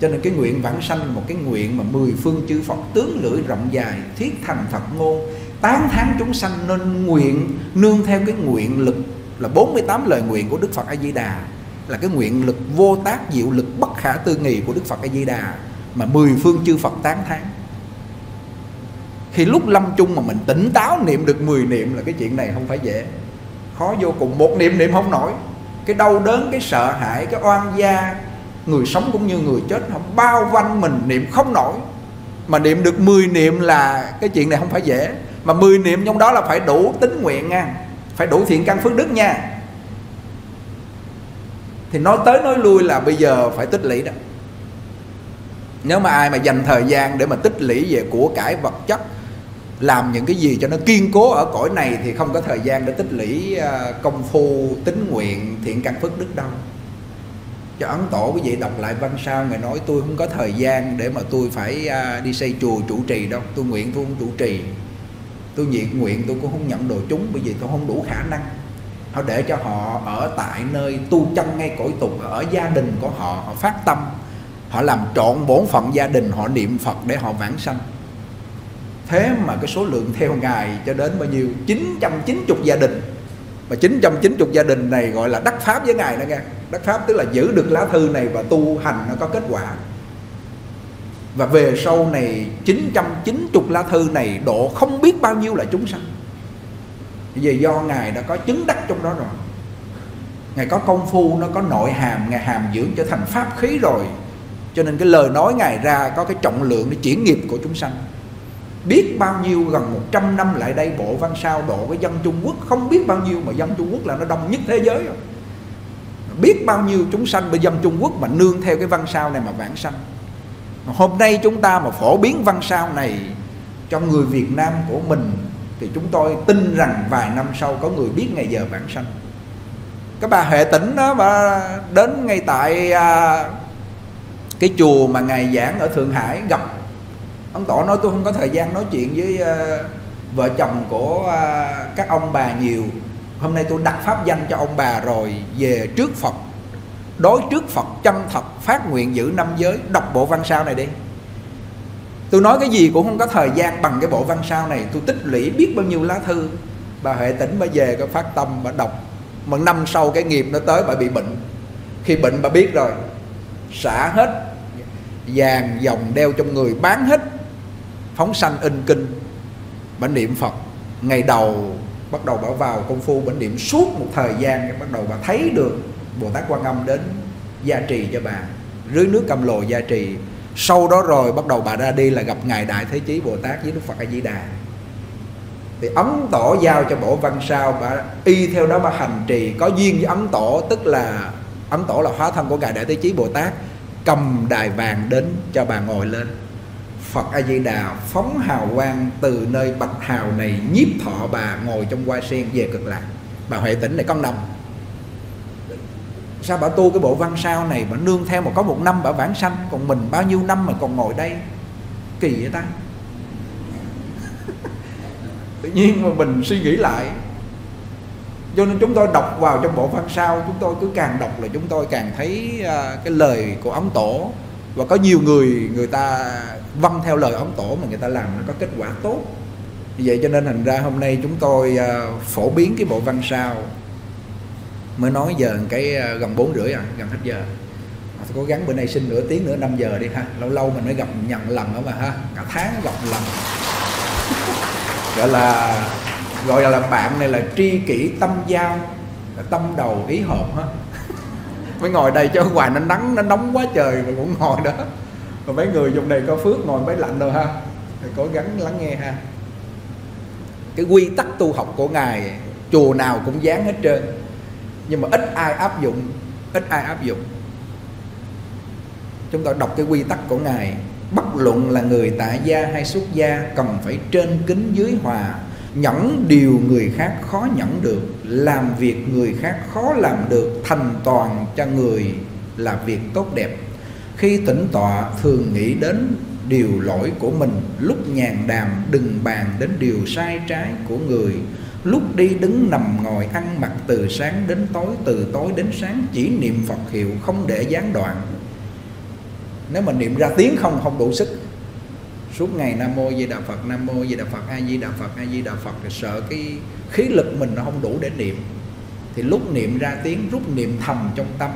Cho nên cái nguyện vãng sanh một cái nguyện mà mười phương chư Phật tướng lưỡi rộng dài, thiết thành thật ngôn. Tán thán chúng sanh nên nguyện, nương theo cái nguyện lực, là 48 lời nguyện của Đức Phật A Di Đà. Là cái nguyện lực vô tác diệu lực bất khả tư nghị của Đức Phật A Di Đà mà mười phương chư Phật tán thán. Khi lúc lâm chung mà mình tỉnh táo niệm được 10 niệm là cái chuyện này không phải dễ. Khó vô cùng. Một niệm niệm không nổi. Cái đau đớn, cái sợ hãi, cái oan gia, người sống cũng như người chết không. Bao quanh mình niệm không nổi. Mà niệm được 10 niệm là cái chuyện này không phải dễ. Mà 10 niệm trong đó là phải đủ tính nguyện nha. Phải đủ thiện căn phước đức nha. Thì nói tới nói lui là bây giờ phải tích lũy đó nếu mà ai mà dành thời gian để mà tích lũy về của cải vật chất, làm những cái gì cho nó kiên cố ở cõi này thì không có thời gian để tích lũy ờ, công phu tính nguyện, thiện căn phước đức đâu. Cho ấn tổ quý vị đọc lại văn sao ngài nói, tôi không có thời gian để mà tôi phải ờ, đi xây chùa chủ trì đâu. Tôi nguyện tôi không chủ trì. Tôi nhiệt nguyện tôi cũng không nhận đồ chúng, bởi vì tôi không đủ khả năng. Họ để cho họ ở tại nơi tu chân ngay cõi tục, ở gia đình của họ họ phát tâm họ làm trọn bổn phận gia đình họ niệm phật để họ vãng sanh. Thế mà cái số lượng theo ngài cho đến bao nhiêu? 990 gia đình. Và 990 gia đình này gọi là đắc pháp với ngài đó nghe. Đắc pháp tức là giữ được lá thư này và tu hành nó có kết quả. Và về sau này 990 lá thư này độ không biết bao nhiêu là chúng sanh. Vì do Ngài đã có chứng đắc trong đó rồi. Ngài có công phu, nó có nội hàm, Ngài hàm dưỡng trở thành pháp khí rồi. Cho nên cái lời nói Ngài ra có cái trọng lượng để chuyển nghiệp của chúng sanh. Biết bao nhiêu gần 100 năm lại đây bộ văn sao độ với dân Trung Quốc Không biết bao nhiêu mà dân Trung Quốc là nó đông nhất thế giới rồi. Biết bao nhiêu chúng sanh bên dân Trung Quốc mà nương theo cái văn sao này mà vãng sanh. Hôm nay chúng ta mà phổ biến văn sao này cho người Việt Nam của mình thì chúng tôi tin rằng vài năm sau có người biết ngày giờ bản sanh. Cái bà hệ tỉnh đó mà đến ngay tại à, cái chùa mà ngài giảng ở thượng hải gặp. Ông tổ nói tôi không có thời gian nói chuyện với ờ, vợ chồng của ờ, các ông bà nhiều. Hôm nay tôi đặt pháp danh cho ông bà rồi, về trước phật. Đối trước Phật chân thật, phát nguyện giữ năm giới. Đọc bộ văn sao này đi. Tôi nói cái gì cũng không có thời gian bằng cái bộ văn sao này. Tôi tích lũy biết bao nhiêu lá thư. Bà hệ tỉnh bà về có phát tâm, bà đọc. Một năm sau cái nghiệp nó tới, bà bị bệnh. Khi bệnh bà biết rồi, xả hết vàng dòng đeo trong người bán hết, phóng sanh in kinh bản niệm phật. Ngày đầu bắt đầu bảo vào công phu bản niệm suốt một thời gian, bắt đầu bà thấy được Bồ Tát Quan Âm đến gia trì cho bà. Rưới nước cầm lồ gia trì. Sau đó rồi bắt đầu bà ra đi là gặp ngài đại thế chí Bồ Tát với Đức Phật A Di Đà. Thì ấn tổ giao cho bộ văn sao, bà y theo đó bà hành trì, có duyên với ấn tổ tức là ấn tổ là hóa thân của ngài đại thế chí bồ tát cầm đài vàng đến cho bà ngồi lên. Phật A Di Đà phóng hào quang từ nơi bạch hào này nhiếp thọ bà ngồi trong hoa sen về cực lạc. Bà huệ tỉnh này con đồng. Sao bà tu cái bộ văn sao này bà nương theo mà có một năm bà vãng sanh, còn mình bao nhiêu năm mà còn ngồi đây? Kỳ vậy ta? Tự nhiên mà mình suy nghĩ lại cho nên chúng tôi đọc vào trong bộ văn sao chúng tôi cứ càng đọc là chúng tôi càng thấy à, cái lời của ông tổ. Và có nhiều người người ta vâng theo lời ông tổ mà người ta làm nó có kết quả tốt. Vậy cho nên thành ra hôm nay chúng tôi à, phổ biến cái bộ văn sao mới nói giờ cái à, gần bốn rưỡi à gần hết giờ. Cố gắng bữa nay xin nửa tiếng nữa 5 giờ đi ha. Lâu lâu mình mới gặp nhận lần đó mà ha. Cả tháng gặp lần. Gọi là gọi là bạn này là tri kỷ tâm giao tâm đầu ý hợp hết. Mới ngồi đây cho hoài, nó nắng, nó nóng quá trời mà cũng ngồi đó. Rồi mấy người dùng này có phước, ngồi mấy lạnh rồi ha. Thì cố gắng lắng nghe ha. Cái quy tắc tu học của ngài, chùa nào cũng dán hết trơn. Nhưng mà ít ai áp dụng, ít ai áp dụng. Chúng ta đọc cái quy tắc của ngài. Bất luận là người tại gia hay xuất gia, cần phải trên kính dưới hòa nhẫn điều người khác khó nhẫn được, làm việc người khác khó làm được, thành toàn cho người là việc tốt đẹp. Khi tỉnh tọa, thường nghĩ đến điều lỗi của mình. Lúc nhàn đàm, đừng bàn đến điều sai trái của người. Lúc đi đứng nằm ngồi ăn mặc từ sáng đến tối, từ tối đến sáng, chỉ niệm phật hiệu, không để gián đoạn. Nếu mà niệm ra tiếng không không đủ sức suốt ngày nam mô di đà phật, nam mô di đà phật, a di đà phật, a di đà phật, thì sợ cái khí lực mình nó không đủ để niệm. Thì lúc niệm ra tiếng, rút niệm thầm trong tâm.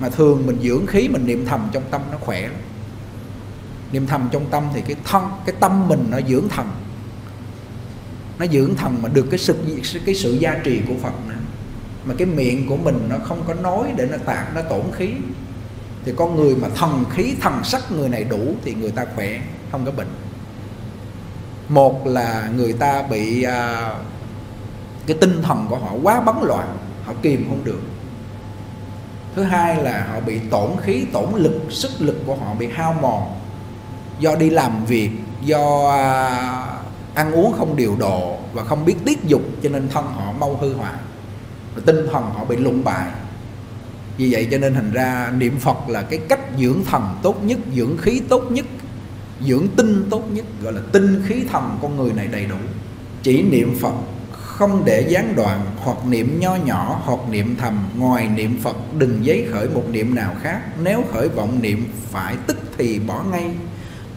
Mà thường mình dưỡng khí, mình niệm thầm trong tâm nó khỏe niệm thầm trong tâm thì cái thân, cái tâm mình nó dưỡng thầm. Nó dưỡng thầm mà được cái sự cái sự gia trì của Phật nữa. Mà cái miệng của mình nó không có nói để nó tạc nó tổn khí thì con người mà thần khí thần sắc người này đủ thì người ta khỏe không có bệnh. Một là người ta bị à, cái tinh thần của họ quá bấn loạn họ kìm không được. Thứ hai là họ bị tổn khí tổn lực sức lực của họ bị hao mòn. Do đi làm việc do à, ăn uống không điều độ và không biết tiết dục cho nên thân họ mau hư hoại. Tinh thần họ bị lụng bại vì vậy cho nên thành ra niệm phật là cái cách dưỡng thần tốt nhất, dưỡng khí tốt nhất, dưỡng tinh tốt nhất, gọi là tinh khí thần con người này đầy đủ. Chỉ niệm phật không để gián đoạn, hoặc niệm nho nhỏ, hoặc niệm thầm. Ngoài niệm phật, đừng giấy khởi một niệm nào khác. Nếu khởi vọng niệm phải tức thì bỏ ngay.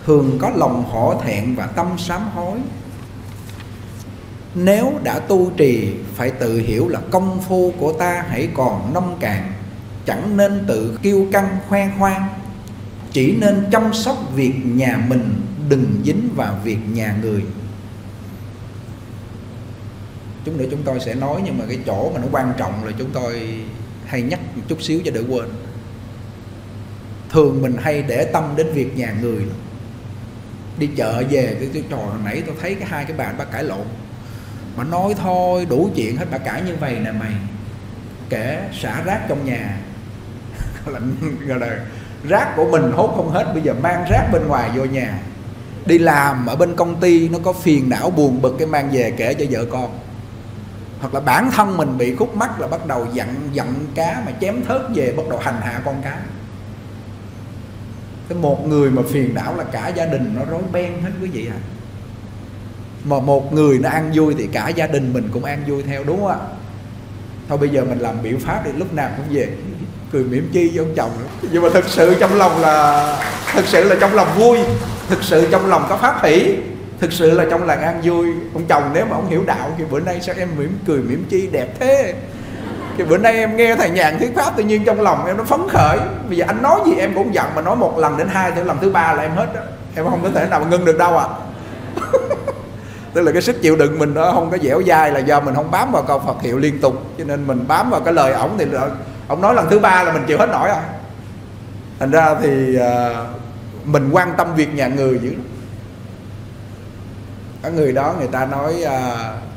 Thường có lòng hổ thẹn và tâm sám hối. Nếu đã tu trì, phải tự hiểu là công phu của ta hãy còn nông cạn chẳng nên tự kiêu căng khoe khoang chỉ nên chăm sóc việc nhà mình đừng dính vào việc nhà người. Chúng nữa chúng tôi sẽ nói nhưng mà cái chỗ mà nó quan trọng là chúng tôi hay nhắc một chút xíu cho đỡ quên. Thường mình hay để tâm đến việc nhà người đi chợ về cái, cái trò hồi nãy tôi thấy cái hai cái bà bác cãi lộn. Mà nói thôi đủ chuyện hết bà cãi như vậy nè mày. Kể xả rác trong nhà. là gọi là rác của mình hốt không hết. Bây giờ mang rác bên ngoài vô nhà. Đi làm ở bên công ty, nó có phiền não buồn bực cái mang về kể cho vợ con. Hoặc là bản thân mình bị khúc mắc là bắt đầu giận giận cá mà chém thớt về, bắt đầu hành hạ con cá. Cái một người mà phiền não là cả gia đình nó rối beng hết quý vị ạ. À. mà một người nó ăn vui thì cả gia đình mình cũng ăn vui theo, đúng không ạ? Thôi bây giờ mình làm biện pháp thì lúc nào cũng về cười mỉm chi với ông chồng nhưng mà thực sự trong lòng là, thực sự là trong lòng vui, thực sự trong lòng có pháp hỷ, thực sự là trong làng an vui. Ông chồng nếu mà ông hiểu đạo thì bữa nay sao em mỉm cười mỉm chi đẹp thế? Thì bữa nay em nghe thầy nhàn thuyết pháp tự nhiên trong lòng em nó phấn khởi. Bây giờ anh nói gì em cũng giận, mà nói một lần đến hai thì lần thứ ba là em hết đó. Em không có thể nào mà ngưng được đâu à tức là cái sức chịu đựng mình nó không có dẻo dai là do mình không bám vào câu Phật hiệu liên tục. Cho nên mình bám vào cái lời ổng thì ông nói lần thứ ba là mình chịu hết nổi rồi. thành ra thì uh, mình quan tâm việc nhà người dữ có người đó người ta nói uh,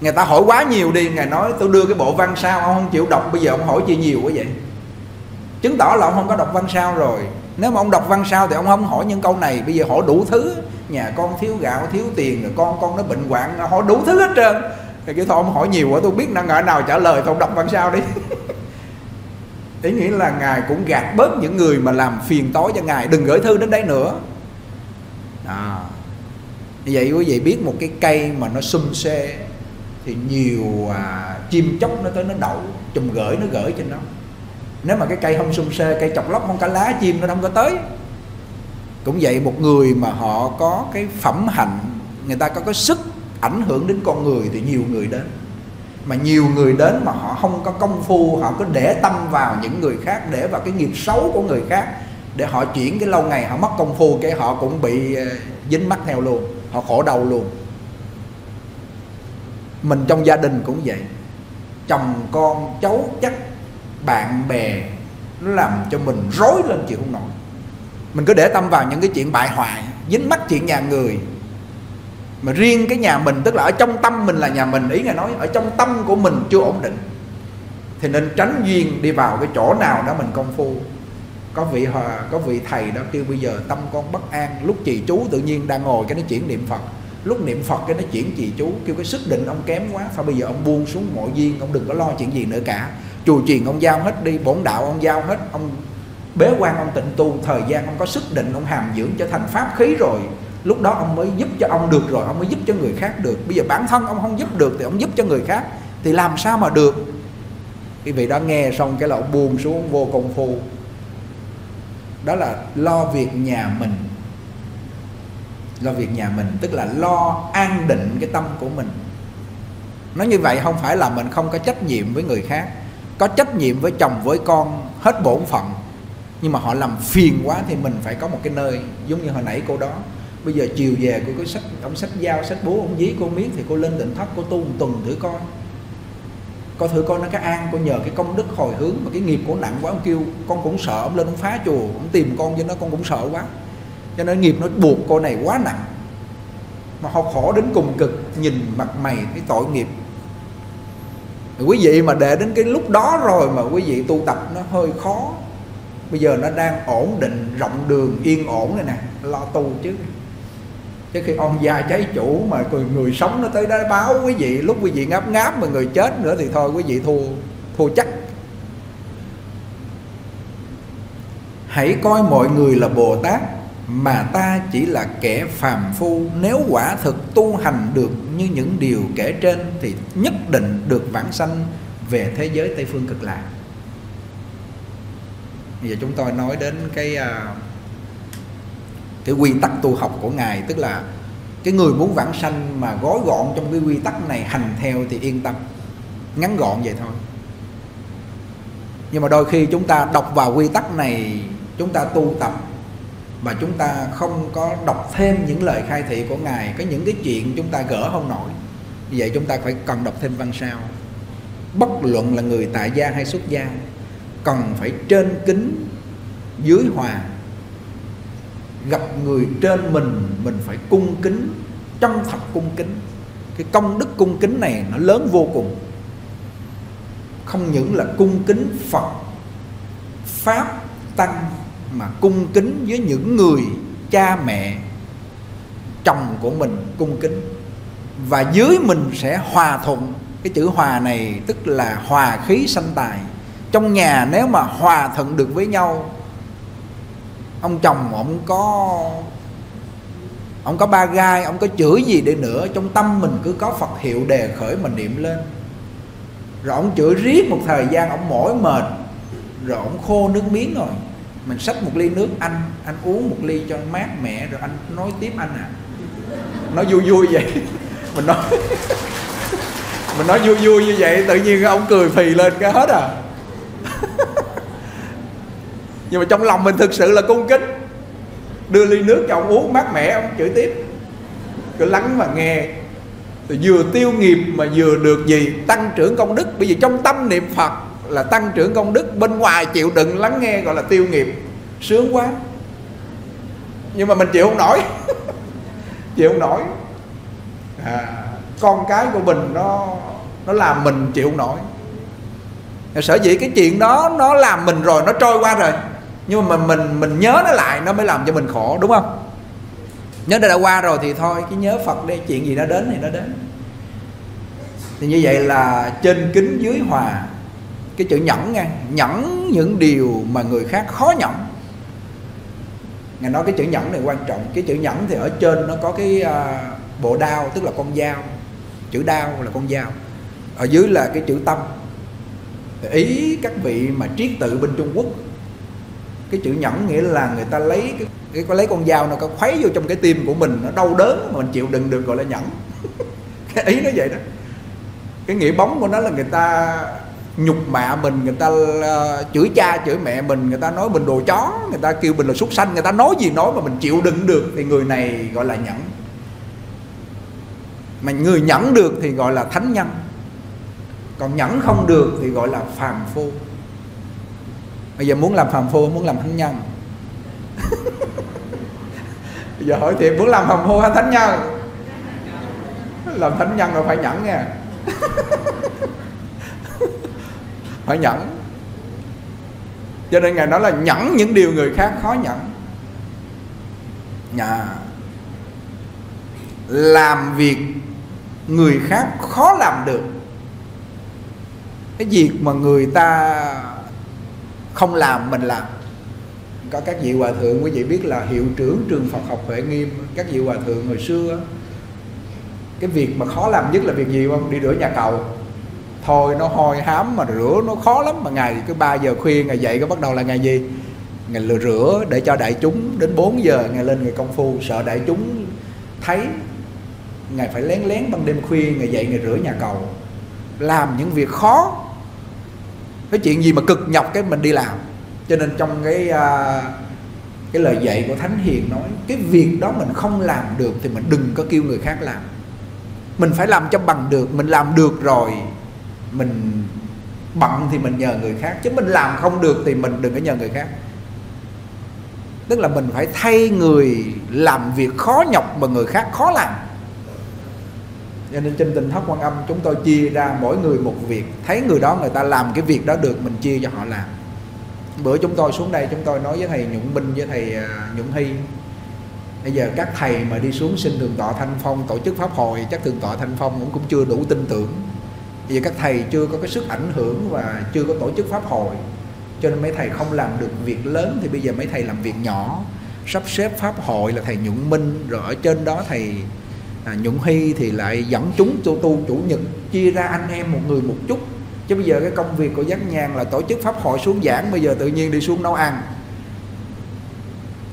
người ta hỏi quá nhiều đi ngài nói tôi đưa cái bộ văn sao ông không chịu đọc bây giờ ông hỏi chi nhiều quá vậy? Chứng tỏ là ông không có đọc văn sao rồi. Nếu mà ông đọc văn sao thì ông không hỏi những câu này bây giờ hỏi đủ thứ nhà con thiếu gạo thiếu tiền rồi con con nó bệnh hoạn hỏi đủ thứ hết trơn. Thì cái thôi ông hỏi nhiều quá tôi biết năng ngại nào trả lời thôi đọc văn sao đi. ý nghĩa là ngài cũng gạt bớt những người mà làm phiền tối cho ngài. Đừng gửi thư đến đây nữa. À. như vậy quý vị biết một cái cây mà nó xum xê thì nhiều à, chim chóc nó tới nó đậu chùm gửi nó gửi trên nó nếu mà cái cây không xum xê cây chọc lóc không cả lá chim nó không có tới. Cũng vậy một người mà họ có cái phẩm hạnh người ta có cái sức ảnh hưởng đến con người thì nhiều người đến mà nhiều người đến mà họ không có công phu, họ cứ để tâm vào những người khác, để vào cái nghiệp xấu của người khác, để họ chuyển cái lâu ngày họ mất công phu cái họ cũng bị ờ, dính mắc theo luôn, họ khổ đau luôn. Mình trong gia đình cũng vậy. Chồng con, cháu chắc, bạn bè nó làm cho mình rối lên chịu không nổi. Mình cứ để tâm vào những cái chuyện bại hoại, dính mắc chuyện nhà người mà riêng cái nhà mình, tức là ở trong tâm mình là nhà mình, ý ngài nói, ở trong tâm của mình chưa ổn định. Thì nên tránh duyên đi vào cái chỗ nào đó mình công phu. Có vị hòa, có vị thầy đó kêu bây giờ tâm con bất an, lúc trì chú tự nhiên đang ngồi cái nó chuyển niệm phật. Lúc niệm phật cái nó chuyển trì chú, kêu cái sức định ông kém quá phải bây giờ ông buông xuống mọi duyên, ông đừng có lo chuyện gì nữa cả. Chùa truyền ông giao hết đi, bổn đạo ông giao hết, ông bế quan, ông tịnh tu, thời gian ông có sức định, ông hàm dưỡng trở thành pháp khí rồi lúc đó ông mới giúp cho ông được rồi, ông mới giúp cho người khác được. Bây giờ bản thân ông không giúp được thì ông giúp cho người khác, thì làm sao mà được? Quý vị đã nghe xong cái là ông buông xuống vô công phu. Đó là lo việc nhà mình. Lo việc nhà mình, tức là lo an định cái tâm của mình. Nói như vậy không phải là mình không có trách nhiệm với người khác. Có trách nhiệm với chồng, với con, hết bổn phận. Nhưng mà họ làm phiền quá thì mình phải có một cái nơi, giống như hồi nãy cô đó bây giờ chiều về cô có sách ông sách dao sách bố ông dí cô miếng thì cô lên định thất, cô tu một tuần thử coi. Coi thử coi nó cái an cô nhờ cái công đức hồi hướng mà cái nghiệp của nặng quá, ông kêu con cũng sợ, ông lên ông phá chùa, ông tìm con cho nó, con cũng sợ quá. Cho nên nghiệp nó buộc cô này quá nặng. Mà họ khổ đến cùng cực, nhìn mặt mày cái tội nghiệp. Quý vị mà để đến cái lúc đó rồi mà quý vị tu tập nó hơi khó. Bây giờ nó đang ổn định, rộng đường, yên ổn này nè, lo tu chứ chứ khi ông già cháy chủ mà người, người sống nó tới đó báo quý vị lúc quý vị ngáp ngáp mà người chết nữa thì thôi quý vị thua thua chắc. Hãy coi mọi người là bồ tát mà ta chỉ là kẻ phàm phu. Nếu quả thực tu hành được như những điều kể trên thì nhất định được vãng sanh về thế giới tây phương cực lạc. Bây giờ chúng tôi nói đến cái uh, cái quy tắc tu học của ngài, tức là cái người muốn vãng sanh mà gói gọn trong cái quy tắc này hành theo thì yên tâm, ngắn gọn vậy thôi. Nhưng mà đôi khi chúng ta đọc vào quy tắc này, chúng ta tu tập mà chúng ta không có đọc thêm những lời khai thị của ngài, có những cái chuyện chúng ta gỡ không nổi, vì vậy chúng ta phải cần đọc thêm văn sao. Bất luận là người tại gia hay xuất gia, cần phải trên kính dưới hòa gặp người trên mình mình phải cung kính chân thật cung kính. Cái công đức cung kính này nó lớn vô cùng. Không những là cung kính phật, pháp tăng, mà cung kính với những người cha mẹ, chồng của mình cung kính. Và dưới mình sẽ hòa thuận. Cái chữ hòa này tức là hòa khí sanh tài. Trong nhà nếu mà hòa thuận được với nhau ông chồng ông có ông có ba gai, ông có chửi gì đi nữa, trong tâm mình cứ có phật hiệu đề khởi mà niệm lên. Rồi ông chửi riết một thời gian, ông mỏi mệt, rồi ông khô nước miếng rồi. Mình xách một ly nước anh anh uống một ly cho mát mẻ, rồi anh nói tiếp anh à. Nói vui vui vậy. Mình nói mình nói vui vui như vậy, tự nhiên ông cười phì lên cái hết à. nhưng mà trong lòng mình thực sự là cung kính. Đưa ly nước cho ông uống mát mẻ ông chửi tiếp. Cứ lắng và nghe. Thì vừa tiêu nghiệp mà vừa được gì? Tăng trưởng công đức. Bởi vì trong tâm niệm phật là tăng trưởng công đức. Bên ngoài chịu đựng lắng nghe gọi là tiêu nghiệp. Sướng quá. Nhưng mà mình chịu không nổi. Chịu không nổi. À, con cái của mình nó nó làm mình chịu không nổi. Sở dĩ cái chuyện đó nó làm mình rồi nó trôi qua rồi nhưng mà mình mình mình nhớ nó lại nó mới làm cho mình khổ đúng không? Nhớ đã, đã qua rồi thì thôi cái nhớ phật đi chuyện gì nó đến thì nó đến. Thì như vậy là trên kính dưới hòa cái chữ nhẫn nghe nhẫn những điều mà người khác khó nhẫn. Ngài nói cái chữ nhẫn này quan trọng cái chữ nhẫn thì ở trên nó có cái uh, bộ đao tức là con dao chữ đao là con dao. Ở dưới là cái chữ tâm. Ý các vị mà triết tự bên trung quốc cái chữ nhẫn nghĩa là người ta lấy cái, cái có lấy con dao nó có khuấy vô trong cái tim của mình nó đau đớn mà mình chịu đựng được gọi là nhẫn. Cái ý nó vậy đó. Cái nghĩa bóng của nó là người ta nhục mạ mình người ta uh, chửi cha chửi mẹ mình người ta nói mình đồ chó người ta kêu mình là súc sanh người ta nói gì nói mà mình chịu đựng được thì người này gọi là nhẫn. Mà người nhẫn được thì gọi là thánh nhân. Còn nhẫn không được thì gọi là phàm phu bây giờ muốn làm phàm phu muốn làm thánh nhân. Bây giờ hỏi thiệt, muốn làm phàm phu hay thánh nhân? Làm thánh nhân là phải nhẫn nha. Phải nhẫn. Cho nên ngài nói là nhẫn những điều người khác khó nhẫn. Nhà. Làm việc người khác khó làm được. Cái việc mà người ta không làm mình làm. Có các vị hòa thượng, quý vị biết là hiệu trưởng trường Phật học Huệ Nghiêm, các vị hòa thượng hồi xưa cái việc mà khó làm nhất là việc gì không? Đi rửa nhà cầu. Thôi nó hôi hám mà rửa nó khó lắm mà ngày cứ 3 giờ khuya ngày dậy có bắt đầu là ngày gì? Ngày lừa rửa để cho đại chúng đến 4 giờ ngày lên ngày công phu. Sợ đại chúng thấy ngày phải lén lén ban đêm khuya ngày dậy ngày rửa nhà cầu. Làm những việc khó cái chuyện gì mà cực nhọc cái mình đi làm. Cho nên trong cái uh, cái lời dạy của thánh hiền nói cái việc đó mình không làm được thì mình đừng có kêu người khác làm. Mình phải làm cho bằng được mình làm được rồi mình bận thì mình nhờ người khác chứ mình làm không được thì mình đừng có nhờ người khác. Tức là mình phải thay người làm việc khó nhọc mà người khác khó làm cho nên trên tình thất quan âm chúng tôi chia ra mỗi người một việc. Thấy người đó người ta làm cái việc đó được mình chia cho họ làm. Bữa chúng tôi xuống đây chúng tôi nói với thầy nhuận minh với thầy à, nhuận hy bây giờ các thầy mà đi xuống xin thượng tọa thanh phong tổ chức pháp hội chắc thượng tọa thanh phong cũng cũng chưa đủ tin tưởng. Bây giờ các thầy chưa có cái sức ảnh hưởng và chưa có tổ chức pháp hội. Cho nên mấy thầy không làm được việc lớn thì bây giờ mấy thầy làm việc nhỏ. Sắp xếp pháp hội là thầy nhuận minh rồi ở trên đó thầy à, nhuận hy thì lại dẫn chúng tu tu chủ nhật chia ra anh em một người một chút. Chứ bây giờ cái công việc của giác nhàn là tổ chức pháp hội xuống giảng bây giờ tự nhiên đi xuống nấu ăn.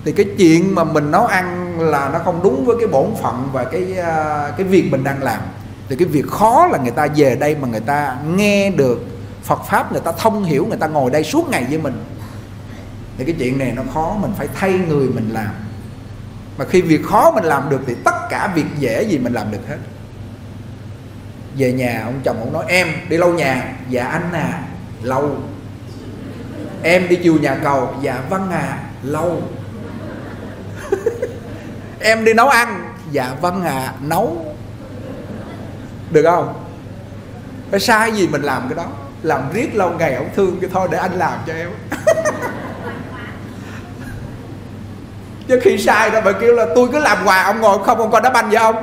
Thì cái chuyện mà mình nấu ăn là nó không đúng với cái bổn phận và cái à, cái việc mình đang làm. Thì cái việc khó là người ta về đây mà người ta nghe được Phật pháp người ta thông hiểu người ta ngồi đây suốt ngày với mình. Thì cái chuyện này nó khó mình phải thay người mình làm mà khi việc khó mình làm được thì tất cả việc dễ gì mình làm được hết. Về nhà, ông chồng ông nói, em, đi lâu nhà. Dạ anh à. Lâu em đi chiều nhà cầu. Dạ vâng à. Lâu em đi nấu ăn. Dạ vâng à. Nấu. Được không? Phải sai gì mình làm cái đó. Làm riết lâu ngày ông thương cái thôi để anh làm cho em. chứ khi sai đó bà kêu là, tôi cứ làm hoài, ông ngồi không, ông coi đá banh với ông.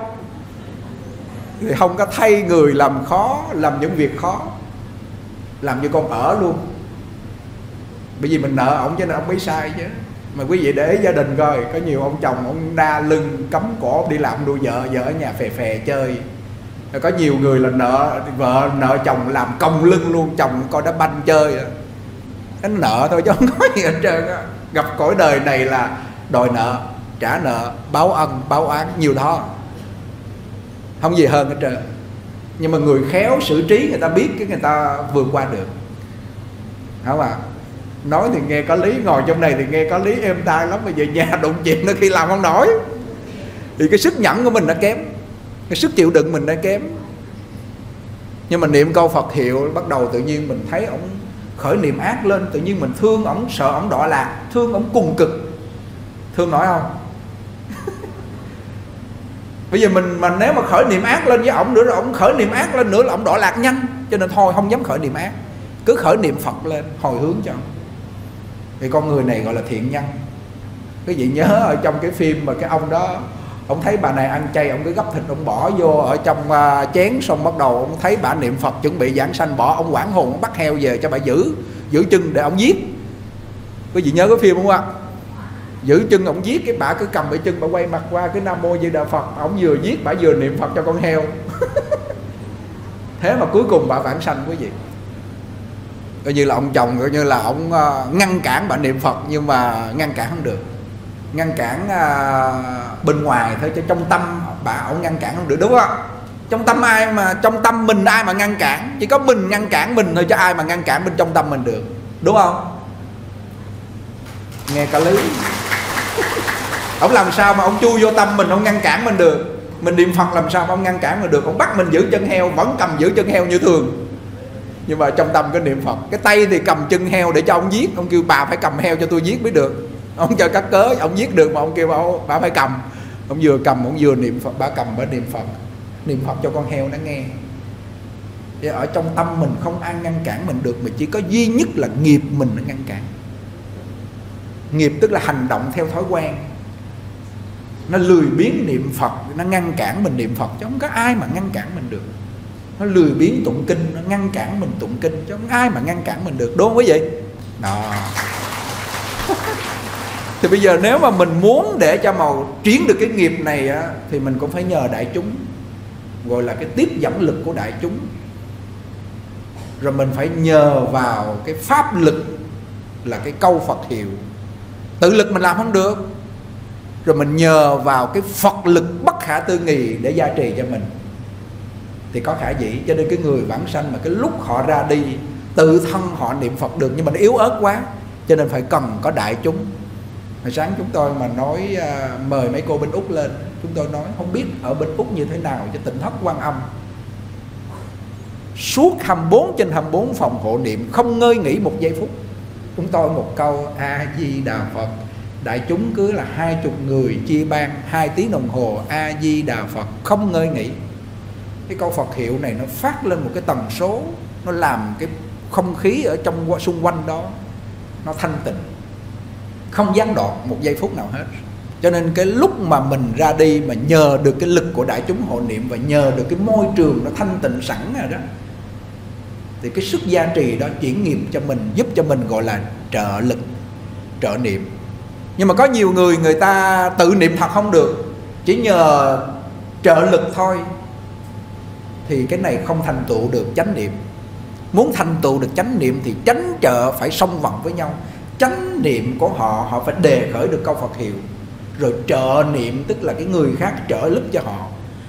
Thì không có thay người làm khó, làm những việc khó, làm như con ở luôn. Bởi vì mình nợ ổng cho nên ông mới sai chứ. Mà quý vị để ý gia đình coi, có nhiều ông chồng ông đa lưng cấm cổ, đi làm đuôi vợ vợ ở nhà phè phè chơi. Rồi có nhiều người là nợ, vợ, nợ chồng làm công lưng luôn, chồng coi đá banh chơi à. nó nợ thôi chứ không có gì hết trơn á. Gặp cõi đời này là đòi nợ, trả nợ, báo ân, báo án nhiều đó. Không gì hơn hết trơn. Nhưng mà người khéo xử trí, người ta biết cái người ta vượt qua được. Không ạ à? nói thì nghe có lý, ngồi trong này thì nghe có lý, êm tai lắm. Mà về nhà đụng chuyện nó khi làm không nổi. Thì cái sức nhẫn của mình nó kém, cái sức chịu đựng mình nó kém. Nhưng mà niệm câu Phật hiệu, bắt đầu tự nhiên mình thấy ổng khởi niệm ác lên, tự nhiên mình thương ổng, sợ ổng đọa lạc, thương ổng cùng cực thương nổi không? Bây giờ mình mà nếu mà khởi niệm ác lên với ổng nữa rồi ổng khởi niệm ác lên nữa là ổng đọa lạc nhanh cho nên thôi không dám khởi niệm ác. Cứ khởi niệm phật lên hồi hướng cho thì con người này gọi là thiện nhân. Quý vị nhớ ở trong cái phim mà cái ông đó ông thấy bà này ăn chay ông cứ gấp thịt ông bỏ vô ở trong uh, chén xong bắt đầu ông thấy bà niệm phật chuẩn bị giảng sanh bỏ ông quản hồn ông bắt heo về cho bà giữ giữ chân để ông giết. Quý vị nhớ cái phim không ạ? Giữ chân ông giết cái bà cứ cầm cái chân bà quay mặt qua cái nam mô di đà phật. Ông vừa giết, bà vừa niệm phật cho con heo. Thế mà cuối cùng bà vãng sanh quý vị. Coi như là ông chồng, coi như là ông ờ, ngăn cản bà niệm phật, nhưng mà ngăn cản không được. Ngăn cản ờ, bên ngoài thôi, chứ trong tâm bà ông ngăn cản không được, đúng không? Trong tâm ai mà, trong tâm mình ai mà ngăn cản? Chỉ có mình ngăn cản mình thôi, chứ ai mà ngăn cản bên trong tâm mình được. Đúng không? Nghe cả lý ông làm sao mà ông chui vô tâm mình ông ngăn cản mình được? Mình niệm phật làm sao mà ông ngăn cản mình được? Ông bắt mình giữ chân heo vẫn cầm giữ chân heo như thường. Nhưng mà trong tâm cái niệm phật cái tay thì cầm chân heo để cho ông giết. Ông kêu bà phải cầm heo cho tôi giết mới được. Ông cho các cớ ông giết được mà ông kêu bà, bà phải cầm. Ông vừa cầm ông vừa niệm phật bà cầm bà niệm phật. Niệm phật cho con heo nó nghe. Vậy ở trong tâm mình không ai ngăn cản mình được mà chỉ có duy nhất là nghiệp mình nó ngăn cản. Nghiệp tức là hành động theo thói quen nó lười biếng niệm phật nó ngăn cản mình niệm phật chứ không có ai mà ngăn cản mình được. Nó lười biếng tụng kinh nó ngăn cản mình tụng kinh chứ không ai mà ngăn cản mình được đúng không quý vị? Đó. Thì bây giờ nếu mà mình muốn để cho màu chuyển được cái nghiệp này á, thì mình cũng phải nhờ đại chúng gọi là cái tiếp dẫn lực của đại chúng. Rồi mình phải nhờ vào cái pháp lực là cái câu Phật hiệu. Tự lực mình làm không được rồi mình nhờ vào cái Phật lực bất khả tư nghì để gia trì cho mình. Thì có khả dĩ cho nên cái người vãng sanh mà cái lúc họ ra đi tự thân họ niệm Phật được nhưng mà nó yếu ớt quá cho nên phải cần có đại chúng. Hồi sáng chúng tôi mà nói à, mời mấy cô bên úc lên chúng tôi nói không biết ở bên úc như thế nào cho tỉnh thất quan âm. Suốt 24 trên 24 phòng hộ niệm không ngơi nghỉ một giây phút. Chúng tôi một câu a di đà phật đại chúng cứ là hai chục người chia ban, hai tiếng đồng hồ, a di đà phật, không ngơi nghỉ. Cái câu phật hiệu này nó phát lên một cái tần số, nó làm cái không khí ở trong xung quanh đó, nó thanh tịnh. Không gián đoạn một giây phút nào hết. Cho nên cái lúc mà mình ra đi mà nhờ được cái lực của đại chúng hộ niệm và nhờ được cái môi trường nó thanh tịnh sẵn rồi đó, thì cái sức gia trì đó chuyển nghiệp cho mình, giúp cho mình gọi là trợ lực, trợ niệm nhưng mà có nhiều người người ta tự niệm thật không được, chỉ nhờ trợ lực thôi. Thì cái này không thành tựu được chánh niệm. Muốn thành tựu được chánh niệm thì chánh trợ phải song vận với nhau. Chánh niệm của họ họ phải đề khởi được câu Phật hiệu. Rồi trợ niệm, tức là cái người khác trợ lực cho họ.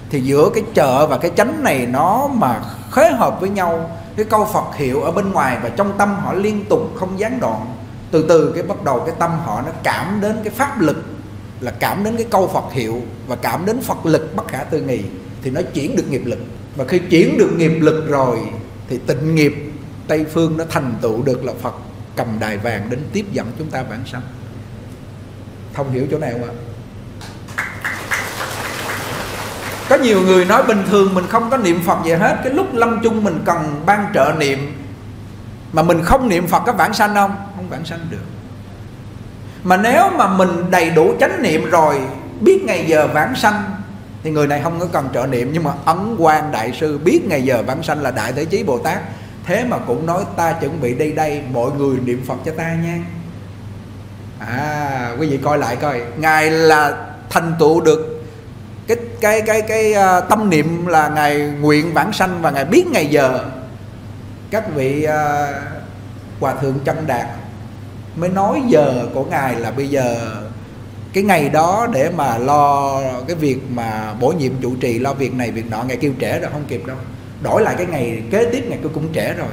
Thì giữa cái trợ và cái chánh này nó mà khế hợp với nhau, cái câu Phật hiệu ở bên ngoài và trong tâm họ liên tục không gián đoạn từ từ cái bắt đầu cái tâm họ nó cảm đến cái pháp lực, là cảm đến cái câu Phật hiệu và cảm đến Phật lực bất khả tư nghị thì nó chuyển được nghiệp lực. Và khi chuyển được nghiệp lực rồi thì tịnh nghiệp Tây phương nó thành tựu được là Phật cầm đài vàng đến tiếp dẫn chúng ta vãng sanh. Thông hiểu chỗ này không ạ? Có nhiều người nói bình thường mình không có niệm phật gì hết, cái lúc lâm chung mình cần ban trợ niệm mà mình không niệm phật có vãng sanh không? Không vãng sanh được. Mà nếu mà mình đầy đủ chánh niệm rồi biết ngày giờ vãng sanh thì người này không có cần trợ niệm nhưng mà ấn quan đại sư biết ngày giờ vãng sanh là đại thế chí bồ tát. Thế mà cũng nói ta chuẩn bị đây đây mọi người niệm phật cho ta nha. À quý vị coi lại coi ngài là thành tựu được cái cái cái cái uh, tâm niệm là ngài nguyện vãng sanh và ngài biết ngày giờ. Các vị uh, hòa thượng chân đạt mới nói giờ của ngài là bây giờ cái ngày đó để mà lo cái việc mà bổ nhiệm chủ trì, lo việc này, việc nọ. Ngài kêu trễ rồi, không kịp đâu. Đổi lại cái ngày kế tiếp ngày tôi cũng trễ rồi.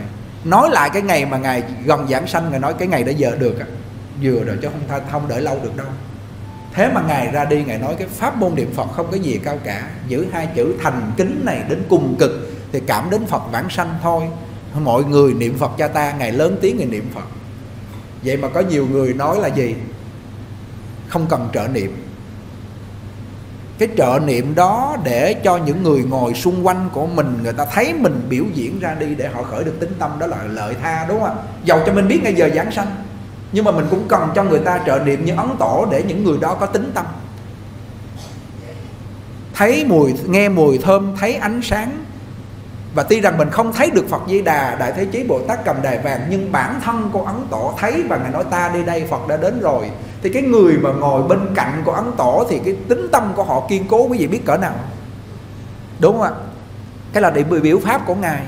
Nói lại cái ngày mà ngài gần giảng sanh, ngài nói cái ngày đã giờ được à. vừa rồi chứ không không đợi lâu được đâu. Thế mà ngài ra đi, ngài nói cái pháp môn niệm phật không có gì cao cả. Giữ hai chữ thành kính này đến cùng cực thì cảm đến phật vãng sanh thôi. Mọi người niệm phật cho ta, ngài lớn tiếng người niệm phật vậy mà có nhiều người nói là gì? Không cần trợ niệm. Cái trợ niệm đó để cho những người ngồi xung quanh của mình, người ta thấy mình biểu diễn ra đi để họ khởi được tính tâm, đó là lợi tha, đúng không dầu cho mình biết ngay giờ giảng sanh. Nhưng mà mình cũng cần cho người ta trợ niệm như ấn tổ để những người đó có tính tâm. Thấy mùi, nghe mùi thơm, thấy ánh sáng và tuy rằng mình không thấy được Phật Di Đà, Đại Thế Chí Bồ Tát cầm đài vàng, nhưng bản thân của Ấn Tổ thấy và ngài nói, ta đi đây, Phật đã đến rồi. Thì cái người mà ngồi bên cạnh của Ấn Tổ thì cái tính tâm của họ kiên cố, quý vị biết cỡ nào? Đúng không ạ? Cái là điểm biểu pháp của ngài.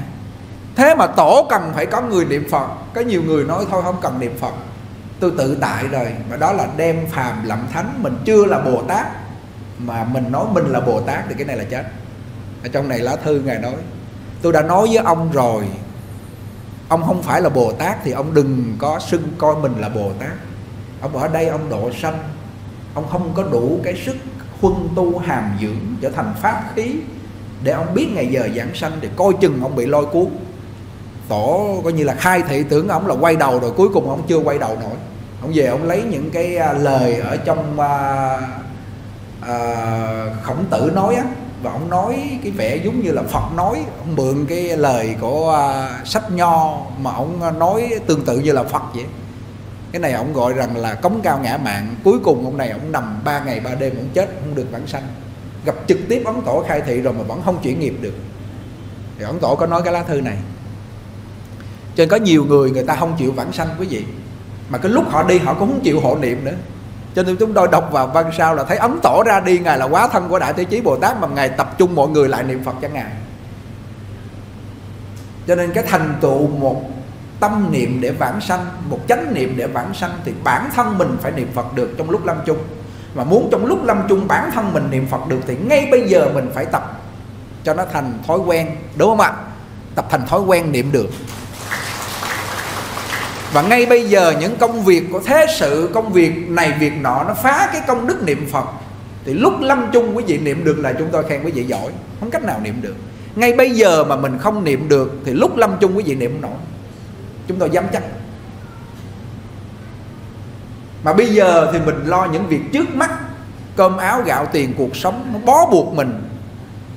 Thế mà tổ cần phải có người niệm Phật. Có nhiều người nói, thôi không cần niệm Phật, tôi tự tại rồi. Mà đó là đem phàm lậm thánh, mình chưa là Bồ Tát, mà mình nói mình là Bồ Tát thì cái này là chết. Ở trong này lá thư ngài nói tôi đã nói với ông rồi. Ông không phải là bồ tát thì ông đừng có xưng coi mình là bồ tát. Ông ở đây ông độ sanh. Ông không có đủ cái sức huân tu hàm dưỡng trở thành pháp khí để ông biết ngày giờ giảng sanh thì coi chừng ông bị lôi cuốn. Tổ coi như là khai thị tưởng ông là quay đầu rồi cuối cùng ông chưa quay đầu nổi. Ông về ông lấy những cái à, lời ở trong uh, uh, khổng tử nói á và ông nói cái vẻ giống như là Phật nói ông mượn cái lời của uh, sách nho mà ông à, nói tương tự như là Phật vậy. Cái này ông gọi rằng là cống cao ngã mạng. Cuối cùng ông này ông nằm ba ngày ba đêm ông chết không được vãng sanh. Gặp trực tiếp ấn tổ khai thị rồi mà vẫn không chuyển nghiệp được. Thì ấn tổ có nói cái lá thư này. Cho nên có nhiều người người ta không chịu vãng sanh quý vị. Mà cái lúc họ đi họ cũng không chịu hộ niệm nữa cho nên chúng tôi đọc vào văn sau là thấy ấm tổ ra đi, ngài là quá thân của đại thế chí bồ tát mà ngài tập trung mọi người lại niệm phật cho ngài. Cho nên cái thành tựu một tâm niệm để vãng sanh, một chánh niệm để vãng sanh thì bản thân mình phải niệm phật được trong lúc lâm chung. Mà muốn trong lúc lâm chung bản thân mình niệm phật được thì ngay bây giờ mình phải tập cho nó thành thói quen, đúng không ạ? Tập thành thói quen niệm được và ngay bây giờ những công việc của thế sự, công việc này, việc nọ, nó phá cái công đức niệm phật. Thì lúc lâm chung quý vị niệm được là chúng tôi khen quý vị giỏi. Không cách nào niệm được. Ngay bây giờ mà mình không niệm được, thì lúc lâm chung quý vị niệm không nổi. Chúng tôi dám chắc. Mà bây giờ thì mình lo những việc trước mắt. Cơm áo, gạo, tiền, cuộc sống, nó bó buộc mình.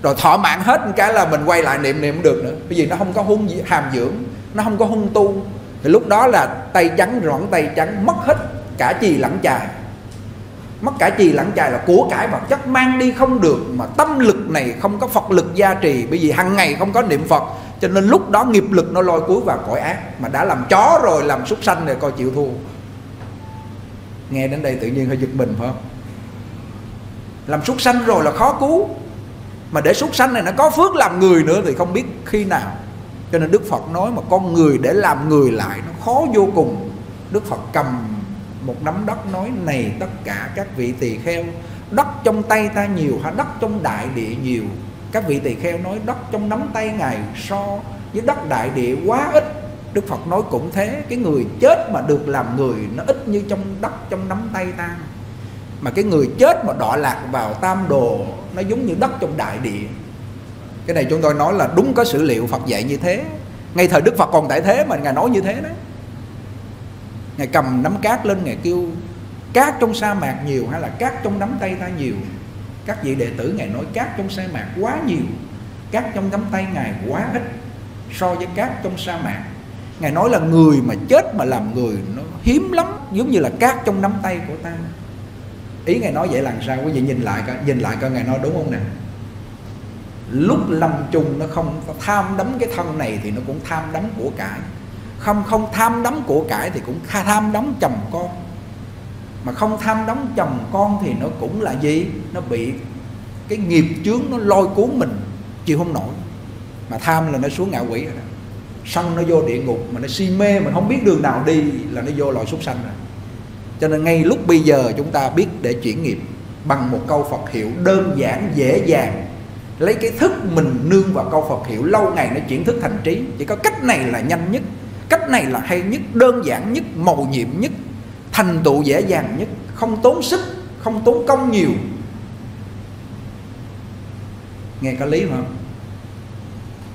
Rồi thọ mạng hết cái là mình quay lại niệm niệm không được nữa. Bởi vì nó không có hung hàm dưỡng, nó không có hung tu thì lúc đó là tay trắng rõn tay trắng, mất hết cả chì lẫn chài mất cả chì lẫn chài là của cải vật chất mang đi không được mà tâm lực này không có phật lực gia trì, bởi vì hàng ngày không có niệm phật. Cho nên lúc đó nghiệp lực nó lôi cuối vào cõi ác mà đã làm chó rồi, làm súc sanh rồi, coi chịu thua. Nghe đến đây tự nhiên hơi giật mình, phải không? Làm súc sanh rồi là khó cứu. Mà để súc sanh này nó có phước làm người nữa thì không biết khi nào cho nên đức phật nói mà con người để làm người lại nó khó vô cùng. Đức phật cầm một nắm đất nói, này tất cả các vị tỳ kheo, đất trong tay ta nhiều hay đất trong đại địa nhiều. Các vị tỳ kheo nói, đất trong nắm tay ngài so với đất đại địa quá ít. Đức phật nói cũng thế, cái người chết mà được làm người nó ít như trong đất trong nắm tay ta. Mà cái người chết mà đọa lạc vào tam đồ, nó giống như đất trong đại địa cái này chúng tôi nói là đúng có sử liệu Phật dạy như thế. Ngay thời Đức Phật còn tại thế mà ngài nói như thế đấy. Ngài cầm nắm cát lên, ngài kêu, cát trong sa mạc nhiều hay là cát trong nắm tay ta nhiều? Các vị đệ tử ngài nói, cát trong sa mạc quá nhiều, cát trong nắm tay ngài quá ít so với cát trong sa mạc. Ngài nói là người mà chết mà làm người nó hiếm lắm, giống như là cát trong nắm tay của ta. Ý ngài nói vậy là sao? Quý vị nhìn lại coi, nhìn lại coi ngài nói đúng không nè? Lúc lâm chung nó không tham đắm cái thân này thì nó cũng tham đắm của cải. Không không tham đắm của cải thì cũng tham đắm chồng con. Mà không tham đắm chồng con thì nó cũng là gì? Nó bị cái nghiệp chướng nó lôi cuốn mình, chịu không nổi. Mà tham là nó xuống ngạ quỷ rồi đó. Sân nó vô địa ngục mà nó si mê, mình không biết đường nào đi là nó vô loài súc sanh rồi. Cho nên ngay lúc bây giờ chúng ta biết để chuyển nghiệp bằng một câu Phật hiệu đơn giản, dễ dàng lấy cái thức mình nương vào câu Phật hiệu, lâu ngày nó chuyển thức thành trí. Chỉ có cách này là nhanh nhất, cách này là hay nhất, đơn giản nhất, màu nhiệm nhất, thành tựu dễ dàng nhất, không tốn sức, không tốn công nhiều. Nghe có lý không?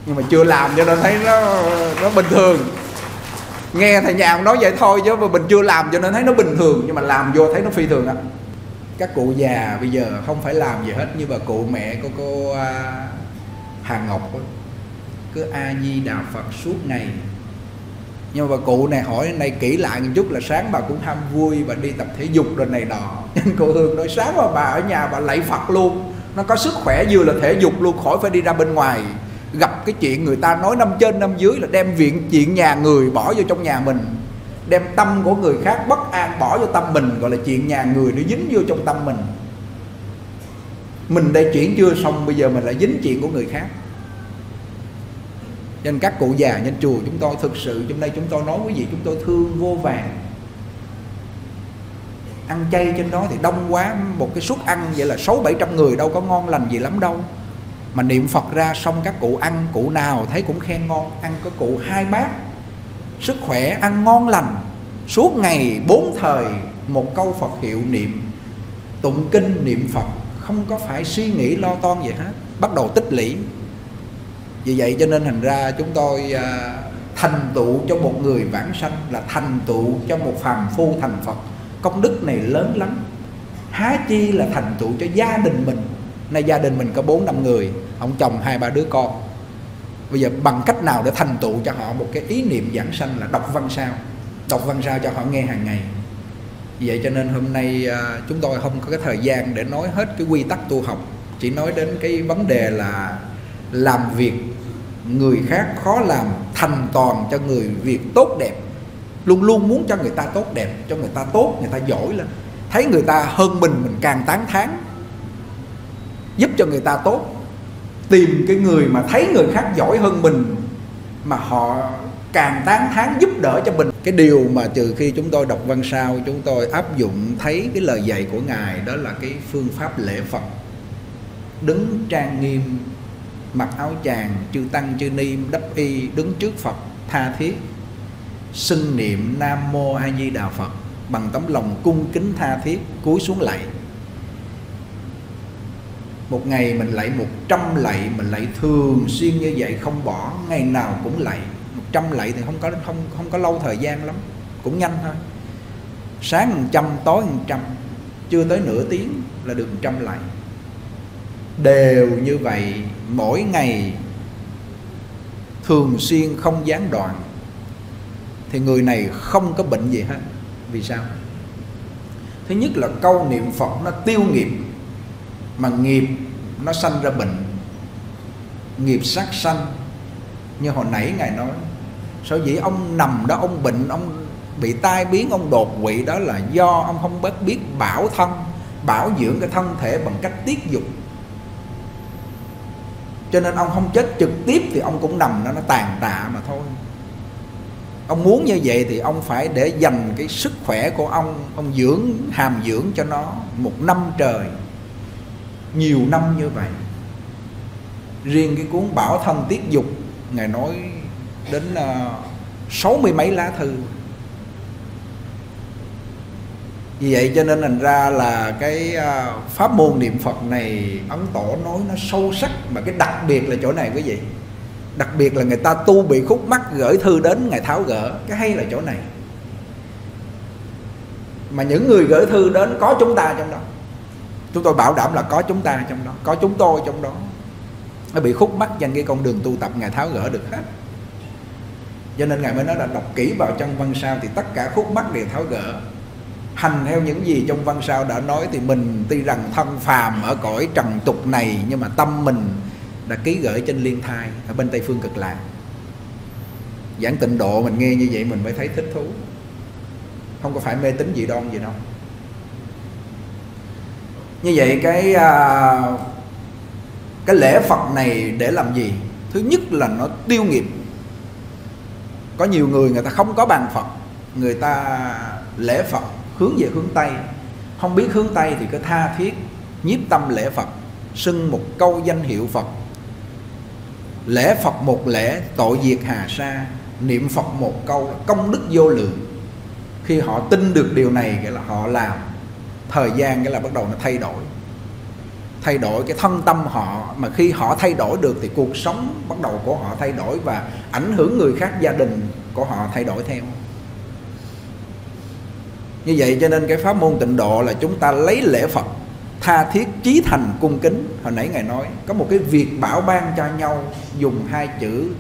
Nhưng mà chưa làm cho nên thấy nó nó bình thường. Nghe thầy nhà nói vậy thôi chứ mà mình chưa làm cho nên thấy nó bình thường, nhưng mà làm vô thấy nó phi thường á các cụ già bây giờ không phải làm gì hết như bà cụ mẹ của cô à, Hà Ngọc cứ a di đà Phật suốt ngày. Nhưng mà bà cụ này hỏi này kỹ lại một chút là sáng bà cũng ham vui và đi tập thể dục rồi này nọ. Nên cô Hương nói sáng mà bà ở nhà bà lạy Phật luôn nó có sức khỏe vừa là thể dục luôn khỏi phải đi ra bên ngoài. Gặp cái chuyện người ta nói năm trên năm dưới là đem viện chuyện nhà người bỏ vô trong nhà mình đem tâm của người khác bất an bỏ vô tâm mình, gọi là chuyện nhà người nó dính vô trong tâm mình. Mình đây chuyển chưa xong, bây giờ mình lại dính chuyện của người khác. Nên các cụ già nhân chùa chúng tôi thực sự trong đây chúng tôi nói quý vị, chúng tôi thương vô vàng. Ăn chay trên đó thì đông quá, một cái suất ăn vậy là sáu, bảy trăm người đâu có ngon lành gì lắm đâu. Mà niệm phật ra xong các cụ ăn, cụ nào thấy cũng khen ngon, ăn có cụ hai bát sức khỏe ăn ngon lành. Suốt ngày bốn thời một câu phật hiệu niệm. Tụng kinh niệm phật không có phải suy nghĩ lo toan gì hết. Bắt đầu tích lũy. Vì vậy cho nên thành ra chúng tôi à, thành tựu cho một người vãng sanh là thành tựu cho một phàm phu thành phật. Công đức này lớn lắm. Há chi là thành tựu cho gia đình mình? Nay gia đình mình có bốn năm người ông chồng hai ba đứa con bây giờ bằng cách nào để thành tựu cho họ một cái ý niệm giảng sanh là đọc văn sao? Đọc văn sao cho họ nghe hàng ngày. Vậy cho nên hôm nay à, chúng tôi không có cái thời gian để nói hết cái quy tắc tu học. Chỉ nói đến cái vấn đề là làm việc người khác khó làm thành toàn cho người việc tốt đẹp. Luôn luôn muốn cho người ta tốt đẹp, cho người ta tốt, người ta giỏi lên. Thấy người ta hơn mình mình càng tán thán, giúp cho người ta tốt tìm cái người mà thấy người khác giỏi hơn mình, mà họ càng tán thán giúp đỡ cho mình. Cái điều mà từ khi chúng tôi đọc văn sao, chúng tôi áp dụng thấy cái lời dạy của ngài, đó là cái phương pháp lễ phật. Đứng trang nghiêm, mặc áo chàng, chư tăng, chư ni, đắp y, đứng trước phật, tha thiết. Xưng niệm nam mô a di đà phật, bằng tấm lòng cung kính tha thiết, cúi xuống lạy một ngày mình lạy một trăm lạy, mình lạy thường xuyên như vậy, không bỏ. Ngày nào cũng lạy một trăm lạy thì không có, không không có lâu thời gian lắm. Cũng nhanh thôi. Sáng một trăm, tối một trăm. Chưa tới nửa tiếng là được một trăm lạy. Đều như vậy, mỗi ngày thường xuyên không gián đoạn. Thì người này không có bệnh gì hết. Vì sao? Thứ nhất là câu niệm phật nó tiêu nghiệp mà nghiệp nó sanh ra bệnh. Nghiệp sát sanh, như hồi nãy ngài nói. Sở dĩ ông nằm đó, ông bệnh, ông bị tai biến, ông đột quỵ đó là do ông không biết biết bảo thân, bảo dưỡng cái thân thể bằng cách tiết dục. Cho nên ông không chết trực tiếp thì ông cũng nằm đó, nó tàn tạ mà thôi. Ông muốn như vậy thì ông phải để dành cái sức khỏe của ông ông dưỡng, hàm dưỡng cho nó một năm trời nhiều năm như vậy. Riêng cái cuốn bảo thân tiết dục ngài nói đến sáu sáu mươi mấy lá thư. Vì vậy cho nên thành ra là cái uh, pháp môn niệm phật này ấn tổ nói nó sâu sắc mà cái đặc biệt là chỗ này quý vị. Đặc biệt là người ta tu bị khúc mắc gửi thư đến ngài tháo gỡ cái hay là chỗ này. Mà những người gửi thư đến có chúng ta trong đó chúng tôi bảo đảm là có chúng ta trong đó, có chúng tôi trong đó. Nó bị khúc mắc trên cái con đường tu tập ngài tháo gỡ được hết. Cho nên ngài mới nói là đọc kỹ vào trong văn sao thì tất cả khúc mắc đều tháo gỡ. Hành theo những gì trong văn sao đã nói thì mình tuy rằng thân phàm ở cõi trần tục này, nhưng mà tâm mình đã ký gửi trên liên thai ở bên tây phương cực lạc. Giảng tịnh độ mình nghe như vậy mình mới thấy thích thú. Không có phải mê tín dị đoan gì đâu như vậy cái à, cái lễ phật này để làm gì? Thứ nhất là nó tiêu nghiệp. Có nhiều người người ta không có bàn phật. Người ta lễ phật hướng về hướng tây. Không biết hướng tây thì cứ tha thiết nhiếp tâm lễ phật xưng một câu danh hiệu phật. Lễ phật một lễ tội diệt hà sa niệm phật một câu công đức vô lượng. Khi họ tin được điều này nghĩa là họ làm thời gian cái là bắt đầu nó thay đổi. Thay đổi cái thân tâm họ, mà khi họ thay đổi được thì cuộc sống bắt đầu của họ thay đổi và ảnh hưởng người khác, gia đình của họ thay đổi theo. Như vậy cho nên cái pháp môn tịnh độ là chúng ta lấy lễ phật, tha thiết chí thành cung kính. Hồi nãy ngài nói, có một cái việc bảo ban cho nhau dùng hai chữ